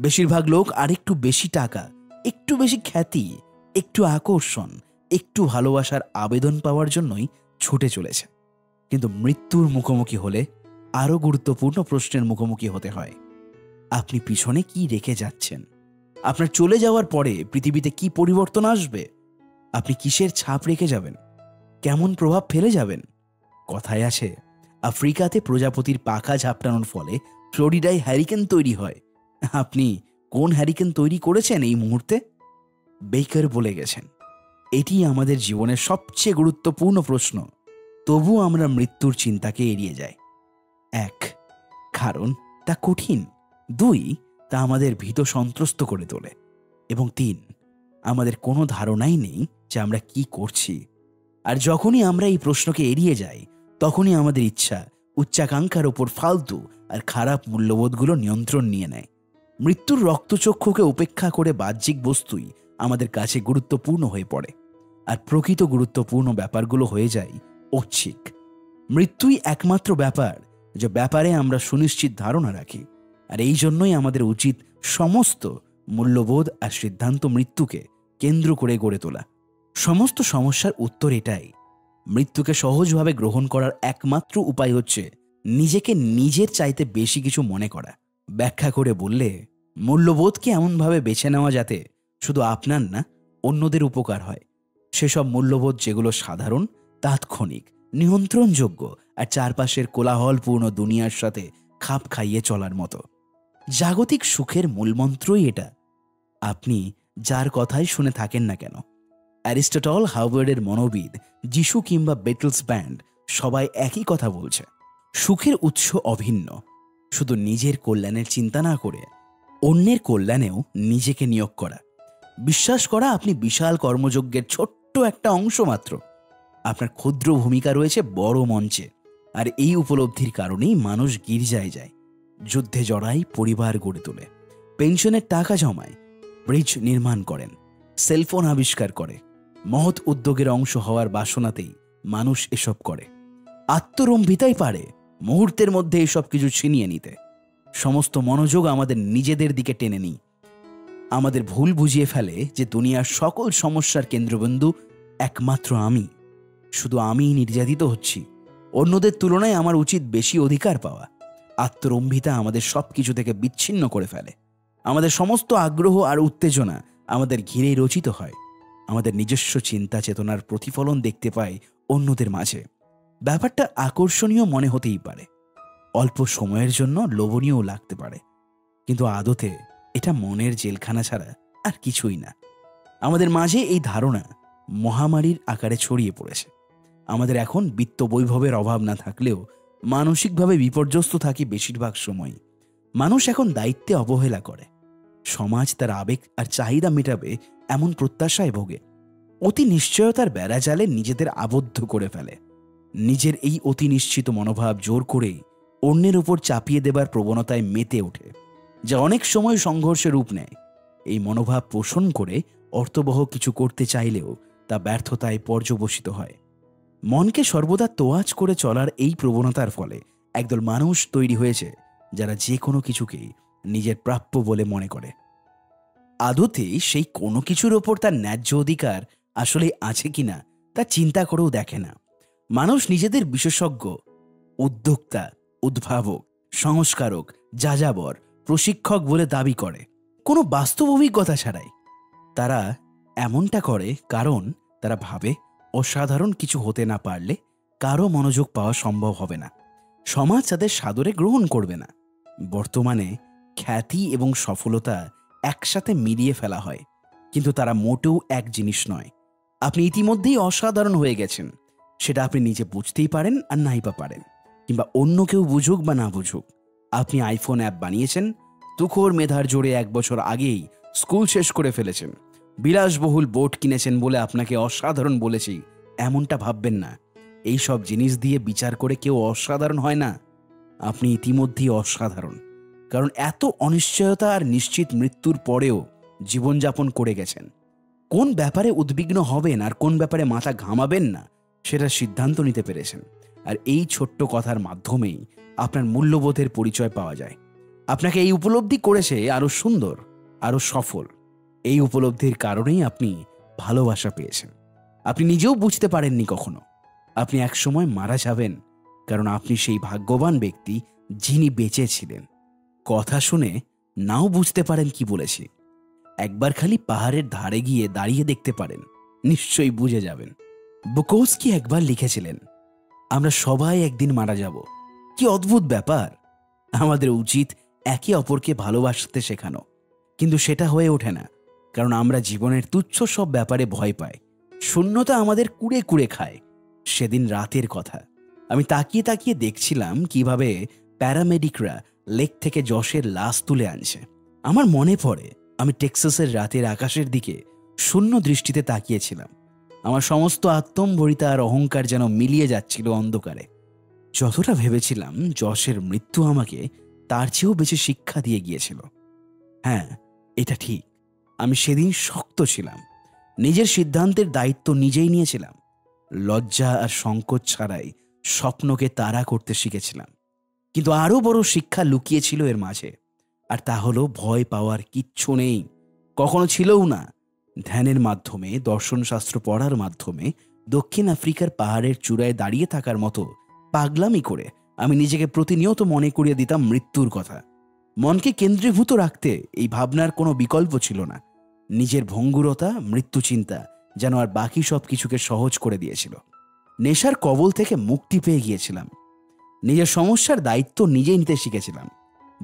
বেশিরভাগ লোক আরেকটু বেশি টাকা, একটু বেশি খ্যাতি, একটু আকর্ষণ একটু ভালোবাসার আবেদন পাওয়ার জন্যই ছুটে চলেছে। কিন্তু মৃত্যুর মুখোমুখি হলে আরও গুরুত্বপূর্ণ প্রশ্নের মুখোমুখি হতে হয়। আপনি পিছনে কি রেখে যাচ্ছেন? আপনার চলে যাওয়ার পরে পৃথিবীতে কি পরিবর্তন আসবে? আপনি কিসের ছাপ রেখে যাবেন? কেমন প্রভাব ফেলে যাবেন? কথায় আছে, আফ্রিকাতে প্রজাপতির পাখা ঝাপটানোর ফলে ফ্লোরিডায় হ্যারিকেন তৈরি হয়। আপনি কোন হ্যারিকেন তৈরি করেছেন এই মুহূর্তে? বেকার বলে গেছেন। এটি আমাদের জীবনের সবচেয়ে গুরুত্বপূর্ণ প্রশ্ন। তবু আমরা মৃত্যুর চিন্তাকে এড়িয়ে যাই। এক, কারণ তা কঠিন। দুই, তা আমাদের ভীত সন্ত্রস্ত করে তোলে। এবং তিন, আমাদের কোনো ধারণাই নেই যে আমরা কি করছি। আর যখনই আমরা এই প্রশ্নকে এড়িয়ে যাই, তখনই আমাদের ইচ্ছা উচ্চাকাঙ্ক্ষার ওপর ফালতু আর খারাপ মূল্যবোধগুলো নিয়ন্ত্রণ নিয়ে নেয়। মৃত্যুর রক্তচক্ষুকে উপেক্ষা করে বাহ্যিক বস্তুই আমাদের কাছে গুরুত্বপূর্ণ হয়ে পড়ে। আর প্রকৃত গুরুত্বপূর্ণ ব্যাপারগুলো হয়ে যায় ঐচ্ছিক। মৃত্যুই একমাত্র ব্যাপার যে ব্যাপারে আমরা সুনিশ্চিত ধারণা রাখি। আর এই জন্যই আমাদের উচিত সমস্ত মূল্যবোধ আর সিদ্ধান্ত মৃত্যুকে কেন্দ্র করে গড়ে তোলা। সমস্ত সমস্যার উত্তর এটাই। মৃত্যুকে সহজভাবে গ্রহণ করার একমাত্র উপায় হচ্ছে নিজেকে নিজের চাইতে বেশি কিছু মনে করা। ব্যাখ্যা করে বললে, মূল্যবোধকে এমনভাবে বেছে নেওয়া যাতে শুধু আপনার না, অন্যদের উপকার হয়। সেসব মূল্যবোধ যেগুলো সাধারণ, তাৎক্ষণিক, নিয়ন্ত্রণযোগ্য আর চারপাশের কোলাহলপূর্ণ দুনিয়ার সাথে খাপ খাইয়ে চলার মতো। জাগতিক সুখের মূলমন্ত্রই এটা। আপনি যার কথাই শুনে থাকেন না কেন, অ্যারিস্টটল হাওয়ার্ডের মনোবিদ, যিশু কিংবা বেটলস ব্যান্ড সবাই একই কথা বলছে, সুখের উৎস অভিন্ন, শুধু নিজের কল্যাণের চিন্তা না করে, অন্যের কল্যাণেও নিজেকে নিয়োগ করা। বিশ্বাস করা আপনি বিশাল কর্মযজ্ঞের ছোট্ট একটা অংশ মাত্র। আপনার ক্ষুদ্র ভূমিকা রয়েছে বড় মঞ্চে, আর এই উপলব্ধির কারণেই মানুষ গির্জায় যায়, যুদ্ধে জড়াই পরিবার গড়ে তোলে, পেনশনের টাকা জমায়, ব্রিজ নির্মাণ করেন, সেলফোন আবিষ্কার করে, মহৎ উদ্যোগের অংশ হওয়ার বাসনাতেই মানুষ এসব করে। আত্মরম্ভিতাই পারে মুহূর্তের মধ্যে এসব কিছু ছিনিয়ে নিতে। সমস্ত মনোযোগ আমাদের নিজেদের দিকে টেনে নিই। আমাদের ভুল বুঝিয়ে ফেলে যে দুনিয়ার সকল সমস্যার কেন্দ্রবিন্দু একমাত্র আমি। শুধু আমিই নির্যাতিত হচ্ছি। অন্যদের তুলনায় আমার উচিত বেশি অধিকার পাওয়া। আত্মরম্ভিতা আমাদের সব কিছু থেকে বিচ্ছিন্ন করে ফেলে। আমাদের সমস্ত আগ্রহ আর উত্তেজনা আমাদের ঘিরেই রচিত হয়। আমাদের নিজস্ব চিন্তা চেতনার প্রতিফলন দেখতে পাই অন্যদের মাঝে। ব্যাপারটা আকর্ষণীয় মনে হতেই পারে। অল্প সময়ের জন্য লোভনীয় লাগতে পারে। কিন্তু আদতে এটা মনের জেলখানা ছাড়া আর কিছুই না। আমাদের মাঝে এই ধারণা মহামারীর আকারে ছড়িয়ে পড়েছে। আমাদের এখন বিত্ত বৈভবের অভাব না থাকলেও মানসিকভাবে বিপর্যস্ত থাকি বেশিরভাগ সময় মানুষ এখন দায়িত্বে অবহেলা করে। সমাজ তার আবেগ আর চাহিদা মেটাবে এমন প্রত্যাশায় ভোগে। অতি নিশ্চয়তার বেড়াজালে নিজেদের আবদ্ধ করে ফেলে। নিজের এই অতি নিশ্চিত মনোভাব জোর করেই অন্যের উপর চাপিয়ে দেবার প্রবণতায় মেতে ওঠে, যা অনেক সময় সংঘর্ষের রূপ নেয়। এই মনোভাব পোষণ করে অর্থবহ কিছু করতে চাইলেও তা ব্যর্থতায় পর্যবসিত হয়। মনকে সর্বদা তোয়াজ করে চলার এই প্রবণতার ফলে একদল মানুষ তৈরি হয়েছে যারা যে কোনো কিছুকেই নিজের প্রাপ্য বলে মনে করে। আদতে সেই কোনো কিছুর ওপর তার ন্যায্য অধিকার আসলে আছে কিনা তা চিন্তা করেও দেখে না। মানুষ নিজেদের বিশেষজ্ঞ, উদ্যোক্তা, উদ্ভাবক, সংস্কারক, যাযাবর, প্রশিক্ষক বলে দাবি করে। কোনো বাস্তব অভিজ্ঞতা ছাড়াই তারা এমনটা করে কারণ তারা ভাবে অসাধারণ কিছু হতে না পারলে কারও মনোযোগ পাওয়া সম্ভব হবে না। সমাজ তাদের সাদরে গ্রহণ করবে না। বর্তমানে খ্যাতি এবং সফলতা একসাথে মিলিয়ে ফেলা হয়। কিন্তু তারা মোটেও এক জিনিস নয়। আপনি ইতিমধ্যেই অসাধারণ হয়ে গেছেন। সেটা আপনি নিজে বুঝতেই পারেন আর নাই বা পারেন। কিংবা অন্য কেউ বুঝুক বা না বুঝুক। আপনি আইফোন অ্যাপ বানিয়েছেন তুখোর মেধার জোরে এক বছর আগেই স্কুল শেষ করে ফেলেছেন। বিলাসবহুল বোট কিনেছেন বলে আপনাকে অসাধারণ বলেছি, এমনটা ভাববেন না। এই সব জিনিস দিয়ে বিচার করে কেউ অসাধারণ হয় না। আপনি ইতিমধ্যেই অসাধারণ, কারণ এত অনিশ্চয়তা আর নিশ্চিত মৃত্যুর পরেও জীবনযাপন করে গেছেন। কোন ব্যাপারে উদ্বিগ্ন হবেন আর কোন ব্যাপারে মাথা ঘামাবেন না, সেটা সিদ্ধান্ত নিতে পেরেছেন। আর এই ছোট্ট কথার মাধ্যমেই আপনার মূল্যবোধের পরিচয় পাওয়া যায়। আপনাকে এই উপলব্ধি করেছে আরও সুন্দর আরও সফল। এই উপলব্ধির কারণেই আপনি ভালোবাসা পেয়েছেন। আপনি নিজেও বুঝতে পারেননি কখনো। আপনি একসময় মারা যাবেন, কারণ আপনি সেই ভাগ্যবান ব্যক্তি যিনি বেঁচে ছিলেন কথা শুনে নাও বুঝতে পারেন কি বলেছি। একবার খালি পাহাড়ের ধারে গিয়ে দাঁড়িয়ে দেখতে পারেন, নিশ্চয়ই বুঝে যাবেন। বুকোস্কি একবার লিখেছিলেন, আমরা সবাই একদিন মারা যাব। কি অদ্ভুত ব্যাপার। আমাদের উচিত একে অপরকে ভালোবাসতে শেখানো। কিন্তু সেটা হয়ে ওঠে না। কারণ আমরা জীবনের তুচ্ছ সব ব্যাপারে ভয় পাই। শূন্যতা আমাদের কুড়ে কুড়ে খায়। সেদিন রাতের কথা। আমি তাকিয়ে তাকিয়ে দেখছিলাম কীভাবে প্যারামেডিকরা লেক থেকে যশের লাশ তুলে আনছে। আমার মনে পড়ে, আমি টেক্সাসের রাতের আকাশের দিকে শূন্য দৃষ্টিতে তাকিয়েছিলাম। আমার সমস্ত আত্মম্ভরিতা আর অহংকার যেন মিলিয়ে যাচ্ছিল অন্ধকারে। যতটা ভেবেছিলাম যশের মৃত্যু আমাকে, তার চেয়েও বেশি শিক্ষা দিয়ে গিয়েছিল। হ্যাঁ এটা ঠিক। আমি সেদিন শক্ত ছিলাম। নিজের সিদ্ধান্তের দায়িত্ব নিজেই নিয়েছিলাম। লজ্জা আর সংকোচ ছাড়াই স্বপ্নকে তাড়া করতে শিখেছিলাম। কিন্তু আরও বড় শিক্ষা লুকিয়েছিল এর মাঝে। আর তা হলো ভয় পাওয়ার কিচ্ছু নেই। কখনো ছিলও না। ধ্যানের মাধ্যমে, দর্শনশাস্ত্র পড়ার মাধ্যমে, দক্ষিণ আফ্রিকার পাহাড়ের চূড়ায় দাঁড়িয়ে থাকার মতো পাগলামি করে আমি নিজেকে প্রতিনিয়ত মনে করিয়ে দিতাম মৃত্যুর কথা। মনকে কেন্দ্রীভূত রাখতে এই ভাবনার কোনো বিকল্প ছিল না। নিজের ভঙ্গুরতা, মৃত্যু চিন্তা যেন আর বাকি সব কিছুকে সহজ করে দিয়েছিল। নেশার কবল থেকে মুক্তি পেয়ে গিয়েছিলাম। নিজের সমস্যার দায়িত্ব নিজেই নিতে শিখেছিলাম।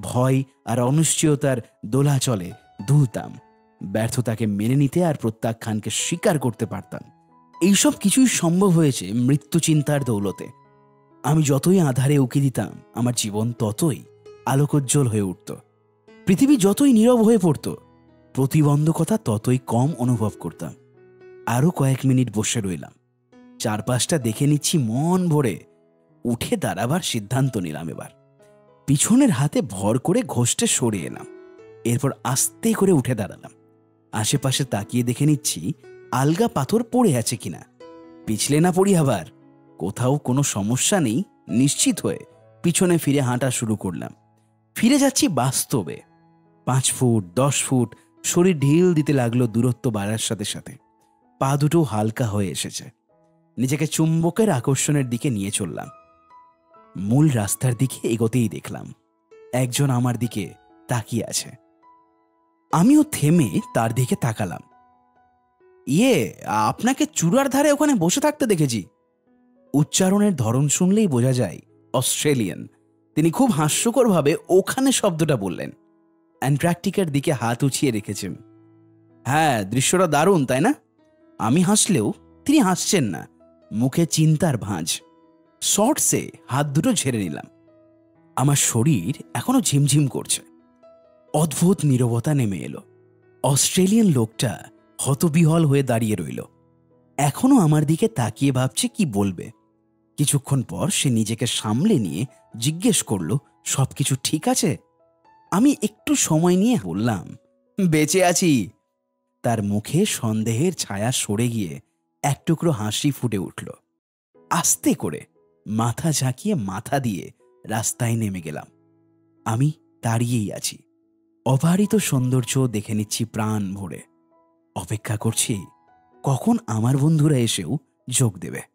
ভয় আর অনিশ্চয়তার দোলাচলে দুলতাম। ব্যর্থতাকে মেনে নিতে আর প্রত্যাখ্যানকে স্বীকার করতে পারতাম। এইসব কিছুই সম্ভব হয়েছে মৃত্যু চিন্তার দৌলতে। আমি যতই আধারে উকি দিতাম, আমার জীবন ততই আলোকোজ্জ্বল হয়ে উঠত। পৃথিবী যতই নীরব হয়ে পড়ত প্রতিবন্ধকতা ততই কম অনুভব করতাম। আরও কয়েক মিনিট বসে রইলাম। চারপাশটা দেখে নিচ্ছি মন ভরে। উঠে দাঁড়াবার সিদ্ধান্ত নিলাম এবার। পিছনের হাতে ভর করে ঘষটে সরে এলাম। এরপর আস্তে করে উঠে দাঁড়ালাম। আশেপাশে তাকিয়ে দেখে নিচ্ছি আলগা পাথর পড়ে আছে কিনা। পিছলে না পড়ি আবার। কোথাও কোনো সমস্যা নেই, নিশ্চিত হয়ে পিছনে ফিরে হাঁটা শুরু করলাম। ফিরে যাচ্ছি বাস্তবে। পাঁচ ফুট, দশ ফুট শরীর ঢিল দিতে লাগল দূরত্ব বাড়ার সাথে সাথে। পা দুটো হালকা হয়ে এসেছে। নিজেকে চুম্বকের আকর্ষণের দিকে নিয়ে চললাম। মূল রাস্তার দিকে এগোতেই দেখলাম। একজন আমার দিকে তাকিয়ে আছে। আমিও থেমে তার দিকে তাকালাম। ইয়ে আপনাকে চূড়ার ধারে ওখানে বসে থাকতে দেখেছি। উচ্চারণের ধরন শুনলেই বোঝা যায়, অস্ট্রেলিয়ান। তিনি খুব হাস্যকরভাবে ওখানে শব্দটা বললেন। অ্যান্ট্রাকটিকের দিকে হাত উছিয়ে রেখেছেন হ্যাঁ দৃশ্যটা দারুণ, তাই না? আমি হাসলেও তিনি হাসছেন না। মুখে চিন্তার ভাঁজ। শর্টসে হাত দুটো ঝেড়ে নিলাম। আমার শরীর এখনও ঝিমঝিম করছে। অদ্ভুত নীরবতা নেমে এলো। অস্ট্রেলিয়ান লোকটা হতবিহল হয়ে দাঁড়িয়ে রইল। এখনও আমার দিকে তাকিয়ে ভাবছে কি বলবে। কিছুক্ষণ পর সে নিজেকে সামলে নিয়ে জিজ্ঞেস করল, সবকিছু ঠিক আছে? আমি একটু সময় নিয়ে বললাম, বেঁচে আছি। তার মুখে সন্দেহের ছায়া সরে গিয়ে এক টুকরো হাসি ফুটে উঠল। আস্তে করে মাথা ঝাঁকিয়ে মাথা দিয়ে রাস্তায় নেমে গেলাম। আমি দাঁড়িয়েই আছি। অবারিত সৌন্দর্য দেখে নিচ্ছি প্রাণ ভরে। অপেক্ষা করছি, কখন আমার বন্ধুরা এসেও যোগ দেবে।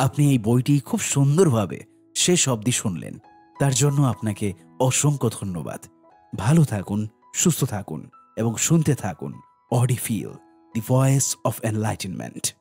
আপনি এই বইটি খুব সুন্দরভাবে শেষ অবধি শুনলেন। তার জন্য আপনাকে অসংখ্য ধন্যবাদ। ভালো থাকুন, সুস্থ থাকুন এবং শুনতে থাকুন Audifeel the voice of enlightenment